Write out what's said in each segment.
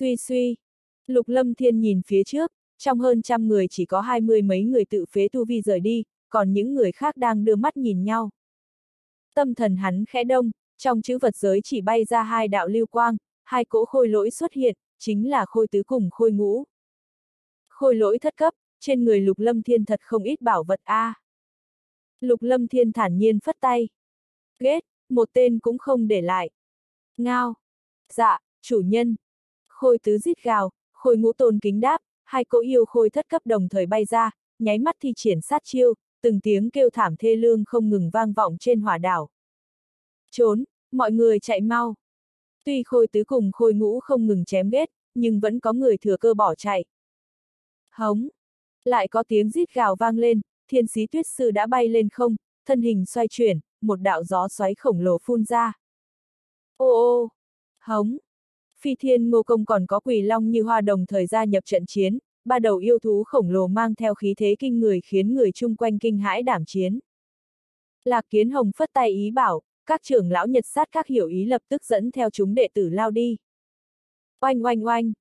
Suy suy. Lục Lâm Thiên nhìn phía trước, trong hơn trăm người chỉ có hai mươi mấy người tự phế tu vi rời đi, còn những người khác đang đưa mắt nhìn nhau. Tâm thần hắn khẽ đông, trong chữ vật giới chỉ bay ra hai đạo lưu quang, hai cỗ khôi lỗi xuất hiện, chính là khôi tứ cùng khôi ngũ. Khôi lỗi thất cấp, trên người Lục Lâm Thiên thật không ít bảo vật a. À. Lục Lâm Thiên thản nhiên phất tay. Ghét, một tên cũng không để lại. Ngao. Dạ, chủ nhân. Khôi tứ giết gào, khôi ngũ tôn kính đáp, hai cỗ yêu khôi thất cấp đồng thời bay ra, nháy mắt thi triển sát chiêu, từng tiếng kêu thảm thê lương không ngừng vang vọng trên hỏa đảo. Trốn, mọi người chạy mau. Tuy khôi tứ cùng khôi ngũ không ngừng chém ghét, nhưng vẫn có người thừa cơ bỏ chạy. Hống! Lại có tiếng rít gào vang lên, thiên sĩ tuyết sư đã bay lên không, thân hình xoay chuyển, một đạo gió xoáy khổng lồ phun ra. Ô ô! Hống! Phi thiên ngô công còn có quỷ long như hoa đồng thời gia nhập trận chiến, ba đầu yêu thú khổng lồ mang theo khí thế kinh người khiến người chung quanh kinh hãi đảm chiến. Lạc kiến hồng phất tay ý bảo, các trưởng lão nhật sát các hiểu ý lập tức dẫn theo chúng đệ tử lao đi. Oanh oanh oanh!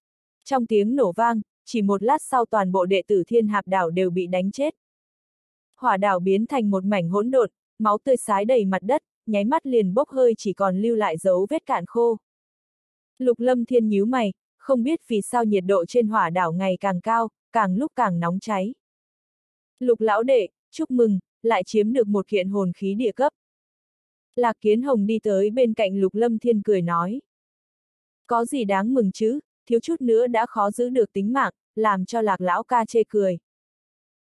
Trong tiếng nổ vang, chỉ một lát sau toàn bộ đệ tử thiên hạp đảo đều bị đánh chết. Hỏa đảo biến thành một mảnh hỗn độn, máu tươi sái đầy mặt đất, nháy mắt liền bốc hơi chỉ còn lưu lại dấu vết cạn khô. Lục lâm thiên nhíu mày, không biết vì sao nhiệt độ trên hỏa đảo ngày càng cao, càng lúc càng nóng cháy. Lục lão đệ, chúc mừng, lại chiếm được một kiện hồn khí địa cấp. Lạc Kiến Hồng đi tới bên cạnh Lục Lâm Thiên cười nói. Có gì đáng mừng chứ, thiếu chút nữa đã khó giữ được tính mạng, làm cho Lạc Lão ca chê cười.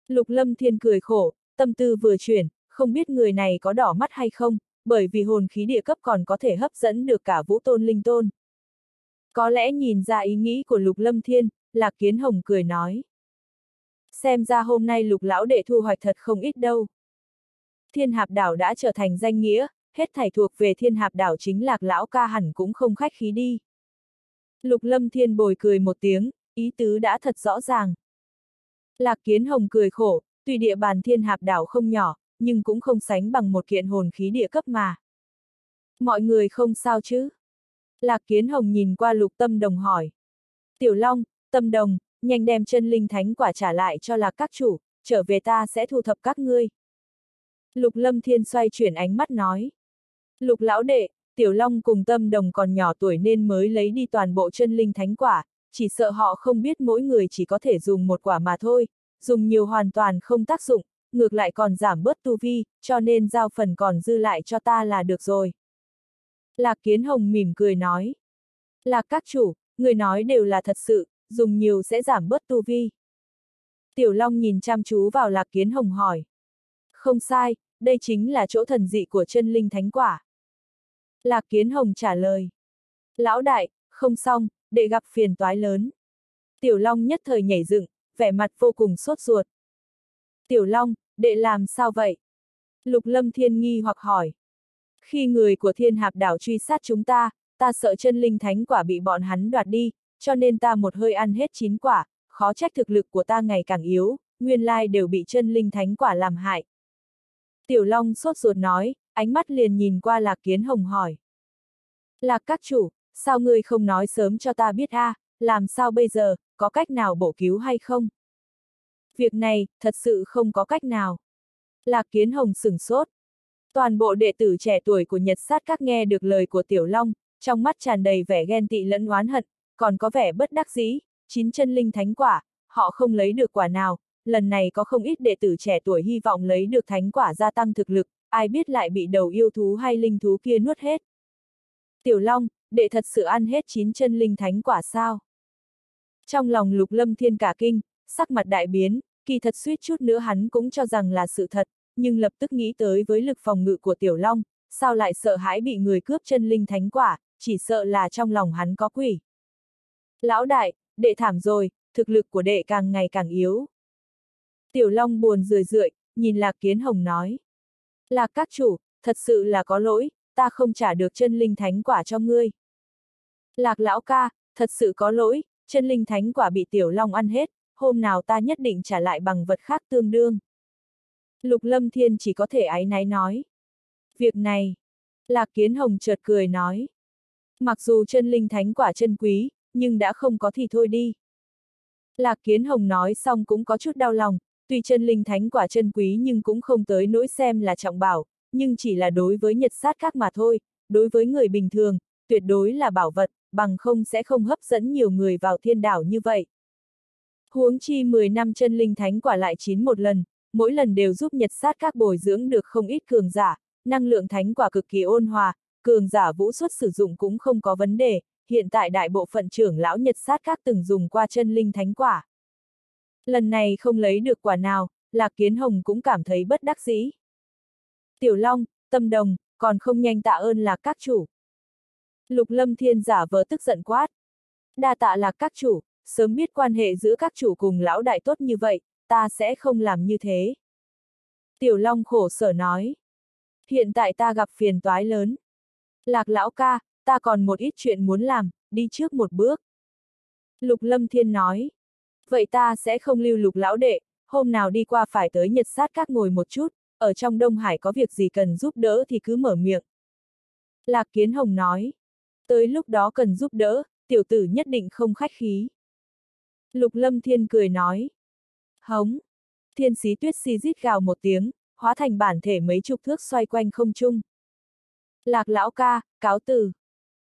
Lục Lâm Thiên cười khổ, tâm tư vừa chuyển, không biết người này có đỏ mắt hay không, bởi vì hồn khí địa cấp còn có thể hấp dẫn được cả vũ tôn linh tôn. Có lẽ nhìn ra ý nghĩ của Lục Lâm Thiên, Lạc Kiến Hồng cười nói. Xem ra hôm nay Lục Lão đệ thu hoạch thật không ít đâu. Thiên Hạp Đảo đã trở thành danh nghĩa, hết thảy thuộc về Thiên Hạp Đảo chính Lạc Lão ca hẳn cũng không khách khí đi. Lục Lâm Thiên bồi cười một tiếng, ý tứ đã thật rõ ràng. Lạc Kiến Hồng cười khổ, tuy địa bàn Thiên Hạp Đảo không nhỏ, nhưng cũng không sánh bằng một kiện hồn khí địa cấp mà. Mọi người không sao chứ? Lạc Kiến Hồng nhìn qua lục tâm đồng hỏi. Tiểu Long, tâm đồng, nhanh đem chân linh thánh quả trả lại cho lạc các chủ, trở về ta sẽ thu thập các ngươi. Lục Lâm Thiên xoay chuyển ánh mắt nói. Lục lão đệ, Tiểu Long cùng tâm đồng còn nhỏ tuổi nên mới lấy đi toàn bộ chân linh thánh quả, chỉ sợ họ không biết mỗi người chỉ có thể dùng một quả mà thôi, dùng nhiều hoàn toàn không tác dụng, ngược lại còn giảm bớt tu vi, cho nên giao phần còn dư lại cho ta là được rồi. Lạc Kiến Hồng mỉm cười nói. Lạc các chủ, người nói đều là thật sự, dùng nhiều sẽ giảm bớt tu vi. Tiểu Long nhìn chăm chú vào Lạc Kiến Hồng hỏi. Không sai, đây chính là chỗ thần dị của chân linh thánh quả. Lạc Kiến Hồng trả lời. Lão đại, không xong, để gặp phiền toái lớn. Tiểu Long nhất thời nhảy dựng, vẻ mặt vô cùng sốt ruột. Tiểu Long, đệ làm sao vậy? Lục Lâm Thiên nghi hoặc hỏi. Khi người của thiên hạp đảo truy sát chúng ta, ta sợ chân linh thánh quả bị bọn hắn đoạt đi, cho nên ta một hơi ăn hết chín quả, khó trách thực lực của ta ngày càng yếu, nguyên lai đều bị chân linh thánh quả làm hại. Tiểu Long sốt ruột nói, ánh mắt liền nhìn qua Lạc Kiến Hồng hỏi. Lạc các chủ, sao ngươi không nói sớm cho ta biết a? À, làm sao bây giờ, có cách nào bổ cứu hay không? Việc này, thật sự không có cách nào. Lạc Kiến Hồng sửng sốt. Toàn bộ đệ tử trẻ tuổi của Nhật sát các nghe được lời của Tiểu Long, trong mắt tràn đầy vẻ ghen tị lẫn oán hận, còn có vẻ bất đắc dĩ, chín chân linh thánh quả, họ không lấy được quả nào, lần này có không ít đệ tử trẻ tuổi hy vọng lấy được thánh quả gia tăng thực lực, ai biết lại bị đầu yêu thú hay linh thú kia nuốt hết. Tiểu Long, đệ thật sự ăn hết chín chân linh thánh quả sao? Trong lòng lục lâm thiên cả kinh, sắc mặt đại biến, kỳ thật suýt chút nữa hắn cũng cho rằng là sự thật, nhưng lập tức nghĩ tới với lực phòng ngự của Tiểu Long, sao lại sợ hãi bị người cướp chân linh thánh quả, chỉ sợ là trong lòng hắn có quỷ. Lão đại, đệ thảm rồi, thực lực của đệ càng ngày càng yếu. Tiểu Long buồn rười rượi, nhìn Lạc Kiến Hồng nói. Lạc các chủ, thật sự là có lỗi, ta không trả được chân linh thánh quả cho ngươi. Lạc lão ca, thật sự có lỗi, chân linh thánh quả bị Tiểu Long ăn hết, hôm nào ta nhất định trả lại bằng vật khác tương đương. Lục Lâm Thiên chỉ có thể áy náy nói. Việc này, Lạc Kiến Hồng chợt cười nói. Mặc dù chân linh thánh quả chân quý, nhưng đã không có thì thôi đi. Lạc Kiến Hồng nói xong cũng có chút đau lòng, tuy chân linh thánh quả chân quý nhưng cũng không tới nỗi xem là trọng bảo, nhưng chỉ là đối với nhật sát các mà thôi, đối với người bình thường, tuyệt đối là bảo vật, bằng không sẽ không hấp dẫn nhiều người vào thiên đảo như vậy. Huống chi 10 năm chân linh thánh quả lại chín một lần, mỗi lần đều giúp nhật sát các bồi dưỡng được không ít cường giả, năng lượng thánh quả cực kỳ ôn hòa, cường giả vũ xuất sử dụng cũng không có vấn đề, hiện tại đại bộ phận trưởng lão nhật sát các từng dùng qua chân linh thánh quả. Lần này không lấy được quả nào, Lạc Kiến Hồng cũng cảm thấy bất đắc dĩ. Tiểu Long, Tâm Đồng, còn không nhanh tạ ơn là các chủ. Lục Lâm Thiên giả vờ tức giận quát. Đa tạ là các chủ, sớm biết quan hệ giữa các chủ cùng lão đại tốt như vậy, ta sẽ không làm như thế. Tiểu Long khổ sở nói. Hiện tại ta gặp phiền toái lớn. Lạc lão ca, ta còn một ít chuyện muốn làm, đi trước một bước. Lục Lâm Thiên nói. Vậy ta sẽ không lưu lục lão đệ, hôm nào đi qua phải tới nhật sát các ngồi một chút, ở trong Đông Hải có việc gì cần giúp đỡ thì cứ mở miệng. Lạc Kiến Hồng nói. Tới lúc đó cần giúp đỡ, tiểu tử nhất định không khách khí. Lục Lâm Thiên cười nói. Hống. Thiên sĩ tuyết si rít gào một tiếng, hóa thành bản thể mấy chục thước xoay quanh không trung. Lạc lão ca, cáo từ.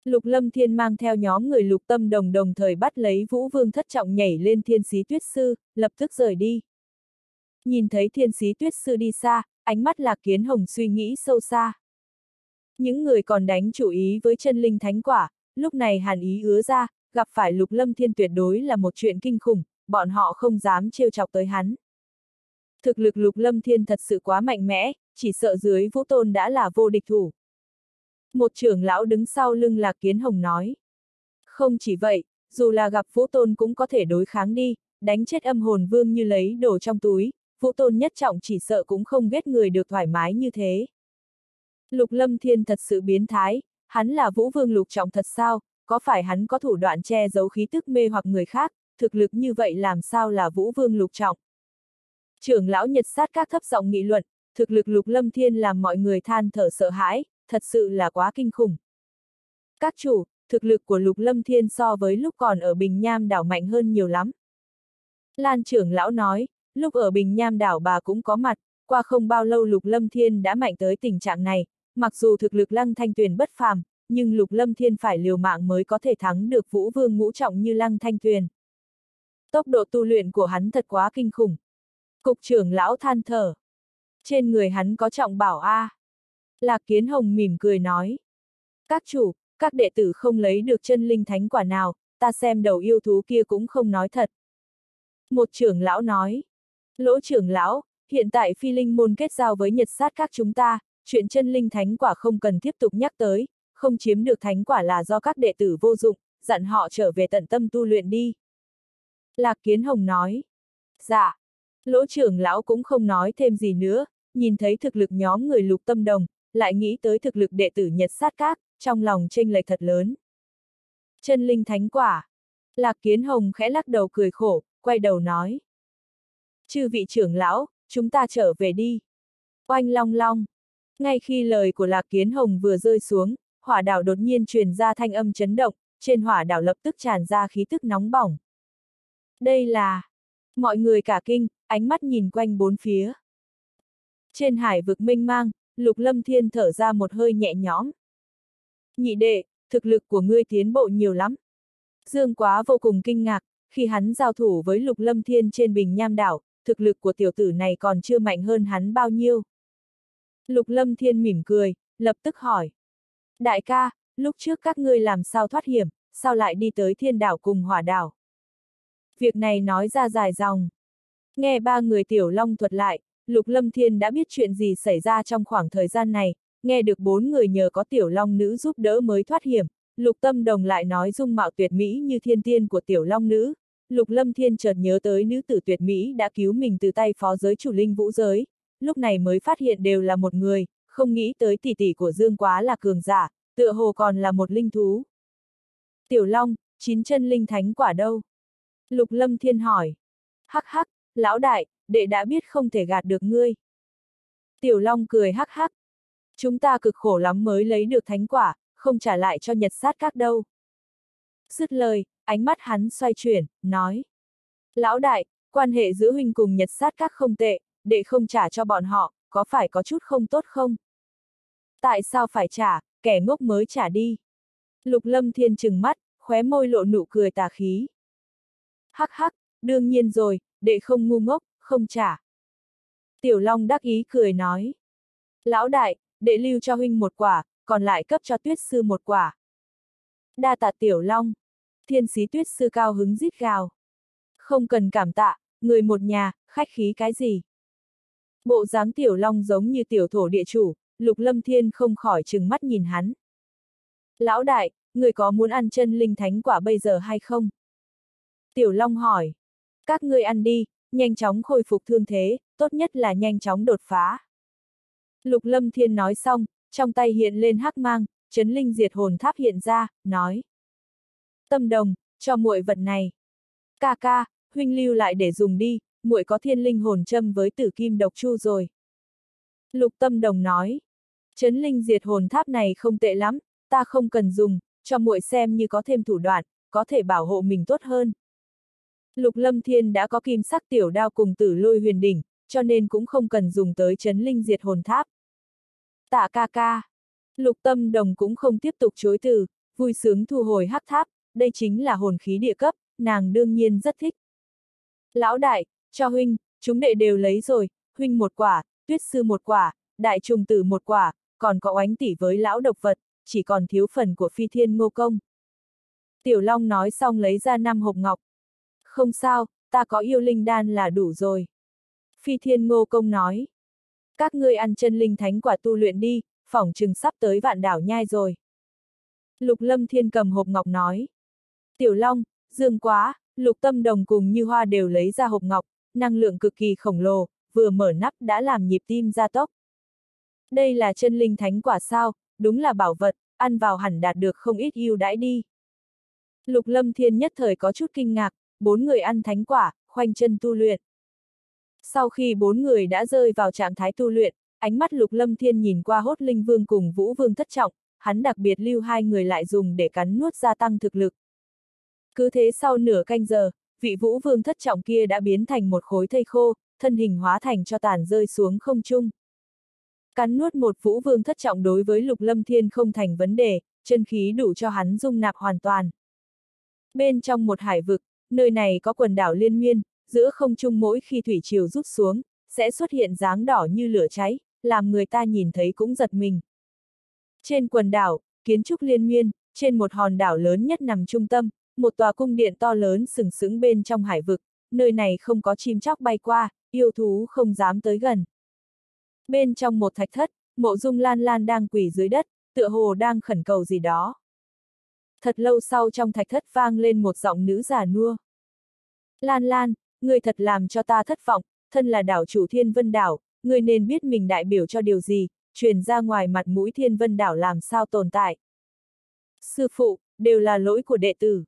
Lục Lâm Thiên mang theo nhóm người lục tâm đồng đồng thời bắt lấy Vũ Vương thất trọng nhảy lên thiên sĩ tuyết sư, lập tức rời đi. Nhìn thấy thiên sĩ tuyết sư đi xa, ánh mắt lạc kiến hồng suy nghĩ sâu xa. Những người còn đánh chủ ý với chân linh thánh quả, lúc này hàn ý ứa ra, gặp phải lục lâm thiên tuyệt đối là một chuyện kinh khủng, bọn họ không dám trêu chọc tới hắn. Thực lực lục lâm thiên thật sự quá mạnh mẽ, chỉ sợ dưới vũ tôn đã là vô địch thủ. Một trưởng lão đứng sau lưng lạc kiến hồng nói. Không chỉ vậy, dù là gặp vũ tôn cũng có thể đối kháng đi, đánh chết âm hồn vương như lấy đồ trong túi, vũ tôn nhất trọng chỉ sợ cũng không ghét người được thoải mái như thế. Lục lâm thiên thật sự biến thái, hắn là vũ vương lục trọng thật sao, có phải hắn có thủ đoạn che giấu khí tức mê hoặc người khác, thực lực như vậy làm sao là vũ vương lục trọng. Trưởng lão nhật sát các thấp giọng nghị luận, thực lực lục lâm thiên làm mọi người than thở sợ hãi, thật sự là quá kinh khủng. Các chủ, thực lực của lục lâm thiên so với lúc còn ở Bình Nham đảo mạnh hơn nhiều lắm. Lan trưởng lão nói, lúc ở Bình Nham đảo bà cũng có mặt, qua không bao lâu lục lâm thiên đã mạnh tới tình trạng này, mặc dù thực lực lăng thanh tuyền bất phàm, nhưng lục lâm thiên phải liều mạng mới có thể thắng được vũ vương ngũ trọng như lăng thanh tuyền. Tốc độ tu luyện của hắn thật quá kinh khủng. Cục trưởng lão than thở. Trên người hắn có trọng bảo A. Lạc Kiến Hồng mỉm cười nói. Các chủ, các đệ tử không lấy được chân linh thánh quả nào, ta xem đầu yêu thú kia cũng không nói thật. Một trưởng lão nói. Lỗ trưởng lão, hiện tại phi linh môn kết giao với nhật sát các chúng ta, chuyện chân linh thánh quả không cần tiếp tục nhắc tới, không chiếm được thánh quả là do các đệ tử vô dụng, dặn họ trở về tận tâm tu luyện đi. Lạc Kiến Hồng nói. Dạ. Lỗ trưởng lão cũng không nói thêm gì nữa, nhìn thấy thực lực nhóm người lục tâm đồng, lại nghĩ tới thực lực đệ tử nhật sát các, trong lòng tranh lệch thật lớn. Chân linh thánh quả. Lạc Kiến Hồng khẽ lắc đầu cười khổ, quay đầu nói. Chư vị trưởng lão, chúng ta trở về đi. Oanh long long. Ngay khi lời của Lạc Kiến Hồng vừa rơi xuống, hỏa đảo đột nhiên truyền ra thanh âm chấn động, trên hỏa đảo lập tức tràn ra khí tức nóng bỏng. Đây là... Mọi người cả kinh, ánh mắt nhìn quanh bốn phía. Trên hải vực minh mang, Lục Lâm Thiên thở ra một hơi nhẹ nhõm. Nhị đệ, thực lực của ngươi tiến bộ nhiều lắm. Dương quá vô cùng kinh ngạc, khi hắn giao thủ với Lục Lâm Thiên trên bình nham đảo, thực lực của tiểu tử này còn chưa mạnh hơn hắn bao nhiêu. Lục Lâm Thiên mỉm cười, lập tức hỏi. Đại ca, lúc trước các ngươi làm sao thoát hiểm, sao lại đi tới thiên đảo cùng hỏa đảo? Việc này nói ra dài dòng. Nghe ba người tiểu long thuật lại, Lục Lâm Thiên đã biết chuyện gì xảy ra trong khoảng thời gian này, nghe được bốn người nhờ có tiểu long nữ giúp đỡ mới thoát hiểm, Lục Tâm Đồng lại nói dung mạo tuyệt mỹ như thiên tiên của tiểu long nữ. Lục Lâm Thiên chợt nhớ tới nữ tử tuyệt mỹ đã cứu mình từ tay phó giới chủ linh vũ giới, lúc này mới phát hiện đều là một người, không nghĩ tới tỷ tỷ của Dương Quá là cường giả, tựa hồ còn là một linh thú. Tiểu Long, chín chân linh thánh quả đâu? Lục Lâm Thiên hỏi. Hắc hắc, lão đại, đệ đã biết không thể gạt được ngươi. Tiểu Long cười hắc hắc. Chúng ta cực khổ lắm mới lấy được thánh quả, không trả lại cho nhật sát các đâu. Dứt lời, ánh mắt hắn xoay chuyển, nói. Lão đại, quan hệ giữa huynh cùng nhật sát các không tệ, đệ không trả cho bọn họ, có phải có chút không tốt không? Tại sao phải trả, kẻ ngốc mới trả đi. Lục lâm thiên trừng mắt, khóe môi lộ nụ cười tà khí. Hắc hắc, đương nhiên rồi, đệ không ngu ngốc, không trả. Tiểu Long đắc ý cười nói. Lão đại, đệ lưu cho huynh một quả, còn lại cấp cho tuyết sư một quả. Đa tạ Tiểu Long. Thiên sĩ tuyết sư cao hứng rít gào. Không cần cảm tạ, người một nhà, khách khí cái gì. Bộ dáng Tiểu Long giống như tiểu thổ địa chủ, Lục Lâm Thiên không khỏi trừng mắt nhìn hắn. Lão đại, người có muốn ăn chân linh thánh quả bây giờ hay không? Tiểu Long hỏi. Các ngươi ăn đi, nhanh chóng khôi phục thương thế, tốt nhất là nhanh chóng đột phá. Lục Lâm Thiên nói xong, trong tay hiện lên hắc mang, chấn linh diệt hồn tháp hiện ra, nói. Tâm đồng, cho muội vật này. Ca ca, huynh lưu lại để dùng đi, muội có thiên linh hồn châm với tử kim độc chu rồi. Lục tâm đồng nói. Chấn linh diệt hồn tháp này không tệ lắm, ta không cần dùng, cho muội xem như có thêm thủ đoạn, có thể bảo hộ mình tốt hơn. Lục lâm thiên đã có kim sắc tiểu đao cùng tử lôi huyền đỉnh, cho nên cũng không cần dùng tới chấn linh diệt hồn tháp. Tạ ca ca. Lục tâm đồng cũng không tiếp tục chối từ, vui sướng thu hồi hắc tháp, đây chính là hồn khí địa cấp, nàng đương nhiên rất thích. Lão đại, cho huynh, chúng đệ đều lấy rồi, huynh một quả, tuyết sư một quả, đại trùng tử một quả, còn có oánh tỷ với lão độc vật, chỉ còn thiếu phần của phi thiên ngô công. Tiểu Long nói xong lấy ra năm hộp ngọc. Không sao, ta có yêu linh đan là đủ rồi. Phi thiên ngô công nói. Các ngươi ăn chân linh thánh quả tu luyện đi, phỏng chừng sắp tới vạn đảo nhai rồi. Lục lâm thiên cầm hộp ngọc nói. Tiểu Long, Dương Quá, Lục Tâm Đồng cùng Như Hoa đều lấy ra hộp ngọc, năng lượng cực kỳ khổng lồ, vừa mở nắp đã làm nhịp tim gia tốc. Đây là chân linh thánh quả sao, đúng là bảo vật, ăn vào hẳn đạt được không ít ưu đãi đi. Lục Lâm Thiên nhất thời có chút kinh ngạc, bốn người ăn thánh quả, khoanh chân tu luyện. Sau khi bốn người đã rơi vào trạng thái tu luyện, ánh mắt Lục Lâm Thiên nhìn qua hốt linh vương cùng Vũ Vương thất trọng, hắn đặc biệt lưu hai người lại dùng để cắn nuốt gia tăng thực lực. Cứ thế sau nửa canh giờ, vị Vũ Vương thất trọng kia đã biến thành một khối thây khô, thân hình hóa thành cho tàn rơi xuống không trung. Cắn nuốt một Vũ Vương thất trọng đối với Lục Lâm Thiên không thành vấn đề, chân khí đủ cho hắn dung nạp hoàn toàn. Bên trong một hải vực, nơi này có quần đảo liên miên, giữa không trung mỗi khi thủy triều rút xuống, sẽ xuất hiện dáng đỏ như lửa cháy, làm người ta nhìn thấy cũng giật mình. Trên quần đảo, kiến trúc liên miên, trên một hòn đảo lớn nhất nằm trung tâm, một tòa cung điện to lớn sừng sững bên trong hải vực, nơi này không có chim chóc bay qua, yêu thú không dám tới gần. Bên trong một thạch thất, mộ dung lan lan đang quỳ dưới đất, tựa hồ đang khẩn cầu gì đó. Thật lâu sau trong thạch thất vang lên một giọng nữ già nua. Lan Lan, người thật làm cho ta thất vọng, thân là đảo chủ thiên vân đảo, người nên biết mình đại biểu cho điều gì, truyền ra ngoài mặt mũi thiên vân đảo làm sao tồn tại. Sư phụ, đều là lỗi của đệ tử.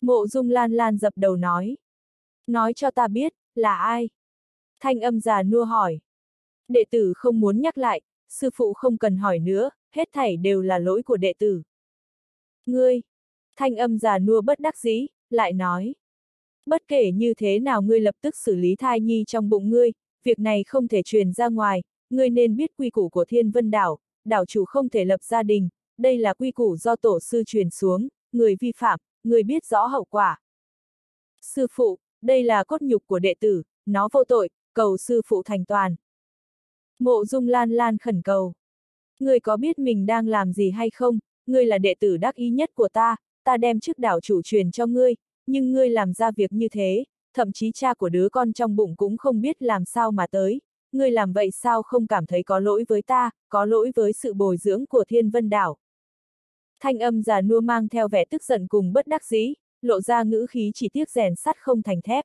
Mộ dung lan lan dập đầu nói. Nói cho ta biết, là ai? Thanh âm già nua hỏi. Đệ tử không muốn nhắc lại, sư phụ không cần hỏi nữa, hết thảy đều là lỗi của đệ tử. Ngươi! Thanh âm già nua bất đắc dĩ, lại nói. Bất kể như thế nào ngươi lập tức xử lý thai nhi trong bụng ngươi, việc này không thể truyền ra ngoài, ngươi nên biết quy củ của thiên vân đảo, đảo chủ không thể lập gia đình, đây là quy củ do tổ sư truyền xuống, người vi phạm, người biết rõ hậu quả. Sư phụ, đây là cốt nhục của đệ tử, nó vô tội, cầu sư phụ thành toàn. Mộ dung lan lan khẩn cầu. Người có biết mình đang làm gì hay không, ngươi là đệ tử đắc ý nhất của ta, ta đem chức đảo chủ truyền cho ngươi, nhưng ngươi làm ra việc như thế, thậm chí cha của đứa con trong bụng cũng không biết làm sao mà tới, ngươi làm vậy sao không cảm thấy có lỗi với ta, có lỗi với sự bồi dưỡng của thiên vân đảo. Thanh âm già nua mang theo vẻ tức giận cùng bất đắc dĩ, lộ ra ngữ khí chỉ tiếc rèn sắt không thành thép.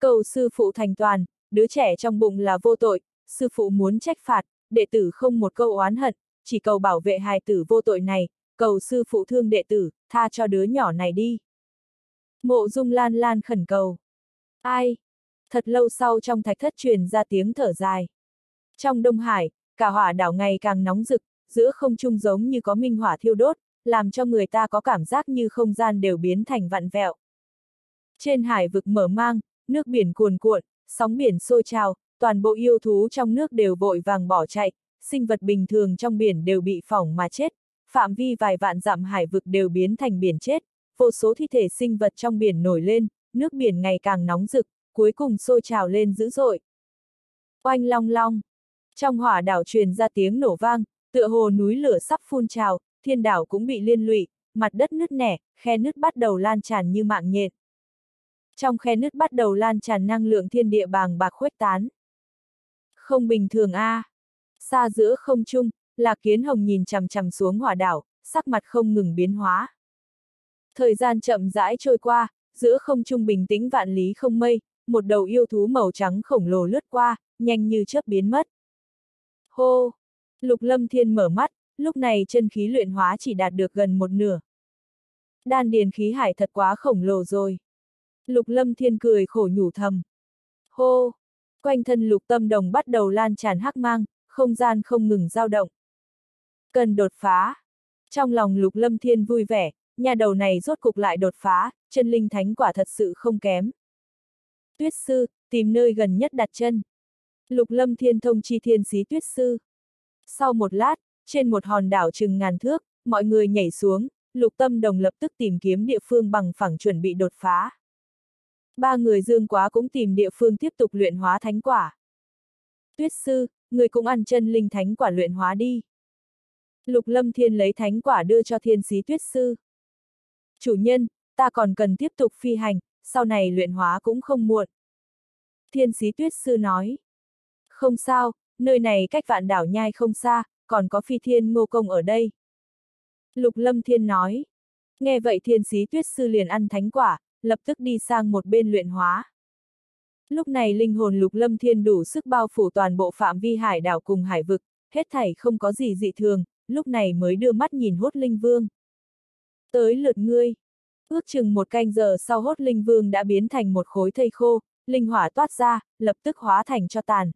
Cầu sư phụ thành toàn, đứa trẻ trong bụng là vô tội, sư phụ muốn trách phạt, đệ tử không một câu oán hận, chỉ cầu bảo vệ hài tử vô tội này, cầu sư phụ thương đệ tử, tha cho đứa nhỏ này đi. Mộ dung lan lan khẩn cầu. Ai? Thật lâu sau trong thạch thất truyền ra tiếng thở dài. Trong Đông Hải, cả hỏa đảo ngày càng nóng rực, giữa không trung giống như có minh hỏa thiêu đốt, làm cho người ta có cảm giác như không gian đều biến thành vặn vẹo. Trên hải vực mở mang, nước biển cuồn cuộn, sóng biển sôi trào, toàn bộ yêu thú trong nước đều vội vàng bỏ chạy, sinh vật bình thường trong biển đều bị phỏng mà chết, phạm vi vài vạn dặm hải vực đều biến thành biển chết, vô số thi thể sinh vật trong biển nổi lên, nước biển ngày càng nóng rực, cuối cùng sôi trào lên dữ dội. Oanh long long, trong hỏa đảo truyền ra tiếng nổ vang, tựa hồ núi lửa sắp phun trào, thiên đảo cũng bị liên lụy, mặt đất nứt nẻ, khe nứt bắt đầu lan tràn như mạng nhện. Trong khe nứt bắt đầu lan tràn năng lượng thiên địa bàng bạc khuếch tán. Không bình thường a. À. Xa giữa không trung, Lạc Kiến Hồng nhìn chằm chằm xuống hỏa đảo, sắc mặt không ngừng biến hóa. Thời gian chậm rãi trôi qua, giữa không trung bình tĩnh vạn lý không mây, một đầu yêu thú màu trắng khổng lồ lướt qua, nhanh như chớp biến mất. Hô! Lục Lâm Thiên mở mắt, lúc này chân khí luyện hóa chỉ đạt được gần một nửa. Đan điền khí hải thật quá khổng lồ rồi. Lục Lâm Thiên cười khổ nhủ thầm. Hô! Quanh thân lục tâm đồng bắt đầu lan tràn hắc mang, không gian không ngừng dao động. Cần đột phá. Trong lòng lục lâm thiên vui vẻ, nhà đầu này rốt cục lại đột phá, chân linh thánh quả thật sự không kém. Tuyết sư, tìm nơi gần nhất đặt chân. Lục lâm thiên thông chi thiên sĩ tuyết sư. Sau một lát, trên một hòn đảo chừng ngàn thước, mọi người nhảy xuống, lục tâm đồng lập tức tìm kiếm địa phương bằng phẳng chuẩn bị đột phá. Ba người dương quá cũng tìm địa phương tiếp tục luyện hóa thánh quả. Tuyết sư, người cũng ăn chân linh thánh quả luyện hóa đi. Lục lâm thiên lấy thánh quả đưa cho thiên sĩ tuyết sư. Chủ nhân, ta còn cần tiếp tục phi hành, sau này luyện hóa cũng không muộn. Thiên sĩ tuyết sư nói. Không sao, nơi này cách vạn đảo nhai không xa, còn có phi thiên ngô công ở đây. Lục lâm thiên nói. Nghe vậy thiên sĩ tuyết sư liền ăn thánh quả, lập tức đi sang một bên luyện hóa. Lúc này linh hồn lục lâm thiên đủ sức bao phủ toàn bộ phạm vi hải đảo cùng hải vực, hết thảy không có gì dị thường, lúc này mới đưa mắt nhìn hốt linh vương. Tới lượt ngươi. Ước chừng một canh giờ sau hốt linh vương đã biến thành một khối thây khô, linh hỏa toát ra, lập tức hóa thành cho tàn.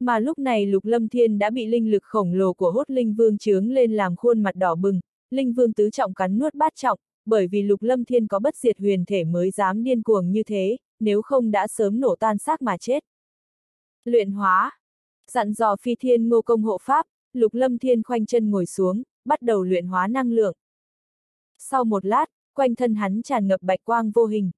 Mà lúc này lục lâm thiên đã bị linh lực khổng lồ của hốt linh vương chướng lên làm khuôn mặt đỏ bừng, linh vương tứ trọng cắn nuốt bát trọng, bởi vì lục lâm thiên có bất diệt huyền thể mới dám điên cuồng như thế, nếu không đã sớm nổ tan xác mà chết. Luyện hóa. Dặn dò phi thiên ngô công hộ pháp, lục lâm thiên khoanh chân ngồi xuống, bắt đầu luyện hóa năng lượng. Sau một lát, quanh thân hắn tràn ngập bạch quang vô hình.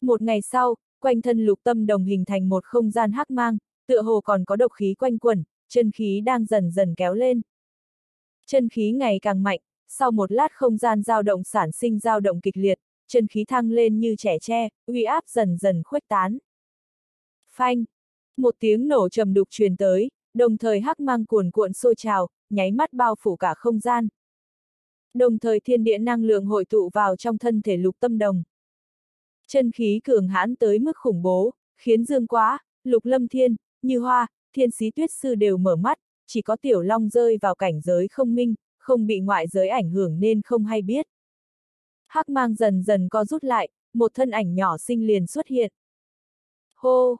Một ngày sau, quanh thân lục tâm đồng hình thành một không gian hắc mang, tựa hồ còn có độc khí quanh quẩn, chân khí đang dần dần kéo lên. Chân khí ngày càng mạnh, sau một lát không gian dao động sản sinh dao động kịch liệt, chân khí thăng lên như trẻ tre, uy áp dần dần khuếch tán. Phanh! Một tiếng nổ trầm đục truyền tới, đồng thời hắc mang cuồn cuộn sôi trào, nháy mắt bao phủ cả không gian. Đồng thời thiên địa năng lượng hội tụ vào trong thân thể lục tâm đồng. Chân khí cường hãn tới mức khủng bố, khiến dương quá, lục lâm thiên, như hoa, thiên sĩ tuyết sư đều mở mắt, chỉ có tiểu long rơi vào cảnh giới không minh, không bị ngoại giới ảnh hưởng nên không hay biết. Hắc mang dần dần co rút lại, một thân ảnh nhỏ sinh liền xuất hiện. Hô!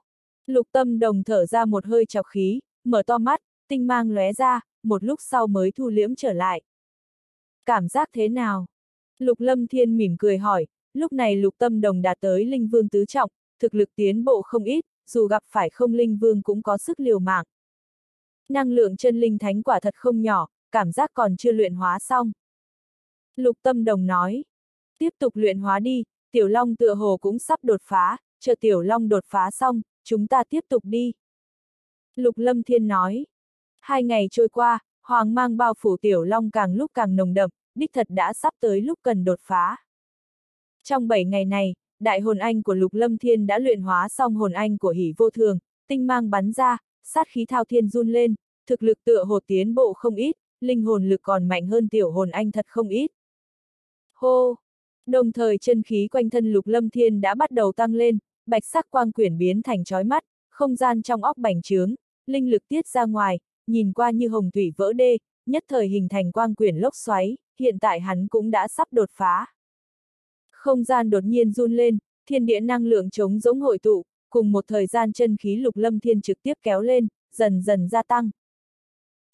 Lục tâm đồng thở ra một hơi chọc khí, mở to mắt, tinh mang lóe ra, một lúc sau mới thu liễm trở lại. Cảm giác thế nào? Lục lâm thiên mỉm cười hỏi, lúc này lục tâm đồng đạt tới linh vương tứ trọng, thực lực tiến bộ không ít, dù gặp phải không linh vương cũng có sức liều mạng. Năng lượng chân linh thánh quả thật không nhỏ, cảm giác còn chưa luyện hóa xong. Lục tâm đồng nói, tiếp tục luyện hóa đi, tiểu long tựa hồ cũng sắp đột phá, chờ tiểu long đột phá xong, chúng ta tiếp tục đi. Lục lâm thiên nói, hai ngày trôi qua, hoàng mang bao phủ tiểu long càng lúc càng nồng đậm, đích thật đã sắp tới lúc cần đột phá. Trong 7 ngày này, đại hồn anh của Lục Lâm Thiên đã luyện hóa xong hồn anh của hỷ vô thường, tinh mang bắn ra, sát khí thao thiên run lên, thực lực tựa hồ tiến bộ không ít, linh hồn lực còn mạnh hơn tiểu hồn anh thật không ít. Hô! Đồng thời chân khí quanh thân lục lâm thiên đã bắt đầu tăng lên, bạch sắc quang quyển biến thành chói mắt, không gian trong óc bành trướng, linh lực tiết ra ngoài, nhìn qua như hồng thủy vỡ đê, nhất thời hình thành quang quyển lốc xoáy, hiện tại hắn cũng đã sắp đột phá. Không gian đột nhiên run lên, thiên địa năng lượng chống giống hội tụ, cùng một thời gian chân khí lục lâm thiên trực tiếp kéo lên, dần dần gia tăng.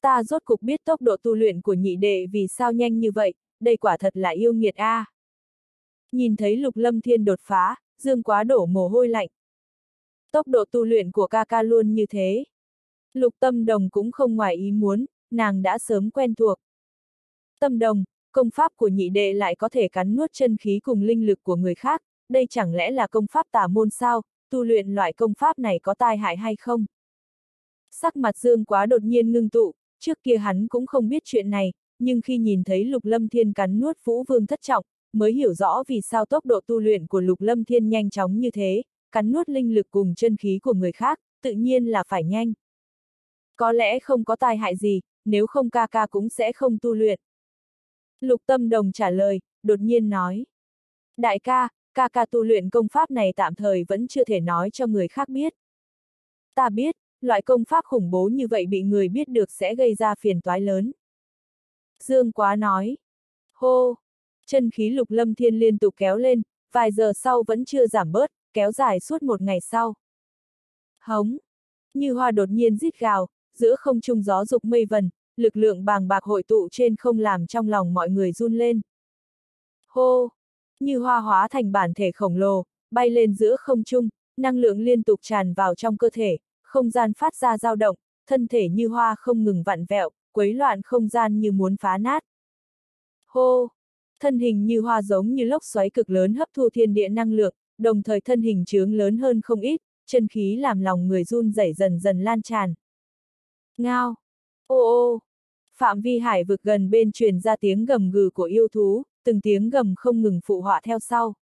Ta rốt cục biết tốc độ tu luyện của nhị đệ vì sao nhanh như vậy, đây quả thật là yêu nghiệt a. À. Nhìn thấy lục lâm thiên đột phá, dương quá đổ mồ hôi lạnh. Tốc độ tu luyện của ca ca luôn như thế. Lục tâm đồng cũng không ngoài ý muốn, nàng đã sớm quen thuộc. Tâm đồng, công pháp của nhị đệ lại có thể cắn nuốt chân khí cùng linh lực của người khác, đây chẳng lẽ là công pháp tà môn sao, tu luyện loại công pháp này có tai hại hay không? Sắc mặt dương quá đột nhiên ngưng tụ, trước kia hắn cũng không biết chuyện này, nhưng khi nhìn thấy lục lâm thiên cắn nuốt vũ vương thất trọng, mới hiểu rõ vì sao tốc độ tu luyện của lục lâm thiên nhanh chóng như thế, cắn nuốt linh lực cùng chân khí của người khác, tự nhiên là phải nhanh. Có lẽ không có tai hại gì, nếu không ca ca cũng sẽ không tu luyện. Lục tâm đồng trả lời, đột nhiên nói. Đại ca, ca ca tu luyện công pháp này tạm thời vẫn chưa thể nói cho người khác biết. Ta biết, loại công pháp khủng bố như vậy bị người biết được sẽ gây ra phiền toái lớn. Dương quá nói. Hô! Chân khí lục lâm thiên liên tục kéo lên, vài giờ sau vẫn chưa giảm bớt, kéo dài suốt một ngày sau. Hống! Như hoa đột nhiên rít gào, giữa không trung gió dục mây vần, lực lượng bàng bạc hội tụ trên không làm trong lòng mọi người run lên. Hô! Như hoa hóa thành bản thể khổng lồ, bay lên giữa không trung, năng lượng liên tục tràn vào trong cơ thể, không gian phát ra dao động, thân thể như hoa không ngừng vặn vẹo, quấy loạn không gian như muốn phá nát. Hô! Thân hình như hoa giống như lốc xoáy cực lớn hấp thu thiên địa năng lượng, đồng thời thân hình trướng lớn hơn không ít, chân khí làm lòng người run rẩy dần dần lan tràn. Ngao! Ô ô! Phạm vi hải vực gần bên truyền ra tiếng gầm gừ của yêu thú, từng tiếng gầm không ngừng phụ họa theo sau.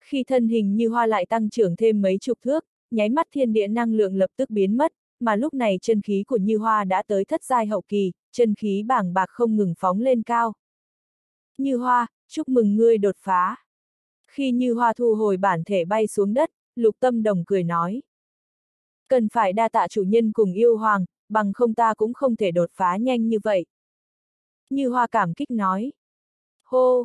Khi thân hình như hoa lại tăng trưởng thêm mấy chục thước, nháy mắt thiên địa năng lượng lập tức biến mất, mà lúc này chân khí của Như Hoa đã tới thất giai hậu kỳ, chân khí bảng bạc không ngừng phóng lên cao. Như Hoa, chúc mừng ngươi đột phá. Khi Như Hoa thu hồi bản thể bay xuống đất, Lục Tâm Đồng cười nói. Cần phải đa tạ chủ nhân cùng yêu hoàng, bằng không ta cũng không thể đột phá nhanh như vậy. Như Hoa cảm kích nói. Hô!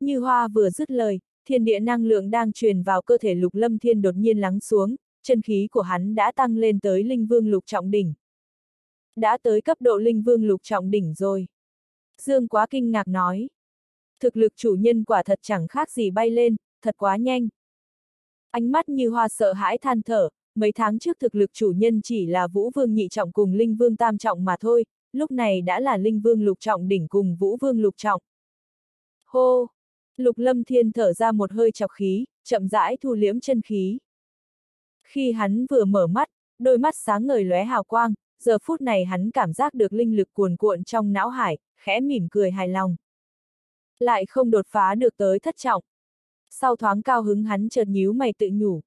Như Hoa vừa dứt lời, thiên địa năng lượng đang truyền vào cơ thể Lục Lâm Thiên đột nhiên lắng xuống, chân khí của hắn đã tăng lên tới linh vương lục trọng đỉnh. Đã tới cấp độ linh vương lục trọng đỉnh rồi. Dương quá kinh ngạc nói. Thực lực chủ nhân quả thật chẳng khác gì bay lên, thật quá nhanh. Ánh mắt như hoa sợ hãi than thở, mấy tháng trước thực lực chủ nhân chỉ là vũ vương nhị trọng cùng linh vương tam trọng mà thôi, lúc này đã là linh vương lục trọng đỉnh cùng vũ vương lục trọng. Hô! Lục lâm thiên thở ra một hơi chọc khí, chậm rãi thu liễm chân khí. Khi hắn vừa mở mắt, đôi mắt sáng ngời lóe hào quang, giờ phút này hắn cảm giác được linh lực cuồn cuộn trong não hải, khẽ mỉm cười hài lòng. Lại không đột phá được tới thất trọng. Sau thoáng cao hứng hắn chợt nhíu mày tự nhủ.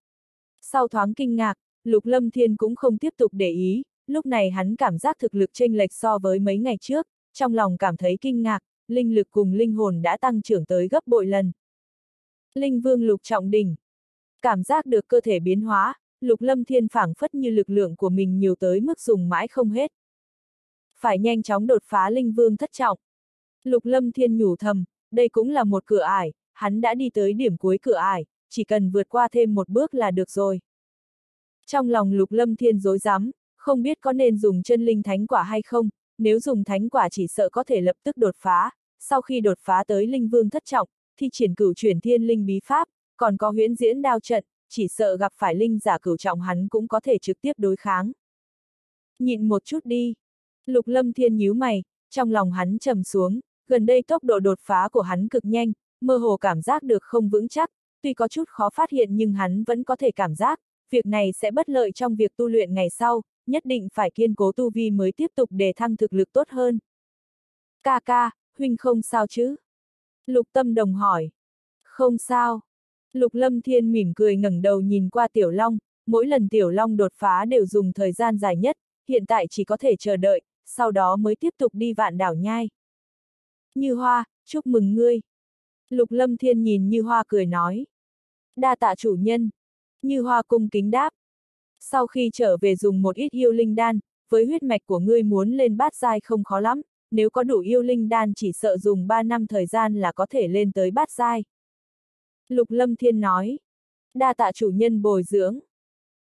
Sau thoáng kinh ngạc, Lục Lâm Thiên cũng không tiếp tục để ý, lúc này hắn cảm giác thực lực chênh lệch so với mấy ngày trước, trong lòng cảm thấy kinh ngạc, linh lực cùng linh hồn đã tăng trưởng tới gấp bội lần. Linh Vương Lục Trọng Đỉnh Cảm giác được cơ thể biến hóa, Lục Lâm Thiên phảng phất như lực lượng của mình nhiều tới mức dùng mãi không hết. Phải nhanh chóng đột phá linh vương thất trọng. Lục Lâm Thiên nhủ thầm, đây cũng là một cửa ải, hắn đã đi tới điểm cuối cửa ải, chỉ cần vượt qua thêm một bước là được rồi. Trong lòng Lục Lâm Thiên dối rắm không biết có nên dùng chân linh thánh quả hay không, nếu dùng thánh quả chỉ sợ có thể lập tức đột phá, sau khi đột phá tới linh vương thất trọng, thì triển cửu chuyển thiên linh bí pháp, còn có huyễn diễn đao trận, chỉ sợ gặp phải linh giả cửu trọng hắn cũng có thể trực tiếp đối kháng. Nhịn một chút đi. Lục lâm thiên nhíu mày, trong lòng hắn trầm xuống, gần đây tốc độ đột phá của hắn cực nhanh, mơ hồ cảm giác được không vững chắc, tuy có chút khó phát hiện nhưng hắn vẫn có thể cảm giác, việc này sẽ bất lợi trong việc tu luyện ngày sau, nhất định phải kiên cố tu vi mới tiếp tục để thăng thực lực tốt hơn. Ca ca, huynh không sao chứ? Lục tâm đồng hỏi. Không sao. Lục Lâm Thiên mỉm cười ngẩng đầu nhìn qua Tiểu Long, mỗi lần Tiểu Long đột phá đều dùng thời gian dài nhất, hiện tại chỉ có thể chờ đợi, sau đó mới tiếp tục đi vạn đảo nhai. Như Hoa, chúc mừng ngươi. Lục Lâm Thiên nhìn Như Hoa cười nói. Đa tạ chủ nhân. Như Hoa cung kính đáp. Sau khi trở về dùng một ít yêu linh đan, với huyết mạch của ngươi muốn lên bát giai không khó lắm, nếu có đủ yêu linh đan chỉ sợ dùng 3 năm thời gian là có thể lên tới bát giai. Lục Lâm Thiên nói. Đa tạ chủ nhân bồi dưỡng.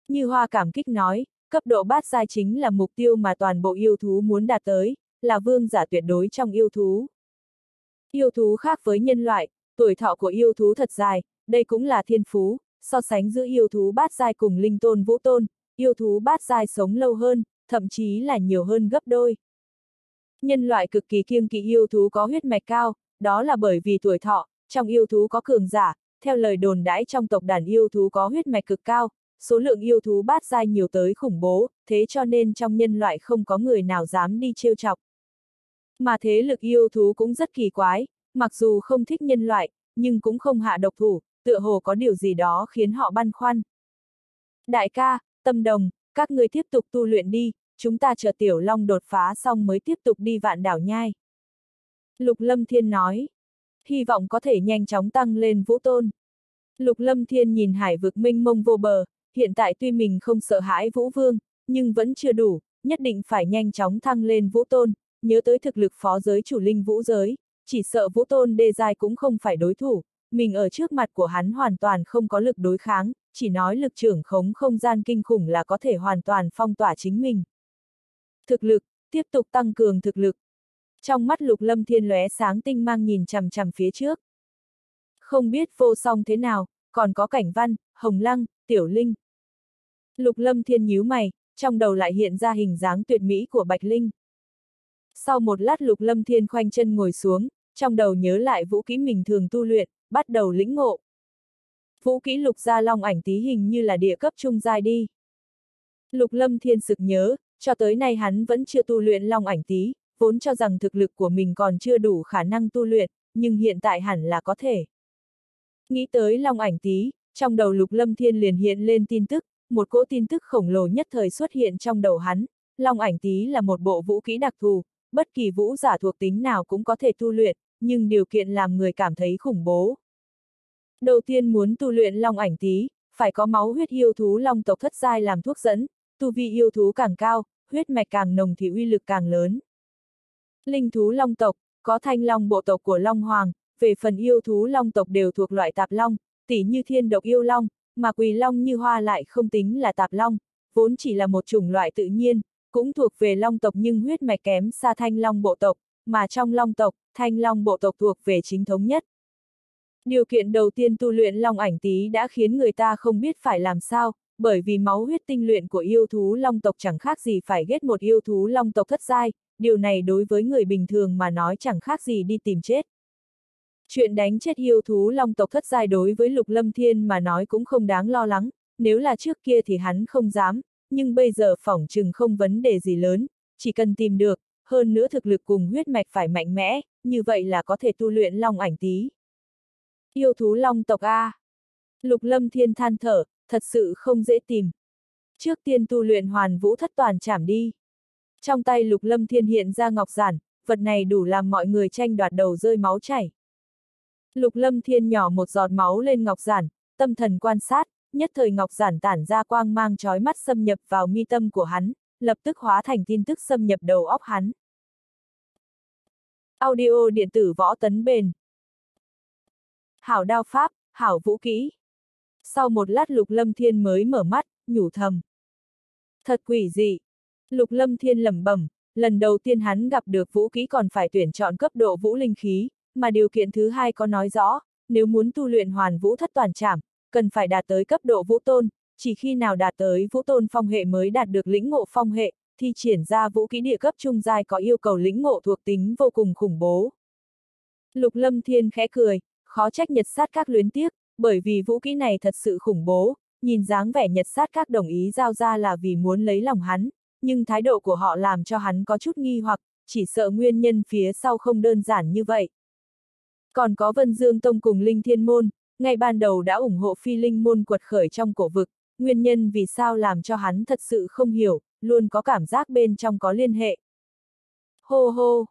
Như Hoa cảm kích nói, cấp độ bát giai chính là mục tiêu mà toàn bộ yêu thú muốn đạt tới, là vương giả tuyệt đối trong yêu thú. Yêu thú khác với nhân loại, tuổi thọ của yêu thú thật dài, đây cũng là thiên phú, so sánh giữa yêu thú bát giai cùng linh tôn vũ tôn, yêu thú bát giai sống lâu hơn, thậm chí là nhiều hơn gấp đôi. Nhân loại cực kỳ kiêng kỵ yêu thú có huyết mạch cao, đó là bởi vì tuổi thọ, trong yêu thú có cường giả, theo lời đồn đãi trong tộc đàn yêu thú có huyết mạch cực cao, số lượng yêu thú bát giai nhiều tới khủng bố, thế cho nên trong nhân loại không có người nào dám đi trêu chọc. Mà thế lực yêu thú cũng rất kỳ quái, mặc dù không thích nhân loại, nhưng cũng không hạ độc thủ, tựa hồ có điều gì đó khiến họ băn khoăn. Đại ca, tâm đồng, các người tiếp tục tu luyện đi, chúng ta chờ tiểu long đột phá xong mới tiếp tục đi vạn đảo nhai. Lục Lâm Thiên nói, hy vọng có thể nhanh chóng tăng lên vũ tôn. Lục Lâm Thiên nhìn hải vực minh mông vô bờ, hiện tại tuy mình không sợ hãi vũ vương, nhưng vẫn chưa đủ, nhất định phải nhanh chóng thăng lên vũ tôn, nhớ tới thực lực phó giới chủ linh vũ giới, chỉ sợ vũ tôn đê dài cũng không phải đối thủ, mình ở trước mặt của hắn hoàn toàn không có lực đối kháng, chỉ nói lực trưởng khống không gian kinh khủng là có thể hoàn toàn phong tỏa chính mình. Thực lực, tiếp tục tăng cường thực lực. Trong mắt lục lâm thiên lóe sáng tinh mang nhìn chằm chằm phía trước. Không biết vô song thế nào, còn có cảnh văn, hồng lăng, tiểu linh. Lục lâm thiên nhíu mày, trong đầu lại hiện ra hình dáng tuyệt mỹ của Bạch Linh. Sau một lát lục lâm thiên khoanh chân ngồi xuống, trong đầu nhớ lại vũ kỹ mình thường tu luyện, bắt đầu lĩnh ngộ. Vũ kỹ lục gia long ảnh tí hình như là địa cấp trung giai đi. Lục lâm thiên sực nhớ, cho tới nay hắn vẫn chưa tu luyện long ảnh tí, vốn cho rằng thực lực của mình còn chưa đủ khả năng tu luyện, nhưng hiện tại hẳn là có thể. Nghĩ tới long ảnh tí, trong đầu lục lâm thiên liền hiện lên tin tức, một cỗ tin tức khổng lồ nhất thời xuất hiện trong đầu hắn, long ảnh tí là một bộ vũ kỹ đặc thù, bất kỳ vũ giả thuộc tính nào cũng có thể tu luyện, nhưng điều kiện làm người cảm thấy khủng bố. Đầu tiên muốn tu luyện long ảnh tí, phải có máu huyết yêu thú long tộc thất giai làm thuốc dẫn, tu vi yêu thú càng cao, huyết mạch càng nồng thì uy lực càng lớn. Linh thú long tộc, có thanh long bộ tộc của Long Hoàng, về phần yêu thú long tộc đều thuộc loại tạp long, tỉ như thiên độc yêu long, mà quỳ long như hoa lại không tính là tạp long, vốn chỉ là một chủng loại tự nhiên, cũng thuộc về long tộc nhưng huyết mạch kém xa thanh long bộ tộc, mà trong long tộc, thanh long bộ tộc thuộc về chính thống nhất. Điều kiện đầu tiên tu luyện long ảnh tí đã khiến người ta không biết phải làm sao, bởi vì máu huyết tinh luyện của yêu thú long tộc chẳng khác gì phải ghét một yêu thú long tộc thất giai, điều này đối với người bình thường mà nói chẳng khác gì đi tìm chết. Chuyện đánh chết yêu thú long tộc thất giai đối với Lục Lâm Thiên mà nói cũng không đáng lo lắng, nếu là trước kia thì hắn không dám, nhưng bây giờ phỏng chừng không vấn đề gì lớn, chỉ cần tìm được, hơn nữa thực lực cùng huyết mạch phải mạnh mẽ, như vậy là có thể tu luyện long ảnh tí. Yêu thú long tộc A. Lục Lâm Thiên than thở, thật sự không dễ tìm. Trước tiên tu luyện hoàn vũ thất toàn chảm đi. Trong tay Lục Lâm Thiên hiện ra ngọc giản, vật này đủ làm mọi người tranh đoạt đầu rơi máu chảy. Lục Lâm Thiên nhỏ một giọt máu lên ngọc giản, tâm thần quan sát, nhất thời ngọc giản tản ra quang mang chói mắt xâm nhập vào mi tâm của hắn, lập tức hóa thành tin tức xâm nhập đầu óc hắn. Audio điện tử võ tấn bền. Hảo đao pháp, hảo vũ kỹ. Sau một lát Lục Lâm Thiên mới mở mắt, nhủ thầm. Thật quỷ dị. Lục Lâm Thiên lẩm bẩm, lần đầu tiên hắn gặp được vũ kỹ còn phải tuyển chọn cấp độ vũ linh khí, mà điều kiện thứ hai có nói rõ, nếu muốn tu luyện hoàn vũ thất toàn trảm, cần phải đạt tới cấp độ vũ tôn, chỉ khi nào đạt tới vũ tôn phong hệ mới đạt được lĩnh ngộ phong hệ, thì triển ra vũ kỹ địa cấp trung giai có yêu cầu lĩnh ngộ thuộc tính vô cùng khủng bố. Lục Lâm Thiên khẽ cười, khó trách nhật sát các luyến tiếc, bởi vì vũ kỹ này thật sự khủng bố, nhìn dáng vẻ nhật sát các đồng ý giao ra là vì muốn lấy lòng hắn, nhưng thái độ của họ làm cho hắn có chút nghi hoặc, chỉ sợ nguyên nhân phía sau không đơn giản như vậy. Còn có Vân Dương Tông cùng Linh Thiên Môn, ngay ban đầu đã ủng hộ phi linh môn quật khởi trong cổ vực, nguyên nhân vì sao làm cho hắn thật sự không hiểu, luôn có cảm giác bên trong có liên hệ. Hô hô!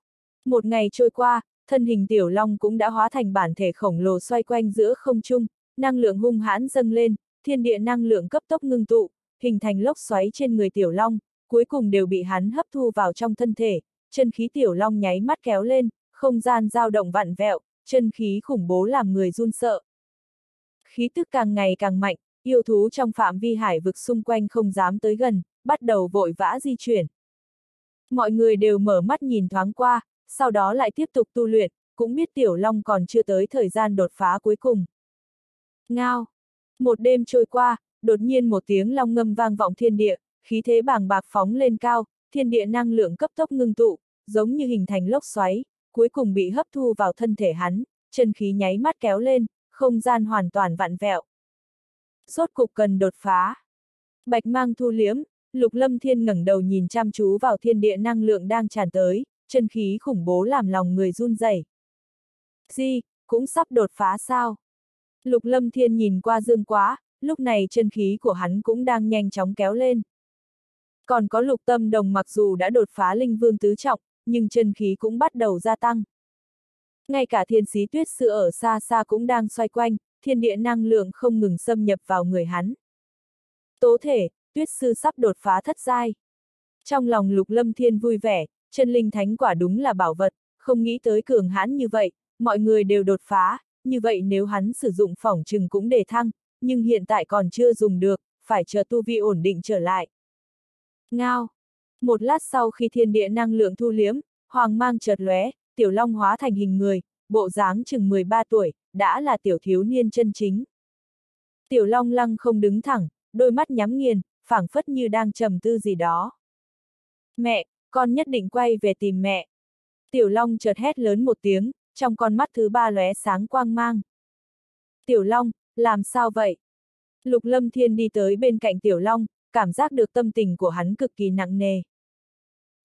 Một ngày trôi qua, thân hình tiểu long cũng đã hóa thành bản thể khổng lồ xoay quanh giữa không trung, năng lượng hung hãn dâng lên, thiên địa năng lượng cấp tốc ngưng tụ, hình thành lốc xoáy trên người tiểu long, cuối cùng đều bị hắn hấp thu vào trong thân thể, chân khí tiểu long nháy mắt kéo lên, không gian dao động vặn vẹo, chân khí khủng bố làm người run sợ. Khí tức càng ngày càng mạnh, yêu thú trong phạm vi hải vực xung quanh không dám tới gần, bắt đầu vội vã di chuyển. Mọi người đều mở mắt nhìn thoáng qua, sau đó lại tiếp tục tu luyện, cũng biết Tiểu Long còn chưa tới thời gian đột phá cuối cùng. Ngao! Một đêm trôi qua, đột nhiên một tiếng long ngâm vang vọng thiên địa, khí thế bàng bạc phóng lên cao, thiên địa năng lượng cấp tốc ngưng tụ, giống như hình thành lốc xoáy, cuối cùng bị hấp thu vào thân thể hắn, chân khí nháy mắt kéo lên, không gian hoàn toàn vặn vẹo. sốt cục cần đột phá. Bạch mang thu liếm, lục lâm thiên ngẩng đầu nhìn chăm chú vào thiên địa năng lượng đang tràn tới, chân khí khủng bố làm lòng người run rẩy. di cũng sắp đột phá sao? Lục lâm thiên nhìn qua dương quá, lúc này chân khí của hắn cũng đang nhanh chóng kéo lên. Còn có lục tâm đồng mặc dù đã đột phá linh vương tứ trọng, nhưng chân khí cũng bắt đầu gia tăng. Ngay cả thiên sĩ tuyết sư ở xa xa cũng đang xoay quanh, thiên địa năng lượng không ngừng xâm nhập vào người hắn. Tố thể, tuyết sư sắp đột phá thất giai. Trong lòng lục lâm thiên vui vẻ, chân linh thánh quả đúng là bảo vật, không nghĩ tới cường hãn như vậy, mọi người đều đột phá, như vậy nếu hắn sử dụng phỏng trừng cũng để thăng, nhưng hiện tại còn chưa dùng được, phải chờ tu vi ổn định trở lại. Ngao! Một lát sau khi thiên địa năng lượng thu liếm, hoàng mang chợt lóe, tiểu long hóa thành hình người, bộ dáng chừng 13 tuổi, đã là tiểu thiếu niên chân chính. Tiểu long lăng không đứng thẳng, đôi mắt nhắm nghiền, phảng phất như đang trầm tư gì đó. Mẹ, con nhất định quay về tìm mẹ. Tiểu long chợt hét lớn một tiếng, trong con mắt thứ ba lóe sáng quang mang. Tiểu long, làm sao vậy? Lục lâm thiên đi tới bên cạnh tiểu long, cảm giác được tâm tình của hắn cực kỳ nặng nề.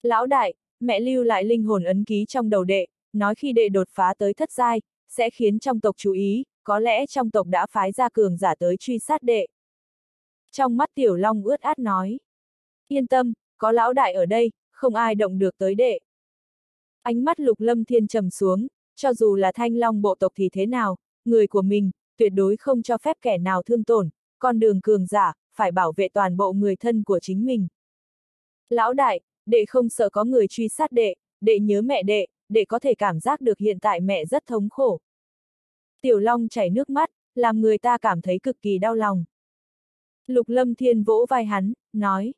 Lão đại, mẹ lưu lại linh hồn ấn ký trong đầu đệ, nói khi đệ đột phá tới thất giai, sẽ khiến trong tộc chú ý, có lẽ trong tộc đã phái ra cường giả tới truy sát đệ. Trong mắt tiểu long ướt át nói. Yên tâm, có lão đại ở đây, không ai động được tới đệ. Ánh mắt lục lâm thiên trầm xuống, cho dù là thanh long bộ tộc thì thế nào, người của mình, tuyệt đối không cho phép kẻ nào thương tổn, con đường cường giả, phải bảo vệ toàn bộ người thân của chính mình. Lão đại, đệ không sợ có người truy sát đệ, đệ nhớ mẹ đệ, đệ có thể cảm giác được hiện tại mẹ rất thống khổ. Tiểu Long chảy nước mắt, làm người ta cảm thấy cực kỳ đau lòng. Lục Lâm Thiên vỗ vai hắn, nói.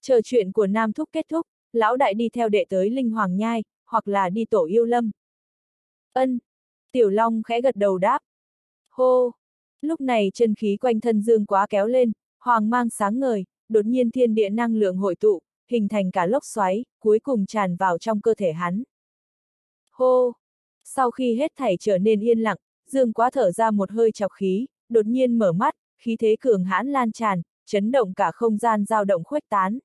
Chờ chuyện của Nam Thúc kết thúc, lão đại đi theo đệ tới Linh Hoàng Nhai, hoặc là đi tổ yêu lâm. Ân. Tiểu Long khẽ gật đầu đáp. Hô. Lúc này chân khí quanh thân dương quá kéo lên, hoàng mang sáng ngời, đột nhiên thiên địa năng lượng hội tụ, hình thành cả lốc xoáy, cuối cùng tràn vào trong cơ thể hắn. Hô! Sau khi hết thảy trở nên yên lặng, dương quá thở ra một hơi chọc khí, đột nhiên mở mắt, khí thế cường hãn lan tràn, chấn động cả không gian dao động khuếch tán.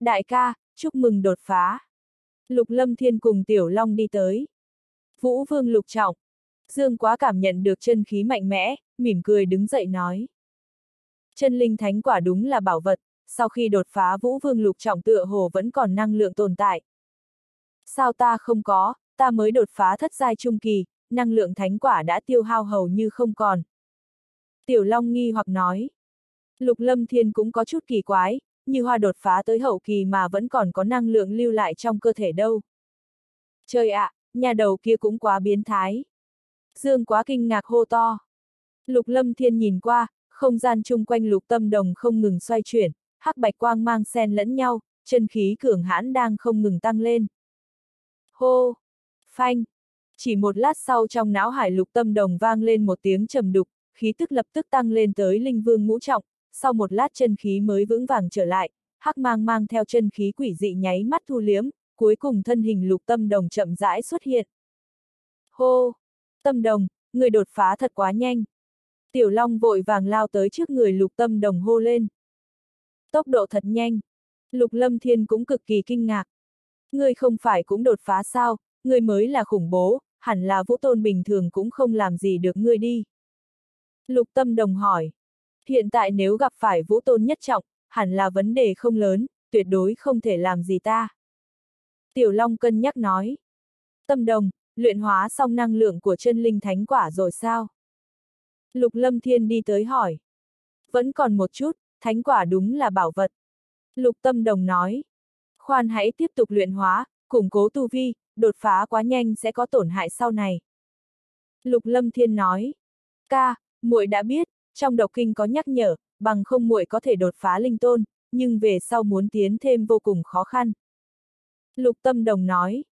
Đại ca, chúc mừng đột phá. Lục Lâm Thiên cùng Tiểu Long đi tới. Vũ Vương Lục Trọng. Dương quá cảm nhận được chân khí mạnh mẽ, mỉm cười đứng dậy nói. Chân linh thánh quả đúng là bảo vật, sau khi đột phá Vũ Vương Lục Trọng tựa hồ vẫn còn năng lượng tồn tại. Sao ta không có, ta mới đột phá thất giai trung kỳ, năng lượng thánh quả đã tiêu hao hầu như không còn. Tiểu Long nghi hoặc nói. Lục Lâm Thiên cũng có chút kỳ quái, như hoa đột phá tới hậu kỳ mà vẫn còn có năng lượng lưu lại trong cơ thể đâu. Trời ạ, à, nhà đầu kia cũng quá biến thái. Dương quá kinh ngạc hô to. Lục Lâm Thiên nhìn qua, không gian chung quanh lục tâm đồng không ngừng xoay chuyển, hắc bạch quang mang xen lẫn nhau, chân khí cường hãn đang không ngừng tăng lên. Hô! Phanh! Chỉ một lát sau trong não hải lục tâm đồng vang lên một tiếng trầm đục, khí tức lập tức tăng lên tới linh vương ngũ trọng, sau một lát chân khí mới vững vàng trở lại, hắc mang mang theo chân khí quỷ dị nháy mắt thu liếm, cuối cùng thân hình lục tâm đồng chậm rãi xuất hiện. Hô! Tâm đồng, người đột phá thật quá nhanh. Tiểu Long vội vàng lao tới trước người lục tâm đồng hô lên. Tốc độ thật nhanh. Lục Lâm Thiên cũng cực kỳ kinh ngạc. Ngươi không phải cũng đột phá sao, ngươi mới là khủng bố, hẳn là vũ tôn bình thường cũng không làm gì được ngươi đi. Lục Tâm Đồng hỏi. Hiện tại nếu gặp phải vũ tôn nhất trọng, hẳn là vấn đề không lớn, tuyệt đối không thể làm gì ta. Tiểu Long cân nhắc nói. Tâm Đồng, luyện hóa xong năng lượng của chân linh thánh quả rồi sao? Lục Lâm Thiên đi tới hỏi. Vẫn còn một chút, thánh quả đúng là bảo vật. Lục Tâm Đồng nói. Khoan hãy tiếp tục luyện hóa, củng cố tu vi, đột phá quá nhanh sẽ có tổn hại sau này. Lục Lâm Thiên nói. Ca, muội đã biết, trong độc kinh có nhắc nhở, bằng không muội có thể đột phá linh tôn, nhưng về sau muốn tiến thêm vô cùng khó khăn. Lục Tâm Đồng nói.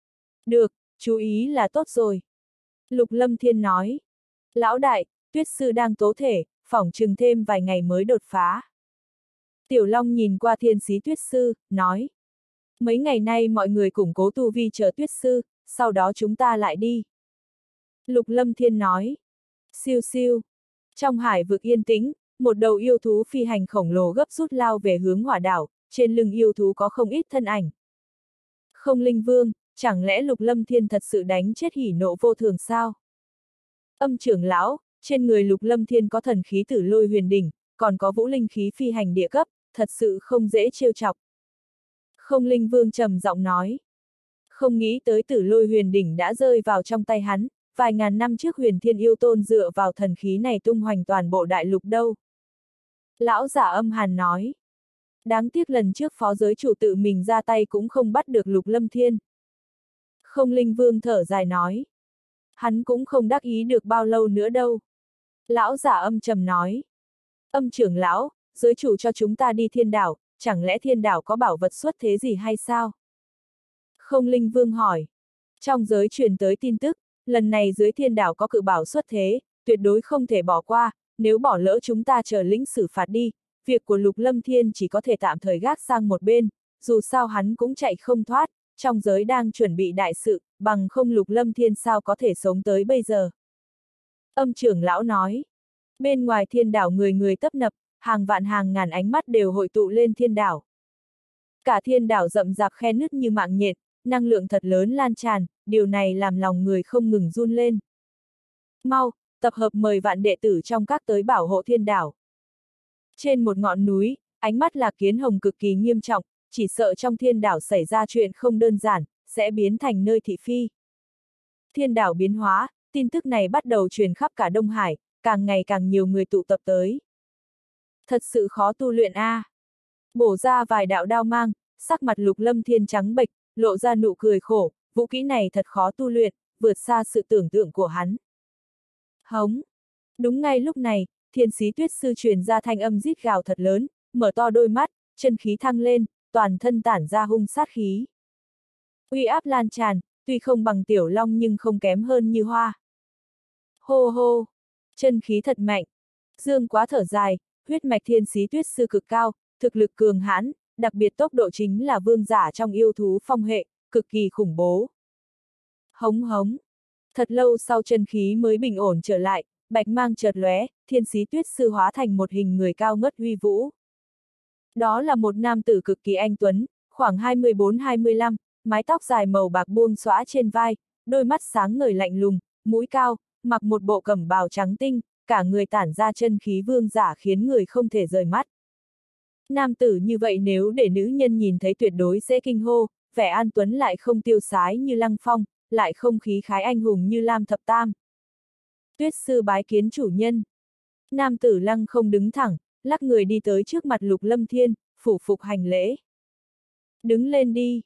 Được, chú ý là tốt rồi. Lục Lâm Thiên nói. Lão đại, tuyết sư đang tố thể, phỏng chừng thêm vài ngày mới đột phá. Tiểu Long nhìn qua thiên sĩ tuyết sư, nói. Mấy ngày nay mọi người củng cố tu vi chờ tuyết sư, sau đó chúng ta lại đi. Lục Lâm Thiên nói. Siêu siêu. Trong hải vực yên tĩnh, một đầu yêu thú phi hành khổng lồ gấp rút lao về hướng hỏa đảo, trên lưng yêu thú có không ít thân ảnh. Không linh vương, chẳng lẽ Lục Lâm Thiên thật sự đánh chết hỉ nộ vô thường sao? Âm trưởng lão, trên người Lục Lâm Thiên có thần khí tử lôi huyền đỉnh, còn có vũ linh khí phi hành địa cấp, thật sự không dễ trêu chọc. Không linh vương trầm giọng nói. Không nghĩ tới tử lôi huyền đỉnh đã rơi vào trong tay hắn, vài ngàn năm trước huyền thiên yêu tôn dựa vào thần khí này tung hoành toàn bộ đại lục đâu. Lão giả âm hàn nói. Đáng tiếc lần trước phó giới chủ tự mình ra tay cũng không bắt được lục lâm thiên. Không linh vương thở dài nói. Hắn cũng không đắc ý được bao lâu nữa đâu. Lão giả âm trầm nói. Âm trưởng lão, giới chủ cho chúng ta đi thiên đảo, chẳng lẽ thiên đảo có bảo vật xuất thế gì hay sao? Không linh vương hỏi. Trong giới truyền tới tin tức, lần này dưới thiên đảo có cự bảo xuất thế, tuyệt đối không thể bỏ qua, nếu bỏ lỡ chúng ta chờ lĩnh xử phạt đi, việc của Lục Lâm Thiên chỉ có thể tạm thời gác sang một bên, dù sao hắn cũng chạy không thoát, trong giới đang chuẩn bị đại sự, bằng không Lục Lâm Thiên sao có thể sống tới bây giờ. Âm trưởng lão nói, bên ngoài thiên đảo người người tấp nập, hàng vạn hàng ngàn ánh mắt đều hội tụ lên thiên đảo. Cả thiên đảo rậm rạp khe nứt như mạng nhện, năng lượng thật lớn lan tràn, điều này làm lòng người không ngừng run lên. Mau, tập hợp mời vạn đệ tử trong các tới bảo hộ thiên đảo. Trên một ngọn núi, ánh mắt lạc kiến hồng cực kỳ nghiêm trọng, chỉ sợ trong thiên đảo xảy ra chuyện không đơn giản, sẽ biến thành nơi thị phi. Thiên đảo biến hóa, tin tức này bắt đầu truyền khắp cả Đông Hải, càng ngày càng nhiều người tụ tập tới. Thật sự khó tu luyện a. À. Bổ ra vài đạo đao mang, sắc mặt lục lâm thiên trắng bệch, lộ ra nụ cười khổ, vũ kỹ này thật khó tu luyện, vượt xa sự tưởng tượng của hắn. Hống! Đúng ngay lúc này, thiên sĩ tuyết sư truyền ra thanh âm rít gào thật lớn, mở to đôi mắt, chân khí thăng lên, toàn thân tản ra hung sát khí. Uy áp lan tràn, tuy không bằng tiểu long nhưng không kém hơn như hoa. Hô hô! Chân khí thật mạnh. Dương quá thở dài, huyết mạch thiên sĩ tuyết sư cực cao, thực lực cường hãn, đặc biệt tốc độ chính là vương giả trong yêu thú phong hệ, cực kỳ khủng bố. Hống hống. Thật lâu sau chân khí mới bình ổn trở lại, bạch mang chợt lóe, thiên sĩ tuyết sư hóa thành một hình người cao ngất uy vũ. Đó là một nam tử cực kỳ anh tuấn, khoảng 24-25, mái tóc dài màu bạc buông xõa trên vai, đôi mắt sáng ngời lạnh lùng, mũi cao, mặc một bộ cẩm bào trắng tinh, cả người tản ra chân khí vương giả khiến người không thể rời mắt. Nam tử như vậy nếu để nữ nhân nhìn thấy tuyệt đối sẽ kinh hô, vẻ an tuấn lại không tiêu sái như lăng phong, lại không khí khái anh hùng như lam thập tam. Tuyết sư bái kiến chủ nhân. Nam tử lăng không đứng thẳng, lắc người đi tới trước mặt lục lâm thiên, phủ phục hành lễ. Đứng lên đi.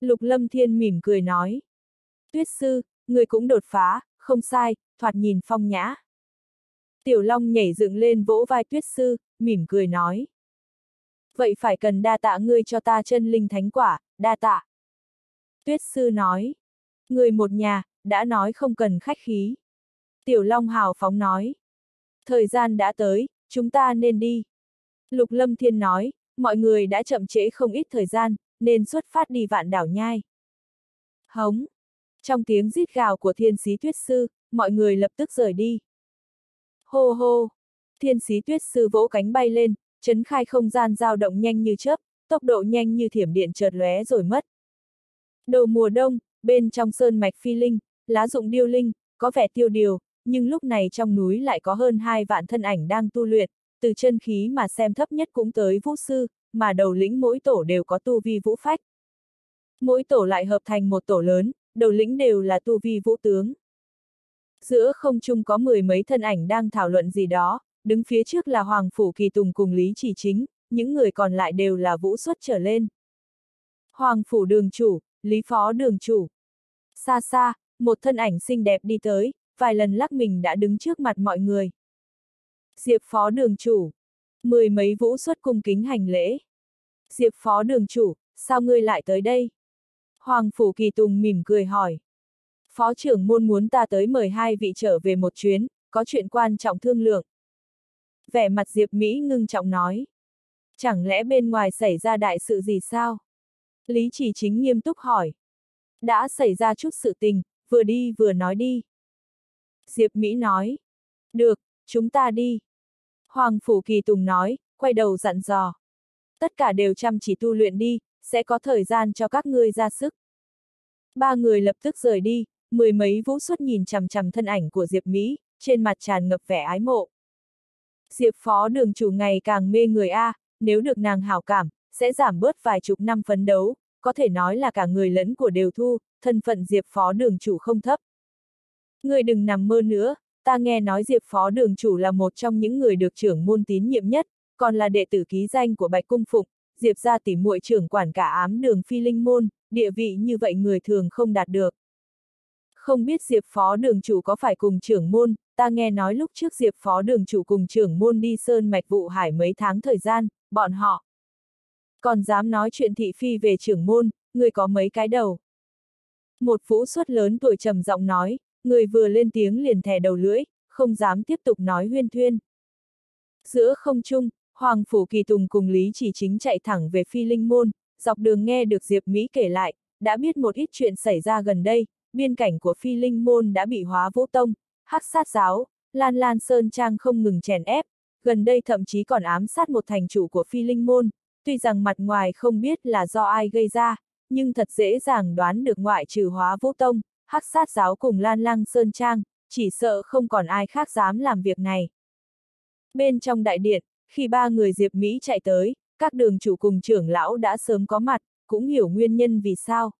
Lục lâm thiên mỉm cười nói. Tuyết sư, người cũng đột phá, không sai, thoạt nhìn phong nhã. Tiểu Long nhảy dựng lên vỗ vai tuyết sư, mỉm cười nói. Vậy phải cần đa tạ ngươi cho ta chân linh thánh quả, đa tạ. Tuyết sư nói. Người một nhà, đã nói không cần khách khí. Tiểu Long hào phóng nói. Thời gian đã tới, chúng ta nên đi. Lục Lâm Thiên nói, mọi người đã chậm trễ không ít thời gian, nên xuất phát đi vạn đảo nhai. Hống! Trong tiếng rít gào của thiên sĩ tuyết sư, mọi người lập tức rời đi. Hô hô! Thiên sĩ tuyết sư vỗ cánh bay lên, chấn khai không gian dao động nhanh như chớp, tốc độ nhanh như thiểm điện chợt lóe rồi mất. Đầu mùa đông, bên trong sơn mạch phi linh, lá dụng điêu linh, có vẻ tiêu điều, nhưng lúc này trong núi lại có hơn hai vạn thân ảnh đang tu luyện, từ chân khí mà xem thấp nhất cũng tới vũ sư, mà đầu lĩnh mỗi tổ đều có tu vi vũ phách. Mỗi tổ lại hợp thành một tổ lớn, đầu lĩnh đều là tu vi vũ tướng. Giữa không trung có mười mấy thân ảnh đang thảo luận gì đó, đứng phía trước là Hoàng Phủ Kỳ Tùng cùng Lý Chỉ Chính, những người còn lại đều là vũ xuất trở lên. Hoàng Phủ Đường Chủ, Lý Phó Đường Chủ. Xa xa, một thân ảnh xinh đẹp đi tới, vài lần lắc mình đã đứng trước mặt mọi người. Diệp phó đường chủ. Mười mấy vũ xuất cung kính hành lễ. Diệp phó đường chủ, sao ngươi lại tới đây? Hoàng Phủ Kỳ Tùng mỉm cười hỏi. Phó trưởng môn muốn ta tới mời hai vị trở về một chuyến, có chuyện quan trọng thương lượng. Vẻ mặt Diệp Mỹ ngưng trọng nói. Chẳng lẽ bên ngoài xảy ra đại sự gì sao? Lý chỉ chính nghiêm túc hỏi. Đã xảy ra chút sự tình, vừa đi vừa nói đi. Diệp Mỹ nói. Được, chúng ta đi. Hoàng Phủ Kỳ Tùng nói, quay đầu dặn dò. Tất cả đều chăm chỉ tu luyện đi, sẽ có thời gian cho các ngươi ra sức. Ba người lập tức rời đi, mười mấy vũ xuất nhìn chằm chằm thân ảnh của Diệp Mỹ, trên mặt tràn ngập vẻ ái mộ. Diệp phó đường chủ ngày càng mê người A, nếu được nàng hảo cảm, sẽ giảm bớt vài chục năm phấn đấu, có thể nói là cả người lẫn của đều thu, thân phận Diệp phó đường chủ không thấp. Người đừng nằm mơ nữa, ta nghe nói Diệp phó đường chủ là một trong những người được trưởng môn tín nhiệm nhất, còn là đệ tử ký danh của Bạch Cung Phụng, Diệp gia tỉ muội trưởng quản cả ám đường phi linh môn, địa vị như vậy người thường không đạt được. Không biết Diệp phó đường chủ có phải cùng trưởng môn, ta nghe nói lúc trước Diệp phó đường chủ cùng trưởng môn đi sơn mạch vụ hải mấy tháng thời gian, bọn họ. Còn dám nói chuyện thị phi về trưởng môn, người có mấy cái đầu. Một vũ xuất lớn tuổi trầm giọng nói, người vừa lên tiếng liền thè đầu lưỡi, không dám tiếp tục nói huyên thuyên. Giữa không trung, Hoàng Phủ Kỳ Tùng cùng Lý Chỉ Chính chạy thẳng về phi linh môn, dọc đường nghe được Diệp Mỹ kể lại, đã biết một ít chuyện xảy ra gần đây, biên cảnh của phi linh môn đã bị hóa vũ tông, hắc sát giáo, Lan Lan Sơn Trang không ngừng chèn ép, gần đây thậm chí còn ám sát một thành chủ của phi linh môn, tuy rằng mặt ngoài không biết là do ai gây ra, nhưng thật dễ dàng đoán được ngoại trừ hóa vũ tông, hắc sát giáo cùng Lan Lan Sơn Trang, chỉ sợ không còn ai khác dám làm việc này. Bên trong đại điện, khi ba người Diệp Mỹ chạy tới, các đường chủ cùng trưởng lão đã sớm có mặt, cũng hiểu nguyên nhân vì sao.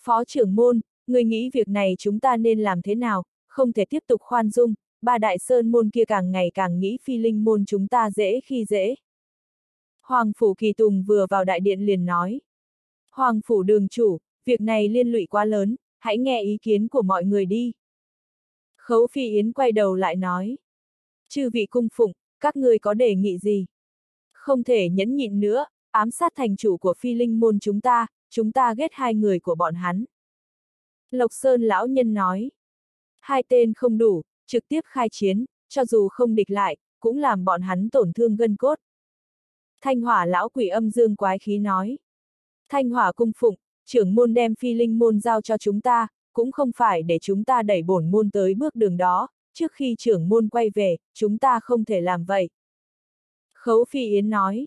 Phó trưởng môn, người nghĩ việc này chúng ta nên làm thế nào, không thể tiếp tục khoan dung, ba đại sơn môn kia càng ngày càng nghĩ phi linh môn chúng ta dễ khi dễ. Hoàng Phủ Kỳ Tùng vừa vào đại điện liền nói. Hoàng Phủ đường chủ, việc này liên lụy quá lớn, hãy nghe ý kiến của mọi người đi. Khấu Phi Yến quay đầu lại nói. Chư vị cung phụng, các ngươi có đề nghị gì? Không thể nhẫn nhịn nữa, ám sát thành chủ của phi linh môn chúng ta, chúng ta ghét hai người của bọn hắn. Lộc Sơn lão nhân nói. Hai tên không đủ, trực tiếp khai chiến, cho dù không địch lại, cũng làm bọn hắn tổn thương gân cốt. Thanh hỏa lão quỷ âm dương quái khí nói. Thanh hỏa cung phụng, trưởng môn đem phi linh môn giao cho chúng ta, cũng không phải để chúng ta đẩy bổn môn tới bước đường đó, trước khi trưởng môn quay về, chúng ta không thể làm vậy. Khấu Phi Yến nói,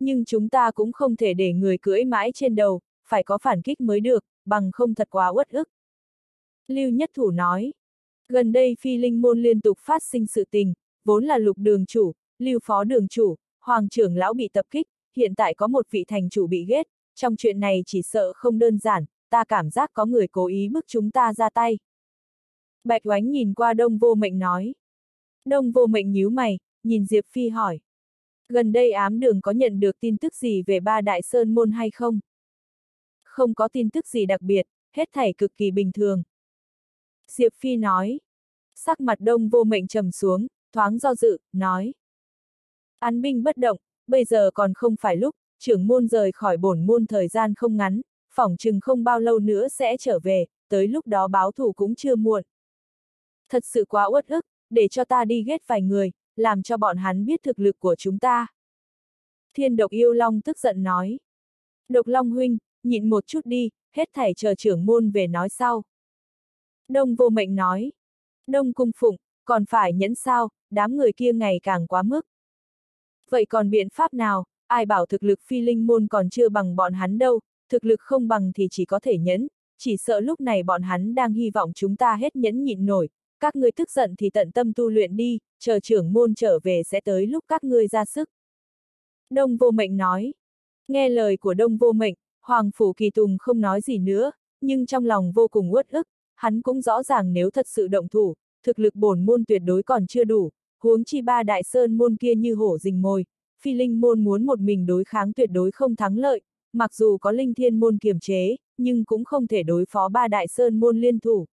nhưng chúng ta cũng không thể để người cưỡi mãi trên đầu, phải có phản kích mới được, bằng không thật quá uất ức. Lưu Nhất Thủ nói, gần đây phi linh môn liên tục phát sinh sự tình, vốn là lục đường chủ, lưu phó đường chủ, hoàng trưởng lão bị tập kích, hiện tại có một vị thành chủ bị ghét, trong chuyện này chỉ sợ không đơn giản, ta cảm giác có người cố ý bức chúng ta ra tay. Bạch oánh nhìn qua đông vô mệnh nói. Đông vô mệnh nhíu mày, nhìn Diệp Phi hỏi. Gần đây ám đường có nhận được tin tức gì về ba đại sơn môn hay không? Không có tin tức gì đặc biệt, hết thảy cực kỳ bình thường. Diệp Phi nói. Sắc mặt đông vô mệnh trầm xuống, thoáng do dự, nói. Án binh bất động, bây giờ còn không phải lúc, trưởng môn rời khỏi bổn môn thời gian không ngắn, phỏng chừng không bao lâu nữa sẽ trở về, tới lúc đó báo thù cũng chưa muộn. Thật sự quá uất ức, để cho ta đi ghét vài người, làm cho bọn hắn biết thực lực của chúng ta. Thiên độc yêu long tức giận nói. Độc long huynh, nhịn một chút đi, hết thảy chờ trưởng môn về nói sau. Đông vô mệnh nói. Đông cung phụng, còn phải nhẫn sao, đám người kia ngày càng quá mức. Vậy còn biện pháp nào, ai bảo thực lực phi linh môn còn chưa bằng bọn hắn đâu, thực lực không bằng thì chỉ có thể nhẫn, chỉ sợ lúc này bọn hắn đang hy vọng chúng ta hết nhẫn nhịn nổi, các ngươi tức giận thì tận tâm tu luyện đi, chờ trưởng môn trở về sẽ tới lúc các ngươi ra sức. Đông vô mệnh nói. Nghe lời của đông vô mệnh, Hoàng Phủ Kỳ Tùng không nói gì nữa, nhưng trong lòng vô cùng uất ức, hắn cũng rõ ràng nếu thật sự động thủ, thực lực bổn môn tuyệt đối còn chưa đủ, huống chi ba đại sơn môn kia như hổ rình mồi, phi linh môn muốn một mình đối kháng tuyệt đối không thắng lợi, mặc dù có linh thiên môn kiềm chế, nhưng cũng không thể đối phó ba đại sơn môn liên thủ.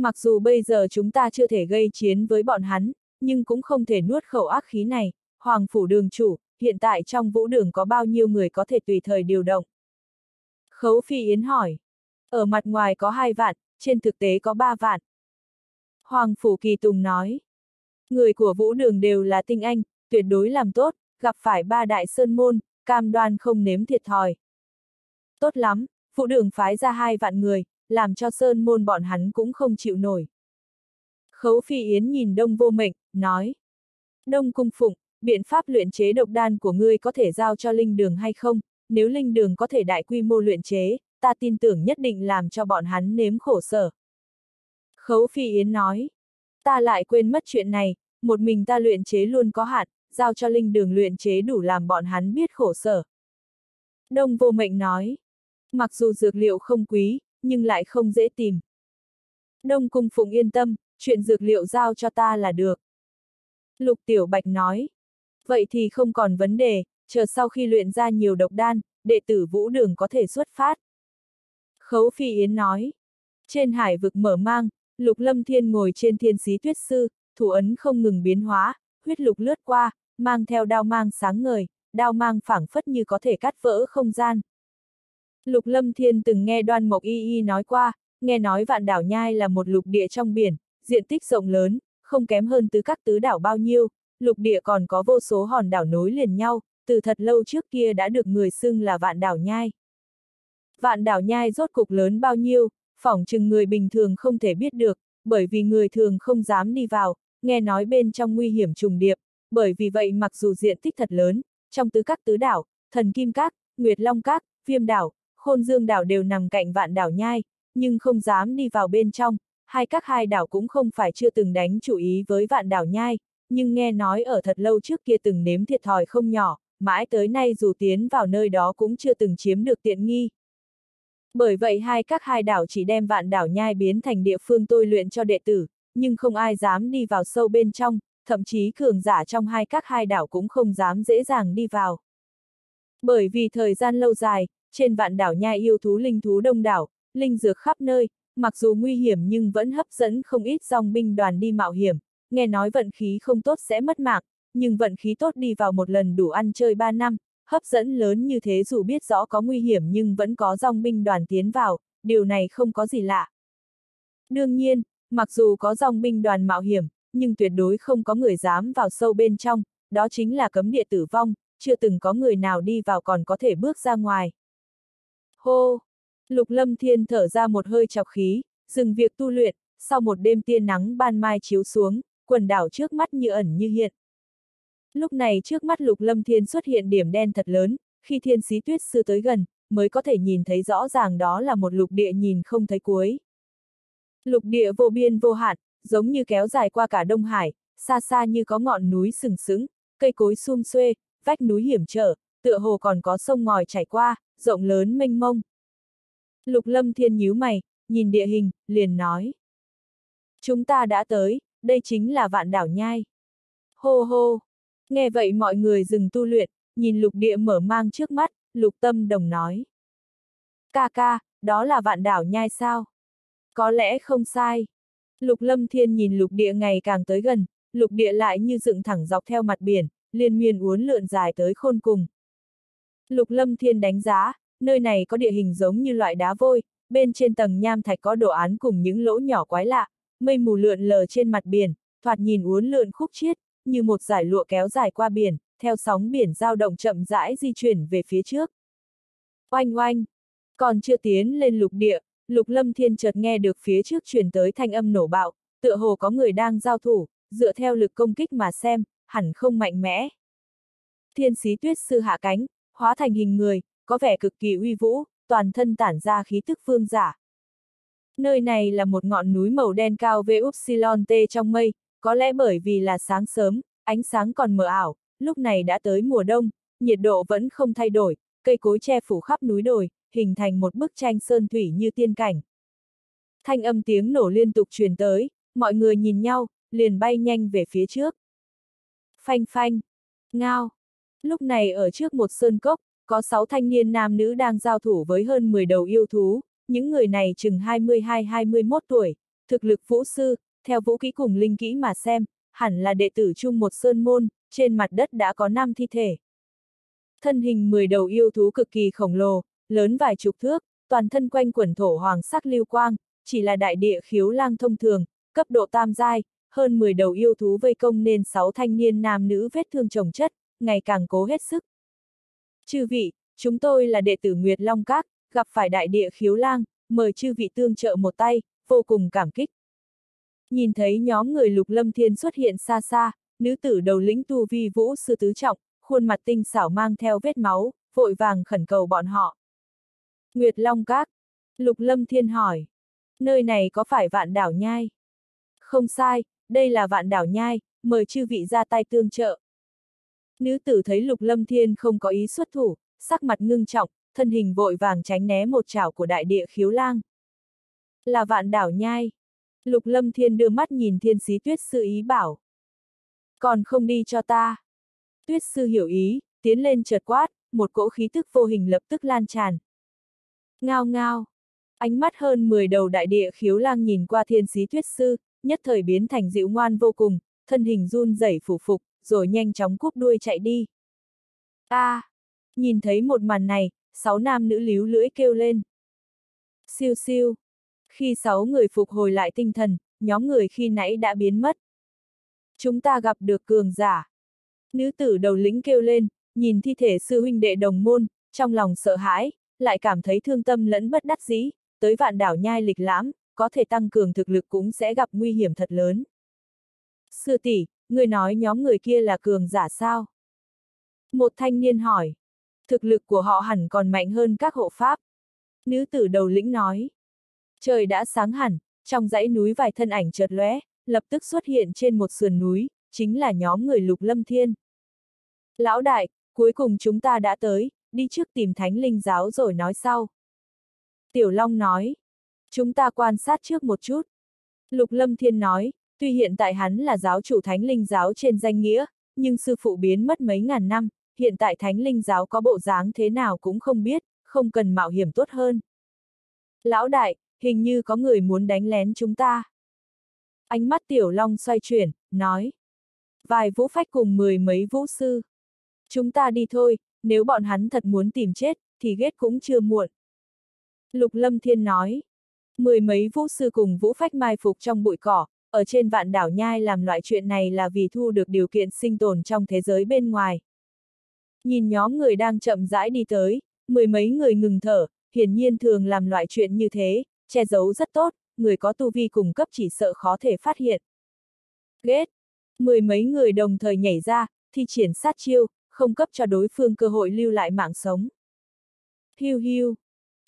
Mặc dù bây giờ chúng ta chưa thể gây chiến với bọn hắn, nhưng cũng không thể nuốt khẩu ác khí này, Hoàng Phủ Đường chủ, hiện tại trong vũ đường có bao nhiêu người có thể tùy thời điều động? Khấu Phi Yến hỏi. Ở mặt ngoài có hai vạn, trên thực tế có ba vạn. Hoàng Phủ Kỳ Tùng nói. Người của vũ đường đều là tinh anh, tuyệt đối làm tốt, gặp phải ba đại sơn môn, cam đoan không nếm thiệt thòi. Tốt lắm, vũ đường phái ra hai vạn người, làm cho sơn môn bọn hắn cũng không chịu nổi. Khấu Phi Yến nhìn Đông Vô Mệnh, nói. Đông Cung Phụng, biện pháp luyện chế độc đan của ngươi có thể giao cho linh đường hay không? Nếu linh đường có thể đại quy mô luyện chế, ta tin tưởng nhất định làm cho bọn hắn nếm khổ sở. Khấu Phi Yến nói. Ta lại quên mất chuyện này, một mình ta luyện chế luôn có hạn, giao cho linh đường luyện chế đủ làm bọn hắn biết khổ sở. Đông Vô Mệnh nói. Mặc dù dược liệu không quý, nhưng lại không dễ tìm. Đông Cung Phụng yên tâm, chuyện dược liệu giao cho ta là được. Lục Tiểu Bạch nói. Vậy thì không còn vấn đề, chờ sau khi luyện ra nhiều độc đan, đệ tử vũ đường có thể xuất phát. Khấu Phi Yến nói. Trên hải vực mở mang, Lục Lâm Thiên ngồi trên thiên sĩ tuyết sư, thủ ấn không ngừng biến hóa, huyết lục lướt qua, mang theo đao mang sáng ngời, đao mang phảng phất như có thể cắt vỡ không gian. Lục Lâm Thiên từng nghe đoan mộc y y nói qua, nghe nói vạn đảo nhai là một lục địa trong biển, diện tích rộng lớn, không kém hơn tứ các tứ đảo bao nhiêu, lục địa còn có vô số hòn đảo nối liền nhau, từ thật lâu trước kia đã được người xưng là vạn đảo nhai. Vạn đảo nhai rốt cục lớn bao nhiêu, phỏng chừng người bình thường không thể biết được, bởi vì người thường không dám đi vào, nghe nói bên trong nguy hiểm trùng điệp, bởi vì vậy mặc dù diện tích thật lớn, trong tứ các tứ đảo, thần kim các, nguyệt long các, viêm đảo, khôn dương đảo đều nằm cạnh vạn đảo nhai, nhưng không dám đi vào bên trong, hai các hai đảo cũng không phải chưa từng đánh chủ ý với vạn đảo nhai, nhưng nghe nói ở thật lâu trước kia từng nếm thiệt thòi không nhỏ, mãi tới nay dù tiến vào nơi đó cũng chưa từng chiếm được tiện nghi. Bởi vậy hai các hai đảo chỉ đem vạn đảo nhai biến thành địa phương tôi luyện cho đệ tử, nhưng không ai dám đi vào sâu bên trong, thậm chí cường giả trong hai các hai đảo cũng không dám dễ dàng đi vào. Bởi vì thời gian lâu dài, trên vạn đảo nha yêu thú linh thú đông đảo, linh dược khắp nơi, mặc dù nguy hiểm nhưng vẫn hấp dẫn không ít dòng binh đoàn đi mạo hiểm, nghe nói vận khí không tốt sẽ mất mạng, nhưng vận khí tốt đi vào một lần đủ ăn chơi 3 năm, hấp dẫn lớn như thế dù biết rõ có nguy hiểm nhưng vẫn có dòng binh đoàn tiến vào, điều này không có gì lạ. Đương nhiên, mặc dù có dòng binh đoàn mạo hiểm, nhưng tuyệt đối không có người dám vào sâu bên trong, đó chính là cấm địa tử vong, chưa từng có người nào đi vào còn có thể bước ra ngoài. Hô! Lục Lâm Thiên thở ra một hơi chọc khí, dừng việc tu luyện, sau một đêm tiên nắng ban mai chiếu xuống, quần đảo trước mắt như ẩn như hiện. Lúc này trước mắt Lục Lâm Thiên xuất hiện điểm đen thật lớn, khi thiên sĩ tuyết sư tới gần, mới có thể nhìn thấy rõ ràng đó là một lục địa nhìn không thấy cuối. Lục địa vô biên vô hạn, giống như kéo dài qua cả Đông Hải, xa xa như có ngọn núi sừng sững, cây cối sum xuê, vách núi hiểm trở, tựa hồ còn có sông ngòi chảy qua, rộng lớn mênh mông. Lục Lâm Thiên nhíu mày, nhìn địa hình, liền nói. Chúng ta đã tới, đây chính là vạn đảo nhai. Hô hô! Nghe vậy mọi người dừng tu luyện, nhìn lục địa mở mang trước mắt, lục tâm đồng nói. Ca ca, đó là vạn đảo nhai sao? Có lẽ không sai. Lục lâm thiên nhìn lục địa ngày càng tới gần, lục địa lại như dựng thẳng dọc theo mặt biển, liên miên uốn lượn dài tới khôn cùng. Lục lâm thiên đánh giá, nơi này có địa hình giống như loại đá vôi, bên trên tầng nham thạch có đồ án cùng những lỗ nhỏ quái lạ, mây mù lượn lờ trên mặt biển, thoạt nhìn uốn lượn khúc chiết, như một dải lụa kéo dài qua biển, theo sóng biển dao động chậm rãi di chuyển về phía trước. Oanh oanh! Còn chưa tiến lên lục địa, lục lâm thiên chợt nghe được phía trước truyền tới thanh âm nổ bạo, tựa hồ có người đang giao thủ, dựa theo lực công kích mà xem, hẳn không mạnh mẽ. Thiên sĩ tuyết sư hạ cánh, hóa thành hình người, có vẻ cực kỳ uy vũ, toàn thân tản ra khí tức phương giả. Nơi này là một ngọn núi màu đen cao về Upsilon T trong mây, có lẽ bởi vì là sáng sớm, ánh sáng còn mờ ảo, lúc này đã tới mùa đông, nhiệt độ vẫn không thay đổi, cây cối che phủ khắp núi đồi, hình thành một bức tranh sơn thủy như tiên cảnh. Thanh âm tiếng nổ liên tục truyền tới, mọi người nhìn nhau, liền bay nhanh về phía trước. Phanh phanh, ngao. Lúc này ở trước một sơn cốc, có sáu thanh niên nam nữ đang giao thủ với hơn 10 đầu yêu thú, những người này chừng 22-21 tuổi, thực lực vũ sư, theo vũ kỹ cùng linh kỹ mà xem, hẳn là đệ tử chung một sơn môn, trên mặt đất đã có năm thi thể. Thân hình 10 đầu yêu thú cực kỳ khổng lồ, lớn vài chục thước, toàn thân quanh quẩn thổ hoàng sắc lưu quang, chỉ là đại địa khiếu lang thông thường, cấp độ tam giai, hơn 10 đầu yêu thú vây công nên 6 thanh niên nam nữ vết thương chồng chất, ngày càng cố hết sức. Chư vị, chúng tôi là đệ tử Nguyệt Long Các, gặp phải đại địa khiếu lang, mời chư vị tương trợ một tay, vô cùng cảm kích. Nhìn thấy nhóm người lục lâm thiên xuất hiện xa xa, nữ tử đầu lĩnh tu vi vũ sư tứ trọng, khuôn mặt tinh xảo mang theo vết máu, vội vàng khẩn cầu bọn họ. Nguyệt Long Các. Lục Lâm Thiên hỏi. Nơi này có phải vạn đảo nhai? Không sai, đây là vạn đảo nhai, mời chư vị ra tay tương trợ. Nữ tử thấy Lục Lâm Thiên không có ý xuất thủ, sắc mặt ngưng trọng, thân hình vội vàng tránh né một chảo của đại địa khiếu lang. Là vạn đảo nhai. Lục Lâm Thiên đưa mắt nhìn thiên sĩ tuyết sư ý bảo. Còn không đi cho ta. Tuyết sư hiểu ý, tiến lên chợt quát, một cỗ khí tức vô hình lập tức lan tràn. Ngao ngao. Ánh mắt hơn 10 đầu đại địa khiếu lang nhìn qua thiên sĩ tuyết sư, nhất thời biến thành dịu ngoan vô cùng, thân hình run rẩy phủ phục, rồi nhanh chóng cúp đuôi chạy đi. A! À, nhìn thấy một màn này, sáu nam nữ líu lưỡi kêu lên. Siêu siêu. Khi sáu người phục hồi lại tinh thần, nhóm người khi nãy đã biến mất. Chúng ta gặp được cường giả. Nữ tử đầu lĩnh kêu lên, nhìn thi thể sư huynh đệ đồng môn, trong lòng sợ hãi, lại cảm thấy thương tâm lẫn bất đắc dĩ, tới vạn đảo nhai lịch lãm, có thể tăng cường thực lực cũng sẽ gặp nguy hiểm thật lớn. Sư tỷ, người nói nhóm người kia là cường giả sao? Một thanh niên hỏi. Thực lực của họ hẳn còn mạnh hơn các hộ pháp. Nữ tử đầu lĩnh nói. Trời đã sáng hẳn, trong dãy núi vài thân ảnh chợt lóe, lập tức xuất hiện trên một sườn núi, chính là nhóm người lục lâm thiên. Lão đại, cuối cùng chúng ta đã tới, đi trước tìm thánh linh giáo rồi nói sau. Tiểu Long nói, chúng ta quan sát trước một chút. Lục Lâm Thiên nói, tuy hiện tại hắn là giáo chủ thánh linh giáo trên danh nghĩa, nhưng sư phụ biến mất mấy ngàn năm, hiện tại thánh linh giáo có bộ dáng thế nào cũng không biết, không cần mạo hiểm tốt hơn. Lão đại, hình như có người muốn đánh lén chúng ta. Ánh mắt Tiểu Long xoay chuyển, nói. Vài vũ phách cùng mười mấy vũ sư. Chúng ta đi thôi, nếu bọn hắn thật muốn tìm chết, thì ghét cũng chưa muộn. Lục Lâm Thiên nói. Mười mấy vũ sư cùng vũ phách mai phục trong bụi cỏ, ở trên vạn đảo nhai làm loại chuyện này là vì thu được điều kiện sinh tồn trong thế giới bên ngoài. Nhìn nhóm người đang chậm rãi đi tới, mười mấy người ngừng thở, hiển nhiên thường làm loại chuyện như thế, che giấu rất tốt, người có tu vi cùng cấp chỉ sợ khó thể phát hiện. Ghét! Mười mấy người đồng thời nhảy ra, thi triển sát chiêu, không cấp cho đối phương cơ hội lưu lại mạng sống. Hiu hiu!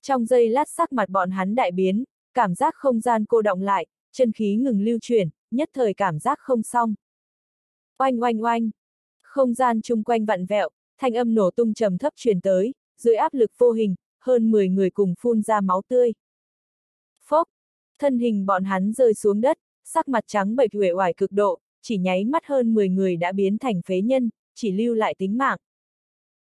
Trong giây lát sắc mặt bọn hắn đại biến, cảm giác không gian cô động lại, chân khí ngừng lưu chuyển, nhất thời cảm giác không xong. Oanh oanh oanh! Không gian chung quanh vặn vẹo, thanh âm nổ tung trầm thấp truyền tới, dưới áp lực vô hình, hơn 10 người cùng phun ra máu tươi. Phốc! Thân hình bọn hắn rơi xuống đất, sắc mặt trắng bệch huệ oải cực độ, chỉ nháy mắt hơn 10 người đã biến thành phế nhân, chỉ lưu lại tính mạng.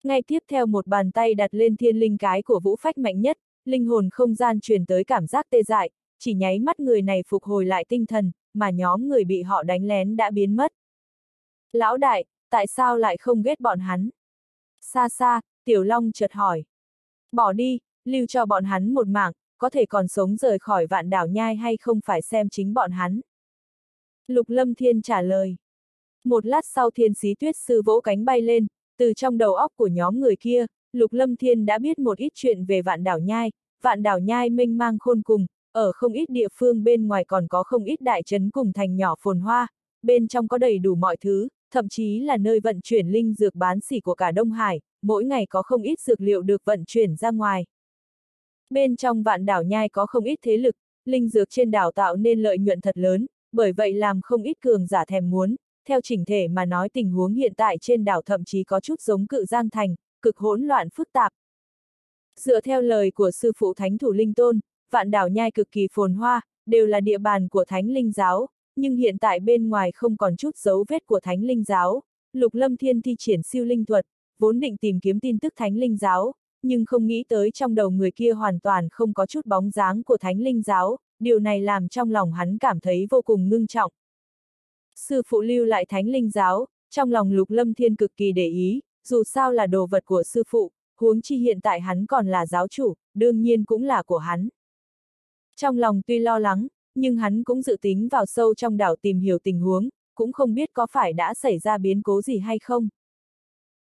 Ngay tiếp theo một bàn tay đặt lên thiên linh cái của vũ phách mạnh nhất, linh hồn không gian truyền tới cảm giác tê dại, chỉ nháy mắt người này phục hồi lại tinh thần, mà nhóm người bị họ đánh lén đã biến mất. Lão đại, tại sao lại không ghét bọn hắn? Xa xa, Tiểu Long chợt hỏi. Bỏ đi, lưu cho bọn hắn một mạng, có thể còn sống rời khỏi vạn đảo nhai hay không phải xem chính bọn hắn. Lục Lâm Thiên trả lời. Một lát sau thiên sĩ tuyết sư vỗ cánh bay lên, từ trong đầu óc của nhóm người kia, Lục Lâm Thiên đã biết một ít chuyện về vạn đảo nhai, vạn đảo nhai mênh mang khôn cùng, ở không ít địa phương bên ngoài còn có không ít đại trấn cùng thành nhỏ phồn hoa, bên trong có đầy đủ mọi thứ, thậm chí là nơi vận chuyển linh dược bán xỉ của cả Đông Hải, mỗi ngày có không ít dược liệu được vận chuyển ra ngoài. Bên trong vạn đảo nhai có không ít thế lực, linh dược trên đảo tạo nên lợi nhuận thật lớn, bởi vậy làm không ít cường giả thèm muốn, theo chỉnh thể mà nói tình huống hiện tại trên đảo thậm chí có chút giống cự giang thành, cực hỗn loạn phức tạp. Dựa theo lời của sư phụ Thánh Thủ Linh Tôn, vạn đảo nhai cực kỳ phồn hoa, đều là địa bàn của Thánh Linh Giáo, nhưng hiện tại bên ngoài không còn chút dấu vết của Thánh Linh Giáo. Lục Lâm Thiên thi triển siêu linh thuật, vốn định tìm kiếm tin tức Thánh Linh Giáo, nhưng không nghĩ tới trong đầu người kia hoàn toàn không có chút bóng dáng của Thánh Linh Giáo, điều này làm trong lòng hắn cảm thấy vô cùng ngưng trọng. Sư phụ lưu lại thánh linh giáo, trong lòng lục lâm thiên cực kỳ để ý, dù sao là đồ vật của sư phụ, huống chi hiện tại hắn còn là giáo chủ, đương nhiên cũng là của hắn. Trong lòng tuy lo lắng, nhưng hắn cũng dự tính vào sâu trong đảo tìm hiểu tình huống, cũng không biết có phải đã xảy ra biến cố gì hay không.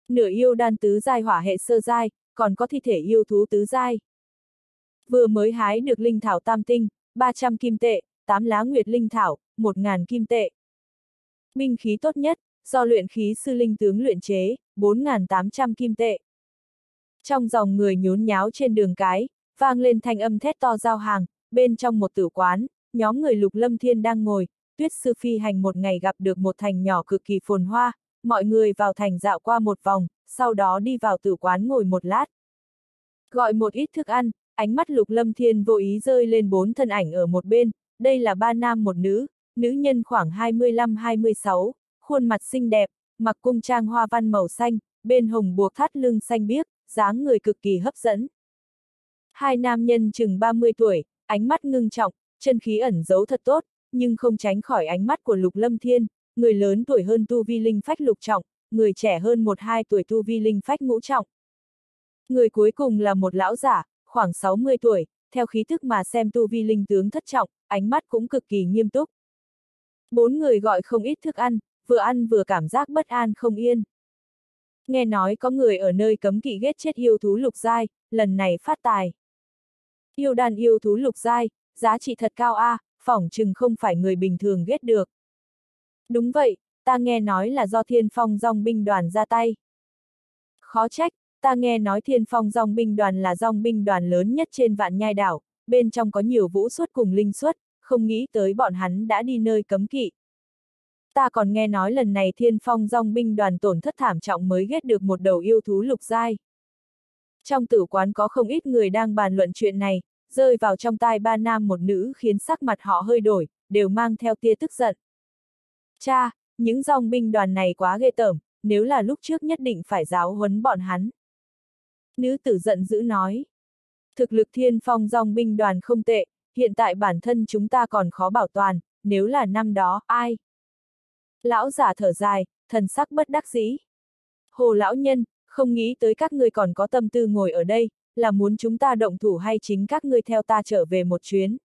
Nửa yêu đan tứ giai hỏa hệ sơ giai, còn có thi thể yêu thú tứ giai. Vừa mới hái được linh thảo tam tinh, 300 kim tệ, 8 lá nguyệt linh thảo, 1.000 kim tệ. Binh khí tốt nhất, do luyện khí sư linh tướng luyện chế, 4.800 kim tệ. Trong dòng người nhốn nháo trên đường cái, vang lên thanh âm thét to giao hàng, bên trong một tử quán, nhóm người lục lâm thiên đang ngồi, tuyết sư phi hành một ngày gặp được một thành nhỏ cực kỳ phồn hoa, mọi người vào thành dạo qua một vòng, sau đó đi vào tử quán ngồi một lát. Gọi một ít thức ăn, ánh mắt lục lâm thiên vô ý rơi lên bốn thân ảnh ở một bên, đây là ba nam một nữ, nữ nhân khoảng 25-26, khuôn mặt xinh đẹp, mặc cung trang hoa văn màu xanh, bên hồng buộc thắt lưng xanh biếc, dáng người cực kỳ hấp dẫn. Hai nam nhân chừng 30 tuổi, ánh mắt ngưng trọng, chân khí ẩn giấu thật tốt, nhưng không tránh khỏi ánh mắt của Lục Lâm Thiên, người lớn tuổi hơn tu vi linh phách lục trọng, người trẻ hơn một hai tuổi tu vi linh phách ngũ trọng. Người cuối cùng là một lão giả, khoảng 60 tuổi, theo khí thức mà xem tu vi linh tướng thất trọng, ánh mắt cũng cực kỳ nghiêm túc. Bốn người gọi không ít thức ăn, vừa ăn vừa cảm giác bất an không yên. Nghe nói có người ở nơi cấm kỵ ghét chết yêu thú lục giai, lần này phát tài. Yêu đàn yêu thú lục giai, giá trị thật cao a, à, phỏng chừng không phải người bình thường ghét được. Đúng vậy, ta nghe nói là do thiên phong dòng binh đoàn ra tay. Khó trách, ta nghe nói thiên phong dòng binh đoàn là dòng binh đoàn lớn nhất trên vạn nhai đảo, bên trong có nhiều vũ suất cùng linh suất, không nghĩ tới bọn hắn đã đi nơi cấm kỵ. Ta còn nghe nói lần này thiên phong dòng binh đoàn tổn thất thảm trọng mới ghét được một đầu yêu thú lục giai. Trong tử quán có không ít người đang bàn luận chuyện này, rơi vào trong tai ba nam một nữ khiến sắc mặt họ hơi đổi, đều mang theo tia tức giận. Cha, những dòng binh đoàn này quá ghê tởm, nếu là lúc trước nhất định phải giáo huấn bọn hắn. Nữ tử giận dữ nói. Thực lực thiên phong dòng binh đoàn không tệ, hiện tại bản thân chúng ta còn khó bảo toàn, nếu là năm đó, ai? Lão giả thở dài, thần sắc bất đắc dĩ. Hồ lão nhân, không nghĩ tới các ngươi còn có tâm tư ngồi ở đây, là muốn chúng ta động thủ hay chính các ngươi theo ta trở về một chuyến.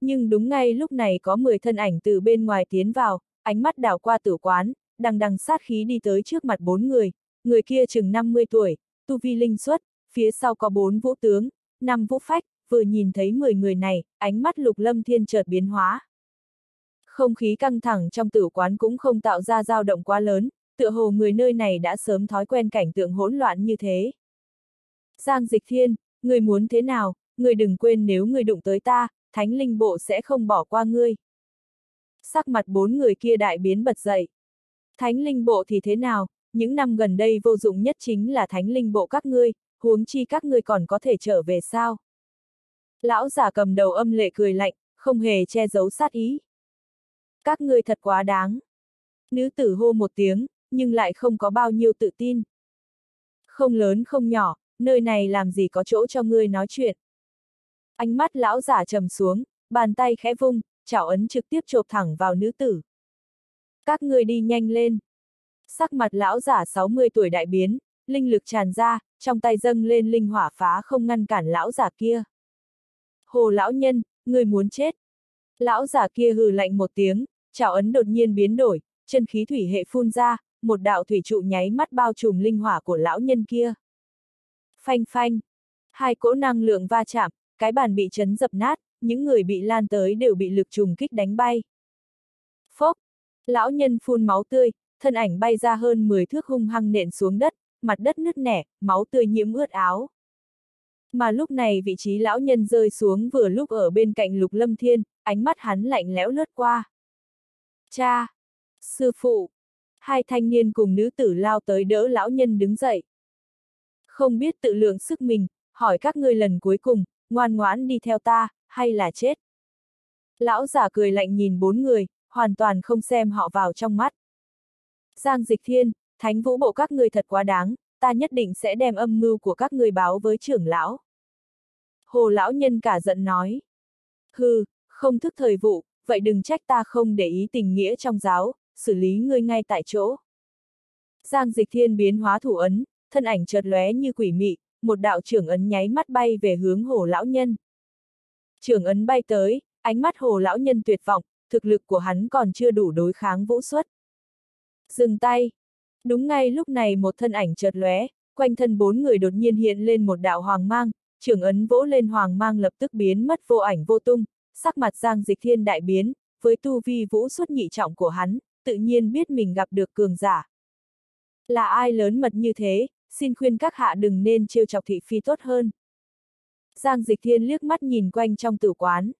Nhưng đúng ngay lúc này có 10 thân ảnh từ bên ngoài tiến vào, ánh mắt đảo qua tử quán, đằng đằng sát khí đi tới trước mặt bốn người, người kia chừng 50 tuổi, tu vi linh xuất, phía sau có bốn vũ tướng, năm vũ phách, vừa nhìn thấy 10 người này, ánh mắt lục lâm thiên chợt biến hóa. Không khí căng thẳng trong tử quán cũng không tạo ra dao động quá lớn, tựa hồ người nơi này đã sớm thói quen cảnh tượng hỗn loạn như thế. Giang Dịch Thiên, người muốn thế nào, người đừng quên nếu người đụng tới ta, thánh linh bộ sẽ không bỏ qua ngươi. Sắc mặt bốn người kia đại biến bật dậy. Thánh linh bộ thì thế nào, những năm gần đây vô dụng nhất chính là thánh linh bộ các ngươi, huống chi các ngươi còn có thể trở về sao. Lão giả cầm đầu âm lệ cười lạnh, không hề che giấu sát ý. Các ngươi thật quá đáng. Nữ tử hô một tiếng, nhưng lại không có bao nhiêu tự tin. Không lớn không nhỏ, nơi này làm gì có chỗ cho ngươi nói chuyện. Ánh mắt lão giả trầm xuống, bàn tay khẽ vung, chảo ấn trực tiếp chộp thẳng vào nữ tử. Các ngươi đi nhanh lên. Sắc mặt lão giả 60 tuổi đại biến, linh lực tràn ra, trong tay dâng lên linh hỏa phá không ngăn cản lão giả kia. Hồ lão nhân, người muốn chết. Lão giả kia hừ lạnh một tiếng, chảo ấn đột nhiên biến đổi, chân khí thủy hệ phun ra, một đạo thủy trụ nháy mắt bao trùm linh hỏa của lão nhân kia. Phanh phanh. Hai cỗ năng lượng va chạm, cái bàn bị chấn dập nát, những người bị lan tới đều bị lực trùng kích đánh bay. Phốc. Lão nhân phun máu tươi, thân ảnh bay ra hơn 10 thước hung hăng nện xuống đất, mặt đất nứt nẻ, máu tươi nhiễm ướt áo. Mà lúc này vị trí lão nhân rơi xuống vừa lúc ở bên cạnh lục lâm thiên, ánh mắt hắn lạnh lẽo lướt qua. Cha! Sư phụ! Hai thanh niên cùng nữ tử lao tới đỡ lão nhân đứng dậy. Không biết tự lượng sức mình, hỏi các ngươi lần cuối cùng, ngoan ngoãn đi theo ta, hay là chết? Lão giả cười lạnh nhìn bốn người, hoàn toàn không xem họ vào trong mắt. Giang Dịch Thiên, Thánh Vũ Bộ các ngươi thật quá đáng, ta nhất định sẽ đem âm mưu của các ngươi báo với trưởng lão. Hồ lão nhân cả giận nói. Hừ, không thức thời vụ, vậy đừng trách ta không để ý tình nghĩa trong giáo, xử lý ngươi ngay tại chỗ. Giang dịch thiên biến hóa thủ ấn, thân ảnh chợt lóe như quỷ mị, một đạo trưởng ấn nháy mắt bay về hướng hồ lão nhân. Trưởng ấn bay tới, ánh mắt hồ lão nhân tuyệt vọng, thực lực của hắn còn chưa đủ đối kháng vũ xuất. Dừng tay. Đúng ngay lúc này một thân ảnh chợt lóe, quanh thân bốn người đột nhiên hiện lên một đạo hoàng mang, trưởng ấn vỗ lên hoàng mang lập tức biến mất vô ảnh vô tung, sắc mặt Giang Dịch Thiên đại biến, với tu vi vũ xuất nhị trọng của hắn, tự nhiên biết mình gặp được cường giả. Là ai lớn mật như thế, xin khuyên các hạ đừng nên trêu chọc thị phi tốt hơn. Giang Dịch Thiên liếc mắt nhìn quanh trong tử quán.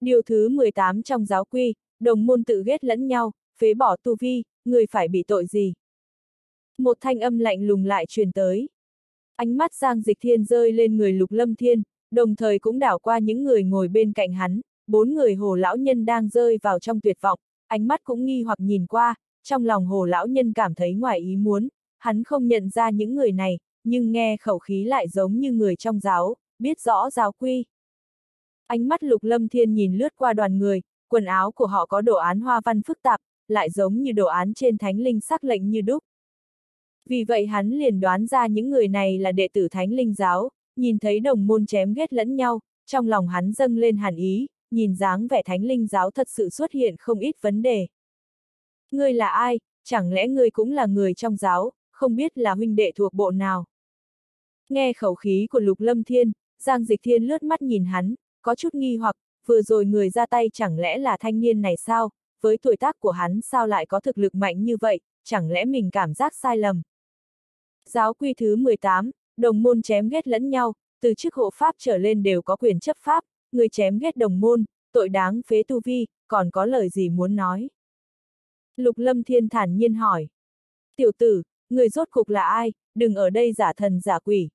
Điều thứ 18 trong giáo quy, đồng môn tự ghét lẫn nhau, phế bỏ tu vi, người phải bị tội gì? Một thanh âm lạnh lùng lại truyền tới. Ánh mắt Giang Dịch Thiên rơi lên người Lục Lâm Thiên, đồng thời cũng đảo qua những người ngồi bên cạnh hắn, bốn người hồ lão nhân đang rơi vào trong tuyệt vọng, ánh mắt cũng nghi hoặc nhìn qua, trong lòng hồ lão nhân cảm thấy ngoài ý muốn, hắn không nhận ra những người này, nhưng nghe khẩu khí lại giống như người trong giáo, biết rõ giáo quy. Ánh mắt lục lâm thiên nhìn lướt qua đoàn người, quần áo của họ có đồ án hoa văn phức tạp, lại giống như đồ án trên thánh linh sắc lệnh như đúc. Vì vậy hắn liền đoán ra những người này là đệ tử thánh linh giáo, nhìn thấy đồng môn chém ghét lẫn nhau, trong lòng hắn dâng lên hàn ý, nhìn dáng vẻ thánh linh giáo thật sự xuất hiện không ít vấn đề. Ngươi là ai, chẳng lẽ ngươi cũng là người trong giáo, không biết là huynh đệ thuộc bộ nào? Nghe khẩu khí của Lục Lâm Thiên, Giang Dịch Thiên lướt mắt nhìn hắn, có chút nghi hoặc, vừa rồi người ra tay chẳng lẽ là thanh niên này sao, với tuổi tác của hắn sao lại có thực lực mạnh như vậy, chẳng lẽ mình cảm giác sai lầm. Giáo quy thứ 18, đồng môn chém ghét lẫn nhau, từ chức hộ pháp trở lên đều có quyền chấp pháp, người chém ghét đồng môn, tội đáng phế tu vi, còn có lời gì muốn nói. Lục Lâm Thiên thản nhiên hỏi. Tiểu tử, người rốt cục là ai, đừng ở đây giả thần giả quỷ.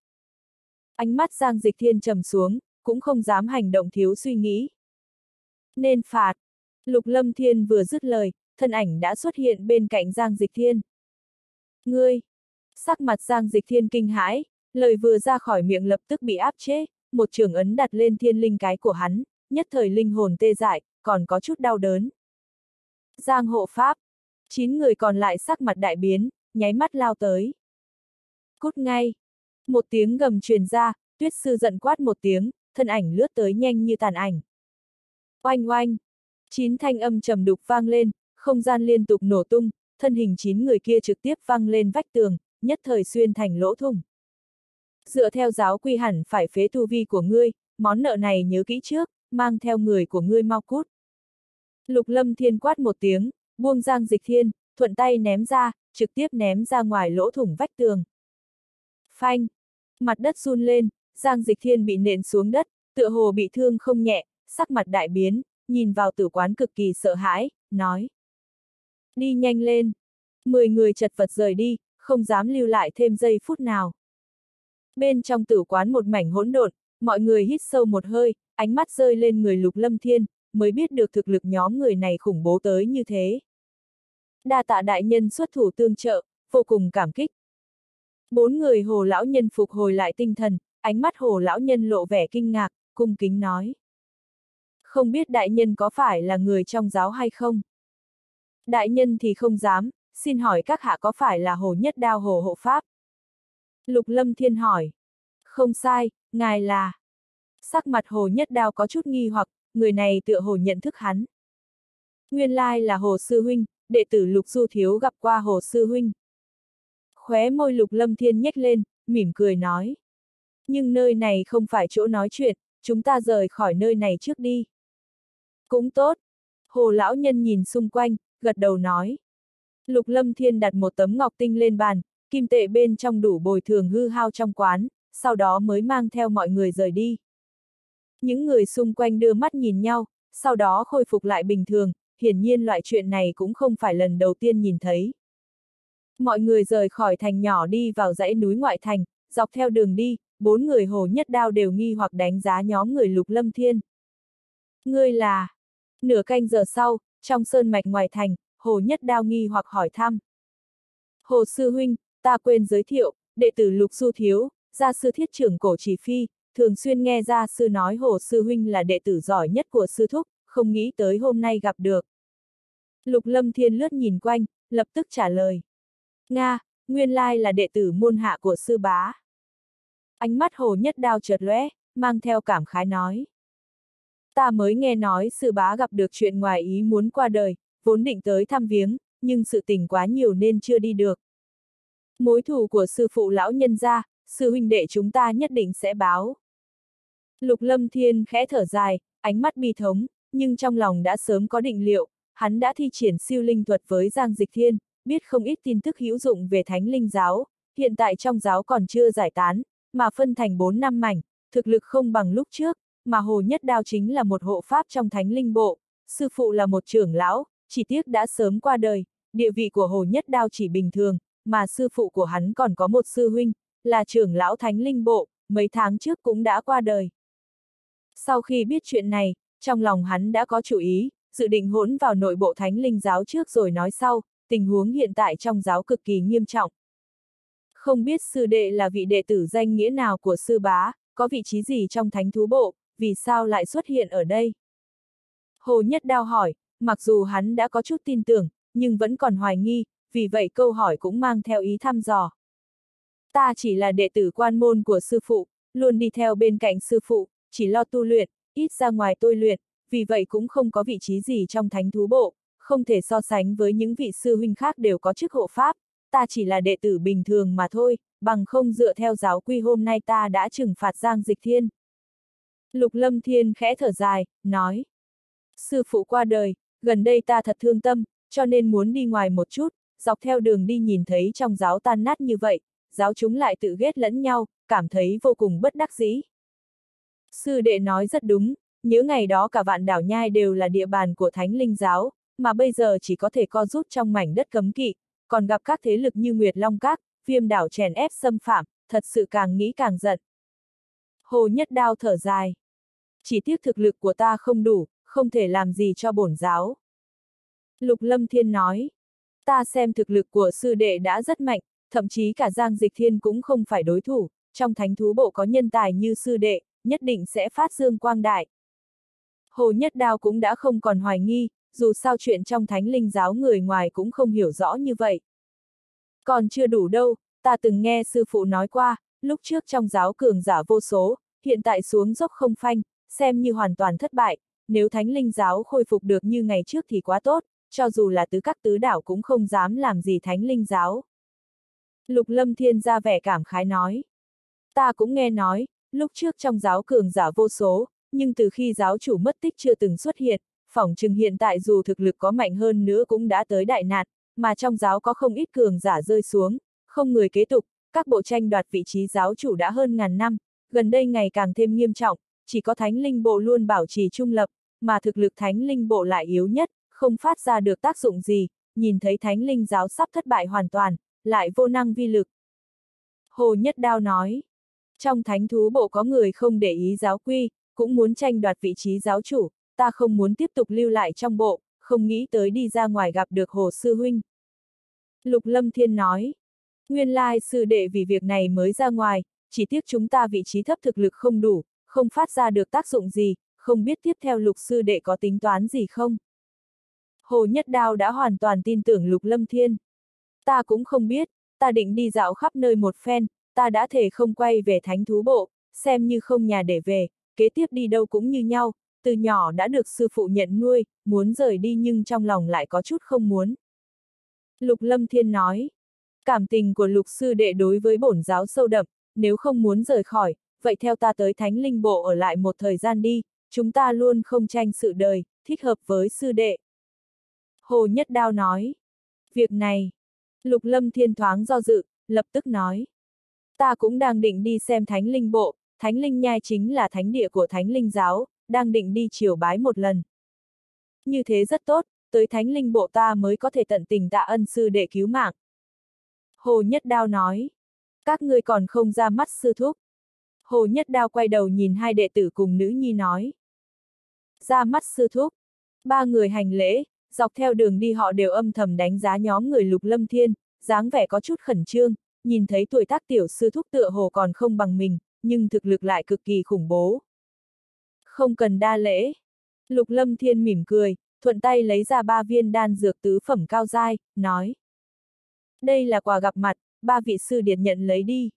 Ánh mắt Giang Dịch Thiên trầm xuống, cũng không dám hành động thiếu suy nghĩ. Nên phạt. Lục Lâm Thiên vừa dứt lời, thân ảnh đã xuất hiện bên cạnh Giang Dịch Thiên. Ngươi! Sắc mặt Giang Dịch Thiên kinh hãi, lời vừa ra khỏi miệng lập tức bị áp chế, một trường ấn đặt lên thiên linh cái của hắn, nhất thời linh hồn tê dại, còn có chút đau đớn. Giang hộ pháp! Chín người còn lại sắc mặt đại biến, nháy mắt lao tới. Cút ngay! Một tiếng gầm truyền ra, tuyết sư giận quát một tiếng, thân ảnh lướt tới nhanh như tàn ảnh. Oanh oanh! Chín thanh âm trầm đục vang lên, không gian liên tục nổ tung, thân hình chín người kia trực tiếp văng lên vách tường, nhất thời xuyên thành lỗ thủng. Dựa theo giáo quy hẳn phải phế tu vi của ngươi, món nợ này nhớ kỹ trước, mang theo người của ngươi mau cút. Lục lâm thiên quát một tiếng, buông giang dịch thiên, thuận tay ném ra, trực tiếp ném ra ngoài lỗ thủng vách tường. Phanh! Mặt đất run lên, giang dịch thiên bị nện xuống đất, tựa hồ bị thương không nhẹ, sắc mặt đại biến, nhìn vào tử quán cực kỳ sợ hãi, nói. Đi nhanh lên! Mười người chật vật rời đi, không dám lưu lại thêm giây phút nào. Bên trong tử quán một mảnh hỗn độn, mọi người hít sâu một hơi, ánh mắt rơi lên người lục lâm thiên, mới biết được thực lực nhóm người này khủng bố tới như thế. Đa tạ đại nhân xuất thủ tương trợ, vô cùng cảm kích. Bốn người hồ lão nhân phục hồi lại tinh thần, ánh mắt hồ lão nhân lộ vẻ kinh ngạc, cung kính nói. Không biết đại nhân có phải là người trong giáo hay không? Đại nhân thì không dám, xin hỏi các hạ có phải là hồ nhất đao hồ hộ pháp? Lục lâm thiên hỏi. Không sai, ngài là. Sắc mặt hồ nhất đao có chút nghi hoặc, người này tựa hồ nhận thức hắn. Nguyên lai là hồ sư huynh, đệ tử lục du thiếu gặp qua hồ sư huynh. Khóe môi lục lâm thiên nhếch lên, mỉm cười nói. Nhưng nơi này không phải chỗ nói chuyện, chúng ta rời khỏi nơi này trước đi. Cũng tốt. Hồ lão nhân nhìn xung quanh, gật đầu nói. Lục lâm thiên đặt một tấm ngọc tinh lên bàn, kim tệ bên trong đủ bồi thường hư hao trong quán, sau đó mới mang theo mọi người rời đi. Những người xung quanh đưa mắt nhìn nhau, sau đó khôi phục lại bình thường, hiển nhiên loại chuyện này cũng không phải lần đầu tiên nhìn thấy. Mọi người rời khỏi thành nhỏ đi vào dãy núi ngoại thành, dọc theo đường đi, bốn người hồ nhất đao đều nghi hoặc đánh giá nhóm người lục lâm thiên. Ngươi là... Nửa canh giờ sau, trong sơn mạch ngoài thành, hồ nhất đao nghi hoặc hỏi thăm. Hồ sư huynh, ta quên giới thiệu, đệ tử lục su thiếu, gia sư thiết trưởng cổ chỉ phi, thường xuyên nghe gia sư nói hồ sư huynh là đệ tử giỏi nhất của sư thúc, không nghĩ tới hôm nay gặp được. Lục Lâm Thiên lướt nhìn quanh, lập tức trả lời. Nga, nguyên lai là đệ tử môn hạ của sư bá. Ánh mắt hồ nhất đao chợt lóe, mang theo cảm khái nói. Ta mới nghe nói sư bá gặp được chuyện ngoài ý muốn qua đời, vốn định tới thăm viếng, nhưng sự tình quá nhiều nên chưa đi được. Mối thù của sư phụ lão nhân gia, sư huynh đệ chúng ta nhất định sẽ báo. Lục Lâm Thiên khẽ thở dài, ánh mắt bi thống, nhưng trong lòng đã sớm có định liệu, hắn đã thi triển siêu linh thuật với Giang Dịch Thiên, biết không ít tin tức hữu dụng về thánh linh giáo, hiện tại trong giáo còn chưa giải tán, mà phân thành 4 năm mảnh, thực lực không bằng lúc trước, mà Hồ Nhất Đao chính là một hộ pháp trong thánh linh bộ, sư phụ là một trưởng lão, chỉ tiếc đã sớm qua đời, địa vị của Hồ Nhất Đao chỉ bình thường, mà sư phụ của hắn còn có một sư huynh, là trưởng lão thánh linh bộ, mấy tháng trước cũng đã qua đời. Sau khi biết chuyện này, trong lòng hắn đã có chủ ý, dự định hỗn vào nội bộ thánh linh giáo trước rồi nói sau, tình huống hiện tại trong giáo cực kỳ nghiêm trọng. Không biết sư đệ là vị đệ tử danh nghĩa nào của sư bá, có vị trí gì trong thánh thú bộ, vì sao lại xuất hiện ở đây? Hồ Nhất Đao hỏi, mặc dù hắn đã có chút tin tưởng, nhưng vẫn còn hoài nghi, vì vậy câu hỏi cũng mang theo ý thăm dò. Ta chỉ là đệ tử quan môn của sư phụ, luôn đi theo bên cạnh sư phụ, chỉ lo tu luyện, ít ra ngoài tôi luyện, vì vậy cũng không có vị trí gì trong thánh thú bộ, không thể so sánh với những vị sư huynh khác đều có chức hộ pháp, ta chỉ là đệ tử bình thường mà thôi, bằng không dựa theo giáo quy hôm nay ta đã trừng phạt Giang Dịch Thiên. Lục Lâm Thiên khẽ thở dài, nói. Sư phụ qua đời, gần đây ta thật thương tâm, cho nên muốn đi ngoài một chút, dọc theo đường đi nhìn thấy trong giáo tan nát như vậy, giáo chúng lại tự ghét lẫn nhau, cảm thấy vô cùng bất đắc dĩ. Sư đệ nói rất đúng, Những ngày đó cả vạn đảo nhai đều là địa bàn của thánh linh giáo, mà bây giờ chỉ có thể co rút trong mảnh đất cấm kỵ, còn gặp các thế lực như Nguyệt Long Các, viêm đảo chèn ép xâm phạm, thật sự càng nghĩ càng giận. Hồ Nhất Đao thở dài. Chỉ tiếc thực lực của ta không đủ, không thể làm gì cho bổn giáo. Lục Lâm Thiên nói. Ta xem thực lực của sư đệ đã rất mạnh, thậm chí cả Giang Dịch Thiên cũng không phải đối thủ, trong thánh thú bộ có nhân tài như sư đệ, nhất định sẽ phát dương quang đại. Hồ Nhất Đao cũng đã không còn hoài nghi, dù sao chuyện trong thánh linh giáo người ngoài cũng không hiểu rõ như vậy. Còn chưa đủ đâu, ta từng nghe sư phụ nói qua, lúc trước trong giáo cường giả vô số, hiện tại xuống dốc không phanh, xem như hoàn toàn thất bại, nếu thánh linh giáo khôi phục được như ngày trước thì quá tốt, cho dù là tứ các tứ đảo cũng không dám làm gì thánh linh giáo. Lục lâm thiên ra vẻ cảm khái nói. Ta cũng nghe nói, lúc trước trong giáo cường giả vô số, nhưng từ khi giáo chủ mất tích chưa từng xuất hiện, phỏng chừng hiện tại dù thực lực có mạnh hơn nữa cũng đã tới đại nạn, mà trong giáo có không ít cường giả rơi xuống, không người kế tục, các bộ tranh đoạt vị trí giáo chủ đã hơn ngàn năm, gần đây ngày càng thêm nghiêm trọng, chỉ có thánh linh bộ luôn bảo trì trung lập, mà thực lực thánh linh bộ lại yếu nhất, không phát ra được tác dụng gì, nhìn thấy thánh linh giáo sắp thất bại hoàn toàn, lại vô năng vi lực. Hồ Nhất Đao nói, trong thánh thú bộ có người không để ý giáo quy, cũng muốn tranh đoạt vị trí giáo chủ, ta không muốn tiếp tục lưu lại trong bộ, không nghĩ tới đi ra ngoài gặp được Hồ Sư Huynh. Lục Lâm Thiên nói, nguyên lai sư đệ vì việc này mới ra ngoài, chỉ tiếc chúng ta vị trí thấp thực lực không đủ, không phát ra được tác dụng gì, không biết tiếp theo lục sư đệ có tính toán gì không? Hồ Nhất Đao đã hoàn toàn tin tưởng Lục Lâm Thiên. Ta cũng không biết, ta định đi dạo khắp nơi một phen, ta đã thể không quay về thánh thú bộ, xem như không nhà để về, kế tiếp đi đâu cũng như nhau, từ nhỏ đã được sư phụ nhận nuôi, muốn rời đi nhưng trong lòng lại có chút không muốn. Lục Lâm Thiên nói, cảm tình của lục sư đệ đối với bổn giáo sâu đậm, nếu không muốn rời khỏi, vậy theo ta tới thánh linh bộ ở lại một thời gian đi, chúng ta luôn không tranh sự đời, thích hợp với sư đệ. Hồ Nhất Đao nói, việc này, Lục Lâm Thiên thoáng do dự, lập tức nói. Ta cũng đang định đi xem thánh linh bộ, thánh linh nhai chính là thánh địa của thánh linh giáo, đang định đi triều bái một lần. Như thế rất tốt, tới thánh linh bộ ta mới có thể tận tình tạ ân sư để cứu mạng. Hồ Nhất Đao nói, các ngươi còn không ra mắt sư thúc. Hồ Nhất Đao quay đầu nhìn hai đệ tử cùng nữ nhi nói. Ra mắt sư thúc. Ba người hành lễ, dọc theo đường đi họ đều âm thầm đánh giá nhóm người lục lâm thiên, dáng vẻ có chút khẩn trương, nhìn thấy tuổi tác tiểu sư thúc tựa hồ còn không bằng mình, nhưng thực lực lại cực kỳ khủng bố. Không cần đa lễ. Lục Lâm Thiên mỉm cười, thuận tay lấy ra ba viên đan dược tứ phẩm cao giai, nói. Đây là quà gặp mặt, ba vị sư điệt nhận lấy đi.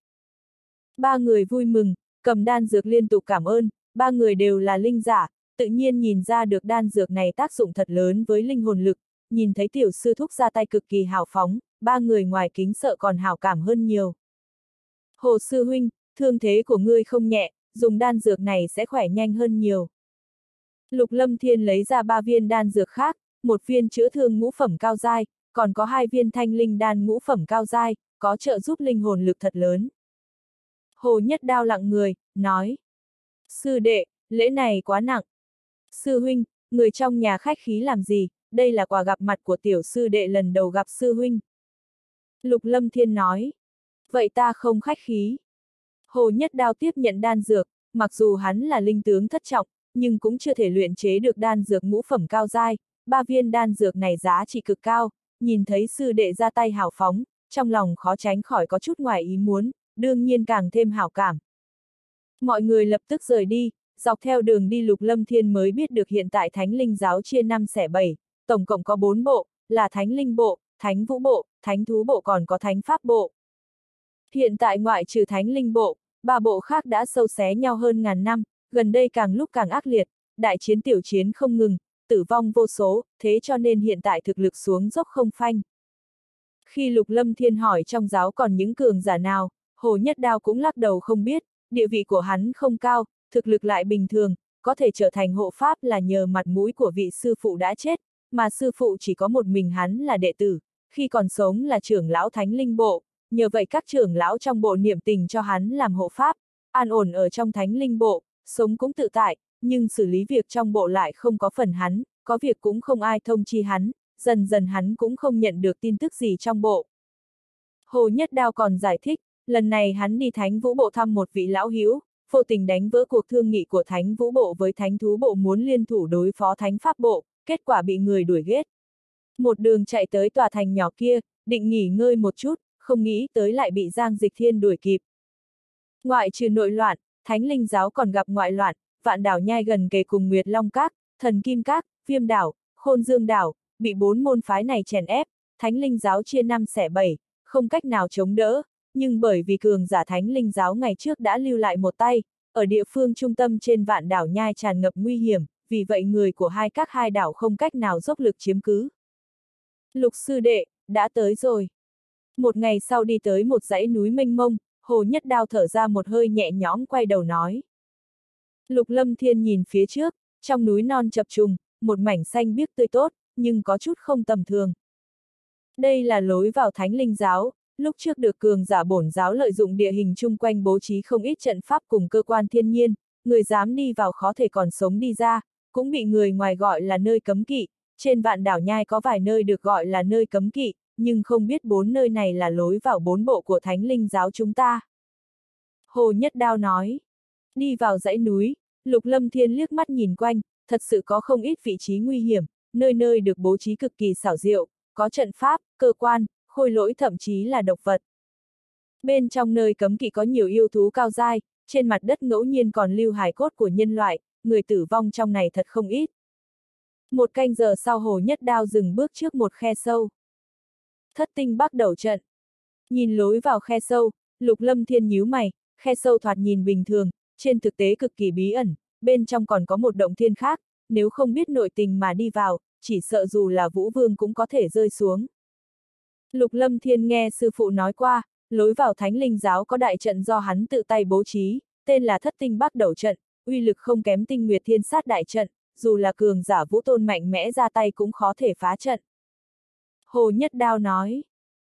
Ba người vui mừng, cầm đan dược liên tục cảm ơn, ba người đều là linh giả, tự nhiên nhìn ra được đan dược này tác dụng thật lớn với linh hồn lực, nhìn thấy tiểu sư thúc ra tay cực kỳ hào phóng, ba người ngoài kính sợ còn hào cảm hơn nhiều. Hồ sư huynh, thương thế của ngươi không nhẹ, dùng đan dược này sẽ khỏe nhanh hơn nhiều. Lục Lâm Thiên lấy ra ba viên đan dược khác, một viên chữa thương ngũ phẩm cao giai, còn có hai viên thanh linh đan ngũ phẩm cao giai, có trợ giúp linh hồn lực thật lớn. Hồ Nhất Đao lặng người, nói. Sư đệ, lễ này quá nặng. Sư huynh, người trong nhà khách khí làm gì, đây là quà gặp mặt của tiểu sư đệ lần đầu gặp sư huynh. Lục Lâm Thiên nói. Vậy ta không khách khí. Hồ Nhất Đao tiếp nhận đan dược, mặc dù hắn là linh tướng thất trọng, nhưng cũng chưa thể luyện chế được đan dược ngũ phẩm cao giai, ba viên đan dược này giá trị cực cao, nhìn thấy sư đệ ra tay hào phóng, trong lòng khó tránh khỏi có chút ngoài ý muốn, đương nhiên càng thêm hảo cảm. Mọi người lập tức rời đi, dọc theo đường đi Lục Lâm Thiên mới biết được hiện tại Thánh Linh giáo chia năm xẻ bảy, tổng cộng có bốn bộ, là Thánh Linh bộ, Thánh Vũ bộ, Thánh Thú bộ còn có Thánh Pháp bộ. Hiện tại ngoại trừ Thánh Linh bộ, ba bộ khác đã sâu xé nhau hơn ngàn năm, gần đây càng lúc càng ác liệt, đại chiến tiểu chiến không ngừng, tử vong vô số, thế cho nên hiện tại thực lực xuống dốc không phanh. Khi Lục Lâm Thiên hỏi trong giáo còn những cường giả nào, Hồ Nhất Đao cũng lắc đầu không biết, địa vị của hắn không cao, thực lực lại bình thường, có thể trở thành hộ pháp là nhờ mặt mũi của vị sư phụ đã chết, mà sư phụ chỉ có một mình hắn là đệ tử, khi còn sống là trưởng lão thánh linh bộ, nhờ vậy các trưởng lão trong bộ niệm tình cho hắn làm hộ pháp, an ổn ở trong thánh linh bộ, sống cũng tự tại, nhưng xử lý việc trong bộ lại không có phần hắn, có việc cũng không ai thông chi hắn, dần dần hắn cũng không nhận được tin tức gì trong bộ. Hồ Nhất Đao còn giải thích, lần này hắn đi Thánh Vũ Bộ thăm một vị lão hiếu, vô tình đánh vỡ cuộc thương nghị của Thánh Vũ Bộ với Thánh Thú Bộ muốn liên thủ đối phó Thánh Pháp Bộ, kết quả bị người đuổi ghét. Một đường chạy tới tòa thành nhỏ kia, định nghỉ ngơi một chút, không nghĩ tới lại bị Giang Dịch Thiên đuổi kịp. Ngoại trừ nội loạn, Thánh Linh Giáo còn gặp ngoại loạn, vạn đảo nhai gần kề cùng Nguyệt Long Các, Thần Kim Các, Viêm Đảo, Khôn Dương Đảo, bị bốn môn phái này chèn ép, Thánh Linh Giáo chia năm xẻ bảy, không cách nào chống đỡ, nhưng bởi vì cường giả Thánh Linh Giáo ngày trước đã lưu lại một tay, ở địa phương trung tâm trên vạn đảo nhai tràn ngập nguy hiểm, vì vậy người của hai các hai đảo không cách nào dốc lực chiếm cứ. Lục sư đệ, đã tới rồi. Một ngày sau đi tới một dãy núi mênh mông, Hồ Nhất Đao thở ra một hơi nhẹ nhõm quay đầu nói. Lục Lâm Thiên nhìn phía trước, trong núi non chập trùng, một mảnh xanh biếc tươi tốt, nhưng có chút không tầm thường. Đây là lối vào Thánh Linh Giáo, lúc trước được cường giả bổn giáo lợi dụng địa hình chung quanh bố trí không ít trận pháp cùng cơ quan thiên nhiên, người dám đi vào khó thể còn sống đi ra, cũng bị người ngoài gọi là nơi cấm kỵ, trên vạn đảo nhai có vài nơi được gọi là nơi cấm kỵ, nhưng không biết bốn nơi này là lối vào bốn bộ của thánh linh giáo chúng ta. Hồ Nhất Đao nói, đi vào dãy núi, Lục Lâm Thiên liếc mắt nhìn quanh, thật sự có không ít vị trí nguy hiểm, nơi nơi được bố trí cực kỳ xảo diệu, có trận pháp, cơ quan, khôi lỗi thậm chí là độc vật. Bên trong nơi cấm kỵ có nhiều yêu thú cao dai, trên mặt đất ngẫu nhiên còn lưu hài cốt của nhân loại, người tử vong trong này thật không ít. Một canh giờ sau hồ nhất đao dừng bước trước một khe sâu. Thất tinh bắt đầu trận. Nhìn lối vào khe sâu, lục lâm thiên nhíu mày, khe sâu thoạt nhìn bình thường, trên thực tế cực kỳ bí ẩn, bên trong còn có một động thiên khác, nếu không biết nội tình mà đi vào, chỉ sợ dù là vũ vương cũng có thể rơi xuống. Lục lâm thiên nghe sư phụ nói qua, lối vào thánh linh giáo có đại trận do hắn tự tay bố trí, tên là thất tinh bắt đầu trận, uy lực không kém tinh nguyệt thiên sát đại trận, dù là cường giả vũ tôn mạnh mẽ ra tay cũng khó thể phá trận. Hồ Nhất Đao nói,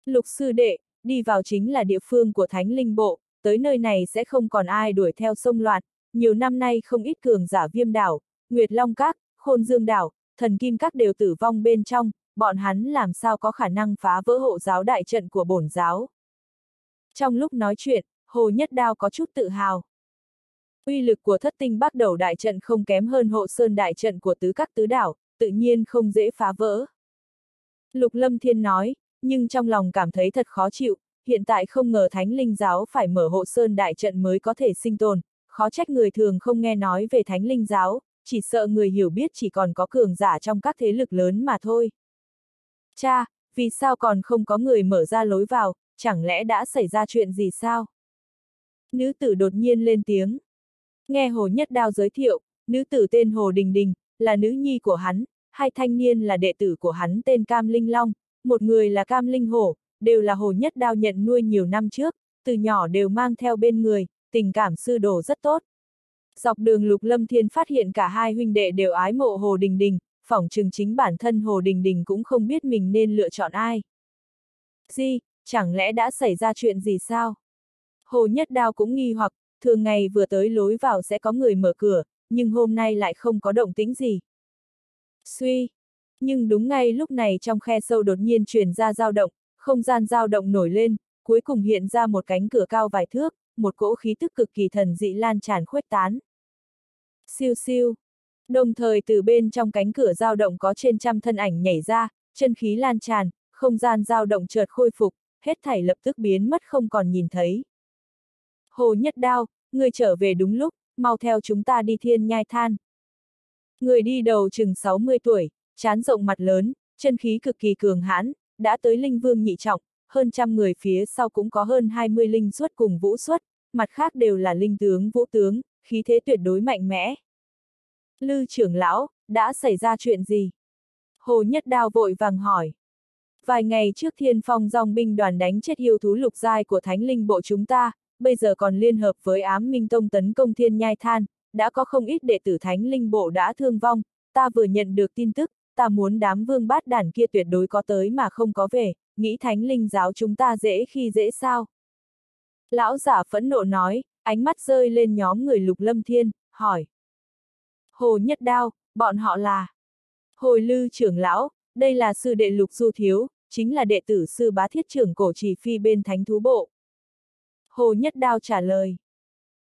lục sư đệ, đi vào chính là địa phương của thánh linh bộ, tới nơi này sẽ không còn ai đuổi theo sông loạn, nhiều năm nay không ít cường giả viêm đảo, Nguyệt Long Các, Khôn Dương đảo, thần kim các đều tử vong bên trong, bọn hắn làm sao có khả năng phá vỡ hộ giáo đại trận của bổn giáo. Trong lúc nói chuyện, Hồ Nhất Đao có chút tự hào. Uy lực của thất tinh bắt đầu đại trận không kém hơn hộ sơn đại trận của tứ các tứ đảo, tự nhiên không dễ phá vỡ. Lục Lâm Thiên nói, nhưng trong lòng cảm thấy thật khó chịu, hiện tại không ngờ Thánh Linh Giáo phải mở hộ sơn đại trận mới có thể sinh tồn, khó trách người thường không nghe nói về Thánh Linh Giáo, chỉ sợ người hiểu biết chỉ còn có cường giả trong các thế lực lớn mà thôi. Cha, vì sao còn không có người mở ra lối vào, chẳng lẽ đã xảy ra chuyện gì sao? Nữ tử đột nhiên lên tiếng. Nghe Hồ Nhất Đao giới thiệu, nữ tử tên Hồ Đình Đình, là nữ nhi của hắn, hai thanh niên là đệ tử của hắn tên Cam Linh Long, một người là Cam Linh Hổ, đều là Hồ Nhất Đao nhận nuôi nhiều năm trước, từ nhỏ đều mang theo bên người, tình cảm sư đồ rất tốt. Dọc đường Lục Lâm Thiên phát hiện cả hai huynh đệ đều ái mộ Hồ Đình Đình, phỏng chừng chính bản thân Hồ Đình Đình cũng không biết mình nên lựa chọn ai. Gì, chẳng lẽ đã xảy ra chuyện gì sao? Hồ Nhất Đao cũng nghi hoặc, thường ngày vừa tới lối vào sẽ có người mở cửa, nhưng hôm nay lại không có động tĩnh gì. Suy! Nhưng đúng ngay lúc này trong khe sâu đột nhiên truyền ra dao động, không gian dao động nổi lên, cuối cùng hiện ra một cánh cửa cao vài thước, một cỗ khí tức cực kỳ thần dị lan tràn khuếch tán. Siêu siêu! Đồng thời từ bên trong cánh cửa dao động có trên trăm thân ảnh nhảy ra, chân khí lan tràn, không gian dao động chợt khôi phục, hết thảy lập tức biến mất không còn nhìn thấy. Hồ Nhất Đao, người trở về đúng lúc, mau theo chúng ta đi thiên nhai than. Người đi đầu chừng 60 tuổi, chán rộng mặt lớn, chân khí cực kỳ cường hãn, đã tới linh vương nhị trọng, hơn trăm người phía sau cũng có hơn 20 linh xuất cùng vũ xuất, mặt khác đều là linh tướng vũ tướng, khí thế tuyệt đối mạnh mẽ. Lư trưởng lão, đã xảy ra chuyện gì? Hồ Nhất Đao vội vàng hỏi. Vài ngày trước thiên phong dòng binh đoàn đánh chết yêu thú lục giai của thánh linh bộ chúng ta, bây giờ còn liên hợp với ám minh tông tấn công thiên nhai than, đã có không ít đệ tử thánh linh bộ đã thương vong, ta vừa nhận được tin tức, ta muốn đám vương bát đàn kia tuyệt đối có tới mà không có về, nghĩ thánh linh giáo chúng ta dễ khi dễ sao. Lão giả phẫn nộ nói, ánh mắt rơi lên nhóm người lục lâm thiên, hỏi. Hồ Nhất Đao, bọn họ là. Hồi lư trưởng lão, đây là sư đệ lục du thiếu, chính là đệ tử sư bá thiết trưởng cổ trì phi bên thánh thú bộ. Hồ Nhất Đao trả lời.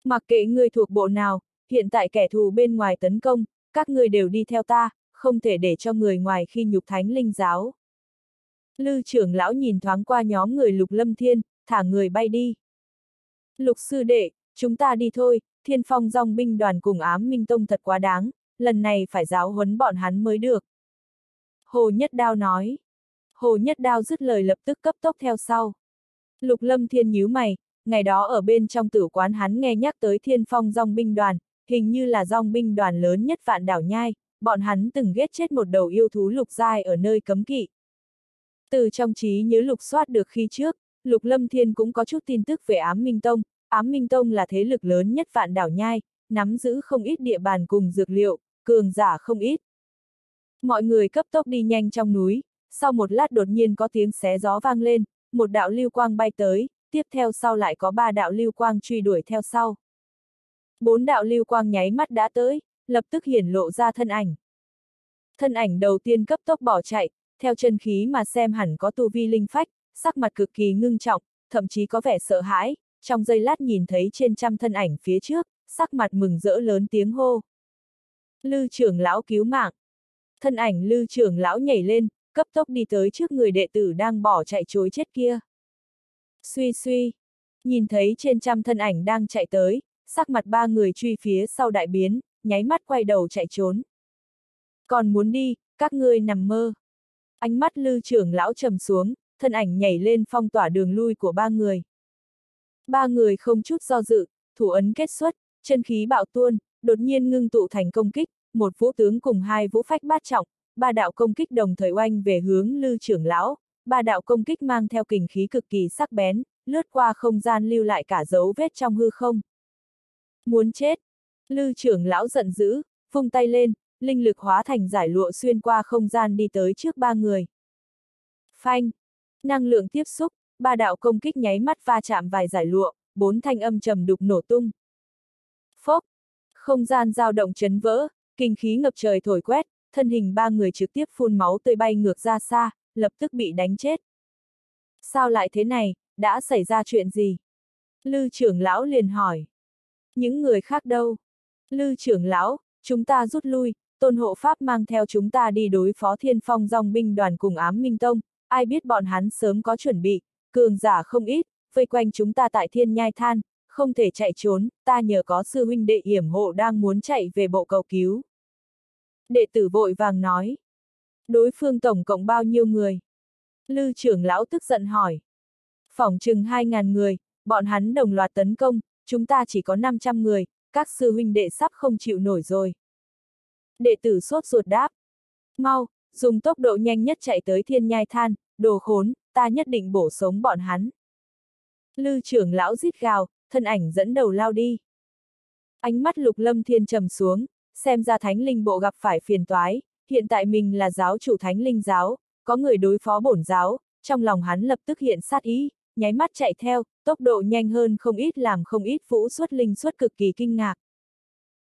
Mặc kệ người thuộc bộ nào, hiện tại kẻ thù bên ngoài tấn công, các người đều đi theo ta, không thể để cho người ngoài khi nhục thánh linh giáo. Lư trưởng lão nhìn thoáng qua nhóm người lục lâm thiên, thả người bay đi. Lục sư đệ, chúng ta đi thôi, thiên phong dòng binh đoàn cùng ám minh tông thật quá đáng, lần này phải giáo huấn bọn hắn mới được. Hồ Nhất Đao nói. Hồ Nhất Đao dứt lời lập tức cấp tốc theo sau. Lục lâm thiên nhíu mày, ngày đó ở bên trong tử quán hắn nghe nhắc tới thiên phong dòng binh đoàn, hình như là dòng binh đoàn lớn nhất vạn đảo nhai, bọn hắn từng ghét chết một đầu yêu thú lục giai ở nơi cấm kỵ. Từ trong trí nhớ lục soát được khi trước, Lục Lâm Thiên cũng có chút tin tức về Ám Minh Tông, Ám Minh Tông là thế lực lớn nhất vạn đảo nhai, nắm giữ không ít địa bàn cùng dược liệu, cường giả không ít. Mọi người cấp tốc đi nhanh trong núi, sau một lát đột nhiên có tiếng xé gió vang lên, một đạo lưu quang bay tới, tiếp theo sau lại có ba đạo lưu quang truy đuổi theo sau. Bốn đạo lưu quang nháy mắt đã tới, lập tức hiển lộ ra thân ảnh. Thân ảnh đầu tiên cấp tốc bỏ chạy, theo chân khí mà xem hẳn có tu vi linh phách, sắc mặt cực kỳ ngưng trọng, thậm chí có vẻ sợ hãi, trong giây lát nhìn thấy trên trăm thân ảnh phía trước, sắc mặt mừng rỡ lớn tiếng hô. Lư trưởng lão cứu mạng. Thân ảnh lư trưởng lão nhảy lên, cấp tốc đi tới trước người đệ tử đang bỏ chạy chối chết kia. Suy suy, nhìn thấy trên trăm thân ảnh đang chạy tới, sắc mặt ba người truy phía sau đại biến, nháy mắt quay đầu chạy trốn. Còn muốn đi, các ngươi nằm mơ. Ánh mắt lư trưởng lão trầm xuống, thân ảnh nhảy lên phong tỏa đường lui của ba người. Ba người không chút do dự, thủ ấn kết xuất, chân khí bạo tuôn, đột nhiên ngưng tụ thành công kích, một vũ tướng cùng hai vũ phách bát trọng, ba đạo công kích đồng thời oanh về hướng lư trưởng lão, ba đạo công kích mang theo kình khí cực kỳ sắc bén, lướt qua không gian lưu lại cả dấu vết trong hư không. Muốn chết! Lư trưởng lão giận dữ, phung tay lên, linh lực hóa thành giải lụa xuyên qua không gian đi tới trước ba người. Phanh! Năng lượng tiếp xúc, ba đạo công kích nháy mắt va chạm vài giải lụa, bốn thanh âm trầm đục nổ tung. Phốc! Không gian dao động chấn vỡ, kinh khí ngập trời thổi quét, thân hình ba người trực tiếp phun máu tươi bay ngược ra xa, lập tức bị đánh chết. Sao lại thế này, đã xảy ra chuyện gì? Lư trưởng lão liền hỏi. Những người khác đâu? Lư trưởng lão, chúng ta rút lui, tôn hộ pháp mang theo chúng ta đi đối phó thiên phong dòng binh đoàn cùng ám minh tông, ai biết bọn hắn sớm có chuẩn bị, cường giả không ít, vây quanh chúng ta tại thiên nhai than, không thể chạy trốn, ta nhờ có sư huynh đệ hiểm hộ đang muốn chạy về bộ cầu cứu. Đệ tử vội vàng nói. Đối phương tổng cộng bao nhiêu người? Lư trưởng lão tức giận hỏi. Phỏng chừng 2.000 người, bọn hắn đồng loạt tấn công, chúng ta chỉ có 500 người, các sư huynh đệ sắp không chịu nổi rồi. Đệ tử sốt ruột đáp. Mau, dùng tốc độ nhanh nhất chạy tới thiên nhai than, đồ khốn, ta nhất định bổ sống bọn hắn. Lư trưởng lão rít gào, thân ảnh dẫn đầu lao đi. Ánh mắt lục lâm thiên trầm xuống, xem ra thánh linh bộ gặp phải phiền toái, hiện tại mình là giáo chủ thánh linh giáo, có người đối phó bổn giáo, trong lòng hắn lập tức hiện sát ý, nháy mắt chạy theo, tốc độ nhanh hơn không ít làm không ít vũ xuất linh xuất cực kỳ kinh ngạc.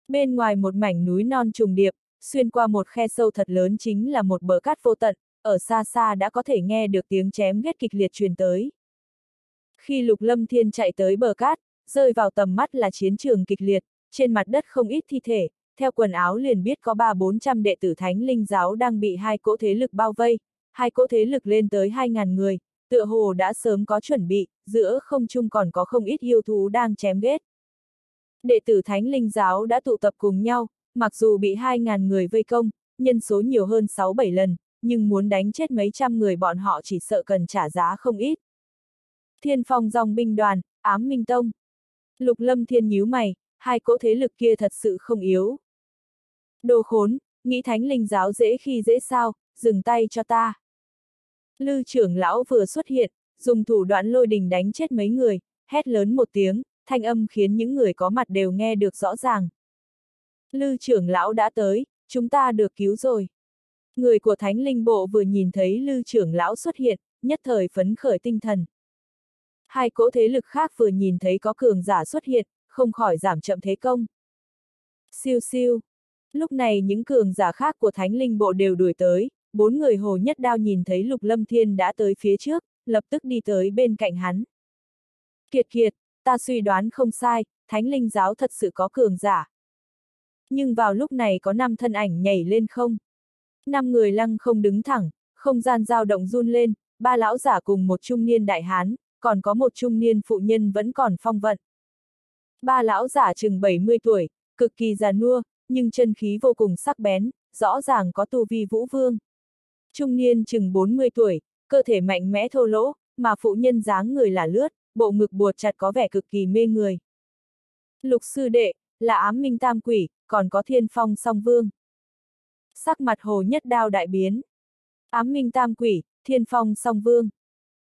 Bên ngoài một mảnh núi non trùng điệp, xuyên qua một khe sâu thật lớn chính là một bờ cát vô tận, ở xa xa đã có thể nghe được tiếng chém ghét kịch liệt truyền tới. Khi Lục Lâm Thiên chạy tới bờ cát, rơi vào tầm mắt là chiến trường kịch liệt, trên mặt đất không ít thi thể, theo quần áo liền biết có ba bốn trăm đệ tử thánh linh giáo đang bị hai cỗ thế lực bao vây, hai cỗ thế lực lên tới hai ngàn người, tựa hồ đã sớm có chuẩn bị, giữa không trung còn có không ít yêu thú đang chém ghét. Đệ tử thánh linh giáo đã tụ tập cùng nhau, mặc dù bị hai ngàn người vây công, nhân số nhiều hơn 6-7 lần, nhưng muốn đánh chết mấy trăm người bọn họ chỉ sợ cần trả giá không ít. Thiên phong dòng binh đoàn, ám minh tông. Lục lâm thiên nhíu mày, hai cỗ thế lực kia thật sự không yếu. Đồ khốn, nghĩ thánh linh giáo dễ khi dễ sao, dừng tay cho ta. Lư trưởng lão vừa xuất hiện, dùng thủ đoạn lôi đình đánh chết mấy người, hét lớn một tiếng, thanh âm khiến những người có mặt đều nghe được rõ ràng. Lư trưởng lão đã tới, chúng ta được cứu rồi. Người của thánh linh bộ vừa nhìn thấy lư trưởng lão xuất hiện, nhất thời phấn khởi tinh thần. Hai cỗ thế lực khác vừa nhìn thấy có cường giả xuất hiện, không khỏi giảm chậm thế công. Siêu siêu. Lúc này những cường giả khác của thánh linh bộ đều đuổi tới, bốn người hồ nhất đao nhìn thấy lục lâm thiên đã tới phía trước, lập tức đi tới bên cạnh hắn. Kiệt kiệt, ta suy đoán không sai, thánh linh giáo thật sự có cường giả. Nhưng vào lúc này có năm thân ảnh nhảy lên không. Năm người lăng không đứng thẳng, không gian dao động run lên, ba lão giả cùng một trung niên đại hán, còn có một trung niên phụ nhân vẫn còn phong vận. Ba lão giả chừng 70 tuổi, cực kỳ già nua, nhưng chân khí vô cùng sắc bén, rõ ràng có tu vi vũ vương. Trung niên chừng 40 tuổi, cơ thể mạnh mẽ thô lỗ, mà phụ nhân dáng người là lướt, bộ ngực buộc chặt có vẻ cực kỳ mê người. Lục sư đệ, là ám minh tam quỷ, còn có thiên phong song vương. Sắc mặt hồ nhất đao đại biến. Ám minh tam quỷ, thiên phong song vương.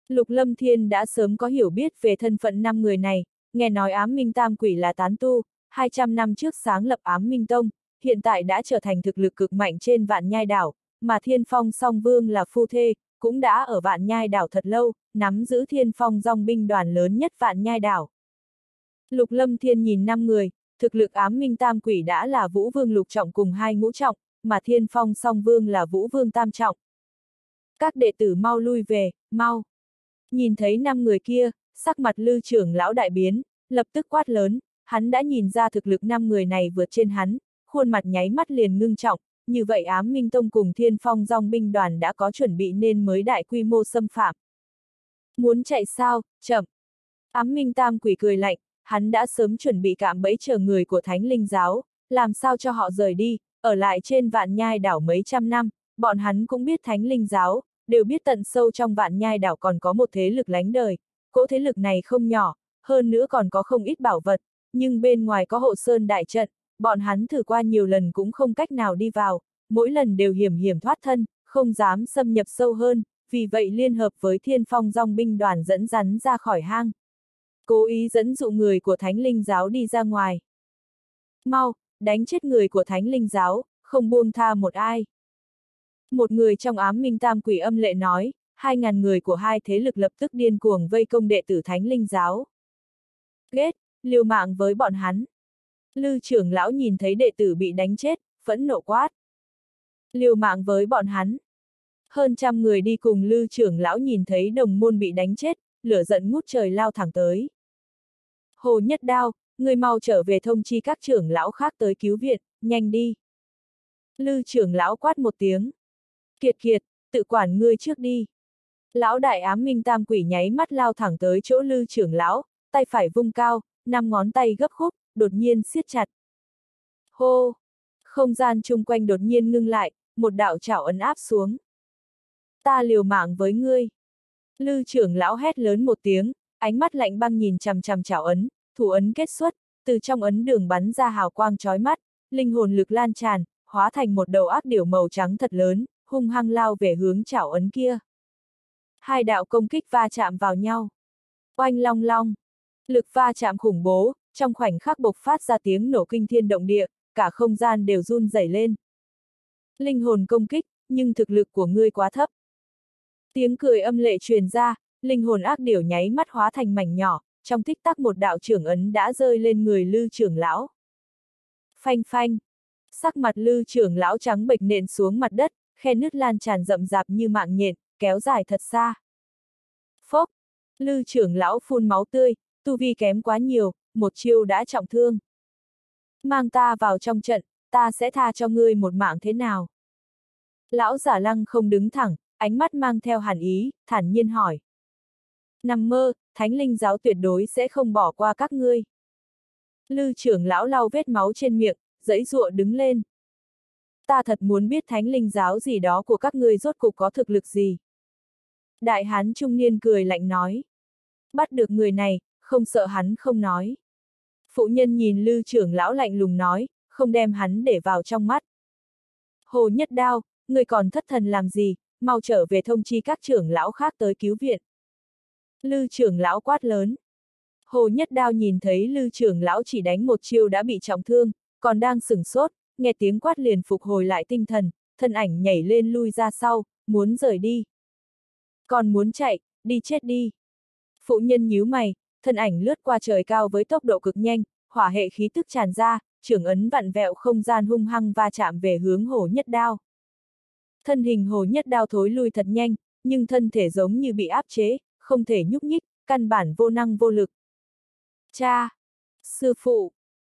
Lục lâm thiên đã sớm có hiểu biết về thân phận năm người này, nghe nói ám minh tam quỷ là tán tu, 200 năm trước sáng lập ám minh tông, hiện tại đã trở thành thực lực cực mạnh trên vạn nhai đảo, mà thiên phong song vương là phu thê, cũng đã ở vạn nhai đảo thật lâu, nắm giữ thiên phong dòng binh đoàn lớn nhất vạn nhai đảo. Lục lâm thiên nhìn năm người, thực lực ám minh tam quỷ đã là vũ vương lục trọng cùng hai ngũ trọng, mà thiên phong song vương là vũ vương tam trọng. Các đệ tử mau lui về, mau. Nhìn thấy năm người kia, sắc mặt lư trưởng lão đại biến, lập tức quát lớn, hắn đã nhìn ra thực lực năm người này vượt trên hắn, khuôn mặt nháy mắt liền ngưng trọng, như vậy ám minh tông cùng thiên phong dòng binh đoàn đã có chuẩn bị nên mới đại quy mô xâm phạm. Muốn chạy sao, chậm. Ám minh tam quỷ cười lạnh, hắn đã sớm chuẩn bị cạm bẫy chờ người của thánh linh giáo, làm sao cho họ rời đi, ở lại trên vạn nhai đảo mấy trăm năm, bọn hắn cũng biết thánh linh giáo, đều biết tận sâu trong vạn nhai đảo còn có một thế lực lánh đời, cỗ thế lực này không nhỏ, hơn nữa còn có không ít bảo vật, nhưng bên ngoài có hộ sơn đại trận, bọn hắn thử qua nhiều lần cũng không cách nào đi vào, mỗi lần đều hiểm hiểm thoát thân, không dám xâm nhập sâu hơn, vì vậy liên hợp với thiên phong dòng binh đoàn dẫn rắn ra khỏi hang. Cố ý dẫn dụ người của thánh linh giáo đi ra ngoài. Mau, đánh chết người của thánh linh giáo, không buông tha một ai. Một người trong ám minh tam quỷ âm lệ nói, hai ngàn người của hai thế lực lập tức điên cuồng vây công đệ tử thánh linh giáo. Ghét, liều mạng với bọn hắn. Lư trưởng lão nhìn thấy đệ tử bị đánh chết, phẫn nộ quát. Liều mạng với bọn hắn. Hơn trăm người đi cùng lư trưởng lão nhìn thấy đồng môn bị đánh chết, lửa giận ngút trời lao thẳng tới. Hồ Nhất Đao, người mau trở về thông chi các trưởng lão khác tới cứu viện, nhanh đi. Lư trưởng lão quát một tiếng. Kiệt kiệt, tự quản ngươi trước đi. Lão đại ám minh tam quỷ nháy mắt lao thẳng tới chỗ lư trưởng lão, tay phải vung cao, năm ngón tay gấp khúc, đột nhiên siết chặt. Hô! Không gian chung quanh đột nhiên ngưng lại, một đạo chảo ấn áp xuống. Ta liều mạng với ngươi. Lư trưởng lão hét lớn một tiếng, ánh mắt lạnh băng nhìn chằm chằm chảo ấn, thủ ấn kết xuất, từ trong ấn đường bắn ra hào quang chói mắt, linh hồn lực lan tràn, hóa thành một đầu ác điểu màu trắng thật lớn, hung hăng lao về hướng chảo ấn kia. Hai đạo công kích va chạm vào nhau. Oanh long long. Lực va chạm khủng bố, trong khoảnh khắc bộc phát ra tiếng nổ kinh thiên động địa, cả không gian đều run rẩy lên. Linh hồn công kích, nhưng thực lực của ngươi quá thấp. Tiếng cười âm lệ truyền ra, linh hồn ác điểu nháy mắt hóa thành mảnh nhỏ, trong tích tắc một đạo trưởng ấn đã rơi lên người lư trưởng lão. Phanh phanh. Sắc mặt lư trưởng lão trắng bệch nện xuống mặt đất, khe nứt lan tràn rậm rạp như mạng nhện, kéo dài thật xa. Phốc. Lư trưởng lão phun máu tươi, tu vi kém quá nhiều, một chiêu đã trọng thương. Mang ta vào trong trận, ta sẽ tha cho ngươi một mạng thế nào? Lão giả lăng không đứng thẳng, ánh mắt mang theo hàn ý, thản nhiên hỏi. Nằm mơ, thánh linh giáo tuyệt đối sẽ không bỏ qua các ngươi. Lư trưởng lão lau vết máu trên miệng, dãy dụa đứng lên. Ta thật muốn biết thánh linh giáo gì đó của các ngươi rốt cục có thực lực gì. Đại hán trung niên cười lạnh nói. Bắt được người này, không sợ hắn không nói. Phụ nhân nhìn lư trưởng lão lạnh lùng nói, không đem hắn để vào trong mắt. Hồ nhất đao, người còn thất thần làm gì, mau trở về thông chi các trưởng lão khác tới cứu viện. Lư trưởng lão quát lớn. Hồ Nhất Đao nhìn thấy Lư trưởng lão chỉ đánh một chiêu đã bị trọng thương, còn đang sửng sốt, nghe tiếng quát liền phục hồi lại tinh thần, thân ảnh nhảy lên lui ra sau, muốn rời đi. Còn muốn chạy, đi chết đi. Phụ nhân nhíu mày, thân ảnh lướt qua trời cao với tốc độ cực nhanh, hỏa hệ khí tức tràn ra, trưởng ấn vặn vẹo không gian hung hăng va chạm về hướng Hồ Nhất Đao. Thân hình Hồ Nhất Đao thối lui thật nhanh, nhưng thân thể giống như bị áp chế, không thể nhúc nhích, căn bản vô năng vô lực. Cha! Sư phụ!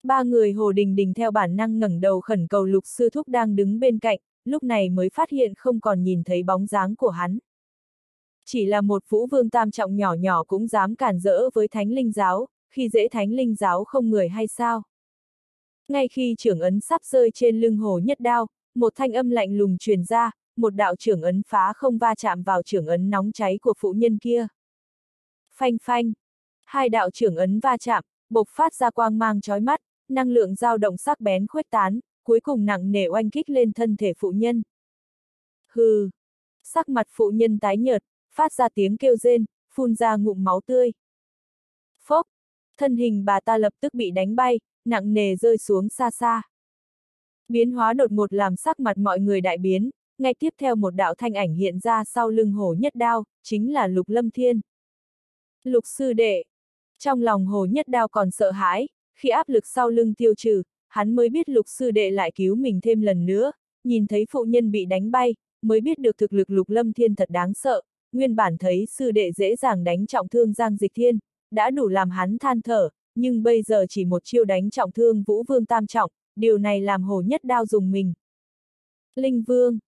Ba người Hồ Đình Đình theo bản năng ngẩng đầu khẩn cầu lục sư thúc đang đứng bên cạnh, lúc này mới phát hiện không còn nhìn thấy bóng dáng của hắn. Chỉ là một vũ vương tam trọng nhỏ nhỏ cũng dám cản rỡ với thánh linh giáo, khi dễ thánh linh giáo không người hay sao? Ngay khi trưởng ấn sắp rơi trên lưng hồ nhất đao, một thanh âm lạnh lùng truyền ra, một đạo trưởng ấn phá không va chạm vào trưởng ấn nóng cháy của phụ nhân kia. Phanh phanh. Hai đạo trưởng ấn va chạm, bộc phát ra quang mang chói mắt, năng lượng dao động sắc bén khuếch tán, cuối cùng nặng nề oanh kích lên thân thể phụ nhân. Hừ. Sắc mặt phụ nhân tái nhợt, phát ra tiếng kêu rên, phun ra ngụm máu tươi. Phốc. Thân hình bà ta lập tức bị đánh bay, nặng nề rơi xuống xa xa. Biến hóa đột ngột làm sắc mặt mọi người đại biến, ngay tiếp theo một đạo thanh ảnh hiện ra sau lưng hồ nhất đao, chính là Lục Lâm Thiên. Lục sư đệ. Trong lòng hồ nhất đao còn sợ hãi, khi áp lực sau lưng tiêu trừ, hắn mới biết lục sư đệ lại cứu mình thêm lần nữa, nhìn thấy phụ nhân bị đánh bay, mới biết được thực lực lục lâm thiên thật đáng sợ, nguyên bản thấy sư đệ dễ dàng đánh trọng thương Giang Dịch Thiên, đã đủ làm hắn than thở, nhưng bây giờ chỉ một chiêu đánh trọng thương Vũ Vương Tam Trọng, điều này làm hồ nhất đao dùng mình. Linh Vương.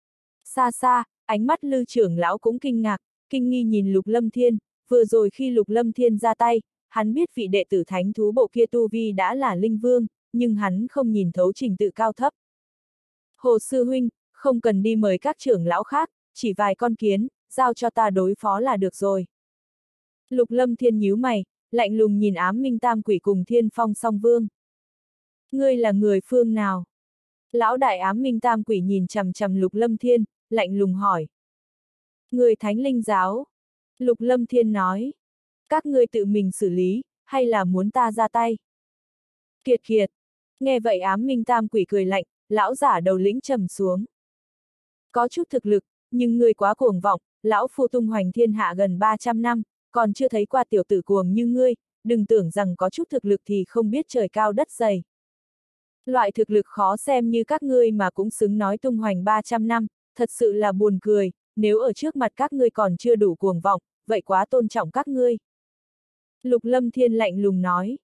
Xa xa, ánh mắt lư trưởng lão cũng kinh ngạc, kinh nghi nhìn lục lâm thiên, Vừa rồi khi Lục Lâm Thiên ra tay, hắn biết vị đệ tử thánh thú bộ kia tu vi đã là linh vương, nhưng hắn không nhìn thấu trình tự cao thấp. Hồ Sư Huynh, không cần đi mời các trưởng lão khác, chỉ vài con kiến, giao cho ta đối phó là được rồi. Lục Lâm Thiên nhíu mày, lạnh lùng nhìn ám minh tam quỷ cùng thiên phong song vương. Ngươi là người phương nào? Lão đại ám minh tam quỷ nhìn chằm chằm lục lâm thiên, lạnh lùng hỏi. Người thánh linh giáo. Lục Lâm Thiên nói, các ngươi tự mình xử lý, hay là muốn ta ra tay? Kiệt kiệt, nghe vậy ám minh tam quỷ cười lạnh, lão giả đầu lĩnh trầm xuống. Có chút thực lực, nhưng ngươi quá cuồng vọng, lão phu tung hoành thiên hạ gần 300 năm, còn chưa thấy qua tiểu tử cuồng như ngươi, đừng tưởng rằng có chút thực lực thì không biết trời cao đất dày. Loại thực lực khó xem như các ngươi mà cũng xứng nói tung hoành 300 năm, thật sự là buồn cười, nếu ở trước mặt các ngươi còn chưa đủ cuồng vọng, vậy quá tôn trọng các ngươi. Lục Lâm Thiên lạnh lùng nói.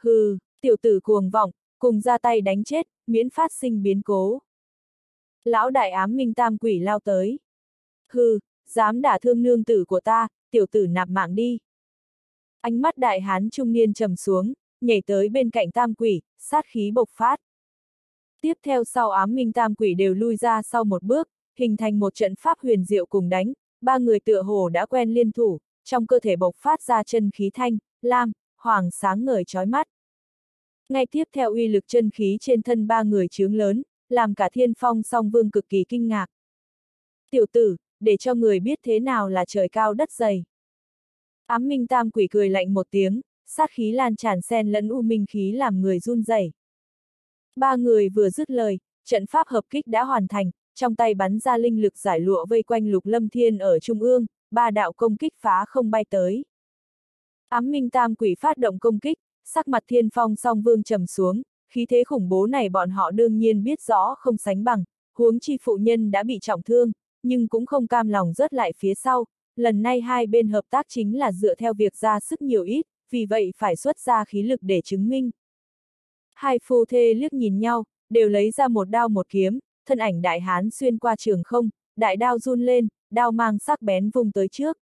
Hừ, tiểu tử cuồng vọng, cùng ra tay đánh chết, miễn phát sinh biến cố. Lão đại ám minh tam quỷ lao tới. Hừ, dám đả thương nương tử của ta, tiểu tử nạp mạng đi. Ánh mắt đại hán trung niên trầm xuống, nhảy tới bên cạnh tam quỷ, sát khí bộc phát. Tiếp theo sau ám minh tam quỷ đều lui ra sau một bước, hình thành một trận pháp huyền diệu cùng đánh, ba người tựa hồ đã quen liên thủ, trong cơ thể bộc phát ra chân khí thanh, lam, hoàng sáng ngời chói mắt. Ngay tiếp theo uy lực chân khí trên thân ba người chướng lớn, làm cả thiên phong song vương cực kỳ kinh ngạc. Tiểu tử, để cho người biết thế nào là trời cao đất dày. Ám minh tam quỷ cười lạnh một tiếng, sát khí lan tràn xen lẫn u minh khí làm người run rẩy. Ba người vừa dứt lời, trận pháp hợp kích đã hoàn thành, trong tay bắn ra linh lực giải lụa vây quanh lục lâm thiên ở trung ương, ba đạo công kích phá không bay tới. Ám minh tam quỷ phát động công kích, sắc mặt thiên phong song vương trầm xuống, khí thế khủng bố này bọn họ đương nhiên biết rõ không sánh bằng, huống chi phụ nhân đã bị trọng thương, nhưng cũng không cam lòng rớt lại phía sau, lần này hai bên hợp tác chính là dựa theo việc ra sức nhiều ít, vì vậy phải xuất ra khí lực để chứng minh. Hai phu thê liếc nhìn nhau, đều lấy ra một đao một kiếm, thân ảnh đại hán xuyên qua trường không, đại đao run lên, đao mang sắc bén vùng tới trước.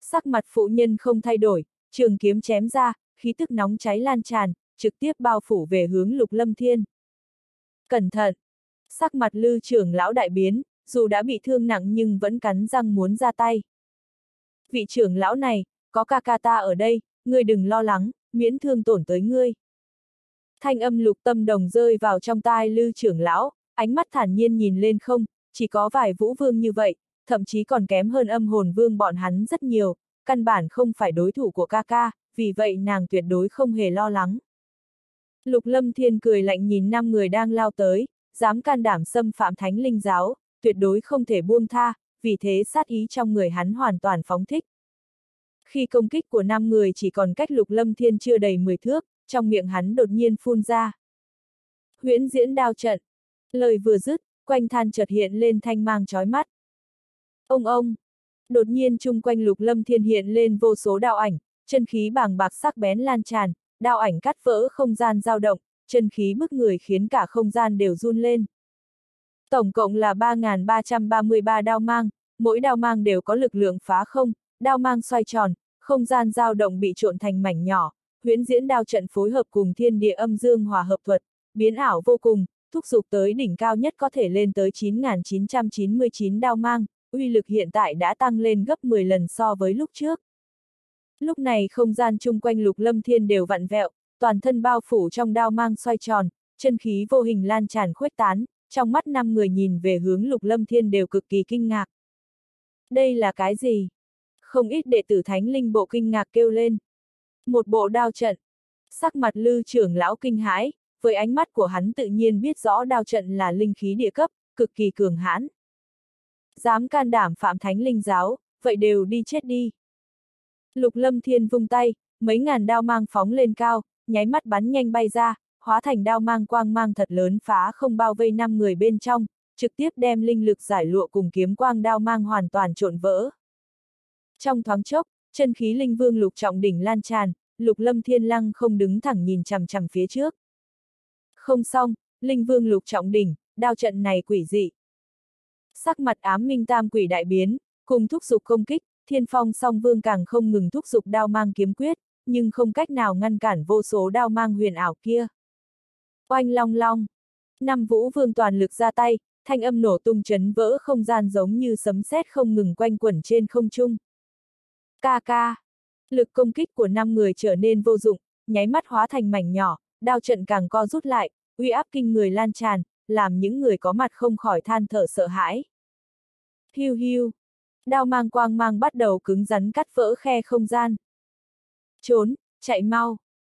Sắc mặt phụ nhân không thay đổi, trường kiếm chém ra, khí tức nóng cháy lan tràn, trực tiếp bao phủ về hướng lục lâm thiên. Cẩn thận! Sắc mặt lư trưởng lão đại biến, dù đã bị thương nặng nhưng vẫn cắn răng muốn ra tay. Vị trưởng lão này, có ca ca ta ở đây, ngươi đừng lo lắng, miễn thương tổn tới ngươi. Thanh âm lục tâm đồng rơi vào trong tai lư trưởng lão, ánh mắt thản nhiên nhìn lên không, chỉ có vài vũ vương như vậy, thậm chí còn kém hơn âm hồn vương bọn hắn rất nhiều, căn bản không phải đối thủ của ca ca, vì vậy nàng tuyệt đối không hề lo lắng. Lục lâm thiên cười lạnh nhìn năm người đang lao tới, dám can đảm xâm phạm thánh linh giáo, tuyệt đối không thể buông tha, vì thế sát ý trong người hắn hoàn toàn phóng thích. Khi công kích của năm người chỉ còn cách lục lâm thiên chưa đầy 10 thước, trong miệng hắn đột nhiên phun ra. Huyễn diễn đao trận. Lời vừa dứt, quanh than chợt hiện lên thanh mang chói mắt. Ông ông! Đột nhiên chung quanh lục lâm thiên hiện lên vô số đạo ảnh, chân khí bàng bạc sắc bén lan tràn, đạo ảnh cắt vỡ không gian dao động, chân khí bức người khiến cả không gian đều run lên. Tổng cộng là 3.333 đao mang, mỗi đao mang đều có lực lượng phá không, đao mang xoay tròn, không gian dao động bị trộn thành mảnh nhỏ, huyễn diễn đao trận phối hợp cùng thiên địa âm dương hòa hợp thuật, biến ảo vô cùng, thúc giục tới đỉnh cao nhất có thể lên tới 9.999 đao mang, uy lực hiện tại đã tăng lên gấp 10 lần so với lúc trước. Lúc này không gian chung quanh lục lâm thiên đều vặn vẹo, toàn thân bao phủ trong đao mang xoay tròn, chân khí vô hình lan tràn khuếch tán, trong mắt năm người nhìn về hướng lục lâm thiên đều cực kỳ kinh ngạc. Đây là cái gì? Không ít đệ tử thánh linh bộ kinh ngạc kêu lên. Một bộ đao trận. Sắc mặt lư trưởng lão kinh hãi, với ánh mắt của hắn tự nhiên biết rõ đao trận là linh khí địa cấp, cực kỳ cường hãn. Dám can đảm phạm thánh linh giáo, vậy đều đi chết đi. Lục lâm thiên vung tay, mấy ngàn đao mang phóng lên cao, nháy mắt bắn nhanh bay ra, hóa thành đao mang quang mang thật lớn phá không bao vây năm người bên trong, trực tiếp đem linh lực giải lụa cùng kiếm quang đao mang hoàn toàn trộn vỡ. Trong thoáng chốc, chân khí linh vương lục trọng đỉnh lan tràn, lục lâm thiên lăng không đứng thẳng nhìn chằm chằm phía trước. Không xong, linh vương lục trọng đỉnh, đao trận này quỷ dị. Sắc mặt ám minh tam quỷ đại biến, cùng thúc giục công kích, thiên phong song vương càng không ngừng thúc giục đao mang kiếm quyết, nhưng không cách nào ngăn cản vô số đao mang huyền ảo kia. Oanh long long. Năm vũ vương toàn lực ra tay, thanh âm nổ tung chấn vỡ không gian giống như sấm sét không ngừng quanh quẩn trên không trung. Ca ca. Lực công kích của năm người trở nên vô dụng, nháy mắt hóa thành mảnh nhỏ, đao trận càng co rút lại, uy áp kinh người lan tràn, làm những người có mặt không khỏi than thở sợ hãi. Hiu hiu. Đao mang quang mang bắt đầu cứng rắn cắt vỡ khe không gian. Trốn, chạy mau.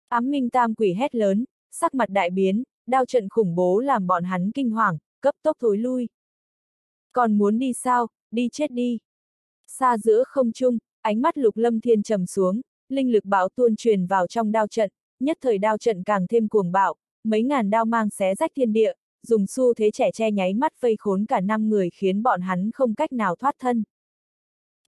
Ám minh tam quỷ hét lớn, sắc mặt đại biến, đao trận khủng bố làm bọn hắn kinh hoàng, cấp tốc thối lui. Còn muốn đi sao, đi chết đi. Xa giữa không trung, ánh mắt lục lâm thiên trầm xuống, linh lực bão tuôn truyền vào trong đao trận, nhất thời đao trận càng thêm cuồng bạo, mấy ngàn đao mang xé rách thiên địa, dùng xu thế trẻ che nháy mắt vây khốn cả năm người khiến bọn hắn không cách nào thoát thân.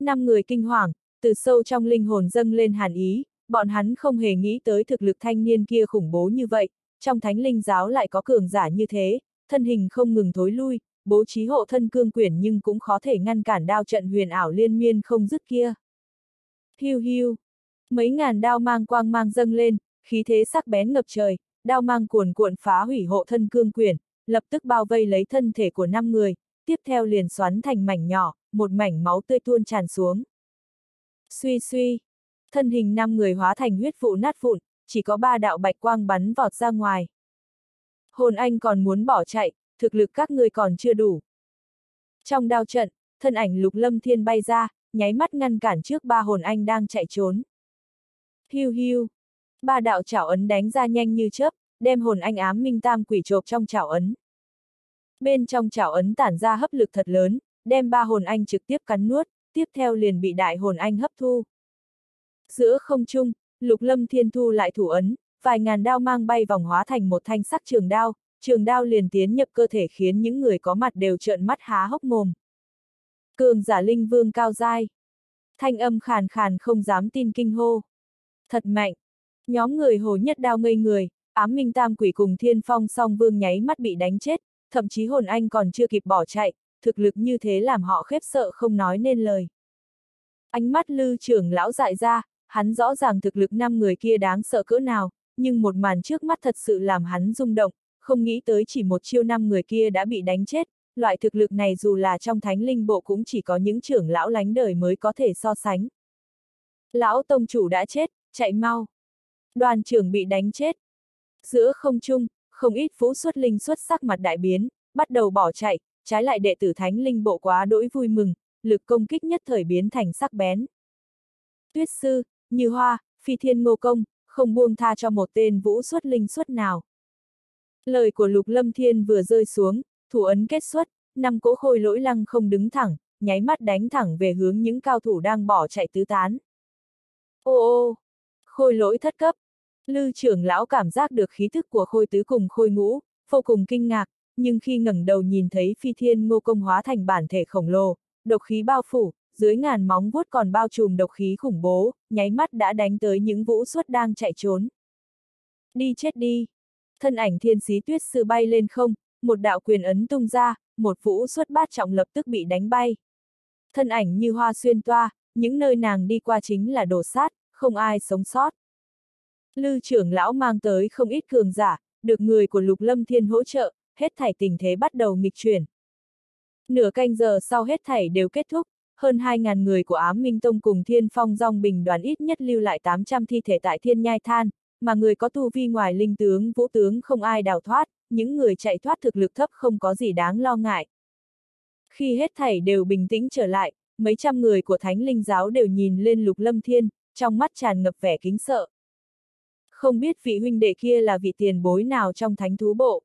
Năm người kinh hoàng, từ sâu trong linh hồn dâng lên hàn ý, bọn hắn không hề nghĩ tới thực lực thanh niên kia khủng bố như vậy, trong thánh linh giáo lại có cường giả như thế, thân hình không ngừng thối lui, bố trí hộ thân cương quyển nhưng cũng khó thể ngăn cản đao trận huyền ảo liên miên không dứt kia. Hiu hiu, mấy ngàn đao mang quang mang dâng lên, khí thế sắc bén ngập trời, đao mang cuồn cuộn phá hủy hộ thân cương quyển, lập tức bao vây lấy thân thể của năm người, tiếp theo liền xoắn thành mảnh nhỏ, một mảnh máu tươi tuôn tràn xuống. Suy suy, thân hình năm người hóa thành huyết vụ nát vụn, chỉ có ba đạo bạch quang bắn vọt ra ngoài. Hồn anh còn muốn bỏ chạy, thực lực các người còn chưa đủ. Trong đao trận, thân ảnh lục lâm thiên bay ra, nháy mắt ngăn cản trước ba hồn anh đang chạy trốn. Hiu hiu, ba đạo chảo ấn đánh ra nhanh như chớp, đem hồn anh ám minh tam quỷ trộp trong chảo ấn. Bên trong chảo ấn tản ra hấp lực thật lớn, đem ba hồn anh trực tiếp cắn nuốt, tiếp theo liền bị đại hồn anh hấp thu. Giữa không trung, lục lâm thiên thu lại thủ ấn, vài ngàn đao mang bay vòng hóa thành một thanh sắc trường đao, trường đao liền tiến nhập cơ thể khiến những người có mặt đều trợn mắt há hốc mồm. Cường giả linh vương cao dai. Thanh âm khàn khàn không dám tin kinh hô. Thật mạnh. Nhóm người hồ nhất đao ngây người, ám minh tam quỷ cùng thiên phong song vương nháy mắt bị đánh chết, thậm chí hồn anh còn chưa kịp bỏ chạy, thực lực như thế làm họ khiếp sợ không nói nên lời. Ánh mắt lư trưởng lão dại ra, hắn rõ ràng thực lực năm người kia đáng sợ cỡ nào, nhưng một màn trước mắt thật sự làm hắn rung động, không nghĩ tới chỉ một chiêu năm người kia đã bị đánh chết, loại thực lực này dù là trong thánh linh bộ cũng chỉ có những trưởng lão lánh đời mới có thể so sánh. Lão tông chủ đã chết, chạy mau. Đoàn trưởng bị đánh chết. Giữa không trung, không ít phú xuất linh xuất sắc mặt đại biến, bắt đầu bỏ chạy, trái lại đệ tử thánh linh bộ quá đỗi vui mừng, lực công kích nhất thời biến thành sắc bén. Tuyết sư, như hoa, phi thiên ngô công, không buông tha cho một tên vũ xuất linh xuất nào. Lời của lục lâm thiên vừa rơi xuống, thủ ấn kết xuất, năm cỗ khôi lỗi lăng không đứng thẳng, nháy mắt đánh thẳng về hướng những cao thủ đang bỏ chạy tứ tán. Ô ô! Khôi lỗi thất cấp! Lư trưởng lão cảm giác được khí thức của khôi tứ cùng khôi ngũ, vô cùng kinh ngạc, nhưng khi ngẩng đầu nhìn thấy phi thiên ngô công hóa thành bản thể khổng lồ, độc khí bao phủ, dưới ngàn móng vuốt còn bao trùm độc khí khủng bố, nháy mắt đã đánh tới những vũ suất đang chạy trốn. Đi chết đi! Thân ảnh thiên sĩ tuyết sư bay lên không, một đạo quyền ấn tung ra, một vũ xuất bát trọng lập tức bị đánh bay. Thân ảnh như hoa xuyên toa, những nơi nàng đi qua chính là đổ sát, không ai sống sót. Lư trưởng lão mang tới không ít cường giả, được người của Lục Lâm Thiên hỗ trợ, hết thảy tình thế bắt đầu nghịch chuyển. Nửa canh giờ sau hết thảy đều kết thúc, hơn 2.000 người của Ám Minh Tông cùng Thiên Phong Dòng Bình đoàn ít nhất lưu lại 800 thi thể tại Thiên Nhai Than, mà người có tu vi ngoài linh tướng, vũ tướng không ai đào thoát, những người chạy thoát thực lực thấp không có gì đáng lo ngại. Khi hết thảy đều bình tĩnh trở lại, mấy trăm người của Thánh Linh Giáo đều nhìn lên Lục Lâm Thiên, trong mắt tràn ngập vẻ kính sợ. Không biết vị huynh đệ kia là vị tiền bối nào trong thánh thú bộ.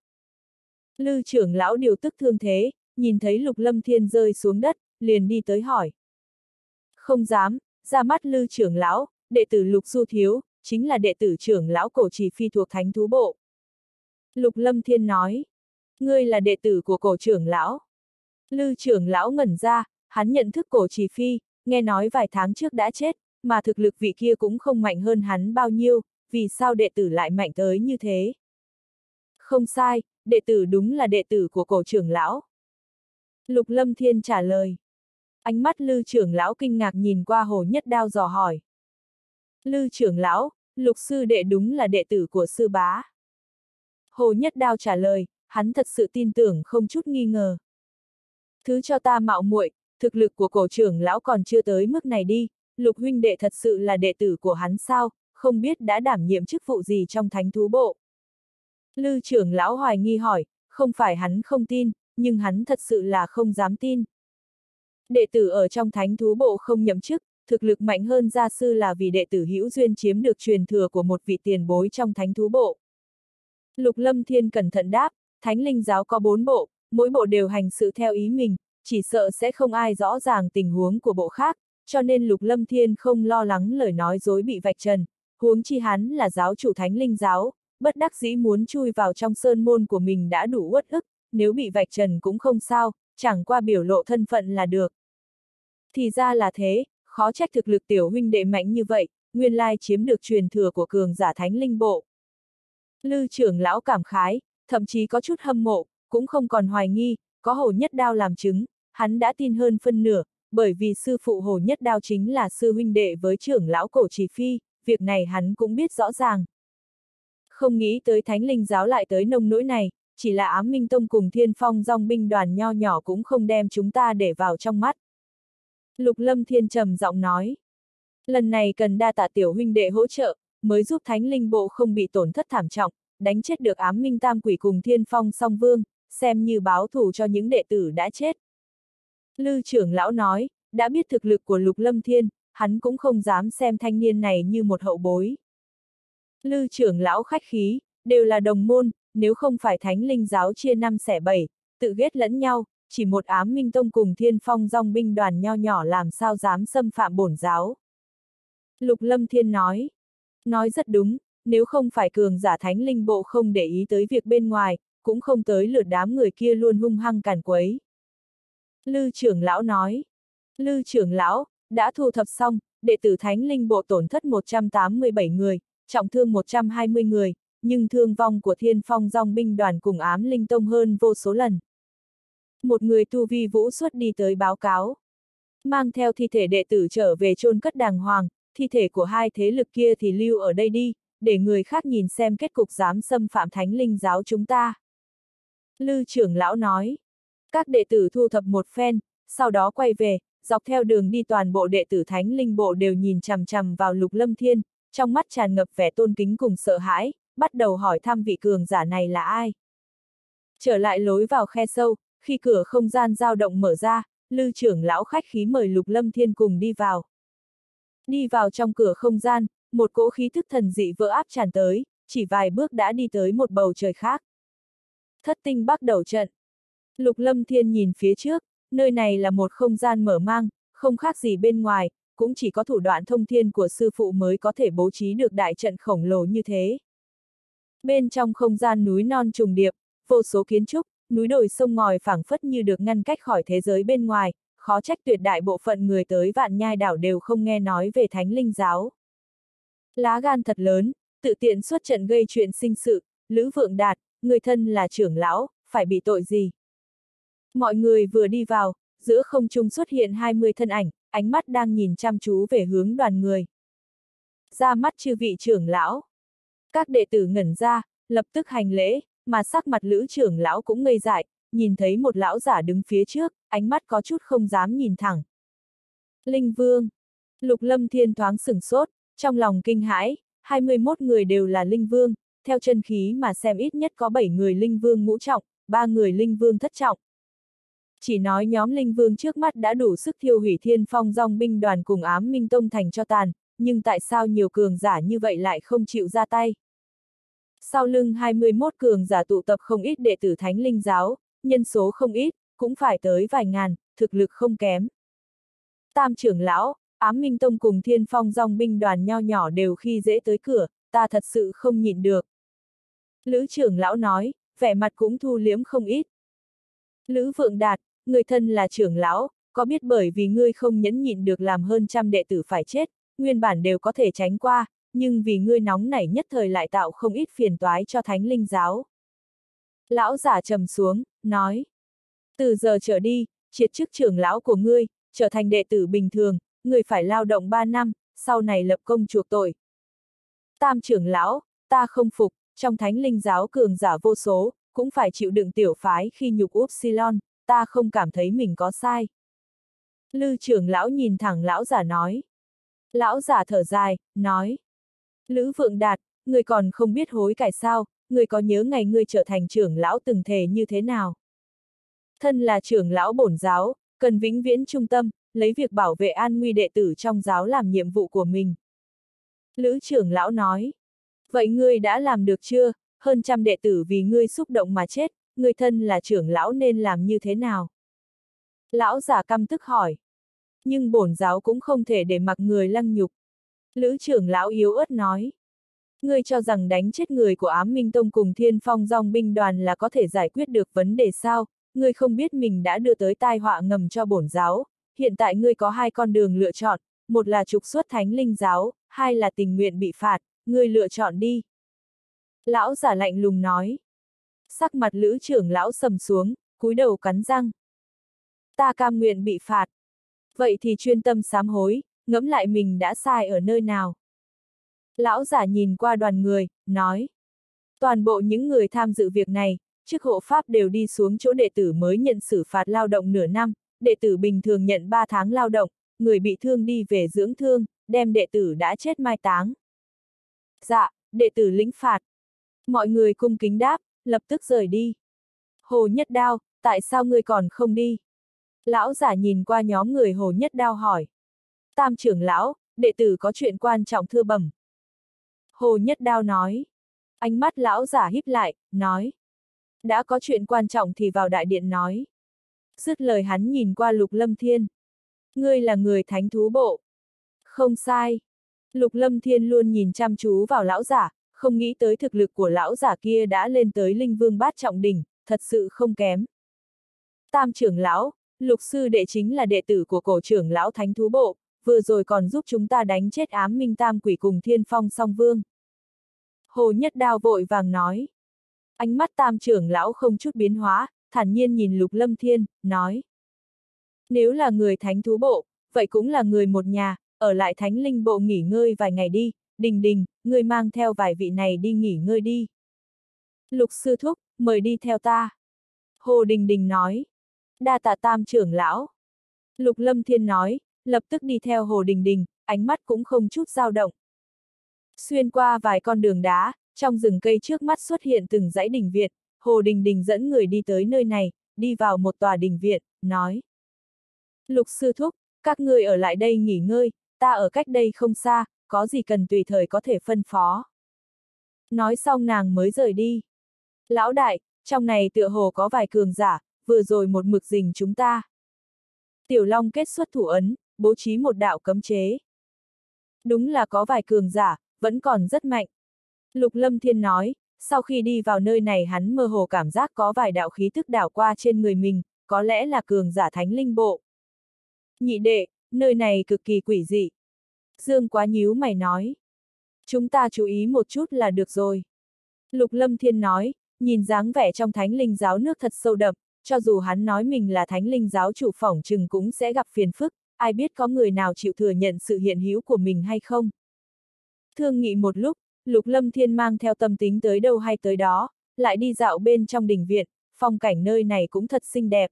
Lư trưởng lão điều tức thương thế, nhìn thấy Lục Lâm Thiên rơi xuống đất, liền đi tới hỏi. Không dám, ra mắt Lư trưởng lão, đệ tử Lục Du Thiếu, chính là đệ tử trưởng lão cổ trì phi thuộc thánh thú bộ. Lục Lâm Thiên nói, ngươi là đệ tử của cổ trưởng lão. Lư trưởng lão ngẩn ra, hắn nhận thức cổ trì phi, nghe nói vài tháng trước đã chết, mà thực lực vị kia cũng không mạnh hơn hắn bao nhiêu, vì sao đệ tử lại mạnh tới như thế? Không sai, đệ tử đúng là đệ tử của cổ trưởng lão. Lục Lâm Thiên trả lời. Ánh mắt Lư trưởng lão kinh ngạc nhìn qua hồ nhất đao dò hỏi. Lư trưởng lão, lục sư đệ đúng là đệ tử của sư bá. Hồ Nhất Đao trả lời, hắn thật sự tin tưởng không chút nghi ngờ. Thứ cho ta mạo muội, thực lực của cổ trưởng lão còn chưa tới mức này đi, lục huynh đệ thật sự là đệ tử của hắn sao, không biết đã đảm nhiệm chức vụ gì trong thánh thú bộ. Lư trưởng lão hoài nghi hỏi, không phải hắn không tin, nhưng hắn thật sự là không dám tin. Đệ tử ở trong thánh thú bộ không nhậm chức, thực lực mạnh hơn gia sư là vì đệ tử hữu duyên chiếm được truyền thừa của một vị tiền bối trong thánh thú bộ. Lục Lâm Thiên cẩn thận đáp, thánh linh giáo có bốn bộ, mỗi bộ đều hành sự theo ý mình, chỉ sợ sẽ không ai rõ ràng tình huống của bộ khác, cho nên Lục Lâm Thiên không lo lắng lời nói dối bị vạch trần, huống chi hắn là giáo chủ thánh linh giáo, bất đắc dĩ muốn chui vào trong sơn môn của mình đã đủ uất ức, nếu bị vạch trần cũng không sao, chẳng qua biểu lộ thân phận là được. Thì ra là thế, khó trách thực lực tiểu huynh đệ mạnh như vậy, nguyên lai chiếm được truyền thừa của cường giả thánh linh bộ. Lư trưởng lão cảm khái, thậm chí có chút hâm mộ, cũng không còn hoài nghi, có hồ nhất đao làm chứng, hắn đã tin hơn phân nửa, bởi vì sư phụ hồ nhất đao chính là sư huynh đệ với trưởng lão cổ trì phi, việc này hắn cũng biết rõ ràng. Không nghĩ tới thánh linh giáo lại tới nông nỗi này, chỉ là ám minh tông cùng thiên phong dòng binh đoàn nho nhỏ cũng không đem chúng ta để vào trong mắt. Lục lâm thiên trầm giọng nói. Lần này cần đa tạ tiểu huynh đệ hỗ trợ, mới giúp thánh linh bộ không bị tổn thất thảm trọng, đánh chết được ám minh tam quỷ cùng thiên phong song vương, xem như báo thù cho những đệ tử đã chết. Lư trưởng lão nói, đã biết thực lực của lục lâm thiên, hắn cũng không dám xem thanh niên này như một hậu bối. Lư trưởng lão khách khí, đều là đồng môn, nếu không phải thánh linh giáo chia năm xẻ bảy, tự ghét lẫn nhau, chỉ một ám minh tông cùng thiên phong dòng binh đoàn nho nhỏ làm sao dám xâm phạm bổn giáo. Lục Lâm Thiên nói, nói rất đúng, nếu không phải cường giả thánh linh bộ không để ý tới việc bên ngoài, cũng không tới lượt đám người kia luôn hung hăng càn quấy. Lư trưởng lão nói, Lư trưởng lão, đã thu thập xong, đệ tử thánh linh bộ tổn thất 187 người, trọng thương 120 người, nhưng thương vong của thiên phong dòng binh đoàn cùng ám linh tông hơn vô số lần. Một người tu vi vũ xuất đi tới báo cáo. Mang theo thi thể đệ tử trở về chôn cất đàng hoàng, thi thể của hai thế lực kia thì lưu ở đây đi, để người khác nhìn xem kết cục dám xâm phạm thánh linh giáo chúng ta. Lư trưởng lão nói. Các đệ tử thu thập một phen, sau đó quay về, dọc theo đường đi toàn bộ đệ tử thánh linh bộ đều nhìn chằm chằm vào lục lâm thiên, trong mắt tràn ngập vẻ tôn kính cùng sợ hãi, bắt đầu hỏi thăm vị cường giả này là ai. Trở lại lối vào khe sâu, khi cửa không gian dao động mở ra, lư trưởng lão khách khí mời lục lâm thiên cùng đi vào. Đi vào trong cửa không gian, một cỗ khí thức thần dị vỡ áp tràn tới, chỉ vài bước đã đi tới một bầu trời khác. Thất tinh bắt đầu trận. Lục lâm thiên nhìn phía trước, nơi này là một không gian mở mang, không khác gì bên ngoài, cũng chỉ có thủ đoạn thông thiên của sư phụ mới có thể bố trí được đại trận khổng lồ như thế. Bên trong không gian núi non trùng điệp, vô số kiến trúc, núi đồi sông ngòi phảng phất như được ngăn cách khỏi thế giới bên ngoài, khó trách tuyệt đại bộ phận người tới vạn nhai đảo đều không nghe nói về thánh linh giáo. Lá gan thật lớn, tự tiện xuất trận gây chuyện sinh sự, Lữ Vượng Đạt, người thân là trưởng lão, phải bị tội gì? Mọi người vừa đi vào, giữa không trung xuất hiện 20 thân ảnh, ánh mắt đang nhìn chăm chú về hướng đoàn người. Ra mắt chư vị trưởng lão. Các đệ tử ngẩn ra, lập tức hành lễ, mà sắc mặt lữ trưởng lão cũng ngây dại, nhìn thấy một lão giả đứng phía trước, ánh mắt có chút không dám nhìn thẳng. Linh Vương. Lục Lâm Thiên thoáng sửng sốt, trong lòng kinh hãi, 21 người đều là Linh Vương, theo chân khí mà xem ít nhất có 7 người Linh Vương ngũ trọng, 3 người Linh Vương thất trọng. Chỉ nói nhóm Linh Vương trước mắt đã đủ sức thiêu hủy thiên phong dòng binh đoàn cùng ám minh tông thành cho tàn, nhưng tại sao nhiều cường giả như vậy lại không chịu ra tay? Sau lưng 21 cường giả tụ tập không ít đệ tử thánh linh giáo, nhân số không ít, cũng phải tới vài ngàn, thực lực không kém. Tam trưởng lão, ám minh tông cùng thiên phong dòng binh đoàn nho nhỏ đều khi dễ tới cửa, ta thật sự không nhịn được. Lữ trưởng lão nói, vẻ mặt cũng thu liếm không ít. Lữ vượng đạt, người thân là trưởng lão, có biết bởi vì ngươi không nhẫn nhịn được làm hơn trăm đệ tử phải chết, nguyên bản đều có thể tránh qua, nhưng vì ngươi nóng nảy nhất thời lại tạo không ít phiền toái cho thánh linh giáo. Lão giả trầm xuống, nói. Từ giờ trở đi, triệt chức trưởng lão của ngươi, trở thành đệ tử bình thường, ngươi phải lao động ba năm, sau này lập công chuộc tội. Tam trưởng lão, ta không phục, trong thánh linh giáo cường giả vô số, cũng phải chịu đựng tiểu phái khi nhục Upsilon, ta không cảm thấy mình có sai. Lư trưởng lão nhìn thẳng lão giả nói. Lão giả thở dài, nói. Lữ Vượng Đạt, người còn không biết hối cải sao, người có nhớ ngày ngươi trở thành trưởng lão từng thể như thế nào? Thân là trưởng lão bổn giáo, cần vĩnh viễn trung tâm, lấy việc bảo vệ an nguy đệ tử trong giáo làm nhiệm vụ của mình. Lữ trưởng lão nói, vậy ngươi đã làm được chưa, hơn trăm đệ tử vì ngươi xúc động mà chết, người thân là trưởng lão nên làm như thế nào? Lão giả căm tức hỏi. Nhưng bổn giáo cũng không thể để mặc người lăng nhục. Lữ trưởng lão yếu ớt nói. Ngươi cho rằng đánh chết người của ám minh tông cùng thiên phong dòng binh đoàn là có thể giải quyết được vấn đề sao, ngươi không biết mình đã đưa tới tai họa ngầm cho bổn giáo, hiện tại ngươi có hai con đường lựa chọn, một là trục xuất thánh linh giáo, hai là tình nguyện bị phạt, ngươi lựa chọn đi. Lão giả lạnh lùng nói. Sắc mặt lữ trưởng lão sầm xuống, cúi đầu cắn răng. Ta cam nguyện bị phạt. Vậy thì chuyên tâm sám hối, ngẫm lại mình đã sai ở nơi nào. Lão giả nhìn qua đoàn người, nói. Toàn bộ những người tham dự việc này, chức hộ pháp đều đi xuống chỗ đệ tử mới nhận xử phạt lao động nửa năm, đệ tử bình thường nhận 3 tháng lao động, người bị thương đi về dưỡng thương, đem đệ tử đã chết mai táng. Dạ, đệ tử lĩnh phạt. Mọi người cung kính đáp, lập tức rời đi. Hồ Nhất Đao, tại sao ngươi còn không đi? Lão giả nhìn qua nhóm người Hồ Nhất Đao hỏi. Tam trưởng lão, đệ tử có chuyện quan trọng thưa bẩm. Hồ Nhất Đao nói. Ánh mắt lão giả híp lại, nói. Đã có chuyện quan trọng thì vào đại điện nói. Dứt lời hắn nhìn qua Lục Lâm Thiên. Ngươi là người thánh thú bộ. Không sai. Lục Lâm Thiên luôn nhìn chăm chú vào lão giả, không nghĩ tới thực lực của lão giả kia đã lên tới linh vương bát trọng đỉnh, thật sự không kém. Tam trưởng lão, lục sư đệ chính là đệ tử của cổ trưởng lão thánh thú bộ, vừa rồi còn giúp chúng ta đánh chết ám minh tam quỷ cùng thiên phong song vương. Hồ Nhất Đao vội vàng nói. Ánh mắt tam trưởng lão không chút biến hóa, thản nhiên nhìn lục lâm thiên, nói. Nếu là người thánh thú bộ, vậy cũng là người một nhà, ở lại thánh linh bộ nghỉ ngơi vài ngày đi, đình đình, người mang theo vài vị này đi nghỉ ngơi đi. Lục sư thúc, mời đi theo ta. Hồ Đình Đình nói. Đa tạ tam trưởng lão. Lục Lâm Thiên nói, lập tức đi theo Hồ Đình Đình, ánh mắt cũng không chút dao động. Xuyên qua vài con đường đá, trong rừng cây trước mắt xuất hiện từng dãy đình viện, Hồ Đình Đình dẫn người đi tới nơi này, đi vào một tòa đình viện, nói. Lục sư thúc, các người ở lại đây nghỉ ngơi, ta ở cách đây không xa, có gì cần tùy thời có thể phân phó. Nói xong nàng mới rời đi. Lão đại, trong này tựa hồ có vài cường giả, vừa rồi một mực rình chúng ta. Tiểu Long kết xuất thủ ấn, bố trí một đạo cấm chế. Đúng là có vài cường giả, vẫn còn rất mạnh. Lục Lâm Thiên nói, sau khi đi vào nơi này hắn mơ hồ cảm giác có vài đạo khí thức đảo qua trên người mình, có lẽ là cường giả thánh linh bộ. Nhị đệ, nơi này cực kỳ quỷ dị. Dương quá nhíu mày nói. Chúng ta chú ý một chút là được rồi. Lục Lâm Thiên nói, nhìn dáng vẻ trong thánh linh giáo nước thật sâu đậm, cho dù hắn nói mình là thánh linh giáo chủ phỏng chừng cũng sẽ gặp phiền phức, ai biết có người nào chịu thừa nhận sự hiện hữu của mình hay không. Thương nghị một lúc, Lục Lâm Thiên mang theo tâm tính tới đâu hay tới đó, lại đi dạo bên trong đình viện, phong cảnh nơi này cũng thật xinh đẹp.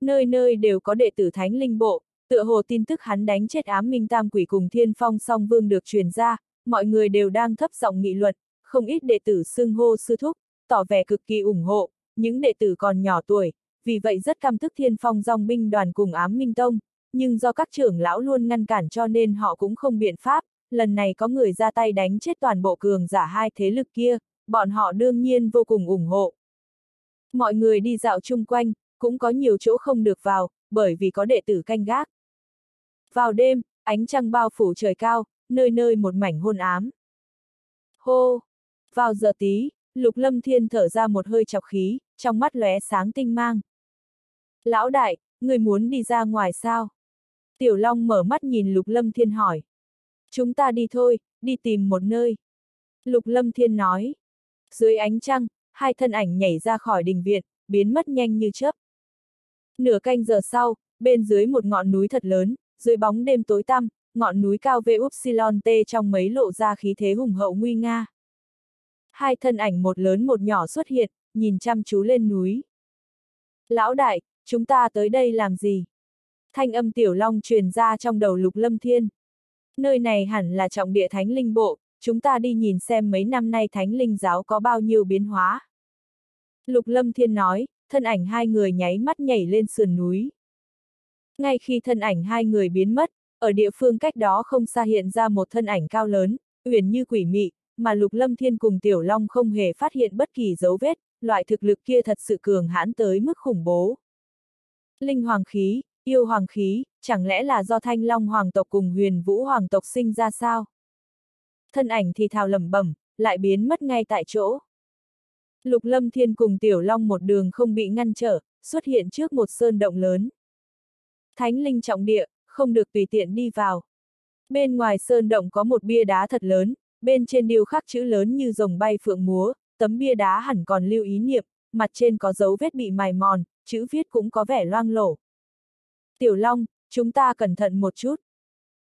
Nơi nơi đều có đệ tử thánh linh bộ, tựa hồ tin tức hắn đánh chết ám minh tam quỷ cùng thiên phong song vương được truyền ra, mọi người đều đang thấp giọng nghị luận, không ít đệ tử xưng hô sư thúc, tỏ vẻ cực kỳ ủng hộ, những đệ tử còn nhỏ tuổi, vì vậy rất căm thức thiên phong dòng binh đoàn cùng ám minh tông, nhưng do các trưởng lão luôn ngăn cản cho nên họ cũng không biện pháp, lần này có người ra tay đánh chết toàn bộ cường giả hai thế lực kia, bọn họ đương nhiên vô cùng ủng hộ. Mọi người đi dạo chung quanh, cũng có nhiều chỗ không được vào, bởi vì có đệ tử canh gác. Vào đêm, ánh trăng bao phủ trời cao, nơi nơi một mảnh hôn ám. Hô! Vào giờ tí, Lục Lâm Thiên thở ra một hơi chọc khí, trong mắt lóe sáng tinh mang. Lão đại, người muốn đi ra ngoài sao? Tiểu Long mở mắt nhìn Lục Lâm Thiên hỏi. Chúng ta đi thôi, đi tìm một nơi. Lục Lâm Thiên nói. Dưới ánh trăng, hai thân ảnh nhảy ra khỏi đình viện, biến mất nhanh như chớp. Nửa canh giờ sau, bên dưới một ngọn núi thật lớn, dưới bóng đêm tối tăm, ngọn núi cao về Upsilon T trong mấy lộ ra khí thế hùng hậu nguy nga. Hai thân ảnh một lớn một nhỏ xuất hiện, nhìn chăm chú lên núi. Lão đại, chúng ta tới đây làm gì? Thanh âm tiểu long truyền ra trong đầu lục lâm thiên. Nơi này hẳn là trọng địa thánh linh bộ, chúng ta đi nhìn xem mấy năm nay thánh linh giáo có bao nhiêu biến hóa. Lục lâm thiên nói, thân ảnh hai người nháy mắt nhảy lên sườn núi. Ngay khi thân ảnh hai người biến mất, ở địa phương cách đó không xa hiện ra một thân ảnh cao lớn, uyển như quỷ mị, mà Lục Lâm Thiên cùng Tiểu Long không hề phát hiện bất kỳ dấu vết, loại thực lực kia thật sự cường hãn tới mức khủng bố. Linh hoàng khí, yêu hoàng khí, chẳng lẽ là do Thanh Long hoàng tộc cùng Huyền Vũ hoàng tộc sinh ra sao? Thân ảnh thì thào lẩm bẩm, lại biến mất ngay tại chỗ. Lục Lâm Thiên cùng Tiểu Long một đường không bị ngăn trở, xuất hiện trước một sơn động lớn. Thánh linh trọng địa, không được tùy tiện đi vào. Bên ngoài sơn động có một bia đá thật lớn, bên trên điêu khắc chữ lớn như rồng bay phượng múa, tấm bia đá hẳn còn lưu ý niệm, mặt trên có dấu vết bị mài mòn, chữ viết cũng có vẻ loang lổ. Tiểu Long, chúng ta cẩn thận một chút.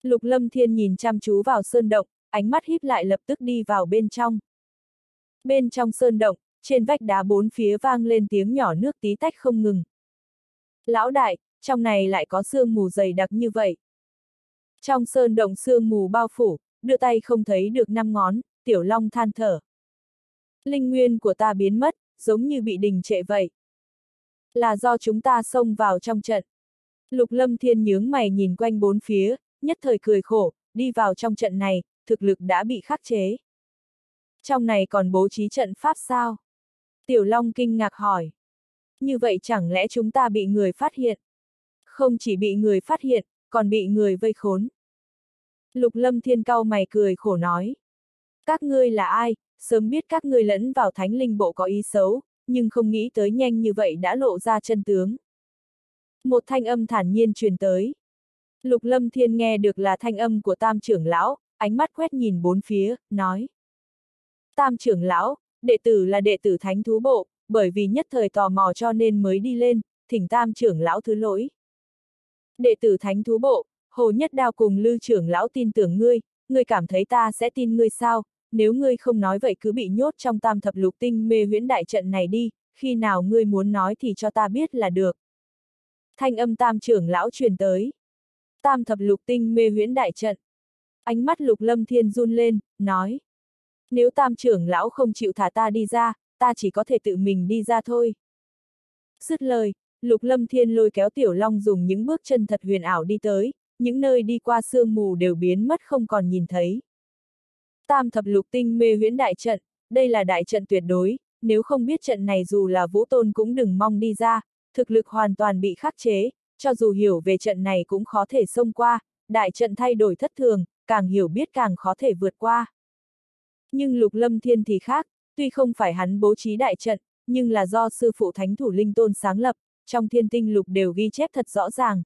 Lục Lâm Thiên nhìn chăm chú vào sơn động, ánh mắt híp lại lập tức đi vào bên trong. Bên trong sơn động, trên vách đá bốn phía vang lên tiếng nhỏ nước tí tách không ngừng. Lão đại, trong này lại có sương mù dày đặc như vậy. Trong sơn động sương mù bao phủ, đưa tay không thấy được năm ngón, tiểu long than thở. Linh nguyên của ta biến mất, giống như bị đình trệ vậy. Là do chúng ta xông vào trong trận. Lục lâm thiên nhướng mày nhìn quanh bốn phía, nhất thời cười khổ, đi vào trong trận này, thực lực đã bị khắc chế. Trong này còn bố trí trận pháp sao? Tiểu Long kinh ngạc hỏi. Như vậy chẳng lẽ chúng ta bị người phát hiện? Không chỉ bị người phát hiện, còn bị người vây khốn. Lục lâm thiên cao mày cười khổ nói. Các ngươi là ai, sớm biết các ngươi lẫn vào thánh linh bộ có ý xấu, nhưng không nghĩ tới nhanh như vậy đã lộ ra chân tướng. Một thanh âm thản nhiên truyền tới. Lục lâm thiên nghe được là thanh âm của tam trưởng lão, ánh mắt quét nhìn bốn phía, nói. Tam trưởng lão, đệ tử là đệ tử thánh thú bộ, bởi vì nhất thời tò mò cho nên mới đi lên, thỉnh tam trưởng lão thứ lỗi. Đệ tử thánh thú bộ, Hồ Nhất Đao cùng Lư trưởng lão tin tưởng ngươi, ngươi cảm thấy ta sẽ tin ngươi sao, nếu ngươi không nói vậy cứ bị nhốt trong tam thập lục tinh mê huyễn đại trận này đi, khi nào ngươi muốn nói thì cho ta biết là được. Thanh âm tam trưởng lão truyền tới. Tam thập lục tinh mê huyễn đại trận. Ánh mắt lục lâm thiên run lên, nói. Nếu tam trưởng lão không chịu thả ta đi ra, ta chỉ có thể tự mình đi ra thôi. Dứt lời, lục lâm thiên lôi kéo tiểu long dùng những bước chân thật huyền ảo đi tới, những nơi đi qua sương mù đều biến mất không còn nhìn thấy. Tam thập lục tinh mê huyễn đại trận, đây là đại trận tuyệt đối, nếu không biết trận này dù là vũ tôn cũng đừng mong đi ra, thực lực hoàn toàn bị khắc chế, cho dù hiểu về trận này cũng khó thể xông qua, đại trận thay đổi thất thường, càng hiểu biết càng khó thể vượt qua. Nhưng lục lâm thiên thì khác, tuy không phải hắn bố trí đại trận, nhưng là do sư phụ thánh thủ linh tôn sáng lập, trong thiên tinh lục đều ghi chép thật rõ ràng.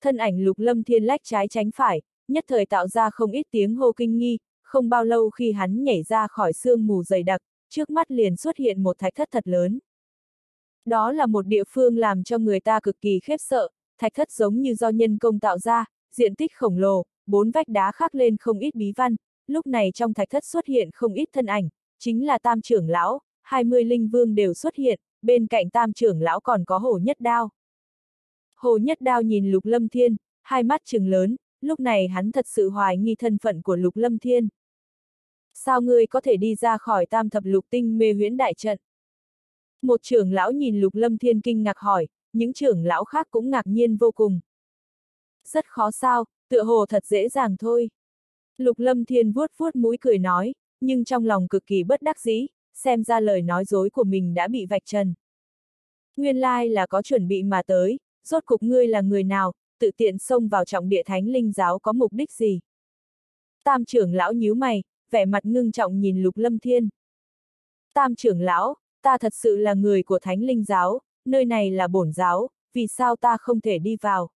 Thân ảnh lục lâm thiên lách trái tránh phải, nhất thời tạo ra không ít tiếng hô kinh nghi, không bao lâu khi hắn nhảy ra khỏi sương mù dày đặc, trước mắt liền xuất hiện một thạch thất thật lớn. Đó là một địa phương làm cho người ta cực kỳ khiếp sợ, thạch thất giống như do nhân công tạo ra, diện tích khổng lồ, bốn vách đá khắc lên không ít bí văn, lúc này trong thạch thất xuất hiện không ít thân ảnh, chính là tam trưởng lão, 20 linh vương đều xuất hiện, bên cạnh tam trưởng lão còn có hồ nhất đao. Hồ nhất đao nhìn lục lâm thiên, hai mắt trừng lớn, lúc này hắn thật sự hoài nghi thân phận của lục lâm thiên. Sao ngươi có thể đi ra khỏi tam thập lục tinh mê huyễn đại trận? Một trưởng lão nhìn lục lâm thiên kinh ngạc hỏi, những trưởng lão khác cũng ngạc nhiên vô cùng. Rất khó sao, tựa hồ thật dễ dàng thôi. Lục lâm thiên vuốt vuốt mũi cười nói, nhưng trong lòng cực kỳ bất đắc dĩ, xem ra lời nói dối của mình đã bị vạch trần. Nguyên lai là có chuẩn bị mà tới, rốt cục ngươi là người nào, tự tiện xông vào trọng địa thánh linh giáo có mục đích gì? Tam trưởng lão nhíu mày, vẻ mặt ngưng trọng nhìn lục lâm thiên. Tam trưởng lão, ta thật sự là người của thánh linh giáo, nơi này là bổn giáo, vì sao ta không thể đi vào?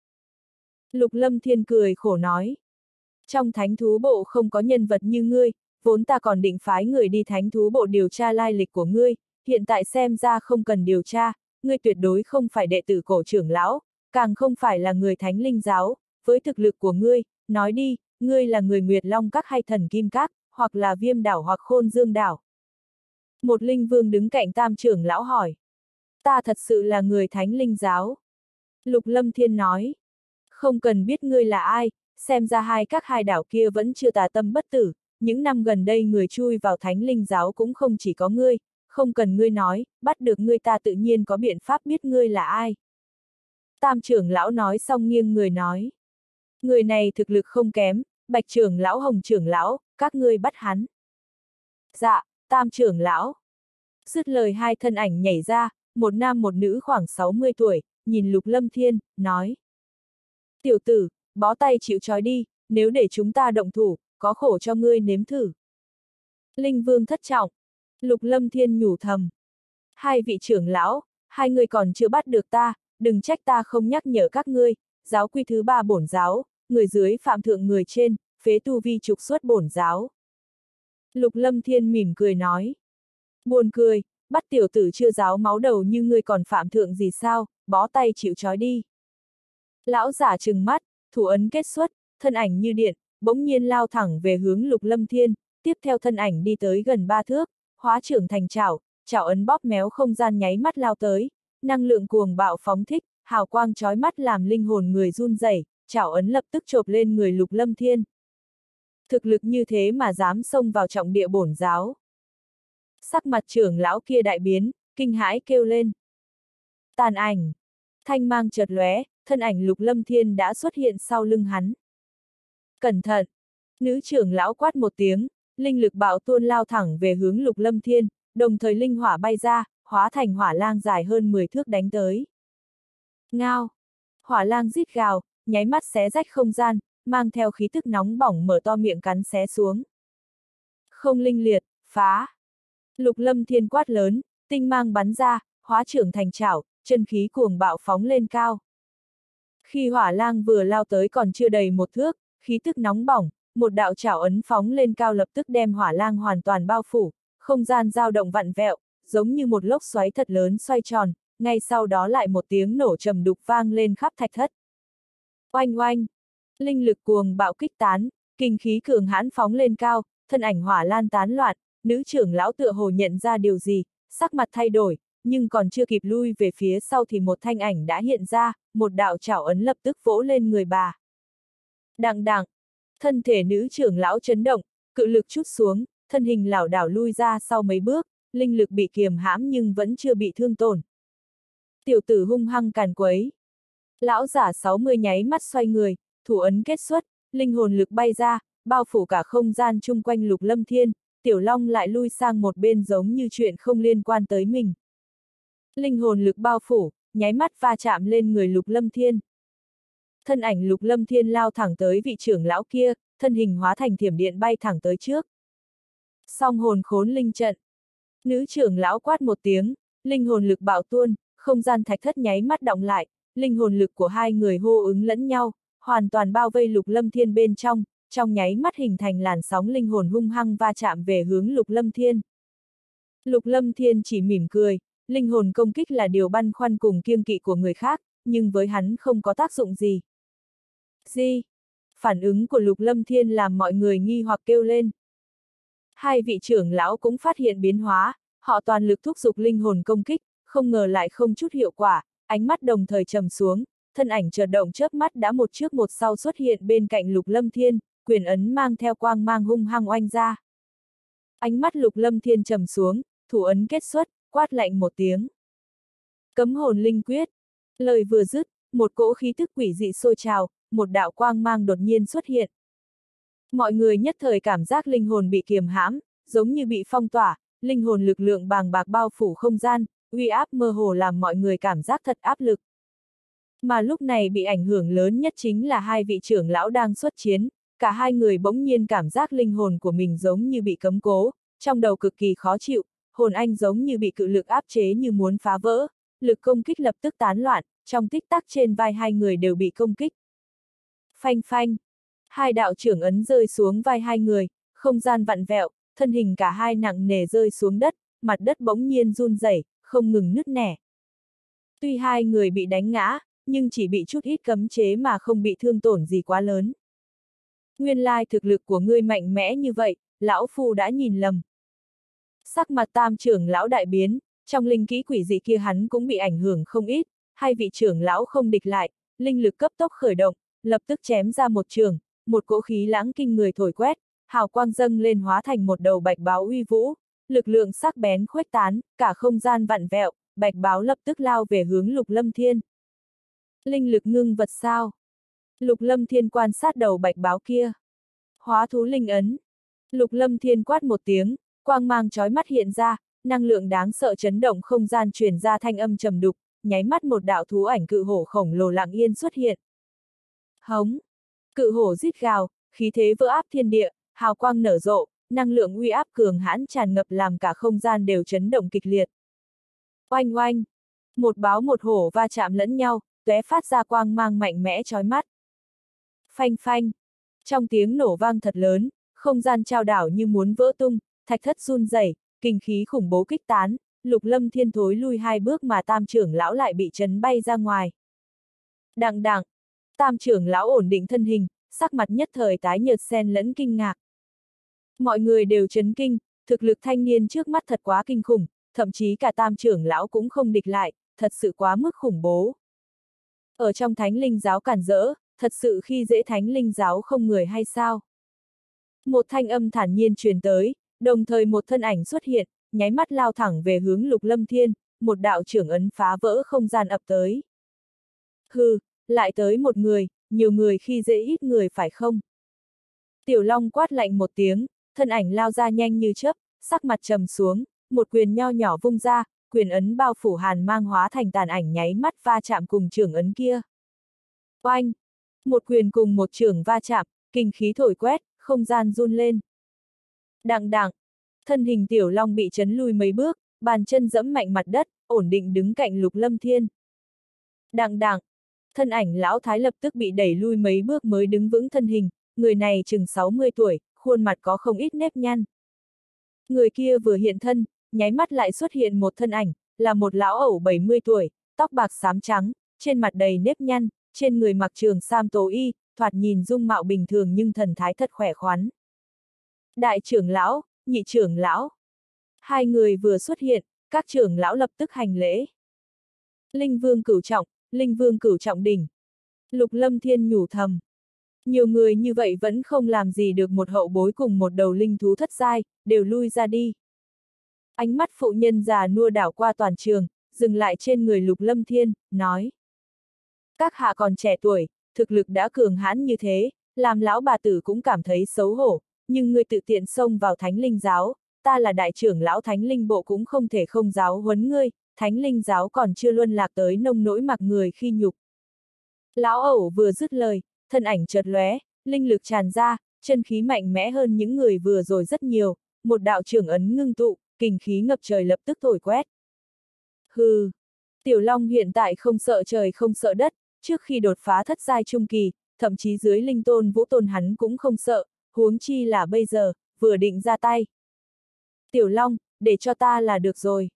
Lục lâm thiên cười khổ nói. Trong thánh thú bộ không có nhân vật như ngươi, vốn ta còn định phái người đi thánh thú bộ điều tra lai lịch của ngươi, hiện tại xem ra không cần điều tra, ngươi tuyệt đối không phải đệ tử cổ trưởng lão, càng không phải là người thánh linh giáo, với thực lực của ngươi, nói đi, ngươi là người Nguyệt Long Các hay thần Kim Các, hoặc là viêm đảo hoặc khôn dương đảo. Một linh vương đứng cạnh tam trưởng lão hỏi. Ta thật sự là người thánh linh giáo. Lục Lâm Thiên nói. Không cần biết ngươi là ai, xem ra hai các hai đảo kia vẫn chưa tà tâm bất tử, những năm gần đây người chui vào thánh linh giáo cũng không chỉ có ngươi, không cần ngươi nói, bắt được ngươi ta tự nhiên có biện pháp biết ngươi là ai. Tam trưởng lão nói xong nghiêng người nói. Người này thực lực không kém, bạch trưởng lão hồng trưởng lão, các ngươi bắt hắn. Dạ, tam trưởng lão. Dứt lời hai thân ảnh nhảy ra, một nam một nữ khoảng 60 tuổi, nhìn lục lâm thiên, nói. Tiểu tử, bó tay chịu trói đi, nếu để chúng ta động thủ, có khổ cho ngươi nếm thử. Linh vương thất trọng. Lục lâm thiên nhủ thầm. Hai vị trưởng lão, hai người còn chưa bắt được ta, đừng trách ta không nhắc nhở các ngươi, giáo quy thứ ba bổn giáo, người dưới phạm thượng người trên, phế tu vi trục xuất bổn giáo. Lục lâm thiên mỉm cười nói. Buồn cười, bắt tiểu tử chưa giáo máu đầu như ngươi còn phạm thượng gì sao, bó tay chịu trói đi. Lão giả trừng mắt, thủ ấn kết xuất, thân ảnh như điện, bỗng nhiên lao thẳng về hướng lục lâm thiên, tiếp theo thân ảnh đi tới gần ba thước, hóa trưởng thành chảo, chảo ấn bóp méo không gian nháy mắt lao tới, năng lượng cuồng bạo phóng thích, hào quang chói mắt làm linh hồn người run rẩy, chảo ấn lập tức chộp lên người lục lâm thiên. Thực lực như thế mà dám xông vào trọng địa bổn giáo. Sắc mặt trưởng lão kia đại biến, kinh hãi kêu lên. Tàn ảnh. Thanh mang chợt lóe, thân ảnh lục lâm thiên đã xuất hiện sau lưng hắn. Cẩn thận! Nữ trưởng lão quát một tiếng, linh lực bạo tuôn lao thẳng về hướng lục lâm thiên, đồng thời linh hỏa bay ra, hóa thành hỏa lang dài hơn 10 thước đánh tới. Ngao! Hỏa lang rít gào, nháy mắt xé rách không gian, mang theo khí tức nóng bỏng mở to miệng cắn xé xuống. Không linh liệt, phá! Lục lâm thiên quát lớn, tinh mang bắn ra, hóa trưởng thành chảo, chân khí cuồng bạo phóng lên cao. Khi hỏa lang vừa lao tới còn chưa đầy một thước, khí tức nóng bỏng, một đạo chảo ấn phóng lên cao lập tức đem hỏa lang hoàn toàn bao phủ, không gian dao động vặn vẹo, giống như một lốc xoáy thật lớn xoay tròn, ngay sau đó lại một tiếng nổ trầm đục vang lên khắp thạch thất. Oanh oanh! Linh lực cuồng bạo kích tán, kinh khí cường hãn phóng lên cao, thân ảnh hỏa lan tán loạn, nữ trưởng lão tựa hồ nhận ra điều gì, sắc mặt thay đổi, nhưng còn chưa kịp lui về phía sau thì một thanh ảnh đã hiện ra, một đạo chảo ấn lập tức vỗ lên người bà. Đặng đặng, thân thể nữ trưởng lão chấn động, cự lực chút xuống, thân hình lảo đảo lui ra sau mấy bước, linh lực bị kiềm hãm nhưng vẫn chưa bị thương tổn. Tiểu tử hung hăng càn quấy. Lão giả 60 nháy mắt xoay người, thủ ấn kết xuất, linh hồn lực bay ra, bao phủ cả không gian chung quanh lục lâm thiên, tiểu long lại lui sang một bên giống như chuyện không liên quan tới mình. Linh hồn lực bao phủ, nháy mắt va chạm lên người lục lâm thiên. Thân ảnh lục lâm thiên lao thẳng tới vị trưởng lão kia, thân hình hóa thành thiểm điện bay thẳng tới trước. Song hồn khốn linh trận. Nữ trưởng lão quát một tiếng, linh hồn lực bạo tuôn, không gian thạch thất nháy mắt động lại, linh hồn lực của hai người hô ứng lẫn nhau, hoàn toàn bao vây lục lâm thiên bên trong, trong nháy mắt hình thành làn sóng linh hồn hung hăng va chạm về hướng lục lâm thiên. Lục lâm thiên chỉ mỉm cười, linh hồn công kích là điều băn khoăn cùng kiêng kỵ của người khác, nhưng với hắn không có tác dụng gì. Gì? Phản ứng của lục lâm thiên làm mọi người nghi hoặc kêu lên. Hai vị trưởng lão cũng phát hiện biến hóa, họ toàn lực thúc giục linh hồn công kích, không ngờ lại không chút hiệu quả, ánh mắt đồng thời trầm xuống, thân ảnh chợt động chớp mắt đã một trước một sau xuất hiện bên cạnh lục lâm thiên, quyền ấn mang theo quang mang hung hăng oanh ra. Ánh mắt lục lâm thiên trầm xuống, thủ ấn kết xuất, quát lạnh một tiếng. Cấm hồn linh quyết. Lời vừa dứt, một cỗ khí thức quỷ dị sôi trào, một đạo quang mang đột nhiên xuất hiện. Mọi người nhất thời cảm giác linh hồn bị kiềm hãm, giống như bị phong tỏa, linh hồn lực lượng bàng bạc bao phủ không gian, uy áp mơ hồ làm mọi người cảm giác thật áp lực. Mà lúc này bị ảnh hưởng lớn nhất chính là hai vị trưởng lão đang xuất chiến, cả hai người bỗng nhiên cảm giác linh hồn của mình giống như bị cấm cố, trong đầu cực kỳ khó chịu, hồn anh giống như bị cự lực áp chế như muốn phá vỡ, lực công kích lập tức tán loạn, trong tích tắc trên vai hai người đều bị công kích. Phanh phanh, hai đạo trưởng ấn rơi xuống vai hai người, không gian vặn vẹo, thân hình cả hai nặng nề rơi xuống đất, mặt đất bỗng nhiên run rẩy, không ngừng nứt nẻ. Tuy hai người bị đánh ngã, nhưng chỉ bị chút ít cấm chế mà không bị thương tổn gì quá lớn. Nguyên lai thực lực của ngươi mạnh mẽ như vậy, lão phu đã nhìn lầm. Sắc mặt tam trưởng lão đại biến, trong linh kỹ quỷ dị kia hắn cũng bị ảnh hưởng không ít, hai vị trưởng lão không địch lại, linh lực cấp tốc khởi động, lập tức chém ra một trường, một cỗ khí lãng kinh người thổi quét, hào quang dâng lên hóa thành một đầu bạch báo uy vũ, lực lượng sắc bén khuếch tán, cả không gian vặn vẹo, bạch báo lập tức lao về hướng lục lâm thiên. Linh lực ngưng vật sao? Lục lâm thiên quan sát đầu bạch báo kia. Hóa thú linh ấn. Lục lâm thiên quát một tiếng, quang mang chói mắt hiện ra, năng lượng đáng sợ chấn động không gian truyền ra thanh âm trầm đục, nháy mắt một đạo thú ảnh cự hổ khổng lồ lặng yên xuất hiện. Hống! Cự hổ rít gào, khí thế vỡ áp thiên địa, hào quang nở rộ, năng lượng uy áp cường hãn tràn ngập làm cả không gian đều chấn động kịch liệt. Oanh oanh! Một báo một hổ va chạm lẫn nhau, tóe phát ra quang mang mạnh mẽ chói mắt. Phanh phanh! Trong tiếng nổ vang thật lớn, không gian trao đảo như muốn vỡ tung, thạch thất run rẩy, kinh khí khủng bố kích tán, lục lâm thiên thối lui hai bước mà tam trưởng lão lại bị chấn bay ra ngoài. Đặng đặng! Tam trưởng lão ổn định thân hình, sắc mặt nhất thời tái nhợt xen lẫn kinh ngạc. Mọi người đều chấn kinh, thực lực thanh niên trước mắt thật quá kinh khủng, thậm chí cả tam trưởng lão cũng không địch lại, thật sự quá mức khủng bố. Ở trong thánh linh giáo cản rỡ, thật sự khi dễ thánh linh giáo không người hay sao? Một thanh âm thản nhiên truyền tới, đồng thời một thân ảnh xuất hiện, nháy mắt lao thẳng về hướng lục lâm thiên, một đạo trưởng ấn phá vỡ không gian ập tới. Hừ, lại tới một người, nhiều người khi dễ ít người phải không? Tiểu Long quát lạnh một tiếng, thân ảnh lao ra nhanh như chớp, sắc mặt trầm xuống, một quyền nho nhỏ vung ra, quyền ấn bao phủ hàn mang hóa thành tàn ảnh nháy mắt va chạm cùng trường ấn kia. Oanh! Một quyền cùng một trường va chạm, kinh khí thổi quét, không gian run lên. Đặng đặng! Thân hình tiểu long bị chấn lui mấy bước, bàn chân dẫm mạnh mặt đất, ổn định đứng cạnh lục lâm thiên. Đặng đặng! Thân ảnh lão thái lập tức bị đẩy lui mấy bước mới đứng vững thân hình, người này chừng 60 tuổi, khuôn mặt có không ít nếp nhăn. Người kia vừa hiện thân, nháy mắt lại xuất hiện một thân ảnh, là một lão ẩu 70 tuổi, tóc bạc xám trắng, trên mặt đầy nếp nhăn, trên người mặc trường sam tố y, thoạt nhìn dung mạo bình thường nhưng thần thái thật khỏe khoắn. Đại trưởng lão, nhị trưởng lão. Hai người vừa xuất hiện, các trưởng lão lập tức hành lễ. Linh vương cửu trọng, linh vương cửu trọng đỉnh. Lục lâm thiên nhủ thầm. Nhiều người như vậy vẫn không làm gì được một hậu bối cùng một đầu linh thú thất giai, đều lui ra đi. Ánh mắt phụ nhân già nua đảo qua toàn trường, dừng lại trên người lục lâm thiên, nói. Các hạ còn trẻ tuổi, thực lực đã cường hãn như thế, làm lão bà tử cũng cảm thấy xấu hổ, nhưng người tự tiện xông vào thánh linh giáo, ta là đại trưởng lão thánh linh bộ cũng không thể không giáo huấn ngươi, thánh linh giáo còn chưa luân lạc tới nông nỗi mặc người khi nhục. Lão ẩu vừa dứt lời, thân ảnh chợt lóe, linh lực tràn ra, chân khí mạnh mẽ hơn những người vừa rồi rất nhiều, một đạo trưởng ấn ngưng tụ, kinh khí ngập trời lập tức thổi quét. Hừ, Tiểu Long hiện tại không sợ trời không sợ đất, trước khi đột phá thất giai trung kỳ, thậm chí dưới linh tôn vũ tôn hắn cũng không sợ, huống chi là bây giờ, vừa định ra tay. Tiểu Long, để cho ta là được rồi.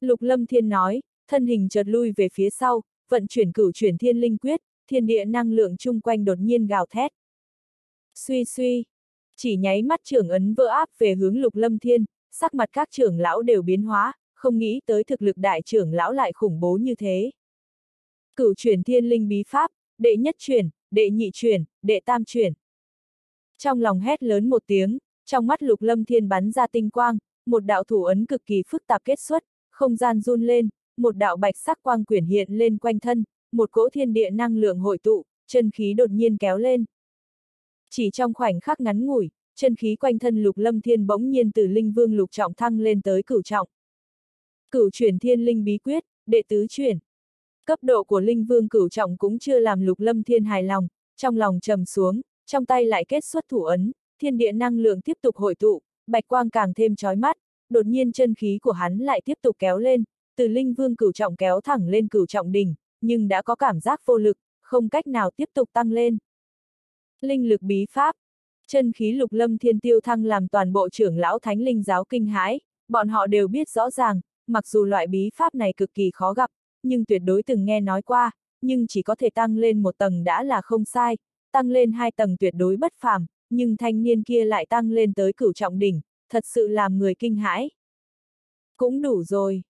Lục Lâm Thiên nói, thân hình chợt lui về phía sau, vận chuyển cửu chuyển thiên linh quyết, thiên địa năng lượng chung quanh đột nhiên gào thét. Suy suy, chỉ nháy mắt trưởng ấn vỡ áp về hướng Lục Lâm Thiên, sắc mặt các trưởng lão đều biến hóa, không nghĩ tới thực lực đại trưởng lão lại khủng bố như thế. Cửu chuyển thiên linh bí pháp, đệ nhất chuyển, đệ nhị chuyển, đệ tam chuyển. Trong lòng hét lớn một tiếng, trong mắt lục lâm thiên bắn ra tinh quang, một đạo thủ ấn cực kỳ phức tạp kết xuất, không gian run lên, một đạo bạch sắc quang quyển hiện lên quanh thân, một cỗ thiên địa năng lượng hội tụ, chân khí đột nhiên kéo lên. Chỉ trong khoảnh khắc ngắn ngủi, chân khí quanh thân lục lâm thiên bỗng nhiên từ linh vương lục trọng thăng lên tới cửu trọng. Cửu chuyển thiên linh bí quyết, đệ tứ chuyển. Cấp độ của linh vương cửu trọng cũng chưa làm lục lâm thiên hài lòng, trong lòng trầm xuống, trong tay lại kết xuất thủ ấn, thiên địa năng lượng tiếp tục hội tụ, bạch quang càng thêm chói mắt, đột nhiên chân khí của hắn lại tiếp tục kéo lên, từ linh vương cửu trọng kéo thẳng lên cửu trọng đỉnh, nhưng đã có cảm giác vô lực, không cách nào tiếp tục tăng lên. Linh lực bí pháp, chân khí lục lâm thiên tiêu thăng làm toàn bộ trưởng lão thánh linh giáo kinh hãi, bọn họ đều biết rõ ràng, mặc dù loại bí pháp này cực kỳ khó gặp, nhưng tuyệt đối từng nghe nói qua, nhưng chỉ có thể tăng lên một tầng đã là không sai, tăng lên hai tầng tuyệt đối bất phàm, nhưng thanh niên kia lại tăng lên tới cửu trọng đỉnh, thật sự làm người kinh hãi. Cũng đủ rồi.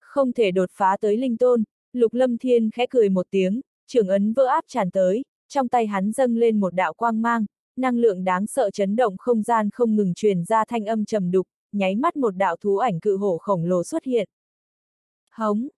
Không thể đột phá tới linh tôn, lục lâm thiên khẽ cười một tiếng, trường ấn vỡ áp tràn tới, trong tay hắn dâng lên một đạo quang mang, năng lượng đáng sợ chấn động không gian không ngừng truyền ra thanh âm trầm đục, nháy mắt một đạo thú ảnh cự hổ khổng lồ xuất hiện. Hống!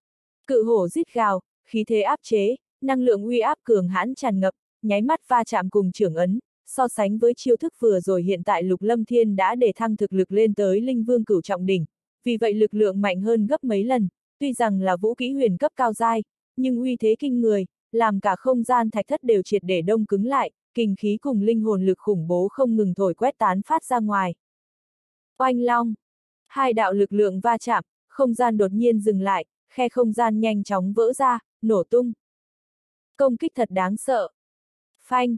Cự hổ rít gào, khí thế áp chế, năng lượng uy áp cường hãn tràn ngập, nháy mắt va chạm cùng trưởng ấn, so sánh với chiêu thức vừa rồi hiện tại Lục Lâm Thiên đã để thăng thực lực lên tới Linh Vương cửu trọng đỉnh, vì vậy lực lượng mạnh hơn gấp mấy lần, tuy rằng là vũ kỹ huyền cấp cao giai, nhưng uy thế kinh người, làm cả không gian thạch thất đều triệt để đông cứng lại, kinh khí cùng linh hồn lực khủng bố không ngừng thổi quét tán phát ra ngoài. Oanh long! Hai đạo lực lượng va chạm, không gian đột nhiên dừng lại, khe không gian nhanh chóng vỡ ra, nổ tung. Công kích thật đáng sợ. Phanh!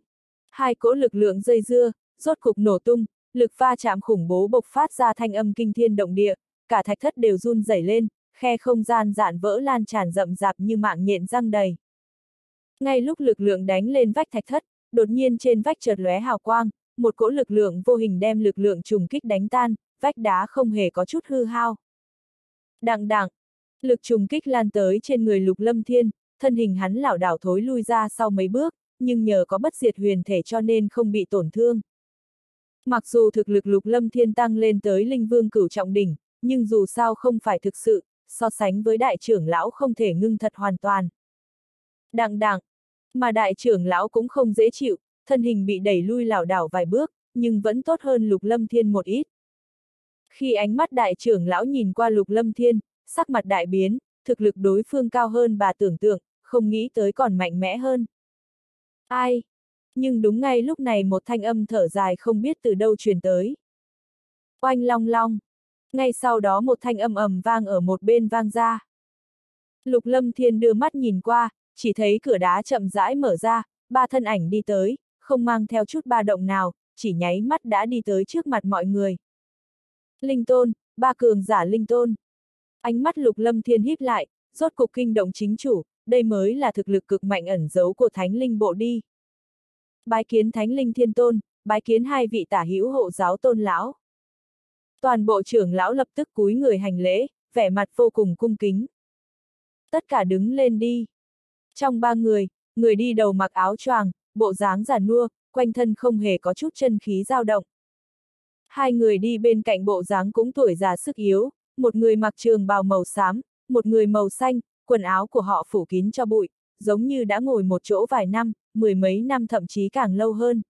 Hai cỗ lực lượng dây dưa, rốt cục nổ tung, lực va chạm khủng bố bộc phát ra thanh âm kinh thiên động địa, cả thạch thất đều run rẩy lên, khe không gian dạn vỡ lan tràn rậm rạp như mạng nhện răng đầy. Ngay lúc lực lượng đánh lên vách thạch thất, đột nhiên trên vách chợt lóe hào quang, một cỗ lực lượng vô hình đem lực lượng trùng kích đánh tan, vách đá không hề có chút hư hao. Đặng đặng, lực trùng kích lan tới trên người lục lâm thiên, thân hình hắn lảo đảo thối lui ra sau mấy bước, nhưng nhờ có bất diệt huyền thể cho nên không bị tổn thương. Mặc dù thực lực lục lâm thiên tăng lên tới linh vương cửu trọng đỉnh, nhưng dù sao không phải thực sự, so sánh với đại trưởng lão không thể ngưng thật hoàn toàn. Đặng đặng, mà đại trưởng lão cũng không dễ chịu, thân hình bị đẩy lui lảo đảo vài bước, nhưng vẫn tốt hơn lục lâm thiên một ít. Khi ánh mắt đại trưởng lão nhìn qua lục lâm thiên, sắc mặt đại biến, thực lực đối phương cao hơn bà tưởng tượng, không nghĩ tới còn mạnh mẽ hơn. Ai? Nhưng đúng ngay lúc này một thanh âm thở dài không biết từ đâu truyền tới. Oanh long long. Ngay sau đó một thanh âm ầm vang ở một bên vang ra. Lục lâm thiên đưa mắt nhìn qua, chỉ thấy cửa đá chậm rãi mở ra, ba thân ảnh đi tới, không mang theo chút ba động nào, chỉ nháy mắt đã đi tới trước mặt mọi người. Linh tôn, ba cường giả linh tôn. Ánh mắt lục lâm thiên híp lại, rốt cục kinh động chính chủ, đây mới là thực lực cực mạnh ẩn giấu của thánh linh bộ đi. Bái kiến thánh linh thiên tôn, bái kiến hai vị tả hữu hộ giáo tôn lão. Toàn bộ trưởng lão lập tức cúi người hành lễ, vẻ mặt vô cùng cung kính. Tất cả đứng lên đi. Trong ba người, người đi đầu mặc áo choàng, bộ dáng giả nua, quanh thân không hề có chút chân khí dao động. Hai người đi bên cạnh bộ dáng cũng tuổi già sức yếu, một người mặc trường bào màu xám, một người màu xanh, quần áo của họ phủ kín cho bụi, giống như đã ngồi một chỗ vài năm, mười mấy năm thậm chí càng lâu hơn.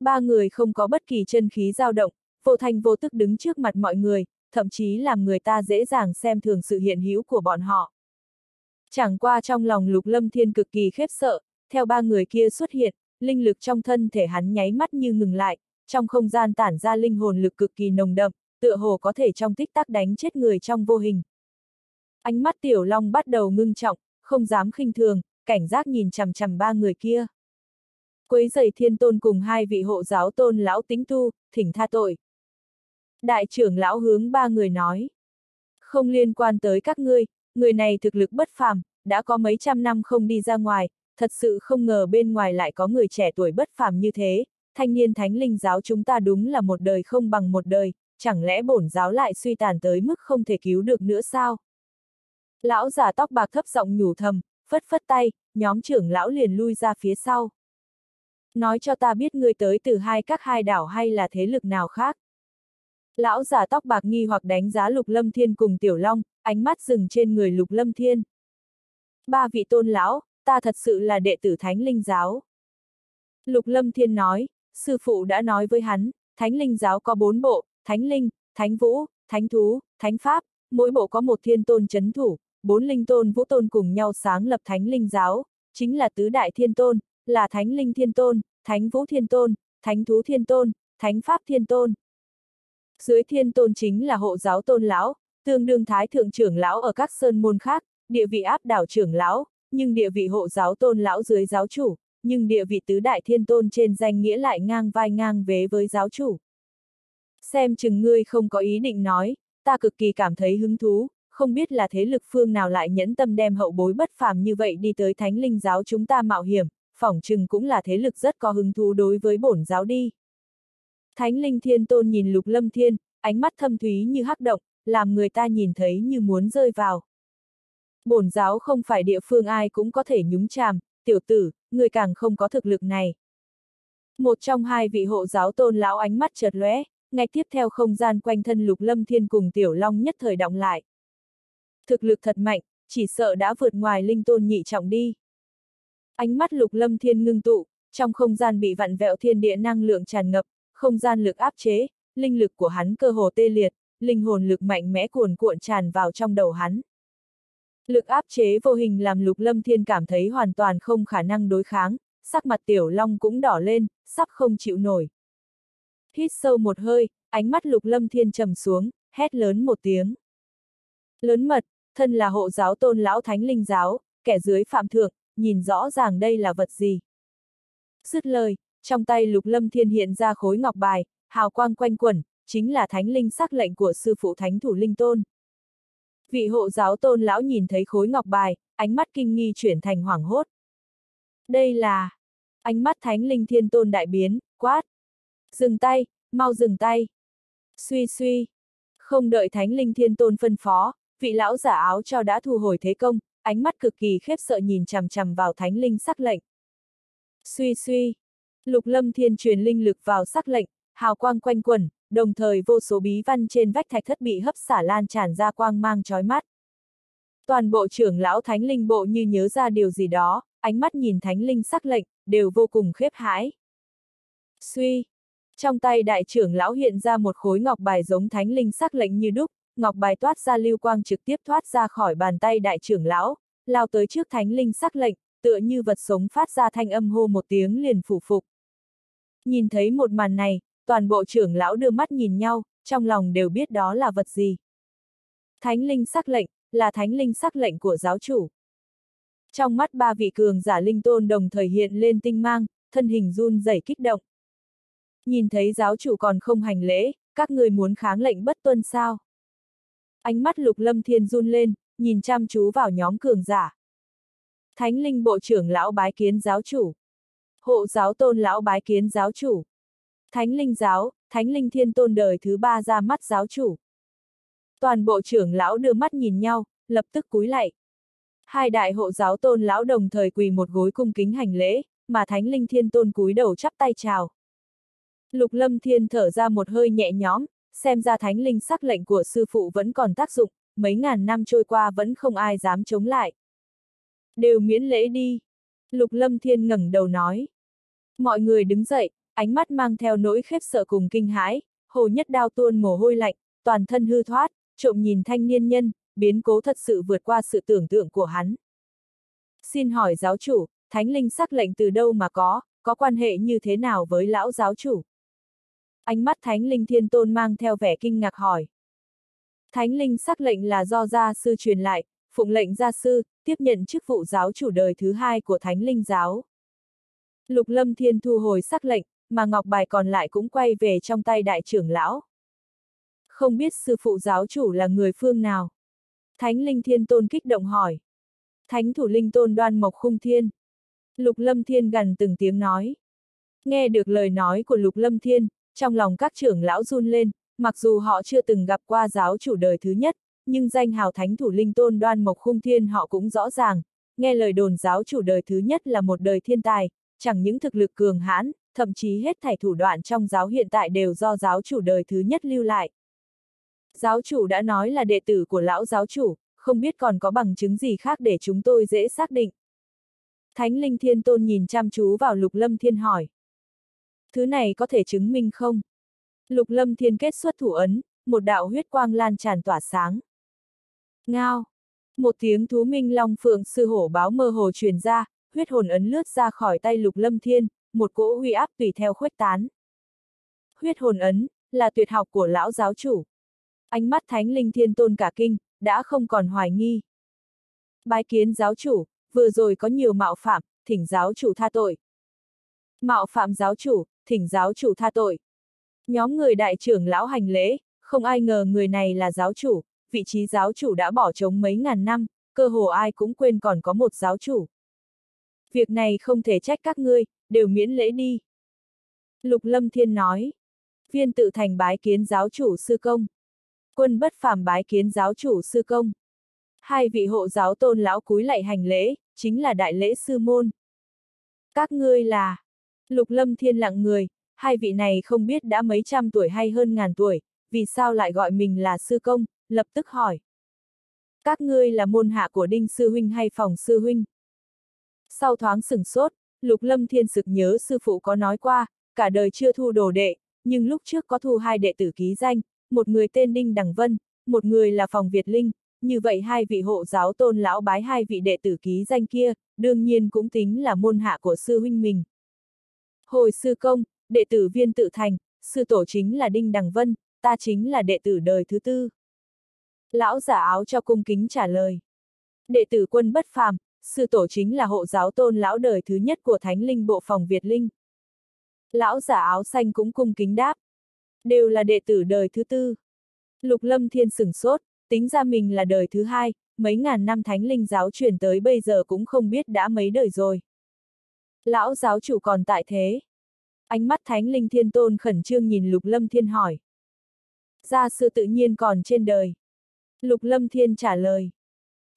Ba người không có bất kỳ chân khí dao động, vô thành vô tức đứng trước mặt mọi người, thậm chí làm người ta dễ dàng xem thường sự hiện hữu của bọn họ. Chẳng qua trong lòng lục lâm thiên cực kỳ khiếp sợ, theo ba người kia xuất hiện, linh lực trong thân thể hắn nháy mắt như ngừng lại, trong không gian tản ra linh hồn lực cực kỳ nồng đậm, tựa hồ có thể trong tích tắc đánh chết người trong vô hình. Ánh mắt tiểu long bắt đầu ngưng trọng, không dám khinh thường, cảnh giác nhìn chằm chằm ba người kia. Quấy giày thiên tôn cùng hai vị hộ giáo tôn lão tính tu, thỉnh tha tội. Đại trưởng lão hướng ba người nói. Không liên quan tới các ngươi, người này thực lực bất phàm, đã có mấy trăm năm không đi ra ngoài, thật sự không ngờ bên ngoài lại có người trẻ tuổi bất phàm như thế, thanh niên thánh linh giáo chúng ta đúng là một đời không bằng một đời, chẳng lẽ bổn giáo lại suy tàn tới mức không thể cứu được nữa sao? Lão giả tóc bạc thấp giọng nhủ thầm, phất phất tay, nhóm trưởng lão liền lui ra phía sau. Nói cho ta biết ngươi tới từ hai các hai đảo hay là thế lực nào khác. Lão giả tóc bạc nghi hoặc đánh giá lục lâm thiên cùng tiểu long, ánh mắt dừng trên người lục lâm thiên. Ba vị tôn lão, ta thật sự là đệ tử thánh linh giáo. Lục lâm thiên nói, sư phụ đã nói với hắn, thánh linh giáo có bốn bộ, thánh linh, thánh vũ, thánh thú, thánh pháp, mỗi bộ có một thiên tôn chấn thủ, bốn linh tôn vũ tôn cùng nhau sáng lập thánh linh giáo, chính là tứ đại thiên tôn, là thánh linh thiên tôn, thánh vũ thiên tôn, thánh thú thiên tôn, thánh pháp thiên tôn. Dưới thiên tôn chính là hộ giáo tôn lão, tương đương thái thượng trưởng lão ở các sơn môn khác, địa vị áp đảo trưởng lão, nhưng địa vị hộ giáo tôn lão dưới giáo chủ, nhưng địa vị tứ đại thiên tôn trên danh nghĩa lại ngang vai ngang vế với giáo chủ. Xem chừng ngươi không có ý định nói, ta cực kỳ cảm thấy hứng thú, không biết là thế lực phương nào lại nhẫn tâm đem hậu bối bất phàm như vậy đi tới thánh linh giáo chúng ta mạo hiểm, phỏng chừng cũng là thế lực rất có hứng thú đối với bổn giáo đi. Thánh linh thiên tôn nhìn lục lâm thiên, ánh mắt thâm thúy như hắc động, làm người ta nhìn thấy như muốn rơi vào. Bổn giáo không phải địa phương ai cũng có thể nhúng chàm, tiểu tử, người càng không có thực lực này. Một trong hai vị hộ giáo tôn lão ánh mắt chợt lóe, ngay tiếp theo không gian quanh thân lục lâm thiên cùng tiểu long nhất thời động lại. Thực lực thật mạnh, chỉ sợ đã vượt ngoài linh tôn nhị trọng đi. Ánh mắt lục lâm thiên ngưng tụ, trong không gian bị vặn vẹo thiên địa năng lượng tràn ngập, không gian lực áp chế, linh lực của hắn cơ hồ tê liệt, linh hồn lực mạnh mẽ cuồn cuộn tràn vào trong đầu hắn. Lực áp chế vô hình làm lục lâm thiên cảm thấy hoàn toàn không khả năng đối kháng, sắc mặt tiểu long cũng đỏ lên, sắp không chịu nổi. Hít sâu một hơi, ánh mắt lục lâm thiên trầm xuống, hét lớn một tiếng. Lớn mật, thân là hộ giáo tôn lão thánh linh giáo, kẻ dưới phạm thượng, nhìn rõ ràng đây là vật gì. Dứt lời, trong tay lục lâm thiên hiện ra khối ngọc bài, hào quang quanh quẩn, chính là thánh linh sắc lệnh của sư phụ thánh thủ linh tôn. Vị hộ giáo tôn lão nhìn thấy khối ngọc bài, ánh mắt kinh nghi chuyển thành hoảng hốt. Đây là... Ánh mắt thánh linh thiên tôn đại biến, quát. Dừng tay, mau dừng tay. Suy suy. Không đợi Thánh Linh Thiên Tôn phân phó, vị lão giả áo cho đã thu hồi thế công, ánh mắt cực kỳ khiếp sợ nhìn chằm chằm vào Thánh Linh sắc lệnh. Suy suy. Lục Lâm Thiên truyền linh lực vào sắc lệnh, hào quang quanh quẩn, đồng thời vô số bí văn trên vách thạch thất bị hấp xả lan tràn ra quang mang chói mắt. Toàn bộ trưởng lão thánh linh bộ như nhớ ra điều gì đó, ánh mắt nhìn thánh linh sắc lệnh, đều vô cùng khiếp hãi. Suy! Trong tay đại trưởng lão hiện ra một khối ngọc bài giống thánh linh sắc lệnh như đúc, ngọc bài toát ra lưu quang trực tiếp thoát ra khỏi bàn tay đại trưởng lão, lao tới trước thánh linh sắc lệnh, tựa như vật sống phát ra thanh âm hô một tiếng liền phủ phục. Nhìn thấy một màn này, toàn bộ trưởng lão đưa mắt nhìn nhau, trong lòng đều biết đó là vật gì. Thánh linh sắc lệnh, là thánh linh sắc lệnh của giáo chủ. Trong mắt ba vị cường giả linh tôn đồng thời hiện lên tinh mang, thân hình run rẩy kích động. Nhìn thấy giáo chủ còn không hành lễ, các người muốn kháng lệnh bất tuân sao? Ánh mắt lục lâm thiên run lên, nhìn chăm chú vào nhóm cường giả. Thánh linh bộ trưởng lão bái kiến giáo chủ. Hộ giáo tôn lão bái kiến giáo chủ. Thánh linh giáo, thánh linh thiên tôn đời thứ ba ra mắt giáo chủ. Toàn bộ trưởng lão đưa mắt nhìn nhau, lập tức cúi lạy. Hai đại hộ giáo tôn lão đồng thời quỳ một gối cung kính hành lễ, mà thánh linh thiên tôn cúi đầu chắp tay chào. Lục lâm thiên thở ra một hơi nhẹ nhõm, xem ra thánh linh sắc lệnh của sư phụ vẫn còn tác dụng, mấy ngàn năm trôi qua vẫn không ai dám chống lại. Đều miễn lễ đi. Lục lâm thiên ngẩng đầu nói. Mọi người đứng dậy, ánh mắt mang theo nỗi khép sợ cùng kinh hãi, hồ nhất đao tuôn mồ hôi lạnh, toàn thân hư thoát, trộm nhìn thanh niên nhân, biến cố thật sự vượt qua sự tưởng tượng của hắn. Xin hỏi giáo chủ, thánh linh sắc lệnh từ đâu mà có, có quan hệ như thế nào với lão giáo chủ? Ánh mắt thánh linh thiên tôn mang theo vẻ kinh ngạc hỏi. Thánh linh sắc lệnh là do gia sư truyền lại, phụng lệnh gia sư, tiếp nhận chức vụ giáo chủ đời thứ hai của thánh linh giáo. Lục lâm thiên thu hồi sắc lệnh, mà ngọc bài còn lại cũng quay về trong tay đại trưởng lão. Không biết sư phụ giáo chủ là người phương nào? Thánh linh thiên tôn kích động hỏi. Thánh thủ linh tôn đoan mộc khung thiên. Lục lâm thiên gần từng tiếng nói. Nghe được lời nói của lục lâm thiên, trong lòng các trưởng lão run lên, mặc dù họ chưa từng gặp qua giáo chủ đời thứ nhất, nhưng danh hào thánh thủ linh tôn đoan mộc khung thiên họ cũng rõ ràng, nghe lời đồn giáo chủ đời thứ nhất là một đời thiên tài, chẳng những thực lực cường hãn, thậm chí hết thảy thủ đoạn trong giáo hiện tại đều do giáo chủ đời thứ nhất lưu lại. Giáo chủ đã nói là đệ tử của lão giáo chủ, không biết còn có bằng chứng gì khác để chúng tôi dễ xác định. Thánh linh thiên tôn nhìn chăm chú vào lục lâm thiên hỏi. Thứ này có thể chứng minh không? Lục lâm thiên kết xuất thủ ấn, một đạo huyết quang lan tràn tỏa sáng. Ngao! Một tiếng thú minh long phượng sư hổ báo mơ hồ truyền ra, huyết hồn ấn lướt ra khỏi tay lục lâm thiên, một cỗ huy áp tùy theo khuếch tán. Huyết hồn ấn, là tuyệt học của lão giáo chủ. Ánh mắt thánh linh thiên tôn cả kinh, đã không còn hoài nghi. Bái kiến giáo chủ, vừa rồi có nhiều mạo phạm, thỉnh giáo chủ tha tội. Mạo phạm giáo chủ, thỉnh giáo chủ tha tội. Nhóm người đại trưởng lão hành lễ, không ai ngờ người này là giáo chủ, vị trí giáo chủ đã bỏ trống mấy ngàn năm, cơ hồ ai cũng quên còn có một giáo chủ. Việc này không thể trách các ngươi, đều miễn lễ đi. Lục Lâm Thiên nói. Viên tự thành bái kiến giáo chủ sư công. Quân bất phàm bái kiến giáo chủ sư công. Hai vị hộ giáo tôn lão cúi lạy hành lễ, chính là đại lễ sư môn. Các ngươi là... Lục Lâm Thiên lặng người, hai vị này không biết đã mấy trăm tuổi hay hơn ngàn tuổi, vì sao lại gọi mình là sư công, lập tức hỏi. Các ngươi là môn hạ của Đinh Sư Huynh hay Phòng Sư Huynh? Sau thoáng sừng sốt, Lục Lâm Thiên sực nhớ sư phụ có nói qua, cả đời chưa thu đồ đệ, nhưng lúc trước có thu hai đệ tử ký danh, một người tên Đinh Đằng Vân, một người là Phòng Việt Linh, như vậy hai vị hộ giáo tôn lão bái hai vị đệ tử ký danh kia, đương nhiên cũng tính là môn hạ của sư huynh mình. Hồi sư công, đệ tử viên tự thành, sư tổ chính là Đinh Đằng Vân, ta chính là đệ tử đời thứ tư. Lão giả áo cho cung kính trả lời. Đệ tử quân bất phàm, sư tổ chính là hộ giáo tôn lão đời thứ nhất của Thánh Linh Bộ Phòng Việt Linh. Lão giả áo xanh cũng cung kính đáp. Đều là đệ tử đời thứ tư. Lục Lâm Thiên sửng sốt, tính ra mình là đời thứ hai, mấy ngàn năm Thánh Linh giáo truyền tới bây giờ cũng không biết đã mấy đời rồi. Lão giáo chủ còn tại thế. Ánh mắt Thánh Linh Thiên Tôn khẩn trương nhìn Lục Lâm Thiên hỏi. Gia sư tự nhiên còn trên đời. Lục Lâm Thiên trả lời.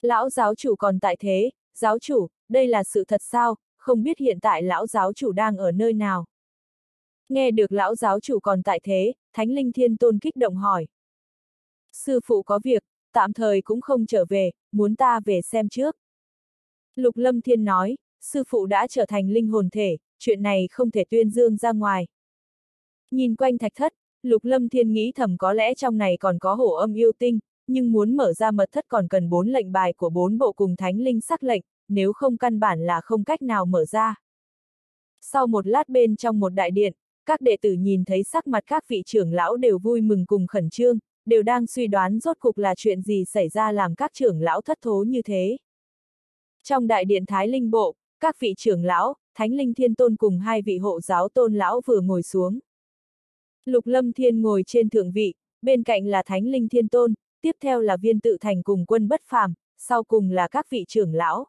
Lão giáo chủ còn tại thế, giáo chủ, đây là sự thật sao, không biết hiện tại lão giáo chủ đang ở nơi nào. Nghe được lão giáo chủ còn tại thế, Thánh Linh Thiên Tôn kích động hỏi. Sư phụ có việc, tạm thời cũng không trở về, muốn ta về xem trước. Lục Lâm Thiên nói, sư phụ đã trở thành linh hồn thể, chuyện này không thể tuyên dương ra ngoài. Nhìn quanh thạch thất, Lục Lâm Thiên nghĩ thầm có lẽ trong này còn có hổ âm yêu tinh, nhưng muốn mở ra mật thất còn cần bốn lệnh bài của bốn bộ cùng thánh linh sắc lệnh, nếu không căn bản là không cách nào mở ra. Sau một lát bên trong một đại điện, các đệ tử nhìn thấy sắc mặt các vị trưởng lão đều vui mừng cùng khẩn trương, đều đang suy đoán rốt cục là chuyện gì xảy ra làm các trưởng lão thất thố như thế. Trong đại điện Thái Linh Bộ, các vị trưởng lão, Thánh Linh Thiên Tôn cùng hai vị hộ giáo tôn lão vừa ngồi xuống. Lục Lâm Thiên ngồi trên thượng vị, bên cạnh là Thánh Linh Thiên Tôn, tiếp theo là viên tự thành cùng quân bất phàm, sau cùng là các vị trưởng lão.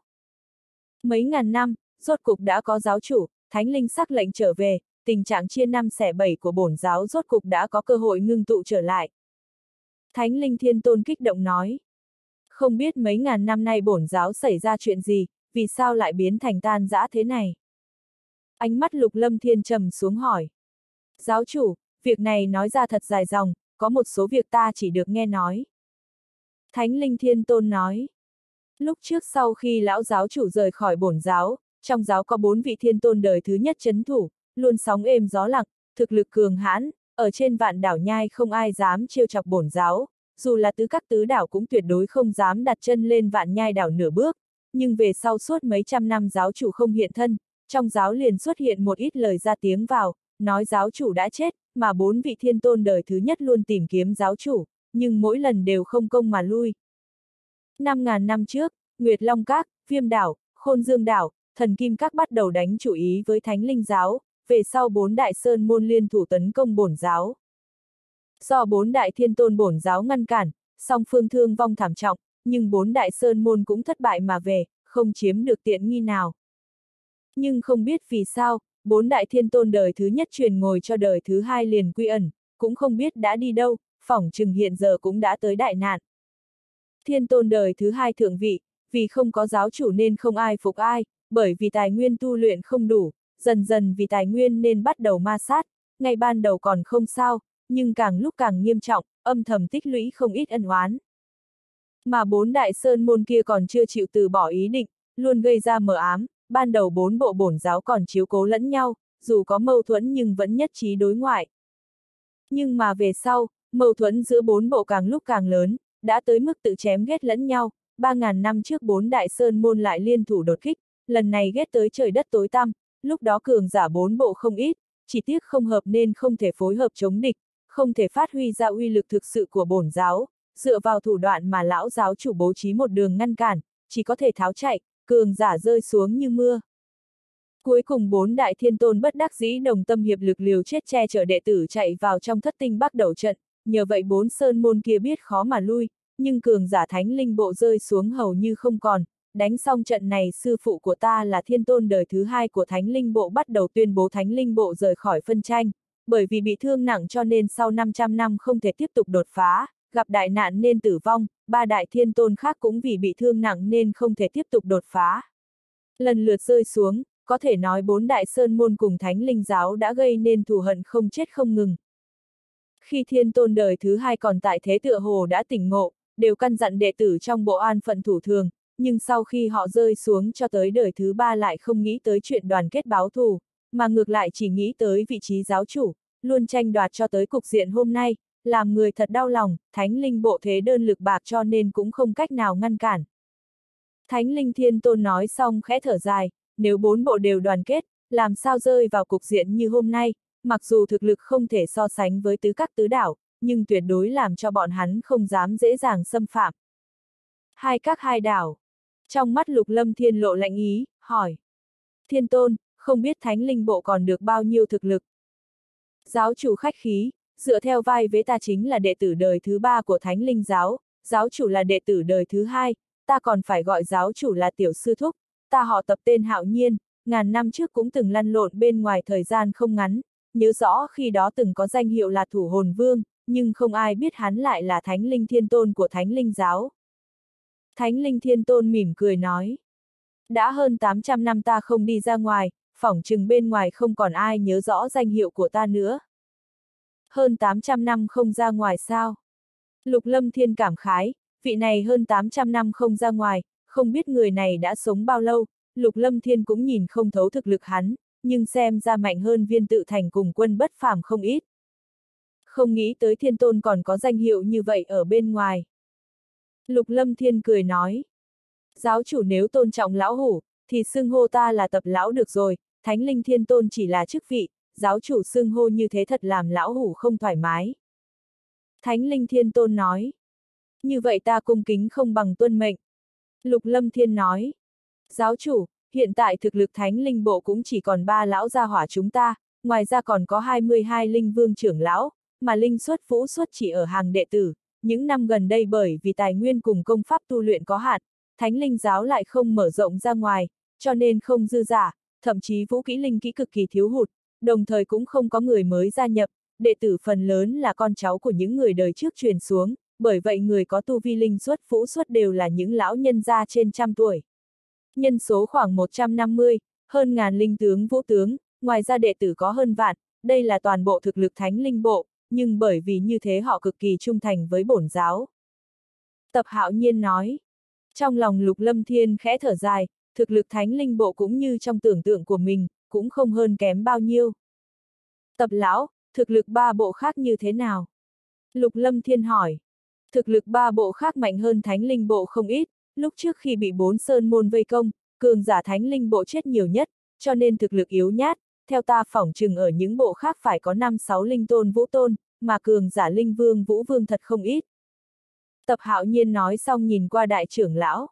Mấy ngàn năm, rốt cục đã có giáo chủ, Thánh Linh sắc lệnh trở về, tình trạng chia năm xẻ bảy của bổn giáo rốt cục đã có cơ hội ngưng tụ trở lại. Thánh Linh Thiên Tôn kích động nói. Không biết mấy ngàn năm nay bổn giáo xảy ra chuyện gì, vì sao lại biến thành tan dã thế này? Ánh mắt Lục Lâm Thiên trầm xuống hỏi. Giáo chủ, việc này nói ra thật dài dòng, có một số việc ta chỉ được nghe nói. Thánh Linh Thiên Tôn nói. Lúc trước sau khi lão giáo chủ rời khỏi bổn giáo, trong giáo có bốn vị thiên tôn đời thứ nhất chấn thủ, luôn sóng êm gió lặng, thực lực cường hãn, ở trên vạn đảo nhai không ai dám trêu chọc bổn giáo, dù là tứ các tứ đảo cũng tuyệt đối không dám đặt chân lên vạn nhai đảo nửa bước, nhưng về sau suốt mấy trăm năm giáo chủ không hiện thân, trong giáo liền xuất hiện một ít lời ra tiếng vào, nói giáo chủ đã chết, mà bốn vị thiên tôn đời thứ nhất luôn tìm kiếm giáo chủ, nhưng mỗi lần đều không công mà lui. Năm ngàn năm trước, Nguyệt Long Các, Viêm Đảo, Khôn Dương Đảo, Thần Kim Các bắt đầu đánh chủ ý với Thánh Linh Giáo, về sau bốn đại sơn môn liên thủ tấn công bổn giáo. Do bốn đại thiên tôn bổn giáo ngăn cản, song phương thương vong thảm trọng, nhưng bốn đại sơn môn cũng thất bại mà về, không chiếm được tiện nghi nào. Nhưng không biết vì sao, bốn đại thiên tôn đời thứ nhất truyền ngồi cho đời thứ hai liền quy ẩn, cũng không biết đã đi đâu, phỏng chừng hiện giờ cũng đã tới đại nạn. Thiên tôn đời thứ hai thượng vị, vì không có giáo chủ nên không ai phục ai, bởi vì tài nguyên tu luyện không đủ, dần dần vì tài nguyên nên bắt đầu ma sát, Ngày ban đầu còn không sao, nhưng càng lúc càng nghiêm trọng, âm thầm tích lũy không ít ân oán. Mà bốn đại sơn môn kia còn chưa chịu từ bỏ ý định, luôn gây ra mờ ám, ban đầu bốn bộ bổn giáo còn chiếu cố lẫn nhau, dù có mâu thuẫn nhưng vẫn nhất trí đối ngoại. Nhưng mà về sau, mâu thuẫn giữa bốn bộ càng lúc càng lớn, đã tới mức tự chém ghét lẫn nhau, 3.000 năm trước bốn đại sơn môn lại liên thủ đột kích, lần này ghét tới trời đất tối tăm, lúc đó cường giả bốn bộ không ít, chỉ tiếc không hợp nên không thể phối hợp chống địch, không thể phát huy ra uy lực thực sự của bổn giáo, dựa vào thủ đoạn mà lão giáo chủ bố trí một đường ngăn cản, chỉ có thể tháo chạy, cường giả rơi xuống như mưa. Cuối cùng bốn đại thiên tôn bất đắc dĩ đồng tâm hiệp lực liều chết che chở đệ tử chạy vào trong thất tinh bắt đầu trận, nhờ vậy bốn sơn môn kia biết khó mà lui, nhưng cường giả thánh linh bộ rơi xuống hầu như không còn, đánh xong trận này sư phụ của ta là thiên tôn đời thứ hai của thánh linh bộ bắt đầu tuyên bố thánh linh bộ rời khỏi phân tranh, bởi vì bị thương nặng cho nên sau 500 năm không thể tiếp tục đột phá, gặp đại nạn nên tử vong, ba đại thiên tôn khác cũng vì bị thương nặng nên không thể tiếp tục đột phá. Lần lượt rơi xuống, có thể nói bốn đại sơn môn cùng thánh linh giáo đã gây nên thù hận không chết không ngừng. Khi thiên tôn đời thứ hai còn tại thế tựa hồ đã tỉnh ngộ, đều căn dặn đệ tử trong bộ an phận thủ thường, nhưng sau khi họ rơi xuống cho tới đời thứ ba lại không nghĩ tới chuyện đoàn kết báo thù, mà ngược lại chỉ nghĩ tới vị trí giáo chủ, luôn tranh đoạt cho tới cục diện hôm nay, làm người thật đau lòng, thánh linh bộ thế đơn lực bạc cho nên cũng không cách nào ngăn cản. Thánh linh thiên tôn nói xong khẽ thở dài, nếu bốn bộ đều đoàn kết, làm sao rơi vào cục diện như hôm nay, mặc dù thực lực không thể so sánh với tứ các tứ đảo, nhưng tuyệt đối làm cho bọn hắn không dám dễ dàng xâm phạm. Hai các hai đảo. Trong mắt lục lâm thiên lộ lạnh ý, hỏi. Thiên tôn, không biết thánh linh bộ còn được bao nhiêu thực lực. Giáo chủ khách khí, dựa theo vai vế ta chính là đệ tử đời thứ ba của thánh linh giáo, giáo chủ là đệ tử đời thứ hai, ta còn phải gọi giáo chủ là tiểu sư thúc, ta họ tập tên hạo nhiên, ngàn năm trước cũng từng lăn lộn bên ngoài thời gian không ngắn, nhớ rõ khi đó từng có danh hiệu là thủ hồn vương, nhưng không ai biết hắn lại là Thánh Linh Thiên Tôn của Thánh Linh Giáo. Thánh Linh Thiên Tôn mỉm cười nói. Đã hơn 800 năm ta không đi ra ngoài, phỏng chừng bên ngoài không còn ai nhớ rõ danh hiệu của ta nữa. Hơn 800 năm không ra ngoài sao? Lục Lâm Thiên cảm khái, vị này hơn 800 năm không ra ngoài, không biết người này đã sống bao lâu, Lục Lâm Thiên cũng nhìn không thấu thực lực hắn, nhưng xem ra mạnh hơn viên tự thành cùng quân bất phàm không ít. Không nghĩ tới thiên tôn còn có danh hiệu như vậy ở bên ngoài. Lục Lâm Thiên cười nói. Giáo chủ nếu tôn trọng lão hủ, thì xưng hô ta là tập lão được rồi, thánh linh thiên tôn chỉ là chức vị, giáo chủ xưng hô như thế thật làm lão hủ không thoải mái. Thánh linh thiên tôn nói. Như vậy ta cung kính không bằng tuân mệnh. Lục Lâm Thiên nói. Giáo chủ, hiện tại thực lực thánh linh bộ cũng chỉ còn ba lão gia hỏa chúng ta, ngoài ra còn có 22 linh vương trưởng lão, mà linh xuất vũ xuất chỉ ở hàng đệ tử. Những năm gần đây bởi vì tài nguyên cùng công pháp tu luyện có hạn, thánh linh giáo lại không mở rộng ra ngoài, cho nên không dư giả, thậm chí vũ kỹ linh kỹ cực kỳ thiếu hụt, đồng thời cũng không có người mới gia nhập, đệ tử phần lớn là con cháu của những người đời trước truyền xuống, bởi vậy người có tu vi linh xuất vũ xuất đều là những lão nhân gia trên trăm tuổi. Nhân số khoảng 150, hơn ngàn linh tướng vũ tướng, ngoài ra đệ tử có hơn vạn, đây là toàn bộ thực lực thánh linh bộ, nhưng bởi vì như thế họ cực kỳ trung thành với bổn giáo. Tập hạo nhiên nói, trong lòng lục lâm thiên khẽ thở dài, thực lực thánh linh bộ cũng như trong tưởng tượng của mình, cũng không hơn kém bao nhiêu. Tập lão, thực lực ba bộ khác như thế nào? Lục lâm thiên hỏi. Thực lực ba bộ khác mạnh hơn thánh linh bộ không ít, lúc trước khi bị bốn sơn môn vây công, cường giả thánh linh bộ chết nhiều nhất, cho nên thực lực yếu nhát, theo ta phỏng chừng ở những bộ khác phải có 5-6 linh tôn vũ tôn, mà cường giả linh vương vũ vương thật không ít. Tập hạo nhiên nói xong nhìn qua đại trưởng lão.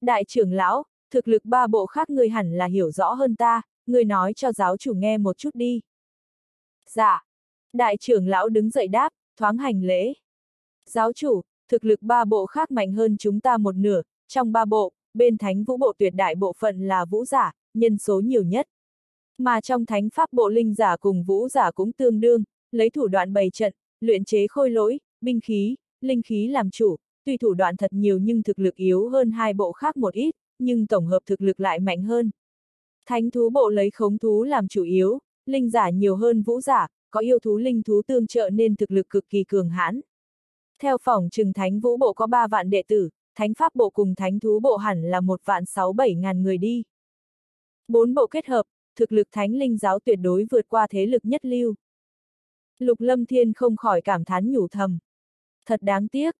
Đại trưởng lão, thực lực ba bộ khác người hẳn là hiểu rõ hơn ta, người nói cho giáo chủ nghe một chút đi. Dạ. Đại trưởng lão đứng dậy đáp, thoáng hành lễ. Giáo chủ, thực lực ba bộ khác mạnh hơn chúng ta một nửa, trong ba bộ, bên thánh vũ bộ tuyệt đại bộ phận là vũ giả, nhân số nhiều nhất. Mà trong thánh pháp bộ linh giả cùng vũ giả cũng tương đương, lấy thủ đoạn bày trận, luyện chế khôi lỗi, binh khí, linh khí làm chủ, tuy thủ đoạn thật nhiều nhưng thực lực yếu hơn hai bộ khác một ít, nhưng tổng hợp thực lực lại mạnh hơn. Thánh thú bộ lấy khống thú làm chủ yếu, linh giả nhiều hơn vũ giả, có yêu thú linh thú tương trợ nên thực lực cực kỳ cường hãn. Theo phòng trừng thánh vũ bộ có 3 vạn đệ tử, thánh pháp bộ cùng thánh thú bộ hẳn là một vạn 6-7 ngàn người đi. Bốn bộ kết hợp, thực lực thánh linh giáo tuyệt đối vượt qua thế lực nhất lưu. Lục Lâm Thiên không khỏi cảm thán nhủ thầm. Thật đáng tiếc.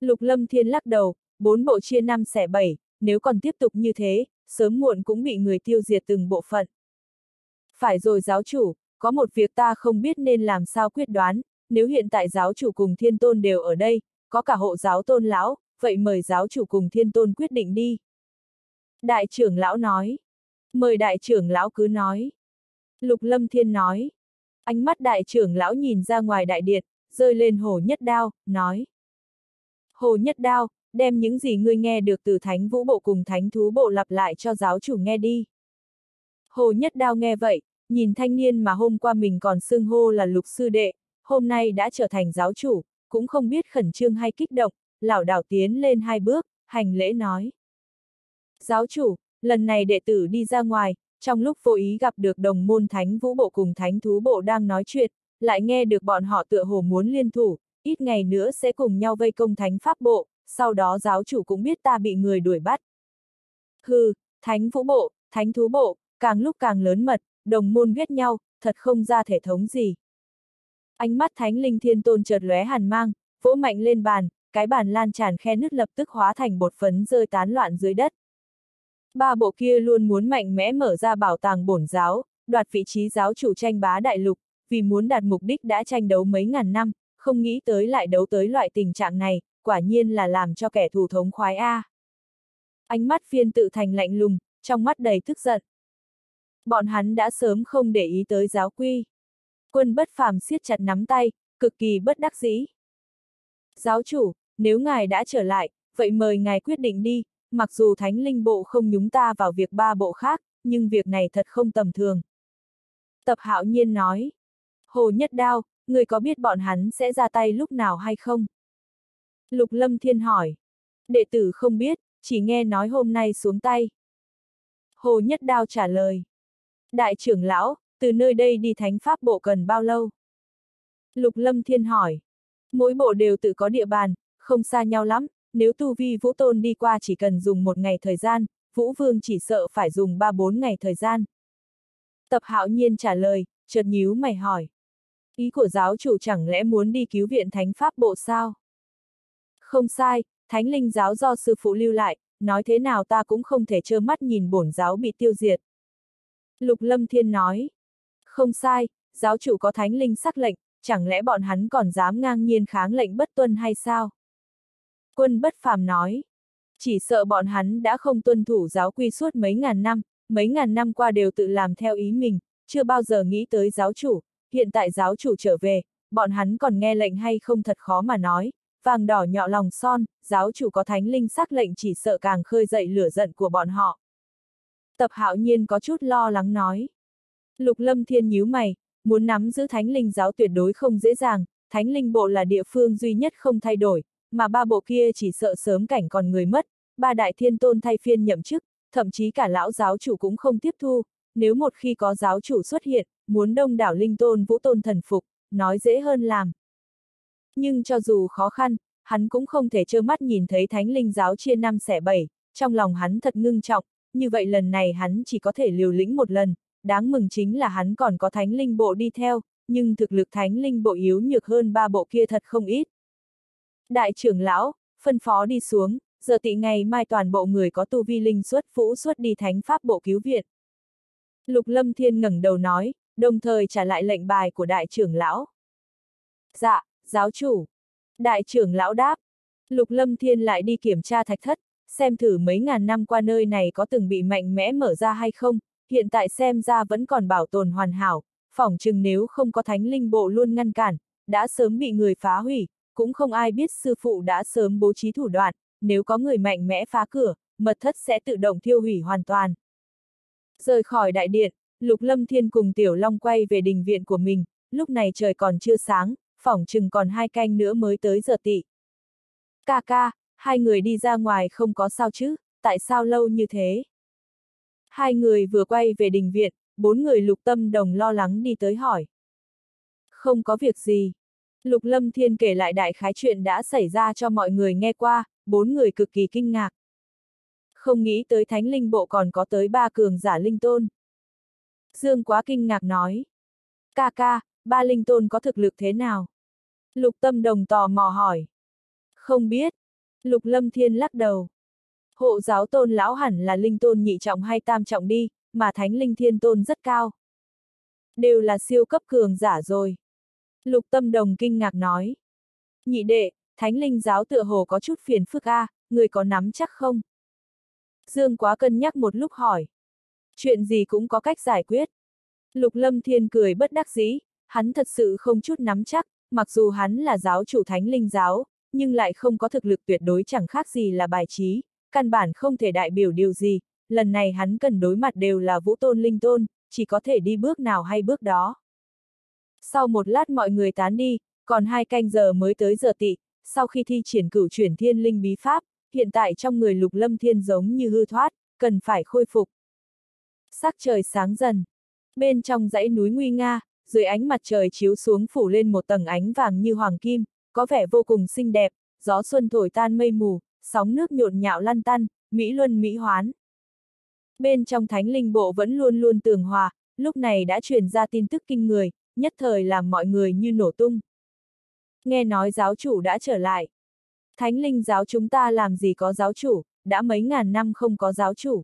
Lục Lâm Thiên lắc đầu, bốn bộ chia năm xẻ bảy, nếu còn tiếp tục như thế, sớm muộn cũng bị người tiêu diệt từng bộ phận. Phải rồi giáo chủ, có một việc ta không biết nên làm sao quyết đoán, nếu hiện tại giáo chủ cùng thiên tôn đều ở đây, có cả hộ giáo tôn lão, vậy mời giáo chủ cùng thiên tôn quyết định đi. Đại trưởng lão nói. Mời đại trưởng lão cứ nói. Lục Lâm Thiên nói. Ánh mắt đại trưởng lão nhìn ra ngoài đại điện, rơi lên hồ nhất đao, nói. Hồ nhất đao, đem những gì ngươi nghe được từ thánh vũ bộ cùng thánh thú bộ lặp lại cho giáo chủ nghe đi. Hồ nhất đao nghe vậy, nhìn thanh niên mà hôm qua mình còn xưng hô là lục sư đệ, hôm nay đã trở thành giáo chủ, cũng không biết khẩn trương hay kích động, lảo đảo tiến lên hai bước, hành lễ nói. Giáo chủ, lần này đệ tử đi ra ngoài, trong lúc vô ý gặp được đồng môn thánh vũ bộ cùng thánh thú bộ đang nói chuyện, lại nghe được bọn họ tựa hồ muốn liên thủ, ít ngày nữa sẽ cùng nhau vây công thánh pháp bộ, sau đó giáo chủ cũng biết ta bị người đuổi bắt. Hừ, thánh vũ bộ, thánh thú bộ, càng lúc càng lớn mật, đồng môn ghét nhau, thật không ra thể thống gì. Ánh mắt thánh linh thiên tôn chợt lóe hàn mang, vỗ mạnh lên bàn, cái bàn lan tràn khe nứt lập tức hóa thành bột phấn rơi tán loạn dưới đất. Ba bộ kia luôn muốn mạnh mẽ mở ra bảo tàng bổn giáo, đoạt vị trí giáo chủ tranh bá đại lục, vì muốn đạt mục đích đã tranh đấu mấy ngàn năm, không nghĩ tới lại đấu tới loại tình trạng này, quả nhiên là làm cho kẻ thù thống khoái A. Ánh mắt phiên tự thành lạnh lùng, trong mắt đầy tức giận. Bọn hắn đã sớm không để ý tới giáo quy. Quân bất phàm siết chặt nắm tay, cực kỳ bất đắc dĩ. Giáo chủ, nếu ngài đã trở lại, vậy mời ngài quyết định đi, mặc dù thánh linh bộ không nhúng ta vào việc ba bộ khác, nhưng việc này thật không tầm thường. Tập hạo nhiên nói. Hồ Nhất Đao, người có biết bọn hắn sẽ ra tay lúc nào hay không? Lục Lâm Thiên hỏi. Đệ tử không biết, chỉ nghe nói hôm nay xuống tay. Hồ Nhất Đao trả lời. Đại trưởng lão, từ nơi đây đi thánh pháp bộ cần bao lâu? Lục Lâm Thiên hỏi. Mỗi bộ đều tự có địa bàn, không xa nhau lắm, nếu tu vi vũ tôn đi qua chỉ cần dùng một ngày thời gian, vũ vương chỉ sợ phải dùng ba bốn ngày thời gian. Tập hạo nhiên trả lời, chợt nhíu mày hỏi. Ý của giáo chủ chẳng lẽ muốn đi cứu viện thánh pháp bộ sao? Không sai, thánh linh giáo do sư phụ lưu lại, nói thế nào ta cũng không thể trơ mắt nhìn bổn giáo bị tiêu diệt. Lục Lâm Thiên nói. Không sai, giáo chủ có thánh linh sắc lệnh, chẳng lẽ bọn hắn còn dám ngang nhiên kháng lệnh bất tuân hay sao? Quân bất phàm nói. Chỉ sợ bọn hắn đã không tuân thủ giáo quy suốt mấy ngàn năm, mấy ngàn năm qua đều tự làm theo ý mình, chưa bao giờ nghĩ tới giáo chủ, hiện tại giáo chủ trở về, bọn hắn còn nghe lệnh hay không thật khó mà nói, vàng đỏ nhọ lòng son, giáo chủ có thánh linh sắc lệnh chỉ sợ càng khơi dậy lửa giận của bọn họ. Tập hạo nhiên có chút lo lắng nói. Lục lâm thiên nhíu mày, muốn nắm giữ thánh linh giáo tuyệt đối không dễ dàng, thánh linh bộ là địa phương duy nhất không thay đổi, mà ba bộ kia chỉ sợ sớm cảnh còn người mất, ba đại thiên tôn thay phiên nhậm chức, thậm chí cả lão giáo chủ cũng không tiếp thu, nếu một khi có giáo chủ xuất hiện, muốn đông đảo linh tôn vũ tôn thần phục, nói dễ hơn làm. Nhưng cho dù khó khăn, hắn cũng không thể trơ mắt nhìn thấy thánh linh giáo chia năm xẻ bảy, trong lòng hắn thật ngưng trọng, như vậy lần này hắn chỉ có thể liều lĩnh một lần, đáng mừng chính là hắn còn có thánh linh bộ đi theo, nhưng thực lực thánh linh bộ yếu nhược hơn ba bộ kia thật không ít. Đại trưởng lão, phân phó đi xuống, giờ tị ngày mai toàn bộ người có tu vi linh xuất vũ xuất đi thánh pháp bộ cứu viện. Lục Lâm Thiên ngẩng đầu nói, đồng thời trả lại lệnh bài của đại trưởng lão. Dạ, giáo chủ. Đại trưởng lão đáp. Lục Lâm Thiên lại đi kiểm tra thạch thất, xem thử mấy ngàn năm qua nơi này có từng bị mạnh mẽ mở ra hay không, hiện tại xem ra vẫn còn bảo tồn hoàn hảo, phỏng chừng nếu không có thánh linh bộ luôn ngăn cản, đã sớm bị người phá hủy, cũng không ai biết sư phụ đã sớm bố trí thủ đoạn, nếu có người mạnh mẽ phá cửa, mật thất sẽ tự động thiêu hủy hoàn toàn. Rời khỏi đại điện, Lục Lâm Thiên cùng Tiểu Long quay về đình viện của mình, lúc này trời còn chưa sáng, phỏng chừng còn hai canh nữa mới tới giờ tị. Ca ca, hai người đi ra ngoài không có sao chứ, tại sao lâu như thế? Hai người vừa quay về đình viện, bốn người lục tâm đồng lo lắng đi tới hỏi. Không có việc gì. Lục Lâm Thiên kể lại đại khái chuyện đã xảy ra cho mọi người nghe qua, bốn người cực kỳ kinh ngạc. Không nghĩ tới thánh linh bộ còn có tới ba cường giả linh tôn. Dương quá kinh ngạc nói. Ca ca, ba linh tôn có thực lực thế nào? Lục tâm đồng tò mò hỏi. Không biết. Lục lâm thiên lắc đầu. Hộ giáo tôn lão hẳn là linh tôn nhị trọng hay tam trọng đi, mà thánh linh thiên tôn rất cao. Đều là siêu cấp cường giả rồi. Lục tâm đồng kinh ngạc nói. Nhị đệ, thánh linh giáo tựa hồ có chút phiền phức a, người có nắm chắc không? Dương quá cân nhắc một lúc hỏi. Chuyện gì cũng có cách giải quyết. Lục lâm thiên cười bất đắc dĩ, hắn thật sự không chút nắm chắc, mặc dù hắn là giáo chủ thánh linh giáo, nhưng lại không có thực lực tuyệt đối chẳng khác gì là bài trí, căn bản không thể đại biểu điều gì, lần này hắn cần đối mặt đều là vũ tôn linh tôn, chỉ có thể đi bước nào hay bước đó. Sau một lát mọi người tán đi, còn hai canh giờ mới tới giờ tị, sau khi thi triển cửu chuyển thiên linh bí pháp, hiện tại trong người lục lâm thiên giống như hư thoát, cần phải khôi phục. Sắc trời sáng dần. Bên trong dãy núi nguy nga, dưới ánh mặt trời chiếu xuống phủ lên một tầng ánh vàng như hoàng kim, có vẻ vô cùng xinh đẹp, gió xuân thổi tan mây mù, sóng nước nhộn nhạo lăn tăn, mỹ luân mỹ hoán. Bên trong thánh linh bộ vẫn luôn luôn tường hòa, lúc này đã truyền ra tin tức kinh người, nhất thời làm mọi người như nổ tung. Nghe nói giáo chủ đã trở lại. Thánh linh giáo chúng ta làm gì có giáo chủ, đã mấy ngàn năm không có giáo chủ.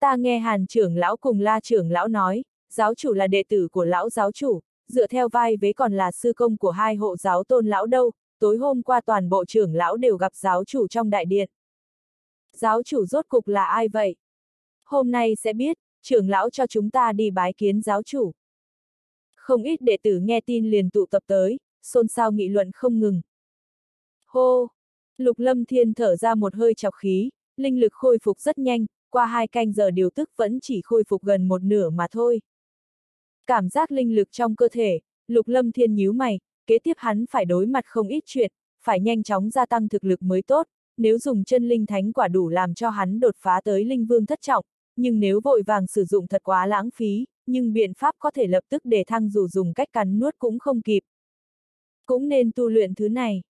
Ta nghe hàn trưởng lão cùng la trưởng lão nói, giáo chủ là đệ tử của lão giáo chủ, dựa theo vai vế còn là sư công của hai hộ giáo tôn lão đâu, tối hôm qua toàn bộ trưởng lão đều gặp giáo chủ trong đại điện. Giáo chủ rốt cục là ai vậy? Hôm nay sẽ biết, trưởng lão cho chúng ta đi bái kiến giáo chủ. Không ít đệ tử nghe tin liền tụ tập tới, xôn xao nghị luận không ngừng. Hô! Lục lâm thiên thở ra một hơi chọc khí, linh lực khôi phục rất nhanh, qua hai canh giờ điều tức vẫn chỉ khôi phục gần một nửa mà thôi. Cảm giác linh lực trong cơ thể, Lục Lâm Thiên nhíu mày, kế tiếp hắn phải đối mặt không ít chuyện, phải nhanh chóng gia tăng thực lực mới tốt, nếu dùng chân linh thánh quả đủ làm cho hắn đột phá tới linh vương thất trọng, nhưng nếu vội vàng sử dụng thật quá lãng phí, nhưng biện pháp có thể lập tức để thăng dù dùng cách cắn nuốt cũng không kịp. Cũng nên tu luyện thứ này.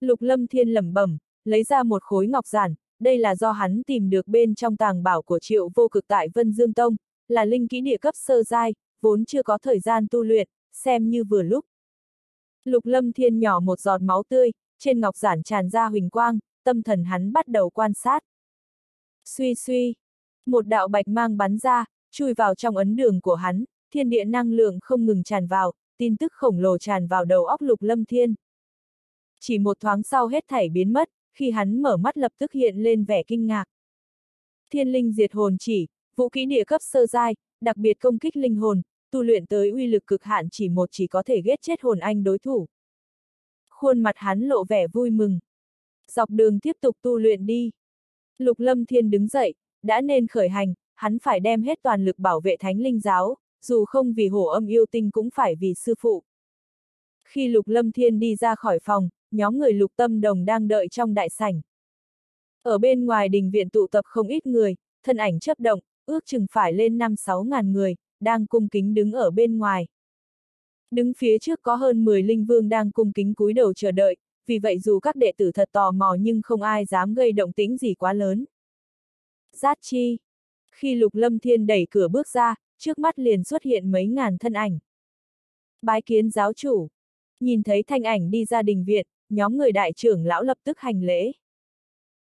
Lục Lâm Thiên lẩm bẩm, lấy ra một khối ngọc giản, đây là do hắn tìm được bên trong tàng bảo của triệu vô cực tại Vân Dương Tông, là linh kỹ địa cấp sơ giai, vốn chưa có thời gian tu luyện, xem như vừa lúc. Lục Lâm Thiên nhỏ một giọt máu tươi, trên ngọc giản tràn ra huỳnh quang, tâm thần hắn bắt đầu quan sát. Suy suy, một đạo bạch mang bắn ra, chui vào trong ấn đường của hắn, thiên địa năng lượng không ngừng tràn vào, tin tức khổng lồ tràn vào đầu óc Lục Lâm Thiên. Chỉ một thoáng sau hết thảy biến mất, khi hắn mở mắt lập tức hiện lên vẻ kinh ngạc. Thiên linh diệt hồn chỉ, vũ kỹ địa cấp sơ giai, đặc biệt công kích linh hồn, tu luyện tới uy lực cực hạn chỉ một chỉ có thể ghét chết hồn anh đối thủ. Khuôn mặt hắn lộ vẻ vui mừng. Dọc đường tiếp tục tu luyện đi. Lục Lâm Thiên đứng dậy, đã nên khởi hành, hắn phải đem hết toàn lực bảo vệ thánh linh giáo, dù không vì hổ âm yêu tinh cũng phải vì sư phụ. Khi Lục Lâm Thiên đi ra khỏi phòng, nhóm người Lục Tâm Đồng đang đợi trong đại sảnh. Ở bên ngoài đình viện tụ tập không ít người, thân ảnh chấp động, ước chừng phải lên 5-6 ngàn người, đang cung kính đứng ở bên ngoài. Đứng phía trước có hơn 10 linh vương đang cung kính cúi đầu chờ đợi, vì vậy dù các đệ tử thật tò mò nhưng không ai dám gây động tĩnh gì quá lớn. Giát chi. Khi Lục Lâm Thiên đẩy cửa bước ra, trước mắt liền xuất hiện mấy ngàn thân ảnh. Bái kiến giáo chủ. Nhìn thấy thanh ảnh đi ra đình viện, nhóm người đại trưởng lão lập tức hành lễ.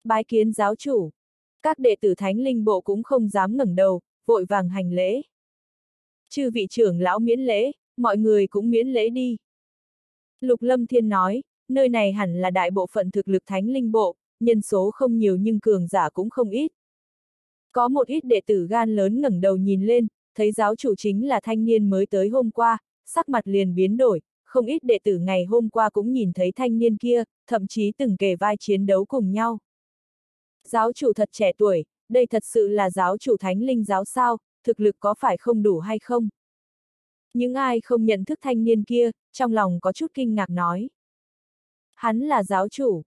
Bái kiến giáo chủ. Các đệ tử thánh linh bộ cũng không dám ngẩng đầu, vội vàng hành lễ. Chư vị trưởng lão miễn lễ, mọi người cũng miễn lễ đi. Lục Lâm Thiên nói, nơi này hẳn là đại bộ phận thực lực thánh linh bộ, nhân số không nhiều nhưng cường giả cũng không ít. Có một ít đệ tử gan lớn ngẩng đầu nhìn lên, thấy giáo chủ chính là thanh niên mới tới hôm qua, sắc mặt liền biến đổi, không ít đệ tử ngày hôm qua cũng nhìn thấy thanh niên kia, thậm chí từng kề vai chiến đấu cùng nhau. Giáo chủ thật trẻ tuổi, đây thật sự là giáo chủ thánh linh giáo sao, thực lực có phải không đủ hay không? Những ai không nhận thức thanh niên kia, trong lòng có chút kinh ngạc nói. Hắn là giáo chủ.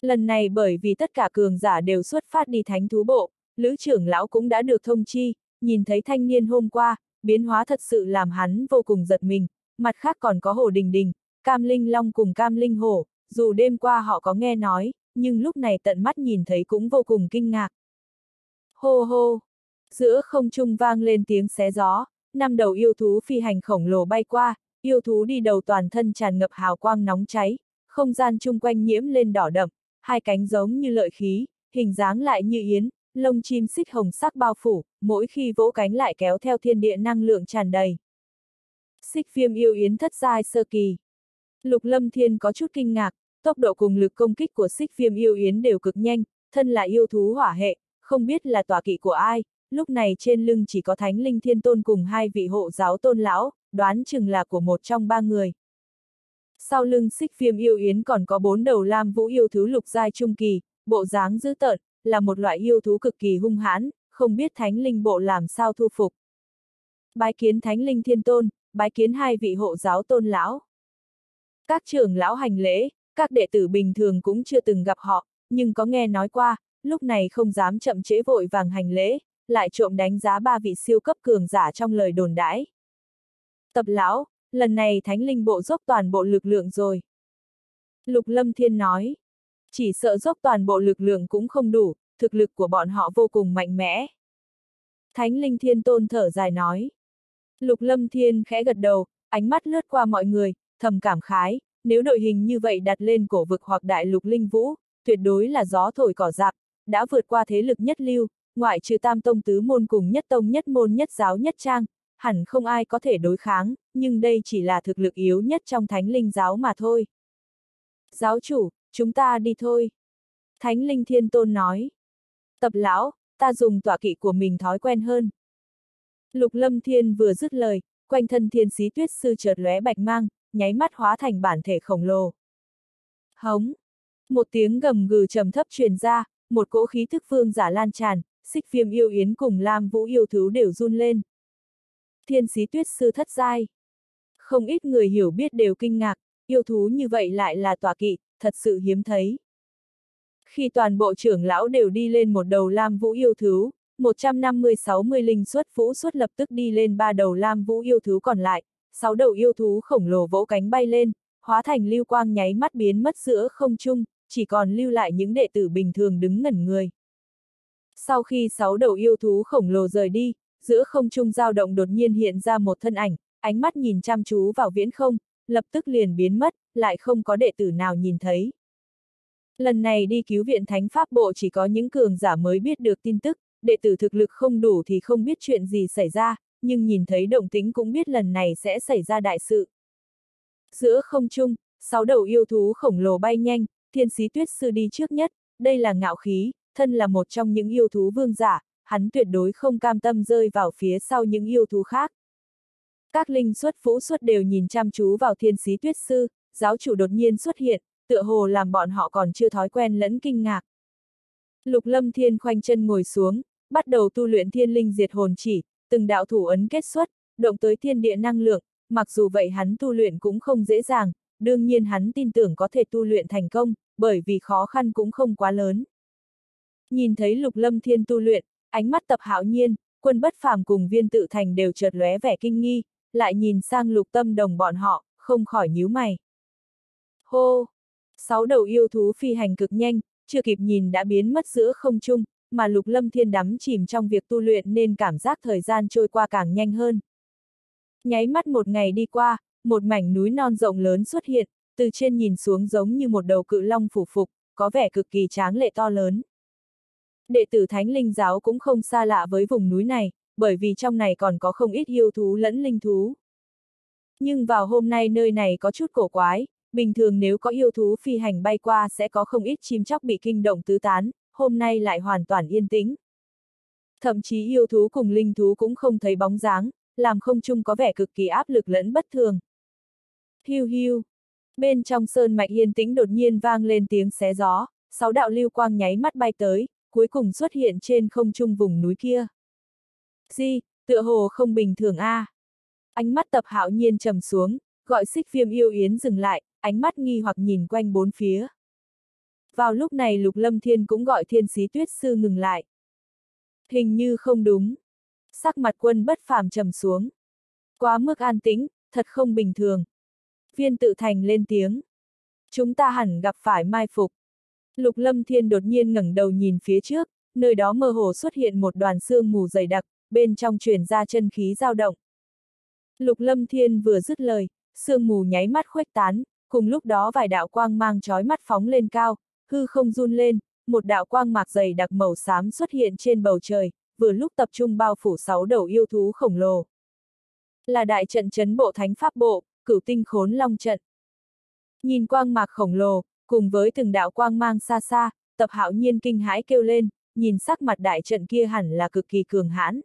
Lần này bởi vì tất cả cường giả đều xuất phát đi thánh thú bộ, lữ trưởng lão cũng đã được thông chi, nhìn thấy thanh niên hôm qua, biến hóa thật sự làm hắn vô cùng giật mình, mặt khác còn có hồ đình đình, cam linh long cùng cam linh hổ, dù đêm qua họ có nghe nói, nhưng lúc này tận mắt nhìn thấy cũng vô cùng kinh ngạc. Hô hô! Giữa không trung vang lên tiếng xé gió, năm đầu yêu thú phi hành khổng lồ bay qua, yêu thú đi đầu toàn thân tràn ngập hào quang nóng cháy, không gian chung quanh nhiễm lên đỏ đậm, hai cánh giống như lợi khí, hình dáng lại như yến, lông chim xích hồng sắc bao phủ, mỗi khi vỗ cánh lại kéo theo thiên địa năng lượng tràn đầy. Xích viêm yêu yến thất giai sơ kỳ. Lục lâm thiên có chút kinh ngạc, tốc độ cùng lực công kích của xích viêm yêu yến đều cực nhanh, thân là yêu thú hỏa hệ, không biết là tòa kỵ của ai, lúc này trên lưng chỉ có thánh linh thiên tôn cùng hai vị hộ giáo tôn lão, đoán chừng là của một trong ba người. Sau lưng xích viêm yêu yến còn có bốn đầu lam vũ yêu thứ lục giai trung kỳ, bộ dáng dữ tợn, là một loại yêu thú cực kỳ hung hãn, không biết thánh linh bộ làm sao thu phục. Bái kiến thánh linh thiên tôn, bái kiến hai vị hộ giáo tôn lão. Các trưởng lão hành lễ, các đệ tử bình thường cũng chưa từng gặp họ, nhưng có nghe nói qua, lúc này không dám chậm trễ vội vàng hành lễ, lại trộm đánh giá ba vị siêu cấp cường giả trong lời đồn đãi. Tập lão, lần này thánh linh bộ dốc toàn bộ lực lượng rồi. Lục Lâm Thiên nói, chỉ sợ dốc toàn bộ lực lượng cũng không đủ, thực lực của bọn họ vô cùng mạnh mẽ. Thánh linh thiên tôn thở dài nói. Lục Lâm Thiên khẽ gật đầu, ánh mắt lướt qua mọi người, thầm cảm khái, nếu đội hình như vậy đặt lên cổ vực hoặc đại lục linh vũ, tuyệt đối là gió thổi cỏ dạp, đã vượt qua thế lực nhất lưu, ngoại trừ tam tông tứ môn cùng nhất tông nhất môn nhất giáo nhất trang, hẳn không ai có thể đối kháng, nhưng đây chỉ là thực lực yếu nhất trong thánh linh giáo mà thôi. Giáo chủ, chúng ta đi thôi. Thánh linh thiên tôn nói. Tập lão, ta dùng tọa kỵ của mình thói quen hơn. Lục lâm thiên vừa dứt lời, quanh thân thiên sĩ tuyết sư chợt lóe bạch mang, nháy mắt hóa thành bản thể khổng lồ. Hống! Một tiếng gầm gừ trầm thấp truyền ra, một cỗ khí thức phương giả lan tràn, xích viêm yêu yến cùng lam vũ yêu thú đều run lên. Thiên sĩ tuyết sư thất giai. Không ít người hiểu biết đều kinh ngạc, yêu thú như vậy lại là tòa kỵ, thật sự hiếm thấy. Khi toàn bộ trưởng lão đều đi lên một đầu lam vũ yêu thú, 150-60 linh xuất vũ xuất lập tức đi lên ba đầu lam vũ yêu thú còn lại, sáu đầu yêu thú khổng lồ vỗ cánh bay lên, hóa thành lưu quang nháy mắt biến mất giữa không trung, chỉ còn lưu lại những đệ tử bình thường đứng ngẩn người. Sau khi sáu đầu yêu thú khổng lồ rời đi, giữa không trung dao động đột nhiên hiện ra một thân ảnh, ánh mắt nhìn chăm chú vào viễn không, lập tức liền biến mất, lại không có đệ tử nào nhìn thấy. Lần này đi cứu viện thánh pháp bộ chỉ có những cường giả mới biết được tin tức, đệ tử thực lực không đủ thì không biết chuyện gì xảy ra, nhưng nhìn thấy động tính cũng biết lần này sẽ xảy ra đại sự. Giữa không trung, sáu đầu yêu thú khổng lồ bay nhanh, thiên sĩ tuyết sư đi trước nhất, đây là ngạo khí, thân là một trong những yêu thú vương giả, hắn tuyệt đối không cam tâm rơi vào phía sau những yêu thú khác. Các linh xuất phũ xuất đều nhìn chăm chú vào thiên sĩ tuyết sư, giáo chủ đột nhiên xuất hiện, tựa hồ làm bọn họ còn chưa thói quen lẫn kinh ngạc. Lục lâm thiên khoanh chân ngồi xuống, bắt đầu tu luyện thiên linh diệt hồn chỉ, từng đạo thủ ấn kết xuất, động tới thiên địa năng lượng, mặc dù vậy hắn tu luyện cũng không dễ dàng, đương nhiên hắn tin tưởng có thể tu luyện thành công, bởi vì khó khăn cũng không quá lớn. Nhìn thấy lục lâm thiên tu luyện, ánh mắt tập hạo nhiên, quân bất phàm cùng viên tự thành đều chợt lóe vẻ kinh nghi, lại nhìn sang lục tâm đồng bọn họ, không khỏi nhíu mày. Hô! Sáu đầu yêu thú phi hành cực nhanh, chưa kịp nhìn đã biến mất giữa không trung, mà lục lâm thiên đắm chìm trong việc tu luyện nên cảm giác thời gian trôi qua càng nhanh hơn. Nháy mắt một ngày đi qua, một mảnh núi non rộng lớn xuất hiện, từ trên nhìn xuống giống như một đầu cự long phủ phục, có vẻ cực kỳ tráng lệ to lớn. Đệ tử Thánh Linh Giáo cũng không xa lạ với vùng núi này, bởi vì trong này còn có không ít yêu thú lẫn linh thú. Nhưng vào hôm nay nơi này có chút cổ quái, bình thường nếu có yêu thú phi hành bay qua sẽ có không ít chim chóc bị kinh động tứ tán, hôm nay lại hoàn toàn yên tĩnh. Thậm chí yêu thú cùng linh thú cũng không thấy bóng dáng, làm không trung có vẻ cực kỳ áp lực lẫn bất thường. Hiu hiu. Bên trong sơn mạch yên tĩnh đột nhiên vang lên tiếng xé gió, sáu đạo lưu quang nháy mắt bay tới, cuối cùng xuất hiện trên không trung vùng núi kia. Di, tựa hồ không bình thường a. À. Ánh mắt tập hạo nhiên trầm xuống, gọi xích viêm yêu yến dừng lại, ánh mắt nghi hoặc nhìn quanh bốn phía. Vào lúc này Lục Lâm Thiên cũng gọi thiên sĩ tuyết sư ngừng lại. Hình như không đúng. Sắc mặt quân bất phàm trầm xuống. Quá mức an tĩnh, thật không bình thường. Viên tự thành lên tiếng. Chúng ta hẳn gặp phải mai phục. Lục Lâm Thiên đột nhiên ngẩng đầu nhìn phía trước, nơi đó mơ hồ xuất hiện một đoàn sương mù dày đặc, bên trong truyền ra chân khí dao động. Lục Lâm Thiên vừa dứt lời, sương mù nháy mắt khuếch tán, cùng lúc đó vài đạo quang mang chói mắt phóng lên cao, hư không run lên, một đạo quang mạc dày đặc màu xám xuất hiện trên bầu trời, vừa lúc tập trung bao phủ sáu đầu yêu thú khổng lồ. Là đại trận chấn bộ thánh pháp bộ, cửu tinh khốn long trận. Nhìn quang mạc khổng lồ, cùng với từng đạo quang mang xa xa, tập hạo nhiên kinh hãi kêu lên, nhìn sắc mặt đại trận kia hẳn là cực kỳ cường hãn.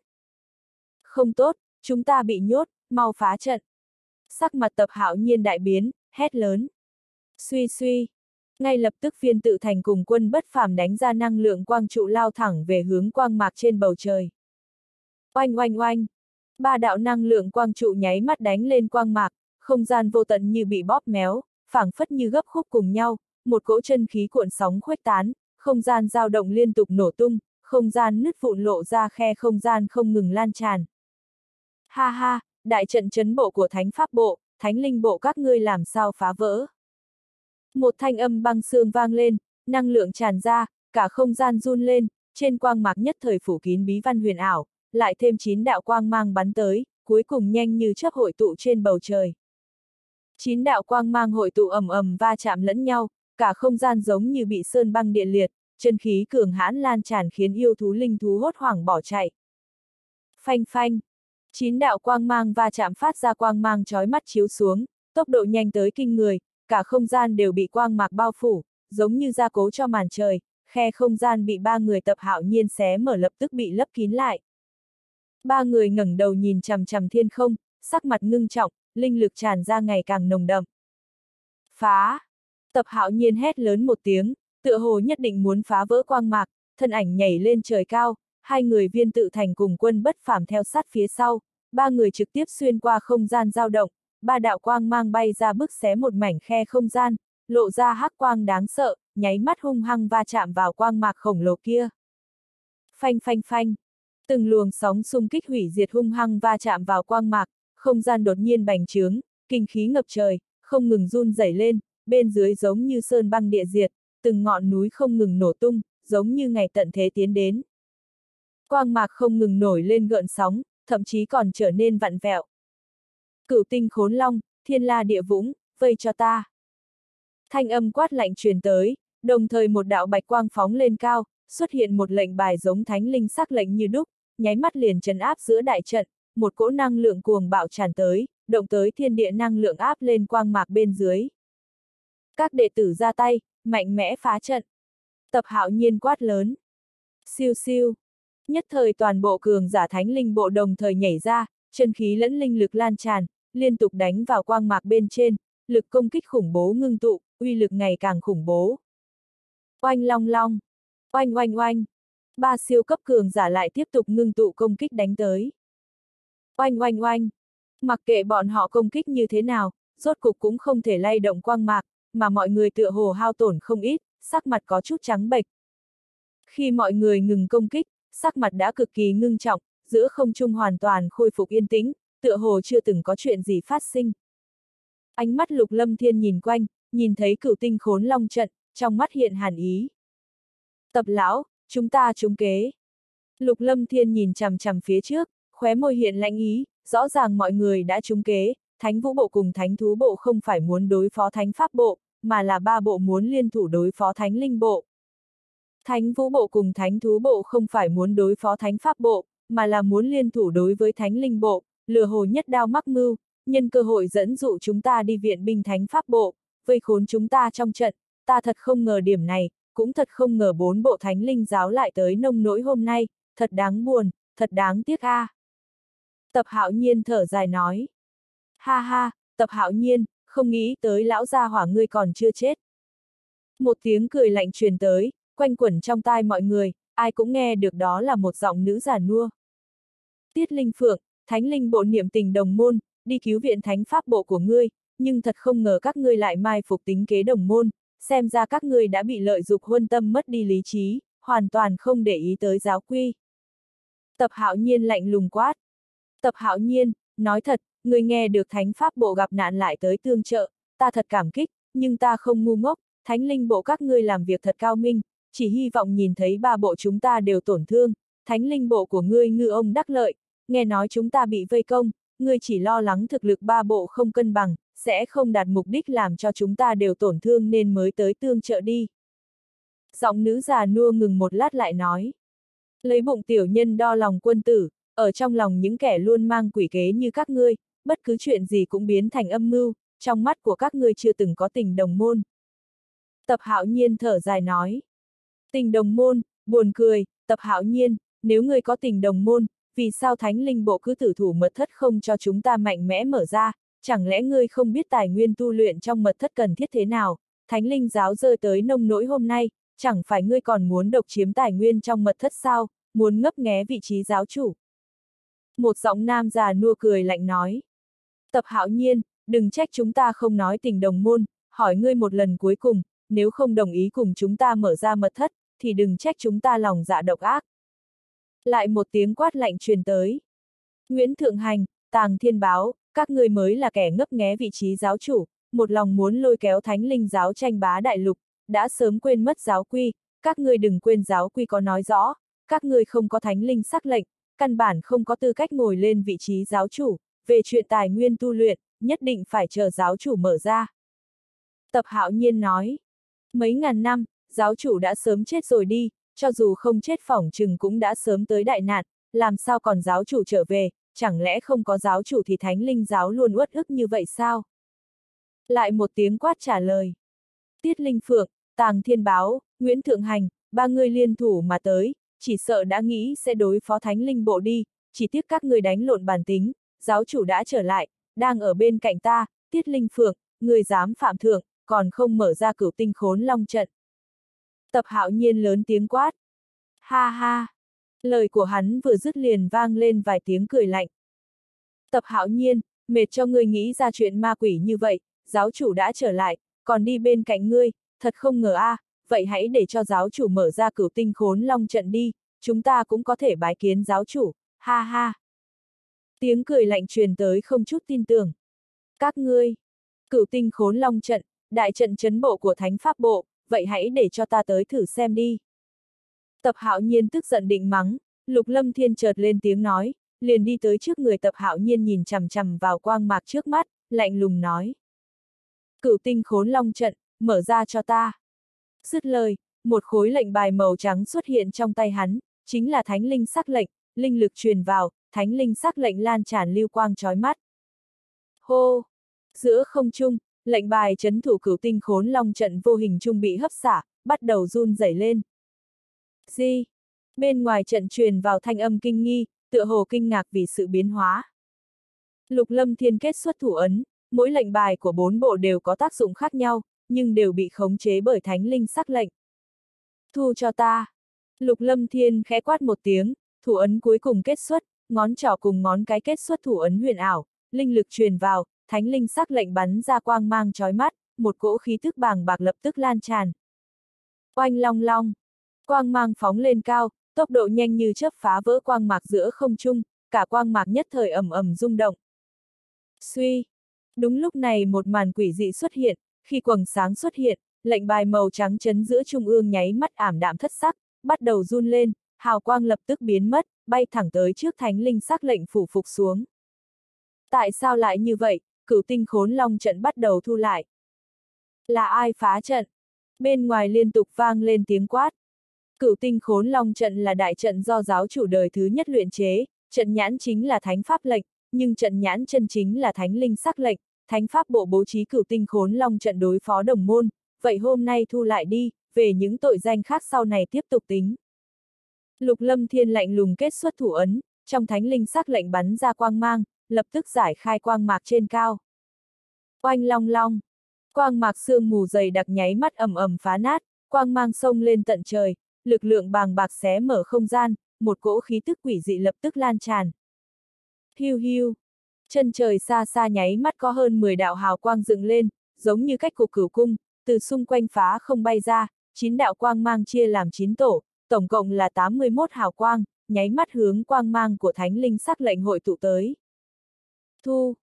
Không tốt, chúng ta bị nhốt, mau phá trận. Sắc mặt tập hạo nhiên đại biến, hét lớn. Suy suy. Ngay lập tức viên tự thành cùng quân bất phàm đánh ra năng lượng quang trụ lao thẳng về hướng quang mạc trên bầu trời. Oanh oanh oanh. Ba đạo năng lượng quang trụ nháy mắt đánh lên quang mạc, không gian vô tận như bị bóp méo, phảng phất như gấp khúc cùng nhau, một cỗ chân khí cuộn sóng khuếch tán, không gian dao động liên tục nổ tung, không gian nứt vụn lộ ra khe không gian không ngừng lan tràn. Ha ha, đại trận chấn bộ của thánh pháp bộ, thánh linh bộ các ngươi làm sao phá vỡ. Một thanh âm băng xương vang lên, năng lượng tràn ra, cả không gian run lên, trên quang mạc nhất thời phủ kín bí văn huyền ảo, lại thêm chín đạo quang mang bắn tới, cuối cùng nhanh như chớp hội tụ trên bầu trời. Chín đạo quang mang hội tụ ầm ầm va chạm lẫn nhau, cả không gian giống như bị sơn băng điện liệt, chân khí cường hãn lan tràn khiến yêu thú linh thú hốt hoảng bỏ chạy. Phanh phanh, chín đạo quang mang va chạm phát ra quang mang chói mắt chiếu xuống, tốc độ nhanh tới kinh người, cả không gian đều bị quang mạc bao phủ, giống như gia cố cho màn trời, khe không gian bị ba người tập hạo nhiên xé mở lập tức bị lấp kín lại. Ba người ngẩng đầu nhìn chằm chằm thiên không, sắc mặt ngưng trọng, linh lực tràn ra ngày càng nồng đậm. Phá! Tập hạo nhiên hét lớn một tiếng, tựa hồ nhất định muốn phá vỡ quang mạc, thân ảnh nhảy lên trời cao, hai người viên tự thành cùng quân bất phàm theo sát phía sau, ba người trực tiếp xuyên qua không gian dao động, ba đạo quang mang bay ra bức xé một mảnh khe không gian, lộ ra hắc quang đáng sợ, nháy mắt hung hăng va chạm vào quang mạc khổng lồ kia. Phanh phanh phanh, từng luồng sóng xung kích hủy diệt hung hăng va chạm vào quang mạc, không gian đột nhiên bành trướng, kinh khí ngập trời, không ngừng run rẩy lên, bên dưới giống như sơn băng địa diệt, từng ngọn núi không ngừng nổ tung, giống như ngày tận thế tiến đến. Quang mạc không ngừng nổi lên gợn sóng, thậm chí còn trở nên vặn vẹo. Cửu tinh khốn long, thiên la địa vũng, vây cho ta. Thanh âm quát lạnh truyền tới, đồng thời một đạo bạch quang phóng lên cao, xuất hiện một lệnh bài giống thánh linh sắc lệnh như đúc, nháy mắt liền trấn áp giữa đại trận, một cỗ năng lượng cuồng bạo tràn tới, động tới thiên địa năng lượng áp lên quang mạc bên dưới. Các đệ tử ra tay, mạnh mẽ phá trận. Tập hạo nhiên quát lớn. Siêu siêu. Nhất thời toàn bộ cường giả thánh linh bộ đồng thời nhảy ra, chân khí lẫn linh lực lan tràn, liên tục đánh vào quang mạc bên trên, lực công kích khủng bố ngưng tụ, uy lực ngày càng khủng bố. Oanh long long. Oanh oanh oanh. Ba siêu cấp cường giả lại tiếp tục ngưng tụ công kích đánh tới. Oanh oanh oanh. Mặc kệ bọn họ công kích như thế nào, rốt cục cũng không thể lay động quang mạc, mà mọi người tựa hồ hao tổn không ít, sắc mặt có chút trắng bệch. Khi mọi người ngừng công kích, sắc mặt đã cực kỳ ngưng trọng, giữa không trung hoàn toàn khôi phục yên tĩnh, tựa hồ chưa từng có chuyện gì phát sinh. Ánh mắt lục lâm thiên nhìn quanh, nhìn thấy cửu tinh khốn long trận, trong mắt hiện hàn ý. Tập lão, chúng ta trúng kế. Lục lâm thiên nhìn chằm chằm phía trước, khóe môi hiện lãnh ý, rõ ràng mọi người đã trúng kế, thánh vũ bộ cùng thánh thú bộ không phải muốn đối phó thánh pháp bộ, mà là ba bộ muốn liên thủ đối phó thánh linh bộ. Thánh vũ bộ cùng thánh thú bộ không phải muốn đối phó thánh pháp bộ, mà là muốn liên thủ đối với thánh linh bộ, lừa hồ nhất đao mắc mưu, nhân cơ hội dẫn dụ chúng ta đi viện binh thánh pháp bộ, vây khốn chúng ta trong trận, ta thật không ngờ điểm này, cũng thật không ngờ bốn bộ thánh linh giáo lại tới nông nỗi hôm nay, thật đáng buồn, thật đáng tiếc a. À. Tập hạo nhiên thở dài nói. Ha ha, tập hạo nhiên, không nghĩ tới lão gia hỏa ngươi còn chưa chết. Một tiếng cười lạnh truyền tới, quanh quẩn trong tai mọi người, ai cũng nghe được đó là một giọng nữ giả nua. Tiết Linh Phượng, Thánh Linh bộ niệm tình đồng môn, đi cứu viện thánh pháp bộ của ngươi, nhưng thật không ngờ các ngươi lại mai phục tính kế đồng môn, xem ra các ngươi đã bị lợi dục huân tâm mất đi lý trí, hoàn toàn không để ý tới giáo quy. Tập hạo nhiên lạnh lùng quát. Tập hạo nhiên, nói thật, người nghe được thánh pháp bộ gặp nạn lại tới tương trợ, ta thật cảm kích, nhưng ta không ngu ngốc, thánh linh bộ các ngươi làm việc thật cao minh, chỉ hy vọng nhìn thấy ba bộ chúng ta đều tổn thương, thánh linh bộ của ngươi ngư ông đắc lợi, nghe nói chúng ta bị vây công, ngươi chỉ lo lắng thực lực ba bộ không cân bằng, sẽ không đạt mục đích làm cho chúng ta đều tổn thương nên mới tới tương trợ đi. Giọng nữ già nua ngừng một lát lại nói. Lấy bụng tiểu nhân đo lòng quân tử, ở trong lòng những kẻ luôn mang quỷ kế như các ngươi, bất cứ chuyện gì cũng biến thành âm mưu, trong mắt của các ngươi chưa từng có tình đồng môn. Tập hạo nhiên thở dài nói. Tình đồng môn, buồn cười, tập hạo nhiên, nếu ngươi có tình đồng môn, vì sao thánh linh bộ cứ tử thủ mật thất không cho chúng ta mạnh mẽ mở ra, chẳng lẽ ngươi không biết tài nguyên tu luyện trong mật thất cần thiết thế nào, thánh linh giáo rơi tới nông nỗi hôm nay, chẳng phải ngươi còn muốn độc chiếm tài nguyên trong mật thất sao, muốn ngấp nghé vị trí giáo chủ. Một giọng nam già nua cười lạnh nói. Tập hạo nhiên, đừng trách chúng ta không nói tình đồng môn, hỏi ngươi một lần cuối cùng, nếu không đồng ý cùng chúng ta mở ra mật thất, thì đừng trách chúng ta lòng dạ độc ác. Lại một tiếng quát lạnh truyền tới. Nguyễn Thượng Hành, Tàng Thiên Báo, các ngươi mới là kẻ ngấp nghé vị trí giáo chủ, một lòng muốn lôi kéo thánh linh giáo tranh bá đại lục, đã sớm quên mất giáo quy, các ngươi đừng quên giáo quy có nói rõ, các ngươi không có thánh linh sắc lệnh, căn bản không có tư cách ngồi lên vị trí giáo chủ, về chuyện tài nguyên tu luyện, nhất định phải chờ giáo chủ mở ra. Tập hạo nhiên nói, mấy ngàn năm, giáo chủ đã sớm chết rồi đi, cho dù không chết phỏng chừng cũng đã sớm tới đại nạn, làm sao còn giáo chủ trở về, chẳng lẽ không có giáo chủ thì thánh linh giáo luôn uất ức như vậy sao? Lại một tiếng quát trả lời. Tiết Linh Phượng, Tàng Thiên Báo, Nguyễn Thượng Hành, ba người liên thủ mà tới, chỉ sợ đã nghĩ sẽ đối phó thánh linh bộ đi, chỉ tiếc các người đánh lộn bản tính, giáo chủ đã trở lại, đang ở bên cạnh ta, Tiết Linh Phượng, người dám phạm thượng, còn không mở ra cửu tinh khốn long trận. Tập hạo nhiên lớn tiếng quát. Ha ha! Lời của hắn vừa dứt liền vang lên vài tiếng cười lạnh. Tập hạo nhiên, mệt cho ngươi nghĩ ra chuyện ma quỷ như vậy, giáo chủ đã trở lại, còn đi bên cạnh ngươi, thật không ngờ a, à, vậy hãy để cho giáo chủ mở ra cửu tinh khốn long trận đi, chúng ta cũng có thể bái kiến giáo chủ, ha ha. Tiếng cười lạnh truyền tới không chút tin tưởng. Các ngươi, cửu tinh khốn long trận, đại trận chấn bộ của thánh pháp bộ, vậy hãy để cho ta tới thử xem đi. Tập hạo nhiên tức giận định mắng, lục lâm thiên chợt lên tiếng nói, liền đi tới trước người tập hạo nhiên nhìn chằm chằm vào quang mạc trước mắt, lạnh lùng nói. Cửu tinh khốn long trận, mở ra cho ta. Dứt lời, một khối lệnh bài màu trắng xuất hiện trong tay hắn, chính là thánh linh sắc lệnh, linh lực truyền vào, thánh linh sắc lệnh lan tràn lưu quang trói mắt. Hô! Giữa không trung, lệnh bài chấn thủ cửu tinh khốn long trận vô hình trung bị hấp xả, bắt đầu run rẩy lên. Gì? Bên ngoài trận truyền vào thanh âm kinh nghi, tựa hồ kinh ngạc vì sự biến hóa. Lục lâm thiên kết xuất thủ ấn, mỗi lệnh bài của bốn bộ đều có tác dụng khác nhau, nhưng đều bị khống chế bởi thánh linh sắc lệnh. Thu cho ta. Lục lâm thiên khẽ quát một tiếng, thủ ấn cuối cùng kết xuất, ngón trỏ cùng ngón cái kết xuất thủ ấn huyền ảo, linh lực truyền vào, thánh linh sắc lệnh bắn ra quang mang chói mắt, một cỗ khí thức bàng bạc lập tức lan tràn. Oanh long long, quang mang phóng lên cao, tốc độ nhanh như chớp phá vỡ quang mạc giữa không trung, cả quang mạc nhất thời ầm ầm rung động. Suy, đúng lúc này một màn quỷ dị xuất hiện, khi quầng sáng xuất hiện, lệnh bài màu trắng chấn giữa trung ương nháy mắt ảm đạm thất sắc, bắt đầu run lên, hào quang lập tức biến mất, bay thẳng tới trước thánh linh sắc lệnh phủ phục xuống. Tại sao lại như vậy, cửu tinh khốn long trận bắt đầu thu lại. Là ai phá trận? Bên ngoài liên tục vang lên tiếng quát. Cửu tinh khốn long trận là đại trận do giáo chủ đời thứ nhất luyện chế, trận nhãn chính là thánh pháp lệnh, nhưng trận nhãn chân chính là thánh linh sắc lệnh, thánh pháp bộ bố trí cửu tinh khốn long trận đối phó đồng môn, vậy hôm nay thu lại đi, về những tội danh khác sau này tiếp tục tính. Lục lâm thiên lạnh lùng kết xuất thủ ấn, trong thánh linh sắc lệnh bắn ra quang mang, lập tức giải khai quang mạc trên cao. Oanh long long, quang mạc sương mù dày đặc nháy mắt ầm ầm phá nát, quang mang sông lên tận trời, lực lượng bàng bạc xé mở không gian, một cỗ khí tức quỷ dị lập tức lan tràn. Hiu hiu, chân trời xa xa nháy mắt có hơn 10 đạo hào quang dựng lên, giống như cách cục cửu cung, từ xung quanh phá không bay ra, chín đạo quang mang chia làm chín tổ, tổng cộng là 81 hào quang, nháy mắt hướng quang mang của thánh linh sắc lệnh hội tụ tới. Thu.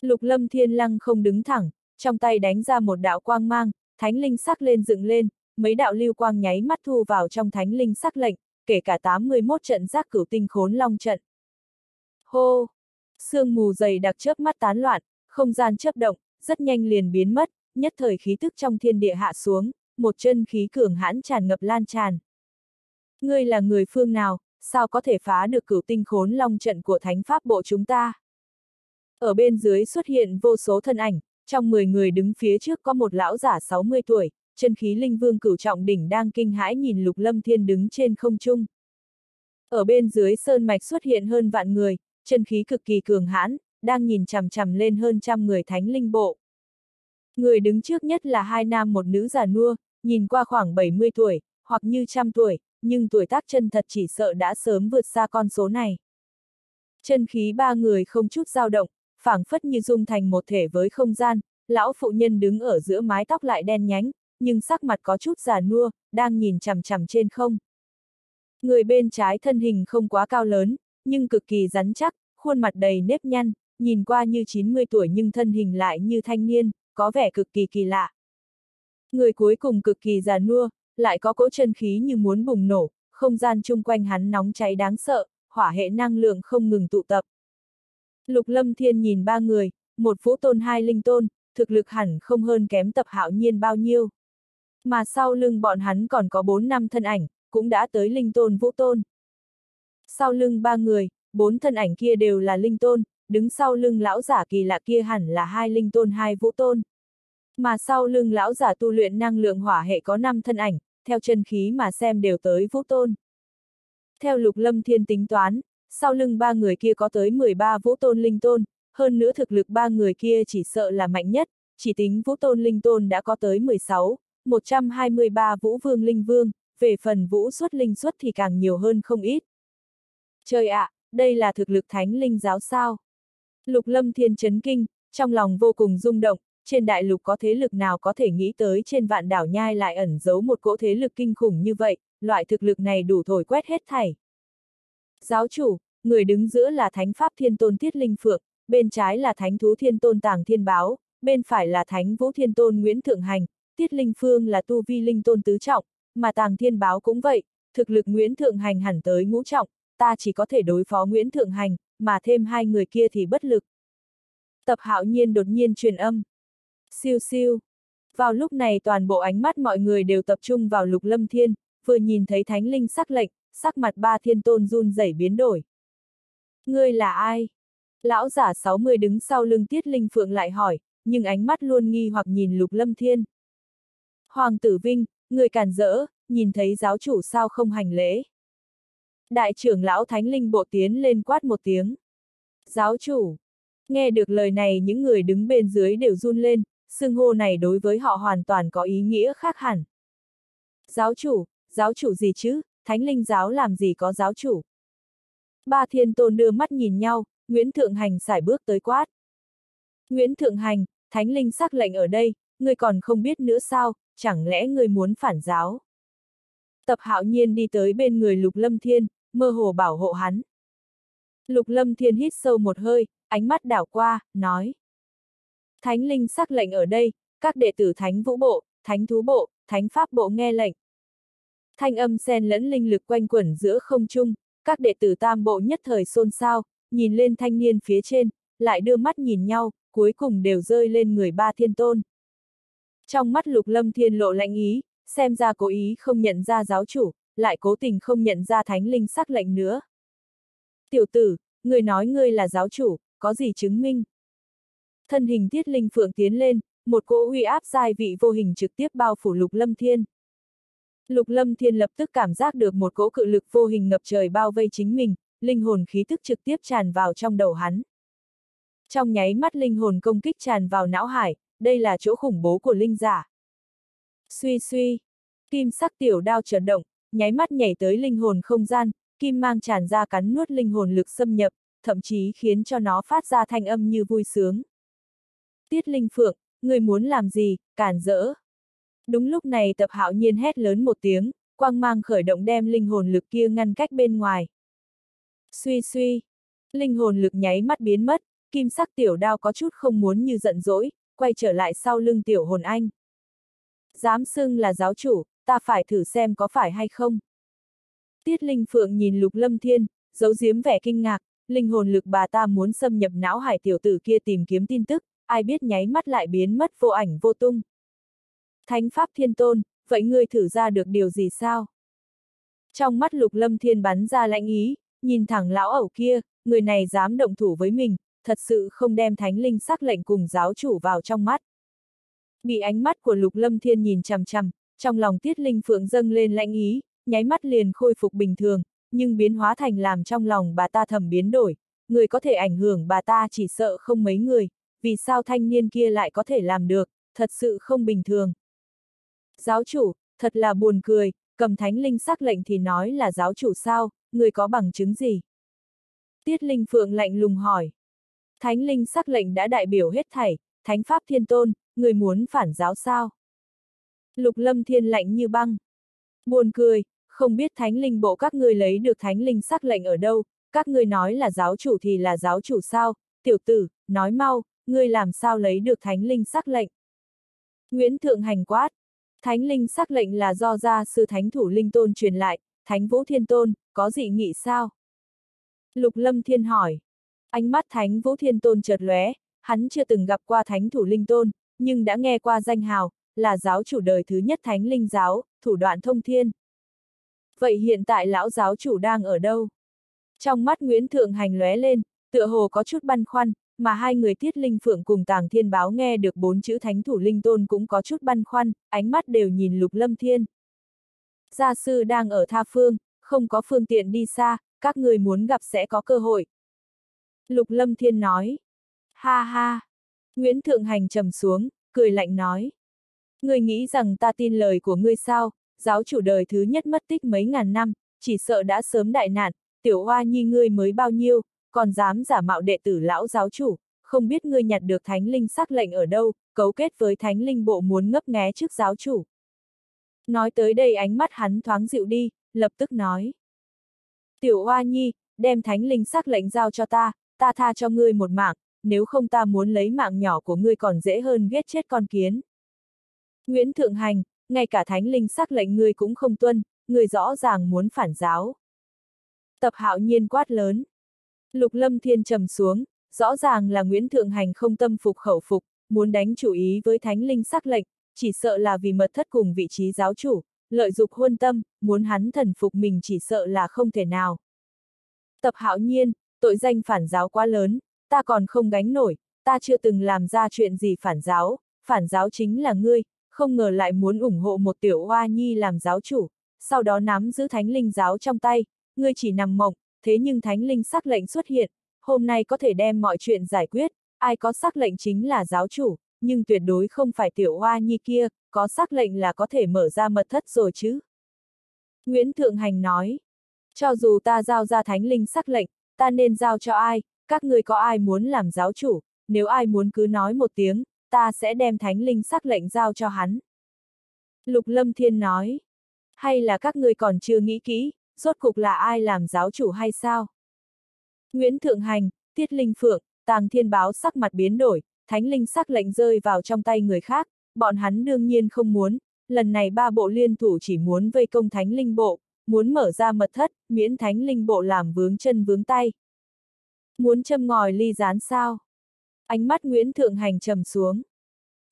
Lục lâm thiên lăng không đứng thẳng, trong tay đánh ra một đạo quang mang, thánh linh sắc lên dựng lên, mấy đạo lưu quang nháy mắt thu vào trong thánh linh sắc lệnh, kể cả 81 trận giác cửu tinh khốn long trận. Hô! Sương mù dày đặc chớp mắt tán loạn, không gian chớp động, rất nhanh liền biến mất, nhất thời khí tức trong thiên địa hạ xuống, một chân khí cường hãn tràn ngập lan tràn. Ngươi là người phương nào, sao có thể phá được cửu tinh khốn long trận của thánh pháp bộ chúng ta? Ở bên dưới xuất hiện vô số thân ảnh, trong 10 người đứng phía trước có một lão giả 60 tuổi, chân khí linh vương cửu trọng đỉnh đang kinh hãi nhìn lục lâm thiên đứng trên không trung. Ở bên dưới sơn mạch xuất hiện hơn vạn người, chân khí cực kỳ cường hãn, đang nhìn chằm chằm lên hơn trăm người thánh linh bộ. Người đứng trước nhất là hai nam một nữ già nua, nhìn qua khoảng 70 tuổi, hoặc như trăm tuổi, nhưng tuổi tác chân thật chỉ sợ đã sớm vượt xa con số này. Chân khí ba người không chút dao động, phảng phất như dung thành một thể với không gian, lão phụ nhân đứng ở giữa mái tóc lại đen nhánh, nhưng sắc mặt có chút già nua, đang nhìn chằm chằm trên không. Người bên trái thân hình không quá cao lớn, nhưng cực kỳ rắn chắc, khuôn mặt đầy nếp nhăn, nhìn qua như 90 tuổi nhưng thân hình lại như thanh niên, có vẻ cực kỳ kỳ lạ. Người cuối cùng cực kỳ già nua, lại có cỗ chân khí như muốn bùng nổ, không gian chung quanh hắn nóng cháy đáng sợ, hỏa hệ năng lượng không ngừng tụ tập. Lục Lâm Thiên nhìn ba người, một vũ tôn hai linh tôn, thực lực hẳn không hơn kém tập hạo nhiên bao nhiêu. Mà sau lưng bọn hắn còn có bốn năm thân ảnh, cũng đã tới linh tôn vũ tôn. Sau lưng ba người, bốn thân ảnh kia đều là linh tôn, đứng sau lưng lão giả kỳ lạ kia hẳn là hai linh tôn hai vũ tôn. Mà sau lưng lão giả tu luyện năng lượng hỏa hệ có năm thân ảnh, theo chân khí mà xem đều tới vũ tôn. Theo lục lâm thiên tính toán, sau lưng ba người kia có tới 13 vũ tôn linh tôn, hơn nữa thực lực ba người kia chỉ sợ là mạnh nhất, chỉ tính vũ tôn linh tôn đã có tới 16, 123 vũ vương linh vương, về phần vũ xuất linh xuất thì càng nhiều hơn không ít. Trời ạ, đây là thực lực thánh linh giáo sao? Lục Lâm Thiên chấn kinh, trong lòng vô cùng rung động, trên đại lục có thế lực nào có thể nghĩ tới trên vạn đảo nhai lại ẩn giấu một cỗ thế lực kinh khủng như vậy, loại thực lực này đủ thổi quét hết thảy. Giáo chủ, người đứng giữa là Thánh Pháp Thiên Tôn Tiết Linh Phượng, bên trái là Thánh Thú Thiên Tôn Tàng Thiên Báo, bên phải là Thánh Vũ Thiên Tôn Nguyễn Thượng Hành, Tiết Linh Phương là Tu Vi Linh Tôn Tứ Trọng, mà Tàng Thiên Báo cũng vậy, thực lực Nguyễn Thượng Hành hẳn tới ngũ trọng, ta chỉ có thể đối phó Nguyễn Thượng Hành, mà thêm hai người kia thì bất lực. Tập hạo nhiên đột nhiên truyền âm. Siêu siêu. Vào lúc này toàn bộ ánh mắt mọi người đều tập trung vào lục lâm thiên, vừa nhìn thấy thánh linh sắc lệnh, sắc mặt ba thiên tôn run rẩy biến đổi. Ngươi là ai? Lão giả 60 đứng sau lưng tiết linh phượng lại hỏi, nhưng ánh mắt luôn nghi hoặc nhìn lục lâm thiên. Hoàng tử Vinh, người càn rỡ, nhìn thấy giáo chủ sao không hành lễ. Đại trưởng lão Thánh Linh Bộ tiến lên quát một tiếng. Giáo chủ. Nghe được lời này những người đứng bên dưới đều run lên, xưng hô này đối với họ hoàn toàn có ý nghĩa khác hẳn. Giáo chủ, giáo chủ gì chứ, Thánh Linh giáo làm gì có giáo chủ. Ba thiên tôn đưa mắt nhìn nhau, Nguyễn Thượng Hành xài bước tới quát. Nguyễn Thượng Hành, Thánh Linh sắc lệnh ở đây, người còn không biết nữa sao, chẳng lẽ người muốn phản giáo? Tập hạo nhiên đi tới bên người Lục Lâm Thiên, mơ hồ bảo hộ hắn. Lục Lâm Thiên hít sâu một hơi, ánh mắt đảo qua, nói. Thánh Linh sắc lệnh ở đây, các đệ tử Thánh Vũ Bộ, Thánh Thú Bộ, Thánh Pháp Bộ nghe lệnh. Thanh âm xen lẫn linh lực quanh quẩn giữa không trung, các đệ tử tam bộ nhất thời xôn xao, nhìn lên thanh niên phía trên, lại đưa mắt nhìn nhau, cuối cùng đều rơi lên người ba thiên tôn. Trong mắt lục lâm thiên lộ lạnh ý, xem ra cố ý không nhận ra giáo chủ, lại cố tình không nhận ra thánh linh sắc lệnh nữa. Tiểu tử, người nói ngươi là giáo chủ, có gì chứng minh? Thân hình tiết linh phượng tiến lên, một cỗ uy áp dài vị vô hình trực tiếp bao phủ lục lâm thiên. Lục lâm thiên lập tức cảm giác được một cỗ cự lực vô hình ngập trời bao vây chính mình, linh hồn khí tức trực tiếp tràn vào trong đầu hắn. Trong nháy mắt linh hồn công kích tràn vào não hải, đây là chỗ khủng bố của linh giả. Suy suy, kim sắc tiểu đao chợt động, nháy mắt nhảy tới linh hồn không gian, kim mang tràn ra cắn nuốt linh hồn lực xâm nhập, thậm chí khiến cho nó phát ra thanh âm như vui sướng. Tiết Linh Phượng, người muốn làm gì, cản rỡ. Đúng lúc này tập hạo nhiên hét lớn một tiếng, quang mang khởi động đem linh hồn lực kia ngăn cách bên ngoài. Suy suy, linh hồn lực nháy mắt biến mất, kim sắc tiểu đao có chút không muốn như giận dỗi, quay trở lại sau lưng tiểu hồn anh. Dám xưng là giáo chủ, ta phải thử xem có phải hay không. Tiết Linh Phượng nhìn Lục Lâm Thiên, giấu giếm vẻ kinh ngạc, linh hồn lực bà ta muốn xâm nhập não hải tiểu tử kia tìm kiếm tin tức, ai biết nháy mắt lại biến mất vô ảnh vô tung. Thánh Pháp Thiên Tôn, vậy ngươi thử ra được điều gì sao? Trong mắt Lục Lâm Thiên bắn ra lãnh ý, nhìn thẳng lão ẩu kia, người này dám động thủ với mình, thật sự không đem thánh linh sắc lệnh cùng giáo chủ vào trong mắt. Bị ánh mắt của Lục Lâm Thiên nhìn chằm chằm, trong lòng Tiết Linh Phượng dâng lên lãnh ý, nháy mắt liền khôi phục bình thường, nhưng biến hóa thành làm trong lòng bà ta thầm biến đổi, người có thể ảnh hưởng bà ta chỉ sợ không mấy người, vì sao thanh niên kia lại có thể làm được, thật sự không bình thường. Giáo chủ, thật là buồn cười, cầm thánh linh sắc lệnh thì nói là giáo chủ sao, người có bằng chứng gì? Tiết Linh Phượng lạnh lùng hỏi. Thánh linh sắc lệnh đã đại biểu hết thảy, thánh pháp thiên tôn, người muốn phản giáo sao? Lục lâm thiên lạnh như băng. Buồn cười, không biết thánh linh bộ các ngươi lấy được thánh linh sắc lệnh ở đâu, các ngươi nói là giáo chủ thì là giáo chủ sao, tiểu tử, nói mau, ngươi làm sao lấy được thánh linh sắc lệnh. Nguyễn Thượng Hành quát, thánh linh sắc lệnh là do gia sư thánh thủ linh tôn truyền lại, thánh vũ thiên tôn, có gì nghị sao? Lục lâm thiên hỏi, ánh mắt thánh vũ thiên tôn chợt lóe, hắn chưa từng gặp qua thánh thủ linh tôn, nhưng đã nghe qua danh hào, là giáo chủ đời thứ nhất thánh linh giáo, thủ đoạn thông thiên. Vậy hiện tại lão giáo chủ đang ở đâu? Trong mắt Nguyễn Thượng Hành lóe lên, tựa hồ có chút băn khoăn, mà hai người tiết linh phượng cùng tàng thiên báo nghe được bốn chữ thánh thủ linh tôn cũng có chút băn khoăn, ánh mắt đều nhìn lục lâm thiên. Gia sư đang ở tha phương, không có phương tiện đi xa, các người muốn gặp sẽ có cơ hội. Lục lâm thiên nói. Ha ha. Nguyễn Thượng Hành trầm xuống, cười lạnh nói. người nghĩ rằng ta tin lời của ngươi sao, giáo chủ đời thứ nhất mất tích mấy ngàn năm, chỉ sợ đã sớm đại nạn, tiểu hoa nhi ngươi mới bao nhiêu, còn dám giả mạo đệ tử lão giáo chủ, không biết ngươi nhặt được thánh linh sắc lệnh ở đâu, cấu kết với thánh linh bộ muốn ngấp nghé trước giáo chủ. Nói tới đây ánh mắt hắn thoáng dịu đi, lập tức nói. Tiểu Hoa Nhi, đem thánh linh sắc lệnh giao cho ta, ta tha cho ngươi một mạng, nếu không ta muốn lấy mạng nhỏ của ngươi còn dễ hơn ghét chết con kiến. Nguyễn Thượng Hành, ngay cả thánh linh sắc lệnh ngươi cũng không tuân, ngươi rõ ràng muốn phản giáo. Tập hạo nhiên quát lớn. Lục lâm thiên trầm xuống, rõ ràng là Nguyễn Thượng Hành không tâm phục khẩu phục, muốn đánh chủ ý với thánh linh sắc lệnh, chỉ sợ là vì mật thất cùng vị trí giáo chủ, lợi dục huân tâm, muốn hắn thần phục mình chỉ sợ là không thể nào. Tập hạo nhiên, tội danh phản giáo quá lớn, ta còn không gánh nổi, ta chưa từng làm ra chuyện gì phản giáo, phản giáo chính là ngươi, không ngờ lại muốn ủng hộ một tiểu hoa nhi làm giáo chủ, sau đó nắm giữ thánh linh giáo trong tay, ngươi chỉ nằm mộng, thế nhưng thánh linh sắc lệnh xuất hiện, hôm nay có thể đem mọi chuyện giải quyết, ai có sắc lệnh chính là giáo chủ, nhưng tuyệt đối không phải tiểu hoa nhi kia, có sắc lệnh là có thể mở ra mật thất rồi chứ. Nguyễn Thượng Hành nói, cho dù ta giao ra thánh linh sắc lệnh, ta nên giao cho ai, các người có ai muốn làm giáo chủ, nếu ai muốn cứ nói một tiếng, ta sẽ đem thánh linh sắc lệnh giao cho hắn. Lục Lâm Thiên nói, hay là các người còn chưa nghĩ kỹ, rốt cục là ai làm giáo chủ hay sao? Nguyễn Thượng Hành, Tiết Linh Phượng, Tàng Thiên Báo sắc mặt biến đổi, thánh linh sắc lệnh rơi vào trong tay người khác, bọn hắn đương nhiên không muốn, lần này ba bộ liên thủ chỉ muốn vây công thánh linh bộ, muốn mở ra mật thất, miễn thánh linh bộ làm vướng chân vướng tay. Muốn châm ngòi ly rán sao? Ánh mắt Nguyễn Thượng Hành trầm xuống.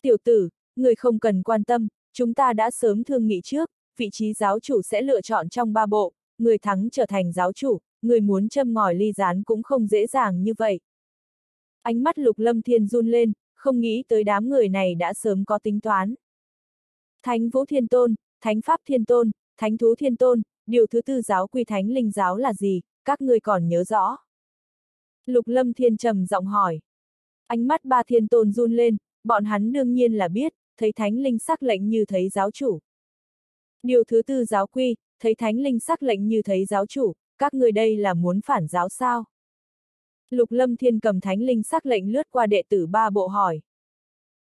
Tiểu tử, người không cần quan tâm, chúng ta đã sớm thương nghị trước, vị trí giáo chủ sẽ lựa chọn trong ba bộ, người thắng trở thành giáo chủ, người muốn châm ngòi ly rán cũng không dễ dàng như vậy. Ánh mắt lục lâm thiên run lên, không nghĩ tới đám người này đã sớm có tính toán. Thánh Vũ Thiên Tôn, Thánh Pháp Thiên Tôn, Thánh Thú Thiên Tôn, điều thứ tư giáo quy thánh linh giáo là gì, các người còn nhớ rõ. Lục Lâm Thiên trầm giọng hỏi. Ánh mắt ba thiên tôn run lên, bọn hắn đương nhiên là biết, thấy thánh linh sắc lệnh như thấy giáo chủ. Điều thứ tư giáo quy, thấy thánh linh sắc lệnh như thấy giáo chủ, các người đây là muốn phản giáo sao? Lục Lâm Thiên cầm thánh linh sắc lệnh lướt qua đệ tử ba bộ hỏi.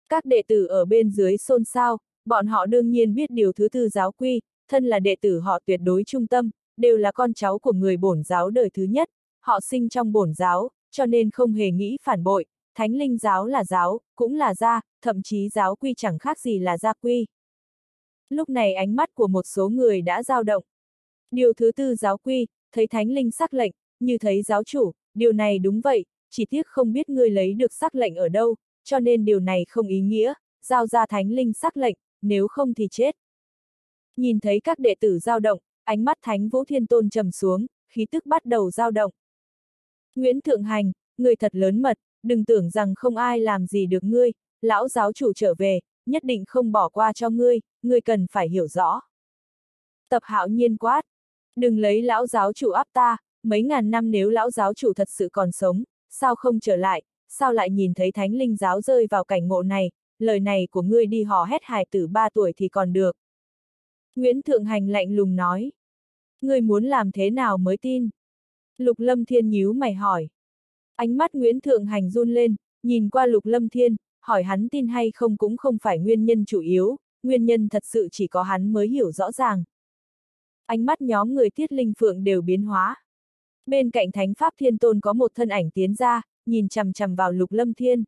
Các đệ tử ở bên dưới xôn xao, bọn họ đương nhiên biết điều thứ tư giáo quy, thân là đệ tử họ tuyệt đối trung tâm, đều là con cháu của người bổn giáo đời thứ nhất, họ sinh trong bổn giáo, cho nên không hề nghĩ phản bội, thánh linh giáo là giáo, cũng là gia, thậm chí giáo quy chẳng khác gì là gia quy. Lúc này ánh mắt của một số người đã dao động. Điều thứ tư giáo quy, thấy thánh linh sắc lệnh, như thấy giáo chủ, điều này đúng vậy, chỉ tiếc không biết ngươi lấy được sắc lệnh ở đâu, cho nên điều này không ý nghĩa, giao ra thánh linh sắc lệnh, nếu không thì chết. Nhìn thấy các đệ tử dao động, ánh mắt thánh vũ thiên tôn trầm xuống, khí tức bắt đầu dao động. Nguyễn Thượng Hành, người thật lớn mật, đừng tưởng rằng không ai làm gì được ngươi, lão giáo chủ trở về, nhất định không bỏ qua cho ngươi, ngươi cần phải hiểu rõ. Tập hạo nhiên quát, đừng lấy lão giáo chủ áp ta, mấy ngàn năm nếu lão giáo chủ thật sự còn sống, sao không trở lại, sao lại nhìn thấy thánh linh giáo rơi vào cảnh ngộ này, lời này của ngươi đi hò hét hài tử ba tuổi thì còn được. Nguyễn Thượng Hành lạnh lùng nói, ngươi muốn làm thế nào mới tin? Lục Lâm Thiên nhíu mày hỏi. Ánh mắt Nguyễn Thượng Hành run lên, nhìn qua Lục Lâm Thiên, hỏi hắn tin hay không cũng không phải nguyên nhân chủ yếu, nguyên nhân thật sự chỉ có hắn mới hiểu rõ ràng. Ánh mắt nhóm người Tiết Linh Phượng đều biến hóa. Bên cạnh Thánh Pháp Thiên Tôn có một thân ảnh tiến ra, nhìn chằm chằm vào Lục Lâm Thiên.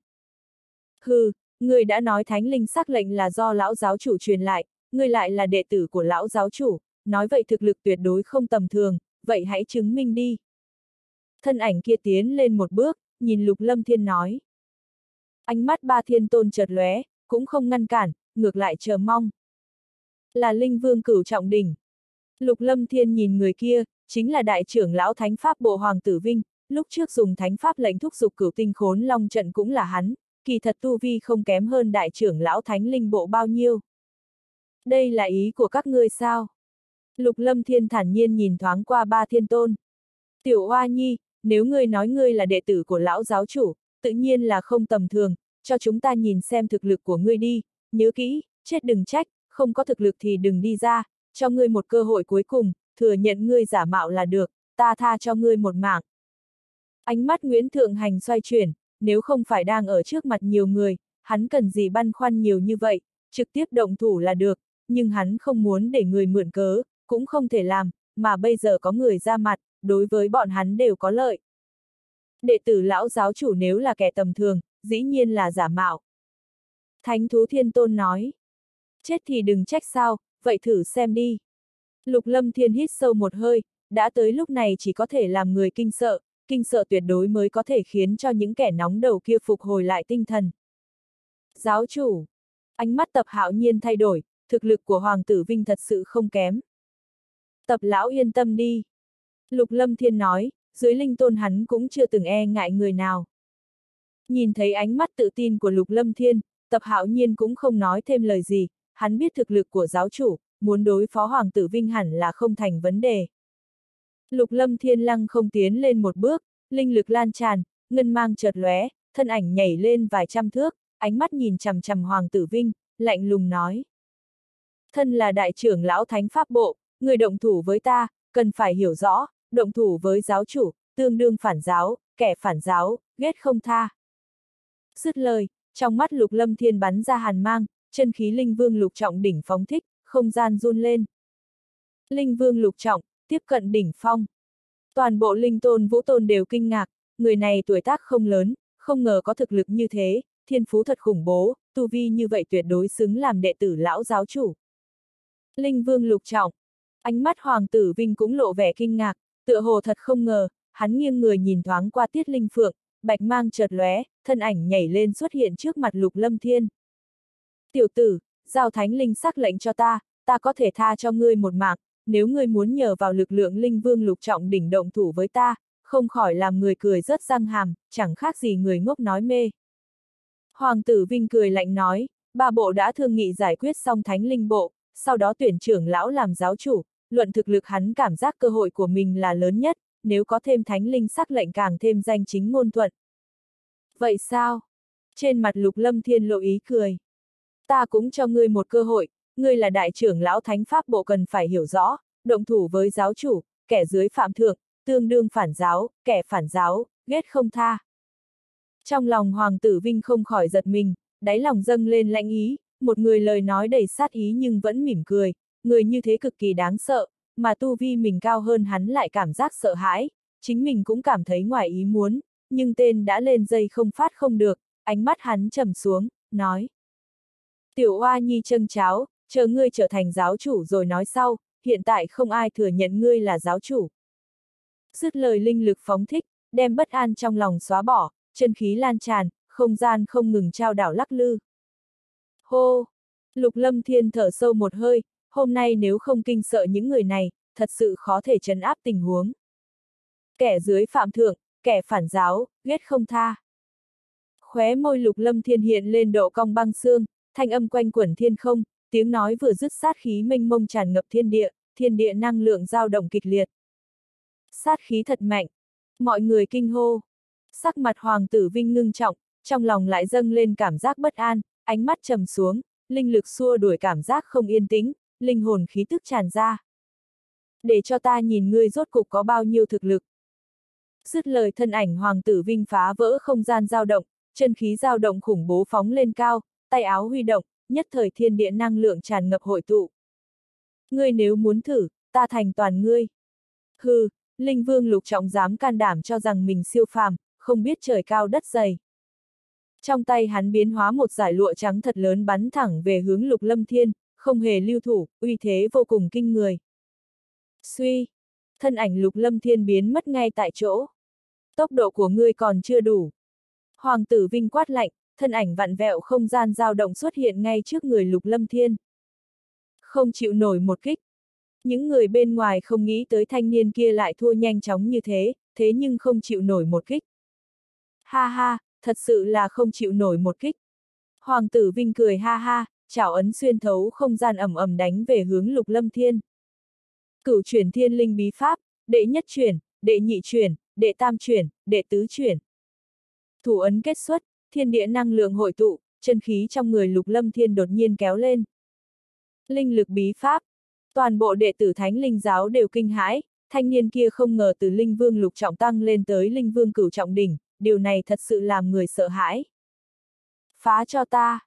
Hừ, người đã nói Thánh Linh sắc lệnh là do lão giáo chủ truyền lại, người lại là đệ tử của lão giáo chủ, nói vậy thực lực tuyệt đối không tầm thường, vậy hãy chứng minh đi. Thân ảnh kia tiến lên một bước, nhìn Lục Lâm Thiên nói. Ánh mắt ba thiên tôn chợt lóe, cũng không ngăn cản, ngược lại chờ mong. Là Linh Vương cửu trọng đỉnh. Lục Lâm Thiên nhìn người kia, chính là đại trưởng lão Thánh Pháp Bộ Hoàng Tử Vinh, lúc trước dùng Thánh Pháp lệnh thúc dục cửu tinh khốn long trận cũng là hắn, kỳ thật tu vi không kém hơn đại trưởng lão Thánh Linh Bộ bao nhiêu. Đây là ý của các ngươi sao? Lục Lâm Thiên thản nhiên nhìn thoáng qua ba thiên tôn. Tiểu Hoa Nhi, nếu ngươi nói ngươi là đệ tử của lão giáo chủ, tự nhiên là không tầm thường, cho chúng ta nhìn xem thực lực của ngươi đi, nhớ kỹ, chết đừng trách, không có thực lực thì đừng đi ra, cho ngươi một cơ hội cuối cùng, thừa nhận ngươi giả mạo là được, ta tha cho ngươi một mạng. Ánh mắt Nguyễn Thượng Hành xoay chuyển, nếu không phải đang ở trước mặt nhiều người, hắn cần gì băn khoăn nhiều như vậy, trực tiếp động thủ là được, nhưng hắn không muốn để người mượn cớ, cũng không thể làm, mà bây giờ có người ra mặt, đối với bọn hắn đều có lợi. Đệ tử lão giáo chủ nếu là kẻ tầm thường, dĩ nhiên là giả mạo. Thánh thú thiên tôn nói. Chết thì đừng trách sao, vậy thử xem đi. Lục lâm thiên hít sâu một hơi, đã tới lúc này chỉ có thể làm người kinh sợ, kinh sợ tuyệt đối mới có thể khiến cho những kẻ nóng đầu kia phục hồi lại tinh thần. Giáo chủ. Ánh mắt tập hạo nhiên thay đổi, thực lực của Hoàng tử Vinh thật sự không kém. Tập lão yên tâm đi. Lục lâm thiên nói, dưới linh tôn hắn cũng chưa từng e ngại người nào. Nhìn thấy ánh mắt tự tin của lục lâm thiên, tập hạo nhiên cũng không nói thêm lời gì, hắn biết thực lực của giáo chủ, muốn đối phó Hoàng tử Vinh hẳn là không thành vấn đề. Lục lâm thiên lăng không tiến lên một bước, linh lực lan tràn, ngân mang chợt lóe, thân ảnh nhảy lên vài trăm thước, ánh mắt nhìn chằm chằm Hoàng tử Vinh, lạnh lùng nói. Thân là đại trưởng lão thánh pháp bộ, người động thủ với ta, cần phải hiểu rõ, động thủ với giáo chủ, tương đương phản giáo, kẻ phản giáo, ghét không tha. Dứt lời, trong mắt lục lâm thiên bắn ra hàn mang, chân khí linh vương lục trọng đỉnh phóng thích, không gian run lên. Linh vương lục trọng, tiếp cận đỉnh phong. Toàn bộ linh tôn vũ tôn đều kinh ngạc, người này tuổi tác không lớn, không ngờ có thực lực như thế, thiên phú thật khủng bố, tu vi như vậy tuyệt đối xứng làm đệ tử lão giáo chủ. Linh vương lục trọng, ánh mắt hoàng tử Vinh cũng lộ vẻ kinh ngạc, tựa hồ thật không ngờ, hắn nghiêng người nhìn thoáng qua tiết linh phượng, bạch mang chợt lóe, thân ảnh nhảy lên xuất hiện trước mặt lục lâm thiên. Tiểu tử, giao thánh linh sắc lệnh cho ta, ta có thể tha cho ngươi một mạng, nếu ngươi muốn nhờ vào lực lượng linh vương lục trọng đỉnh động thủ với ta, không khỏi làm người cười rất răng hàm, chẳng khác gì người ngốc nói mê. Hoàng tử Vinh cười lạnh nói, ba bộ đã thương nghị giải quyết xong thánh linh bộ, sau đó tuyển trưởng lão làm giáo chủ, luận thực lực hắn cảm giác cơ hội của mình là lớn nhất, nếu có thêm thánh linh sắc lệnh càng thêm danh chính ngôn thuận. Vậy sao? Trên mặt lục lâm thiên lộ ý cười. Ta cũng cho ngươi một cơ hội, ngươi là đại trưởng lão thánh pháp bộ cần phải hiểu rõ, động thủ với giáo chủ, kẻ dưới phạm thượng, tương đương phản giáo, kẻ phản giáo, ghét không tha. Trong lòng Hoàng tử Vinh không khỏi giật mình, đáy lòng dâng lên lãnh ý, một người lời nói đầy sát ý nhưng vẫn mỉm cười, người như thế cực kỳ đáng sợ, mà tu vi mình cao hơn hắn lại cảm giác sợ hãi, chính mình cũng cảm thấy ngoài ý muốn, nhưng tên đã lên dây không phát không được, ánh mắt hắn trầm xuống, nói. Tiểu Hoa Nhi chân cháo, chờ ngươi trở thành giáo chủ rồi nói sau, hiện tại không ai thừa nhận ngươi là giáo chủ. Dứt lời linh lực phóng thích, đem bất an trong lòng xóa bỏ, chân khí lan tràn, không gian không ngừng trao đảo lắc lư. Hô! Lục lâm thiên thở sâu một hơi, hôm nay nếu không kinh sợ những người này, thật sự khó thể trấn áp tình huống. Kẻ dưới phạm thượng, kẻ phản giáo, ghét không tha. Khóe môi lục lâm thiên hiện lên độ cong băng xương, thanh âm quanh quẩn thiên không, tiếng nói vừa dứt sát khí mênh mông tràn ngập thiên địa, thiên địa năng lượng dao động kịch liệt. Sát khí thật mạnh, mọi người kinh hô. Sắc mặt hoàng tử vinh ngưng trọng, trong lòng lại dâng lên cảm giác bất an, ánh mắt trầm xuống, linh lực xua đuổi cảm giác không yên tĩnh, linh hồn khí tức tràn ra. Để cho ta nhìn ngươi rốt cục có bao nhiêu thực lực. Dứt lời thân ảnh hoàng tử vinh phá vỡ không gian dao động, chân khí dao động khủng bố phóng lên cao, tay áo huy động, nhất thời thiên địa năng lượng tràn ngập hội tụ. Ngươi nếu muốn thử, ta thành toàn ngươi. Hừ, Linh Vương lục trọng dám can đảm cho rằng mình siêu phàm, không biết trời cao đất dày. Trong tay hắn biến hóa một giải lụa trắng thật lớn bắn thẳng về hướng lục lâm thiên, không hề lưu thủ, uy thế vô cùng kinh người. Suy! Thân ảnh lục lâm thiên biến mất ngay tại chỗ. Tốc độ của ngươi còn chưa đủ. Hoàng tử vinh quát lạnh, thân ảnh vặn vẹo không gian dao động xuất hiện ngay trước người lục lâm thiên. Không chịu nổi một kích. Những người bên ngoài không nghĩ tới thanh niên kia lại thua nhanh chóng như thế, thế nhưng không chịu nổi một kích. Ha ha, thật sự là không chịu nổi một kích. Hoàng tử Vinh cười ha ha, chảo ấn xuyên thấu không gian ầm ầm đánh về hướng lục lâm thiên. Cửu chuyển thiên linh bí pháp, đệ nhất chuyển, đệ nhị chuyển, đệ tam chuyển, đệ tứ chuyển. Thủ ấn kết xuất, thiên địa năng lượng hội tụ, chân khí trong người lục lâm thiên đột nhiên kéo lên. Linh lực bí pháp, toàn bộ đệ tử thánh linh giáo đều kinh hãi, thanh niên kia không ngờ từ linh vương lục trọng tăng lên tới linh vương cửu trọng đỉnh, điều này thật sự làm người sợ hãi. Phá cho ta!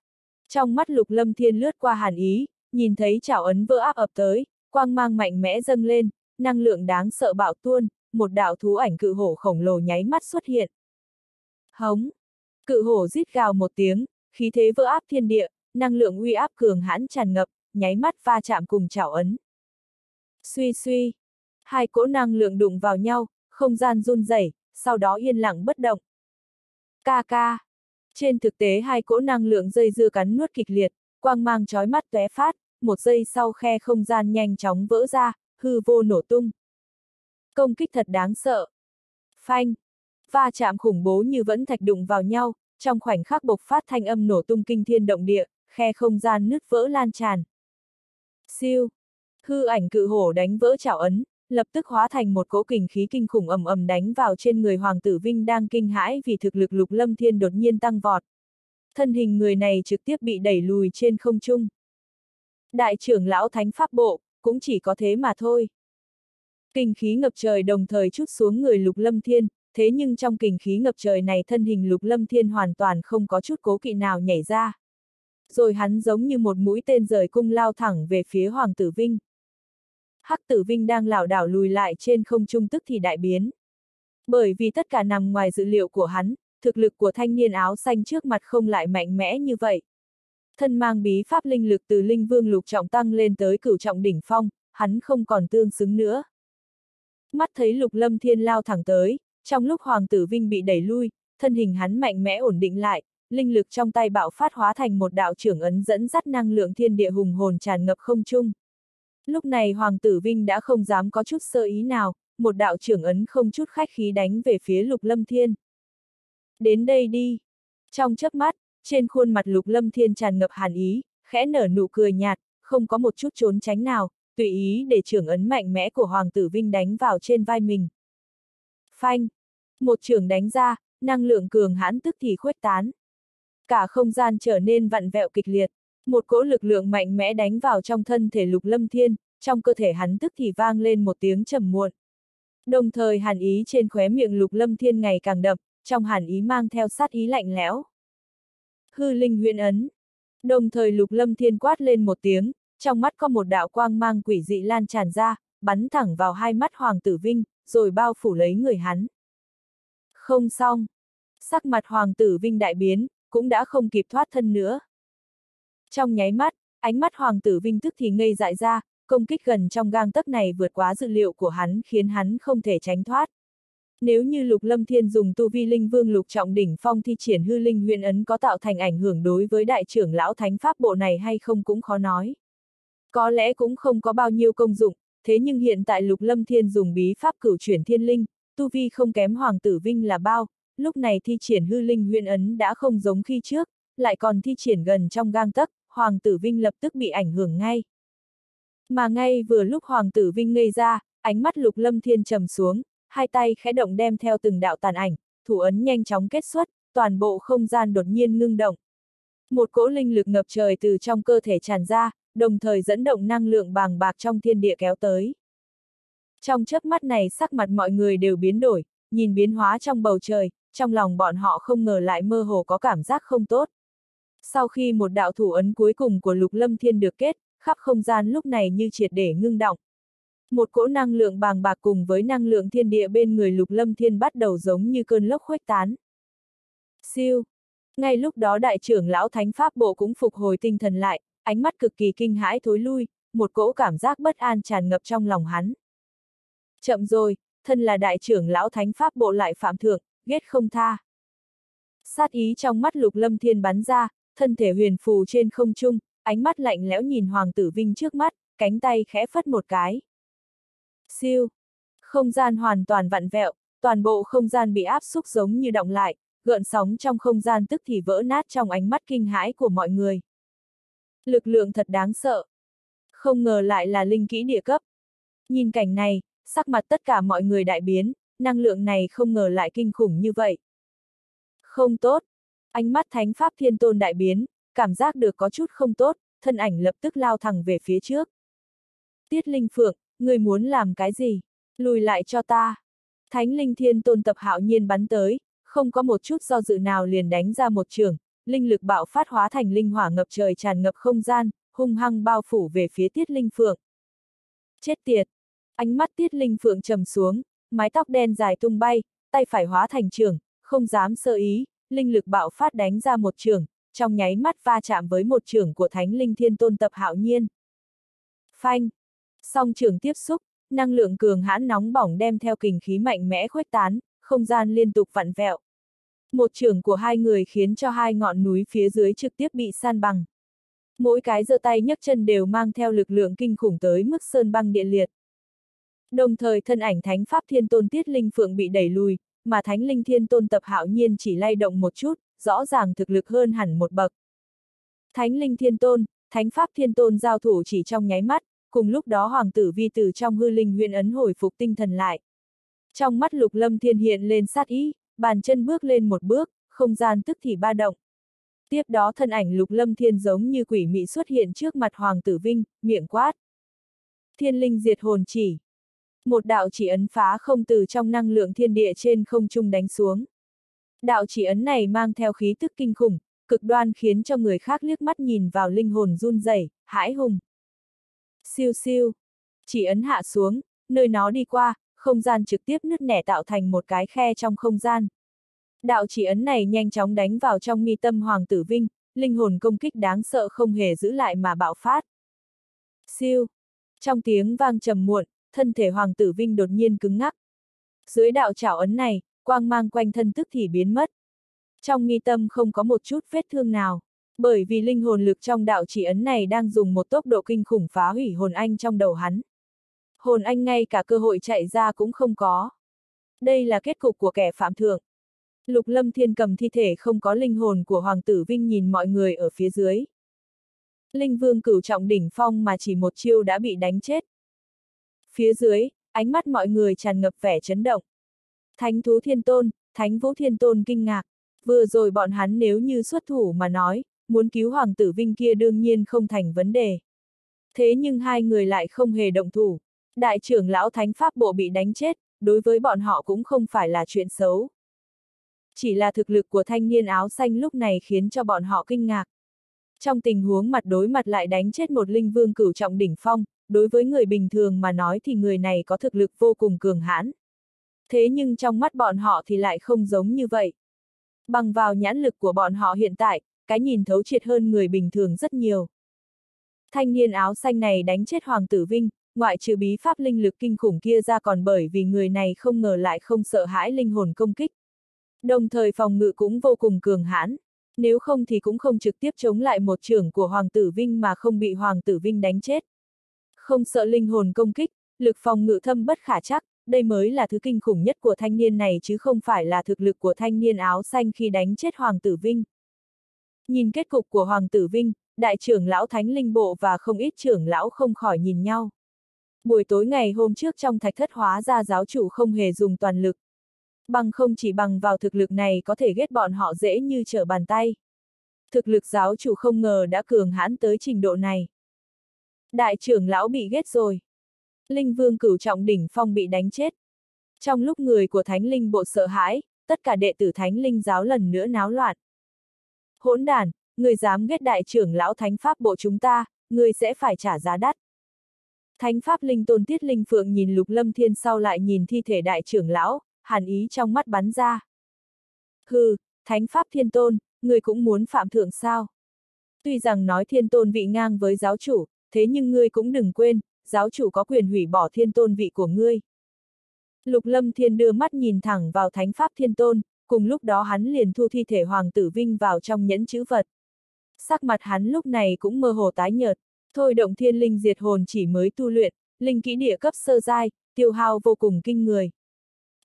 Trong mắt lục lâm thiên lướt qua hàn ý, nhìn thấy chảo ấn vỡ áp ập tới, quang mang mạnh mẽ dâng lên, năng lượng đáng sợ bạo tuôn, một đạo thú ảnh cự hổ khổng lồ nháy mắt xuất hiện. Hống! Cự hổ rít gào một tiếng, khí thế vỡ áp thiên địa, năng lượng uy áp cường hãn tràn ngập, nháy mắt va chạm cùng chảo ấn. Suy suy! Hai cỗ năng lượng đụng vào nhau, không gian run rẩy, sau đó yên lặng bất động. Ca ca! Trên thực tế hai cỗ năng lượng dây dưa cắn nuốt kịch liệt, quang mang chói mắt tóe phát, một giây sau khe không gian nhanh chóng vỡ ra, hư vô nổ tung. Công kích thật đáng sợ. Phanh! Va chạm khủng bố như vẫn thạch đụng vào nhau, trong khoảnh khắc bộc phát thanh âm nổ tung kinh thiên động địa, khe không gian nứt vỡ lan tràn. Siêu! Hư ảnh cự hổ đánh vỡ chảo ấn, lập tức hóa thành một cỗ kình khí kinh khủng ầm ầm đánh vào trên người Hoàng tử Vinh đang kinh hãi vì thực lực lục lâm thiên đột nhiên tăng vọt. Thân hình người này trực tiếp bị đẩy lùi trên không trung. Đại trưởng lão thánh pháp bộ, cũng chỉ có thế mà thôi. Kinh khí ngập trời đồng thời chút xuống người lục lâm thiên, thế nhưng trong kinh khí ngập trời này thân hình lục lâm thiên hoàn toàn không có chút cố kỵ nào nhảy ra. Rồi hắn giống như một mũi tên rời cung lao thẳng về phía Hoàng tử Vinh. Hắc tử Vinh đang lảo đảo lùi lại trên không trung tức thì đại biến. Bởi vì tất cả nằm ngoài dự liệu của hắn, thực lực của thanh niên áo xanh trước mặt không lại mạnh mẽ như vậy. Thân mang bí pháp linh lực từ linh vương lục trọng tăng lên tới cửu trọng đỉnh phong, hắn không còn tương xứng nữa. Mắt thấy lục lâm thiên lao thẳng tới, trong lúc hoàng tử Vinh bị đẩy lui, thân hình hắn mạnh mẽ ổn định lại, linh lực trong tay bạo phát hóa thành một đạo trưởng ấn dẫn dắt năng lượng thiên địa hùng hồn tràn ngập không trung. Lúc này Hoàng tử Vinh đã không dám có chút sơ ý nào, một đạo trưởng ấn không chút khách khí đánh về phía Lục Lâm Thiên. Đến đây đi. Trong chớp mắt, trên khuôn mặt Lục Lâm Thiên tràn ngập hàn ý, khẽ nở nụ cười nhạt, không có một chút trốn tránh nào, tùy ý để trưởng ấn mạnh mẽ của Hoàng tử Vinh đánh vào trên vai mình. Phanh! Một trưởng đánh ra, năng lượng cường hãn tức thì khuếch tán. Cả không gian trở nên vặn vẹo kịch liệt, một cỗ lực lượng mạnh mẽ đánh vào trong thân thể lục lâm thiên, trong cơ thể hắn tức thì vang lên một tiếng trầm muộn. Đồng thời hàn ý trên khóe miệng lục lâm thiên ngày càng đậm, trong hàn ý mang theo sát ý lạnh lẽo. Hư linh huyện ấn. Đồng thời lục lâm thiên quát lên một tiếng, trong mắt có một đạo quang mang quỷ dị lan tràn ra, bắn thẳng vào hai mắt hoàng tử vinh, rồi bao phủ lấy người hắn. Không xong. Sắc mặt hoàng tử vinh đại biến, cũng đã không kịp thoát thân nữa. Trong nháy mắt, ánh mắt Hoàng tử Vinh tức thì ngây dại ra, công kích gần trong gang tấc này vượt quá dự liệu của hắn khiến hắn không thể tránh thoát. Nếu như Lục Lâm Thiên dùng tu vi linh vương lục trọng đỉnh phong thi triển hư linh huyền ấn có tạo thành ảnh hưởng đối với đại trưởng lão thánh pháp bộ này hay không cũng khó nói. Có lẽ cũng không có bao nhiêu công dụng, thế nhưng hiện tại Lục Lâm Thiên dùng bí pháp cửu chuyển thiên linh, tu vi không kém Hoàng tử Vinh là bao, lúc này thi triển hư linh huyền ấn đã không giống khi trước, lại còn thi triển gần trong gang tấc, Hoàng tử Vinh lập tức bị ảnh hưởng ngay. Mà ngay vừa lúc Hoàng tử Vinh ngây ra, ánh mắt lục lâm thiên trầm xuống, hai tay khẽ động đem theo từng đạo tàn ảnh, thủ ấn nhanh chóng kết xuất, toàn bộ không gian đột nhiên ngưng động. Một cỗ linh lực ngập trời từ trong cơ thể tràn ra, đồng thời dẫn động năng lượng bàng bạc trong thiên địa kéo tới. Trong chớp mắt này sắc mặt mọi người đều biến đổi, nhìn biến hóa trong bầu trời, trong lòng bọn họ không ngờ lại mơ hồ có cảm giác không tốt. Sau khi một đạo thủ ấn cuối cùng của Lục Lâm Thiên được kết, khắp không gian lúc này như triệt để ngưng động. Một cỗ năng lượng bàng bạc cùng với năng lượng thiên địa bên người Lục Lâm Thiên bắt đầu giống như cơn lốc khuếch tán. Siêu! Ngay lúc đó đại trưởng lão thánh pháp bộ cũng phục hồi tinh thần lại, ánh mắt cực kỳ kinh hãi thối lui, một cỗ cảm giác bất an tràn ngập trong lòng hắn. Chậm rồi, thân là đại trưởng lão thánh pháp bộ lại phạm thượng, ghét không tha. Sát ý trong mắt lục lâm thiên bắn ra, thân thể huyền phù trên không trung, ánh mắt lạnh lẽo nhìn Hoàng tử Vinh trước mắt, cánh tay khẽ phất một cái. Siêu! Không gian hoàn toàn vặn vẹo, toàn bộ không gian bị áp xúc giống như động lại, gợn sóng trong không gian tức thì vỡ nát trong ánh mắt kinh hãi của mọi người. Lực lượng thật đáng sợ. Không ngờ lại là linh kỹ địa cấp. Nhìn cảnh này, sắc mặt tất cả mọi người đại biến, năng lượng này không ngờ lại kinh khủng như vậy. Không tốt, Ánh mắt thánh pháp thiên tôn đại biến, cảm giác được có chút không tốt, thân ảnh lập tức lao thẳng về phía trước. Tiết Linh Phượng, người muốn làm cái gì? Lùi lại cho ta. Thánh linh thiên tôn tập hạo nhiên bắn tới, không có một chút do dự nào liền đánh ra một trường, linh lực bạo phát hóa thành linh hỏa ngập trời tràn ngập không gian, hung hăng bao phủ về phía tiết linh phượng. Chết tiệt! Ánh mắt tiết linh phượng trầm xuống, mái tóc đen dài tung bay, tay phải hóa thành trường, không dám sơ ý, linh lực bạo phát đánh ra một trường, trong nháy mắt va chạm với một trường của thánh linh thiên tôn tập hạo nhiên. Phanh! Song trường tiếp xúc, năng lượng cường hãn nóng bỏng đem theo kình khí mạnh mẽ khuếch tán, không gian liên tục vặn vẹo. Một trường của hai người khiến cho hai ngọn núi phía dưới trực tiếp bị san bằng. Mỗi cái giơ tay nhấc chân đều mang theo lực lượng kinh khủng tới mức sơn băng địa liệt. Đồng thời thân ảnh thánh pháp thiên tôn tiết linh phượng bị đẩy lùi, mà thánh linh thiên tôn tập hạo nhiên chỉ lay động một chút, rõ ràng thực lực hơn hẳn một bậc. Thánh linh thiên tôn, thánh pháp thiên tôn giao thủ chỉ trong nháy mắt, cùng lúc đó hoàng tử vi từ trong hư linh huyền ấn hồi phục tinh thần lại. Trong mắt lục lâm thiên hiện lên sát ý, bàn chân bước lên một bước, không gian tức thì ba động. Tiếp đó thân ảnh lục lâm thiên giống như quỷ mị xuất hiện trước mặt hoàng tử vinh, miệng quát. Thiên linh diệt hồn chỉ. Một đạo chỉ ấn phá không từ trong năng lượng thiên địa trên không trung đánh xuống. Đạo chỉ ấn này mang theo khí tức kinh khủng, cực đoan khiến cho người khác liếc mắt nhìn vào linh hồn run rẩy, hãi hùng. Siêu siêu. Chỉ ấn hạ xuống, nơi nó đi qua, không gian trực tiếp nứt nẻ tạo thành một cái khe trong không gian. Đạo chỉ ấn này nhanh chóng đánh vào trong mi tâm Hoàng tử Vinh, linh hồn công kích đáng sợ không hề giữ lại mà bạo phát. Siêu. Trong tiếng vang trầm muộn, thân thể Hoàng tử Vinh đột nhiên cứng ngắc. Dưới đạo trảo ấn này, quang mang quanh thân tức thì biến mất. Trong nghi tâm không có một chút vết thương nào. Bởi vì linh hồn lực trong đạo chỉ ấn này đang dùng một tốc độ kinh khủng phá hủy hồn anh trong đầu hắn. Hồn anh ngay cả cơ hội chạy ra cũng không có. Đây là kết cục của kẻ phạm thượng. Lục Lâm Thiên cầm thi thể không có linh hồn của Hoàng tử Vinh nhìn mọi người ở phía dưới. Linh Vương cửu trọng đỉnh phong mà chỉ một chiêu đã bị đánh chết. Phía dưới, ánh mắt mọi người tràn ngập vẻ chấn động. Thánh Thú Thiên Tôn, Thánh Vũ Thiên Tôn kinh ngạc. Vừa rồi bọn hắn nếu như xuất thủ mà nói, muốn cứu Hoàng tử Vinh kia đương nhiên không thành vấn đề. Thế nhưng hai người lại không hề động thủ. Đại trưởng lão Thánh Pháp Bộ bị đánh chết, đối với bọn họ cũng không phải là chuyện xấu. Chỉ là thực lực của thanh niên áo xanh lúc này khiến cho bọn họ kinh ngạc. Trong tình huống mặt đối mặt lại đánh chết một linh vương cửu trọng đỉnh phong, đối với người bình thường mà nói thì người này có thực lực vô cùng cường hãn. Thế nhưng trong mắt bọn họ thì lại không giống như vậy. Bằng vào nhãn lực của bọn họ hiện tại, cái nhìn thấu triệt hơn người bình thường rất nhiều. Thanh niên áo xanh này đánh chết Hoàng tử Vinh, ngoại trừ bí pháp linh lực kinh khủng kia ra còn bởi vì người này không ngờ lại không sợ hãi linh hồn công kích. Đồng thời phòng ngự cũng vô cùng cường hãn, nếu không thì cũng không trực tiếp chống lại một trưởng của Hoàng tử Vinh mà không bị Hoàng tử Vinh đánh chết. Không sợ linh hồn công kích, lực phòng ngự thâm bất khả chắc, đây mới là thứ kinh khủng nhất của thanh niên này chứ không phải là thực lực của thanh niên áo xanh khi đánh chết Hoàng tử Vinh. Nhìn kết cục của Hoàng tử Vinh, đại trưởng lão Thánh Linh Bộ và không ít trưởng lão không khỏi nhìn nhau. Buổi tối ngày hôm trước trong thạch thất hóa ra giáo chủ không hề dùng toàn lực. Bằng không chỉ bằng vào thực lực này có thể ghét bọn họ dễ như trở bàn tay. Thực lực giáo chủ không ngờ đã cường hãn tới trình độ này. Đại trưởng lão bị ghét rồi. Linh vương cửu trọng đỉnh phong bị đánh chết. Trong lúc người của thánh linh bộ sợ hãi, tất cả đệ tử thánh linh giáo lần nữa náo loạn. Hỗn đàn, người dám ghét đại trưởng lão thánh pháp bộ chúng ta, người sẽ phải trả giá đắt. Thánh pháp linh tôn tiết linh phượng nhìn lục lâm thiên sau lại nhìn thi thể đại trưởng lão, hàn ý trong mắt bắn ra. Hừ, thánh pháp thiên tôn, người cũng muốn phạm thượng sao? Tuy rằng nói thiên tôn vị ngang với giáo chủ, thế nhưng ngươi cũng đừng quên, giáo chủ có quyền hủy bỏ thiên tôn vị của ngươi. Lục lâm thiên đưa mắt nhìn thẳng vào thánh pháp thiên tôn, cùng lúc đó hắn liền thu thi thể hoàng tử vinh vào trong nhẫn chữ vật. Sắc mặt hắn lúc này cũng mơ hồ tái nhợt, thôi động thiên linh diệt hồn chỉ mới tu luyện, linh kỹ địa cấp sơ giai, tiêu hao vô cùng kinh người.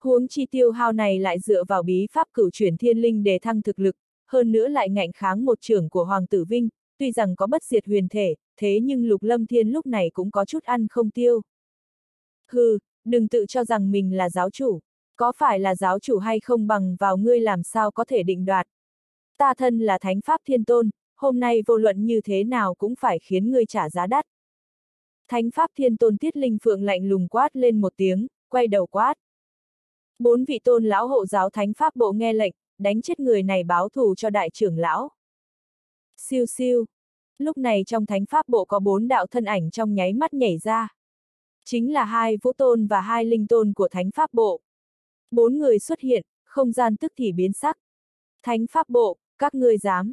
Huống chi tiêu hao này lại dựa vào bí pháp cửu chuyển thiên linh để thăng thực lực, hơn nữa lại ngạnh kháng một trưởng của Hoàng tử Vinh, tuy rằng có bất diệt huyền thể, thế nhưng Lục Lâm Thiên lúc này cũng có chút ăn không tiêu. Hừ, đừng tự cho rằng mình là giáo chủ, có phải là giáo chủ hay không bằng vào ngươi làm sao có thể định đoạt. Ta thân là thánh pháp thiên tôn, hôm nay vô luận như thế nào cũng phải khiến ngươi trả giá đắt. Thánh pháp thiên tôn tiết linh phượng lạnh lùng quát lên một tiếng, quay đầu quát. Bốn vị tôn lão hộ giáo thánh pháp bộ nghe lệnh, đánh chết người này báo thù cho đại trưởng lão. Siêu siêu. Lúc này trong thánh pháp bộ có bốn đạo thân ảnh trong nháy mắt nhảy ra. Chính là hai vũ tôn và hai linh tôn của thánh pháp bộ. Bốn người xuất hiện, không gian tức thì biến sắc. Thánh pháp bộ, các ngươi dám.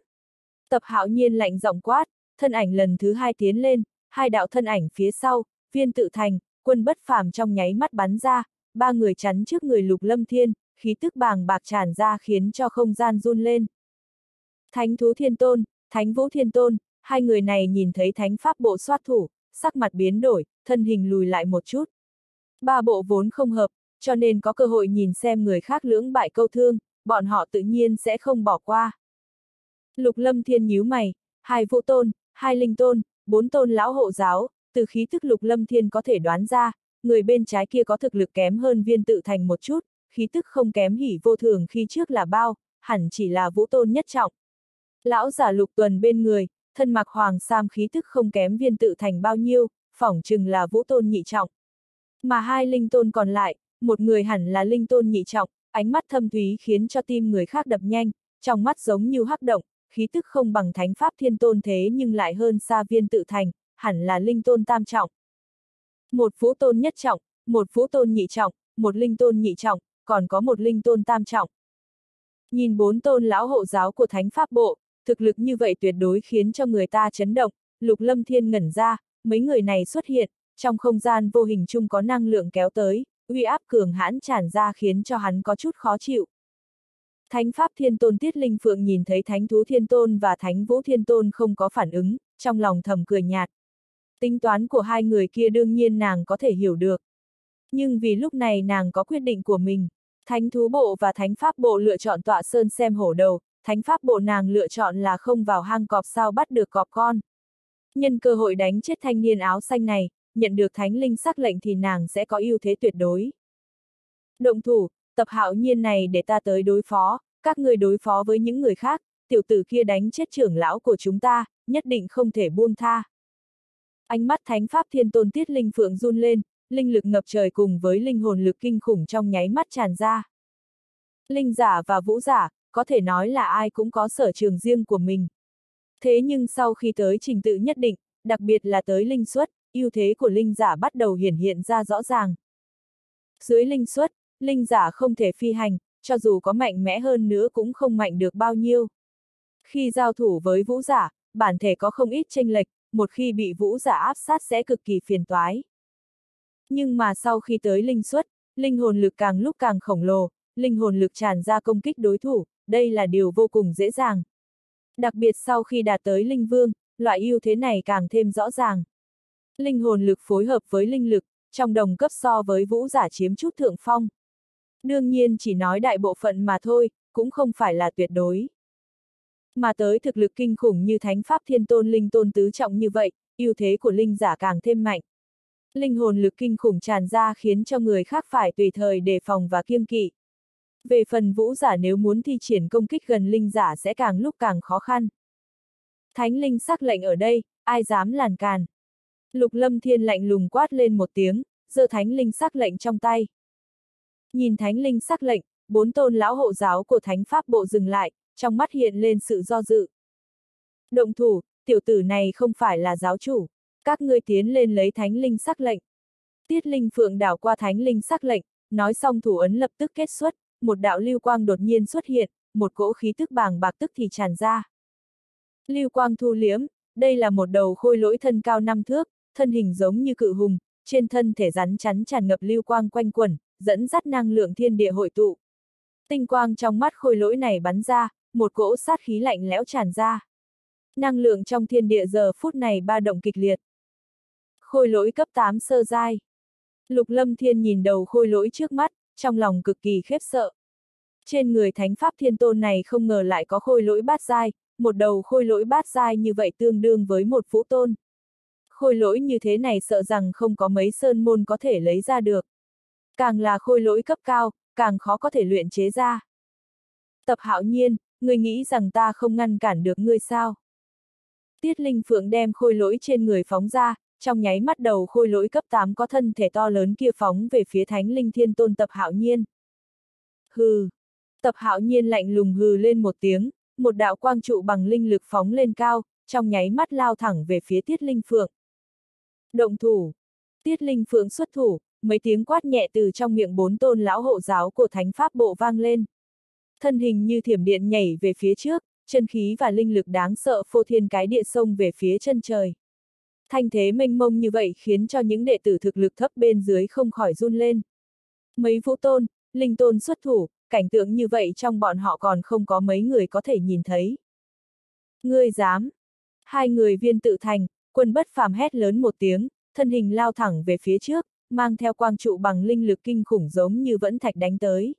Tập hạo nhiên lạnh giọng quát, thân ảnh lần thứ hai tiến lên, hai đạo thân ảnh phía sau, viên tự thành, quân bất phàm trong nháy mắt bắn ra, ba người chắn trước người lục lâm thiên, khí tức bàng bạc tràn ra khiến cho không gian run lên. Thánh thú thiên tôn, thánh vũ thiên tôn, hai người này nhìn thấy thánh pháp bộ xoát thủ, sắc mặt biến đổi, thân hình lùi lại một chút. Ba bộ vốn không hợp, cho nên có cơ hội nhìn xem người khác lưỡng bại câu thương, bọn họ tự nhiên sẽ không bỏ qua. Lục lâm thiên nhíu mày, hai vũ tôn, hai linh tôn, bốn tôn lão hộ giáo, từ khí thức lục lâm thiên có thể đoán ra, người bên trái kia có thực lực kém hơn viên tự thành một chút, khí tức không kém hỉ vô thường khi trước là bao, hẳn chỉ là vũ tôn nhất trọng. Lão giả lục tuần bên người, thân mặc hoàng sam khí tức không kém viên tự thành bao nhiêu, phỏng chừng là vũ tôn nhị trọng. Mà hai linh tôn còn lại, một người hẳn là linh tôn nhị trọng, ánh mắt thâm thúy khiến cho tim người khác đập nhanh, trong mắt giống như hắc động, khí tức không bằng thánh pháp thiên tôn thế nhưng lại hơn xa viên tự thành, hẳn là linh tôn tam trọng. Một vũ tôn nhất trọng, một vũ tôn nhị trọng, một linh tôn nhị trọng, còn có một linh tôn tam trọng. Nhìn bốn tôn lão hộ giáo của thánh pháp bộ, thực lực như vậy tuyệt đối khiến cho người ta chấn động, lục lâm thiên ngẩn ra, mấy người này xuất hiện, trong không gian vô hình chung có năng lượng kéo tới, uy áp cường hãn tràn ra khiến cho hắn có chút khó chịu. Thánh Pháp Thiên Tôn Tiết Linh Phượng nhìn thấy Thánh Thú Thiên Tôn và Thánh Vũ Thiên Tôn không có phản ứng, trong lòng thầm cười nhạt. Tính toán của hai người kia đương nhiên nàng có thể hiểu được. Nhưng vì lúc này nàng có quyết định của mình, Thánh Thú Bộ và Thánh Pháp Bộ lựa chọn tọa sơn xem hổ đầu, Thánh Pháp Bộ nàng lựa chọn là không vào hang cọp sao bắt được cọp con. Nhân cơ hội đánh chết thanh niên áo xanh này, nhận được Thánh Linh sắc lệnh thì nàng sẽ có ưu thế tuyệt đối. Động thủ, tập hạo nhiên này để ta tới đối phó, các người đối phó với những người khác, tiểu tử kia đánh chết trưởng lão của chúng ta, nhất định không thể buông tha. Ánh mắt thánh pháp thiên tôn tiết linh phượng run lên, linh lực ngập trời cùng với linh hồn lực kinh khủng trong nháy mắt tràn ra. Linh giả và vũ giả, có thể nói là ai cũng có sở trường riêng của mình. Thế nhưng sau khi tới trình tự nhất định, đặc biệt là tới linh suất, ưu thế của linh giả bắt đầu hiển hiện ra rõ ràng. Dưới linh suất, linh giả không thể phi hành, cho dù có mạnh mẽ hơn nữa cũng không mạnh được bao nhiêu. Khi giao thủ với vũ giả, bản thể có không ít tranh lệch, một khi bị vũ giả áp sát sẽ cực kỳ phiền toái. Nhưng mà sau khi tới linh suất, linh hồn lực càng lúc càng khổng lồ, linh hồn lực tràn ra công kích đối thủ, đây là điều vô cùng dễ dàng. Đặc biệt sau khi đạt tới linh vương, loại ưu thế này càng thêm rõ ràng. Linh hồn lực phối hợp với linh lực, trong đồng cấp so với vũ giả chiếm chút thượng phong. Đương nhiên chỉ nói đại bộ phận mà thôi, cũng không phải là tuyệt đối. Mà tới thực lực kinh khủng như thánh pháp thiên tôn linh tôn tứ trọng như vậy, ưu thế của linh giả càng thêm mạnh. Linh hồn lực kinh khủng tràn ra khiến cho người khác phải tùy thời đề phòng và kiêng kỵ. Về phần vũ giả nếu muốn thi triển công kích gần linh giả sẽ càng lúc càng khó khăn. Thánh linh sắc lệnh ở đây, ai dám làn càn. Lục lâm thiên lạnh lùng quát lên một tiếng, giơ thánh linh sắc lệnh trong tay. Nhìn thánh linh sắc lệnh, bốn tôn lão hộ giáo của thánh pháp bộ dừng lại, trong mắt hiện lên sự do dự. Động thủ, tiểu tử này không phải là giáo chủ. Các ngươi tiến lên lấy thánh linh sắc lệnh. Tiết linh phượng đảo qua thánh linh sắc lệnh, nói xong thủ ấn lập tức kết xuất, một đạo lưu quang đột nhiên xuất hiện, một cỗ khí tức bàng bạc tức thì tràn ra. Lưu quang thu liếm, đây là một đầu khôi lỗi thân cao năm thước, thân hình giống như cự hùng, trên thân thể rắn chắn tràn ngập lưu quang quanh quẩn, dẫn dắt năng lượng thiên địa hội tụ. Tinh quang trong mắt khôi lỗi này bắn ra, một cỗ sát khí lạnh lẽo tràn ra. Năng lượng trong thiên địa giờ phút này ba động kịch liệt. Khôi lỗi cấp 8 sơ giai. Lục lâm thiên nhìn đầu khôi lỗi trước mắt, trong lòng cực kỳ khiếp sợ. Trên người thánh pháp thiên tôn này không ngờ lại có khôi lỗi bát giai, một đầu khôi lỗi bát giai như vậy tương đương với một vũ tôn. Khôi lỗi như thế này sợ rằng không có mấy sơn môn có thể lấy ra được. Càng là khôi lỗi cấp cao, càng khó có thể luyện chế ra. Tập hạo nhiên, ngươi nghĩ rằng ta không ngăn cản được ngươi sao? Tiết Linh Phượng đem khôi lỗi trên người phóng ra, trong nháy mắt đầu khôi lỗi cấp 8 có thân thể to lớn kia phóng về phía thánh linh thiên tôn tập hạo nhiên. Hừ! Tập hạo nhiên lạnh lùng hừ lên một tiếng, một đạo quang trụ bằng linh lực phóng lên cao, trong nháy mắt lao thẳng về phía tiết linh phượng. Động thủ! Tiết linh phượng xuất thủ, mấy tiếng quát nhẹ từ trong miệng bốn tôn lão hộ giáo của thánh pháp bộ vang lên. Thân hình như thiểm điện nhảy về phía trước, chân khí và linh lực đáng sợ phô thiên cái địa sông về phía chân trời. Thanh thế mênh mông như vậy khiến cho những đệ tử thực lực thấp bên dưới không khỏi run lên. Mấy vũ tôn, linh tôn xuất thủ, cảnh tượng như vậy trong bọn họ còn không có mấy người có thể nhìn thấy. Ngươi dám! Hai người viên tự thành, quân bất phàm hét lớn một tiếng, thân hình lao thẳng về phía trước, mang theo quang trụ bằng linh lực kinh khủng giống như vẫn thạch đánh tới.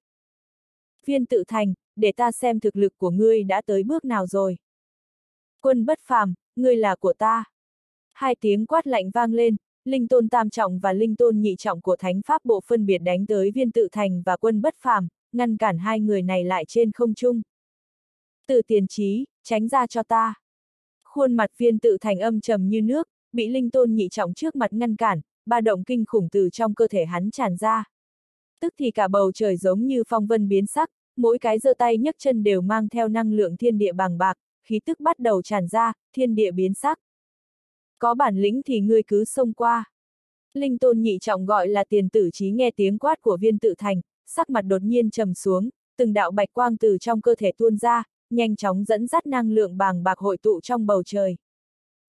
Viên tự thành, để ta xem thực lực của ngươi đã tới bước nào rồi. Quân bất phàm, ngươi là của ta. Hai tiếng quát lạnh vang lên, linh tôn tam trọng và linh tôn nhị trọng của thánh pháp bộ phân biệt đánh tới viên tự thành và quân bất phàm, ngăn cản hai người này lại trên không trung. Từ tiền trí, tránh ra cho ta. Khuôn mặt viên tự thành âm trầm như nước, bị linh tôn nhị trọng trước mặt ngăn cản, ba động kinh khủng từ trong cơ thể hắn tràn ra. Tức thì cả bầu trời giống như phong vân biến sắc, mỗi cái giơ tay nhấc chân đều mang theo năng lượng thiên địa bằng bạc, khí tức bắt đầu tràn ra, thiên địa biến sắc. Có bản lĩnh thì ngươi cứ xông qua. Linh tôn nhị trọng gọi là tiền tử trí nghe tiếng quát của viên tự thành, sắc mặt đột nhiên trầm xuống, từng đạo bạch quang từ trong cơ thể tuôn ra, nhanh chóng dẫn dắt năng lượng bàng bạc hội tụ trong bầu trời.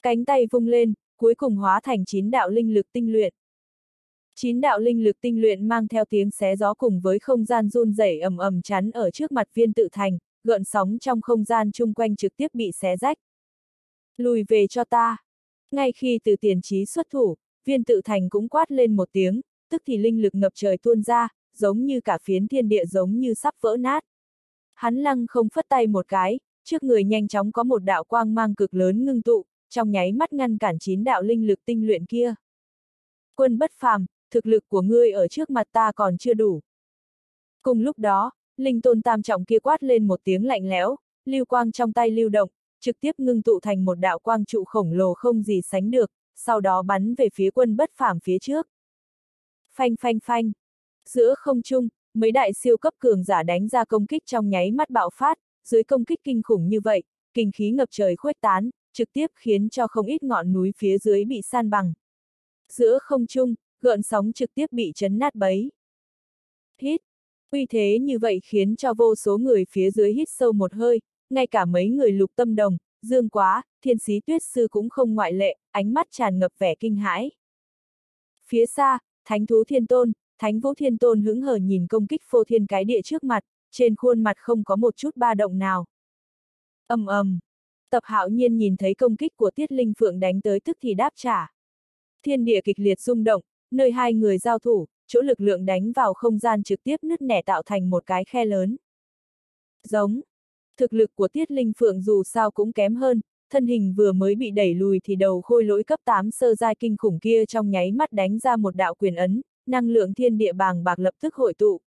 Cánh tay vung lên, cuối cùng hóa thành chín đạo linh lực tinh luyện. Chín đạo linh lực tinh luyện mang theo tiếng xé gió cùng với không gian run rẩy ầm ầm chắn ở trước mặt viên tự thành, gợn sóng trong không gian chung quanh trực tiếp bị xé rách. Lùi về cho ta. Ngay khi từ tiền trí xuất thủ, viên tự thành cũng quát lên một tiếng, tức thì linh lực ngập trời tuôn ra, giống như cả phiến thiên địa giống như sắp vỡ nát. Hắn lăng không phất tay một cái, trước người nhanh chóng có một đạo quang mang cực lớn ngưng tụ, trong nháy mắt ngăn cản chín đạo linh lực tinh luyện kia. Quân bất phàm, thực lực của ngươi ở trước mặt ta còn chưa đủ. Cùng lúc đó, linh tôn tam trọng kia quát lên một tiếng lạnh lẽo, lưu quang trong tay lưu động, trực tiếp ngưng tụ thành một đạo quang trụ khổng lồ không gì sánh được, sau đó bắn về phía quân bất phàm phía trước. Phanh phanh phanh. Giữa không trung, mấy đại siêu cấp cường giả đánh ra công kích trong nháy mắt bạo phát, dưới công kích kinh khủng như vậy, kinh khí ngập trời khuếch tán, trực tiếp khiến cho không ít ngọn núi phía dưới bị san bằng. Giữa không trung, gợn sóng trực tiếp bị chấn nát bấy. Hít! Uy thế như vậy khiến cho vô số người phía dưới hít sâu một hơi, ngay cả mấy người lục tâm đồng, dương quá, thiên sĩ tuyết sư cũng không ngoại lệ, ánh mắt tràn ngập vẻ kinh hãi. Phía xa, thánh thú thiên tôn, thánh vũ thiên tôn hững hờ nhìn công kích phô thiên cái địa trước mặt, trên khuôn mặt không có một chút ba động nào. ầm ầm, tập hạo nhiên nhìn thấy công kích của tiết linh phượng đánh tới tức thì đáp trả. Thiên địa kịch liệt rung động, nơi hai người giao thủ, chỗ lực lượng đánh vào không gian trực tiếp nứt nẻ tạo thành một cái khe lớn. Giống. Thực lực của Tiết Linh Phượng dù sao cũng kém hơn, thân hình vừa mới bị đẩy lùi thì đầu khôi lỗi cấp 8 sơ giai kinh khủng kia trong nháy mắt đánh ra một đạo quyền ấn, năng lượng thiên địa bàng bạc lập tức hội tụ.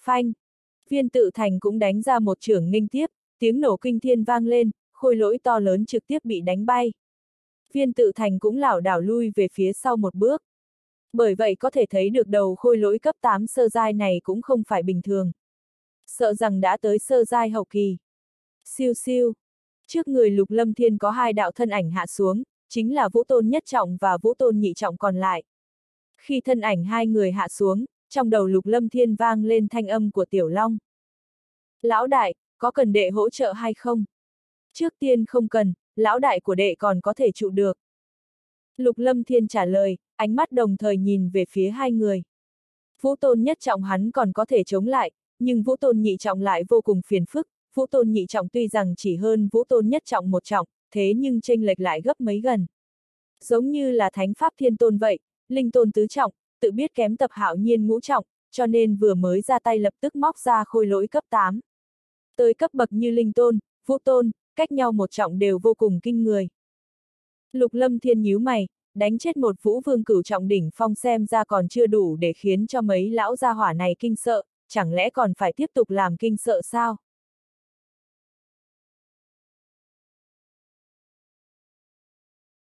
Phanh! Viên tự thành cũng đánh ra một trưởng nghênh tiếp, tiếng nổ kinh thiên vang lên, khôi lỗi to lớn trực tiếp bị đánh bay. Viên tự thành cũng lảo đảo lui về phía sau một bước. Bởi vậy có thể thấy được đầu khôi lỗi cấp 8 sơ giai này cũng không phải bình thường. Sợ rằng đã tới sơ giai hậu kỳ. Siêu siêu. Trước người lục lâm thiên có hai đạo thân ảnh hạ xuống, chính là vũ tôn nhất trọng và vũ tôn nhị trọng còn lại. Khi thân ảnh hai người hạ xuống, trong đầu lục lâm thiên vang lên thanh âm của tiểu long. Lão đại, có cần đệ hỗ trợ hay không? Trước tiên không cần, lão đại của đệ còn có thể trụ được. Lục lâm thiên trả lời, ánh mắt đồng thời nhìn về phía hai người. Vũ tôn nhất trọng hắn còn có thể chống lại, nhưng vũ tôn nhị trọng lại vô cùng phiền phức, vũ tôn nhị trọng tuy rằng chỉ hơn vũ tôn nhất trọng một trọng, thế nhưng tranh lệch lại gấp mấy gần. Giống như là thánh pháp thiên tôn vậy, linh tôn tứ trọng, tự biết kém tập hạo nhiên ngũ trọng, cho nên vừa mới ra tay lập tức móc ra khôi lỗi cấp 8. Tới cấp bậc như linh tôn, vũ tôn, cách nhau một trọng đều vô cùng kinh người. Lục lâm thiên nhíu mày, đánh chết một vũ vương cửu trọng đỉnh phong xem ra còn chưa đủ để khiến cho mấy lão gia hỏa này kinh sợ, chẳng lẽ còn phải tiếp tục làm kinh sợ sao?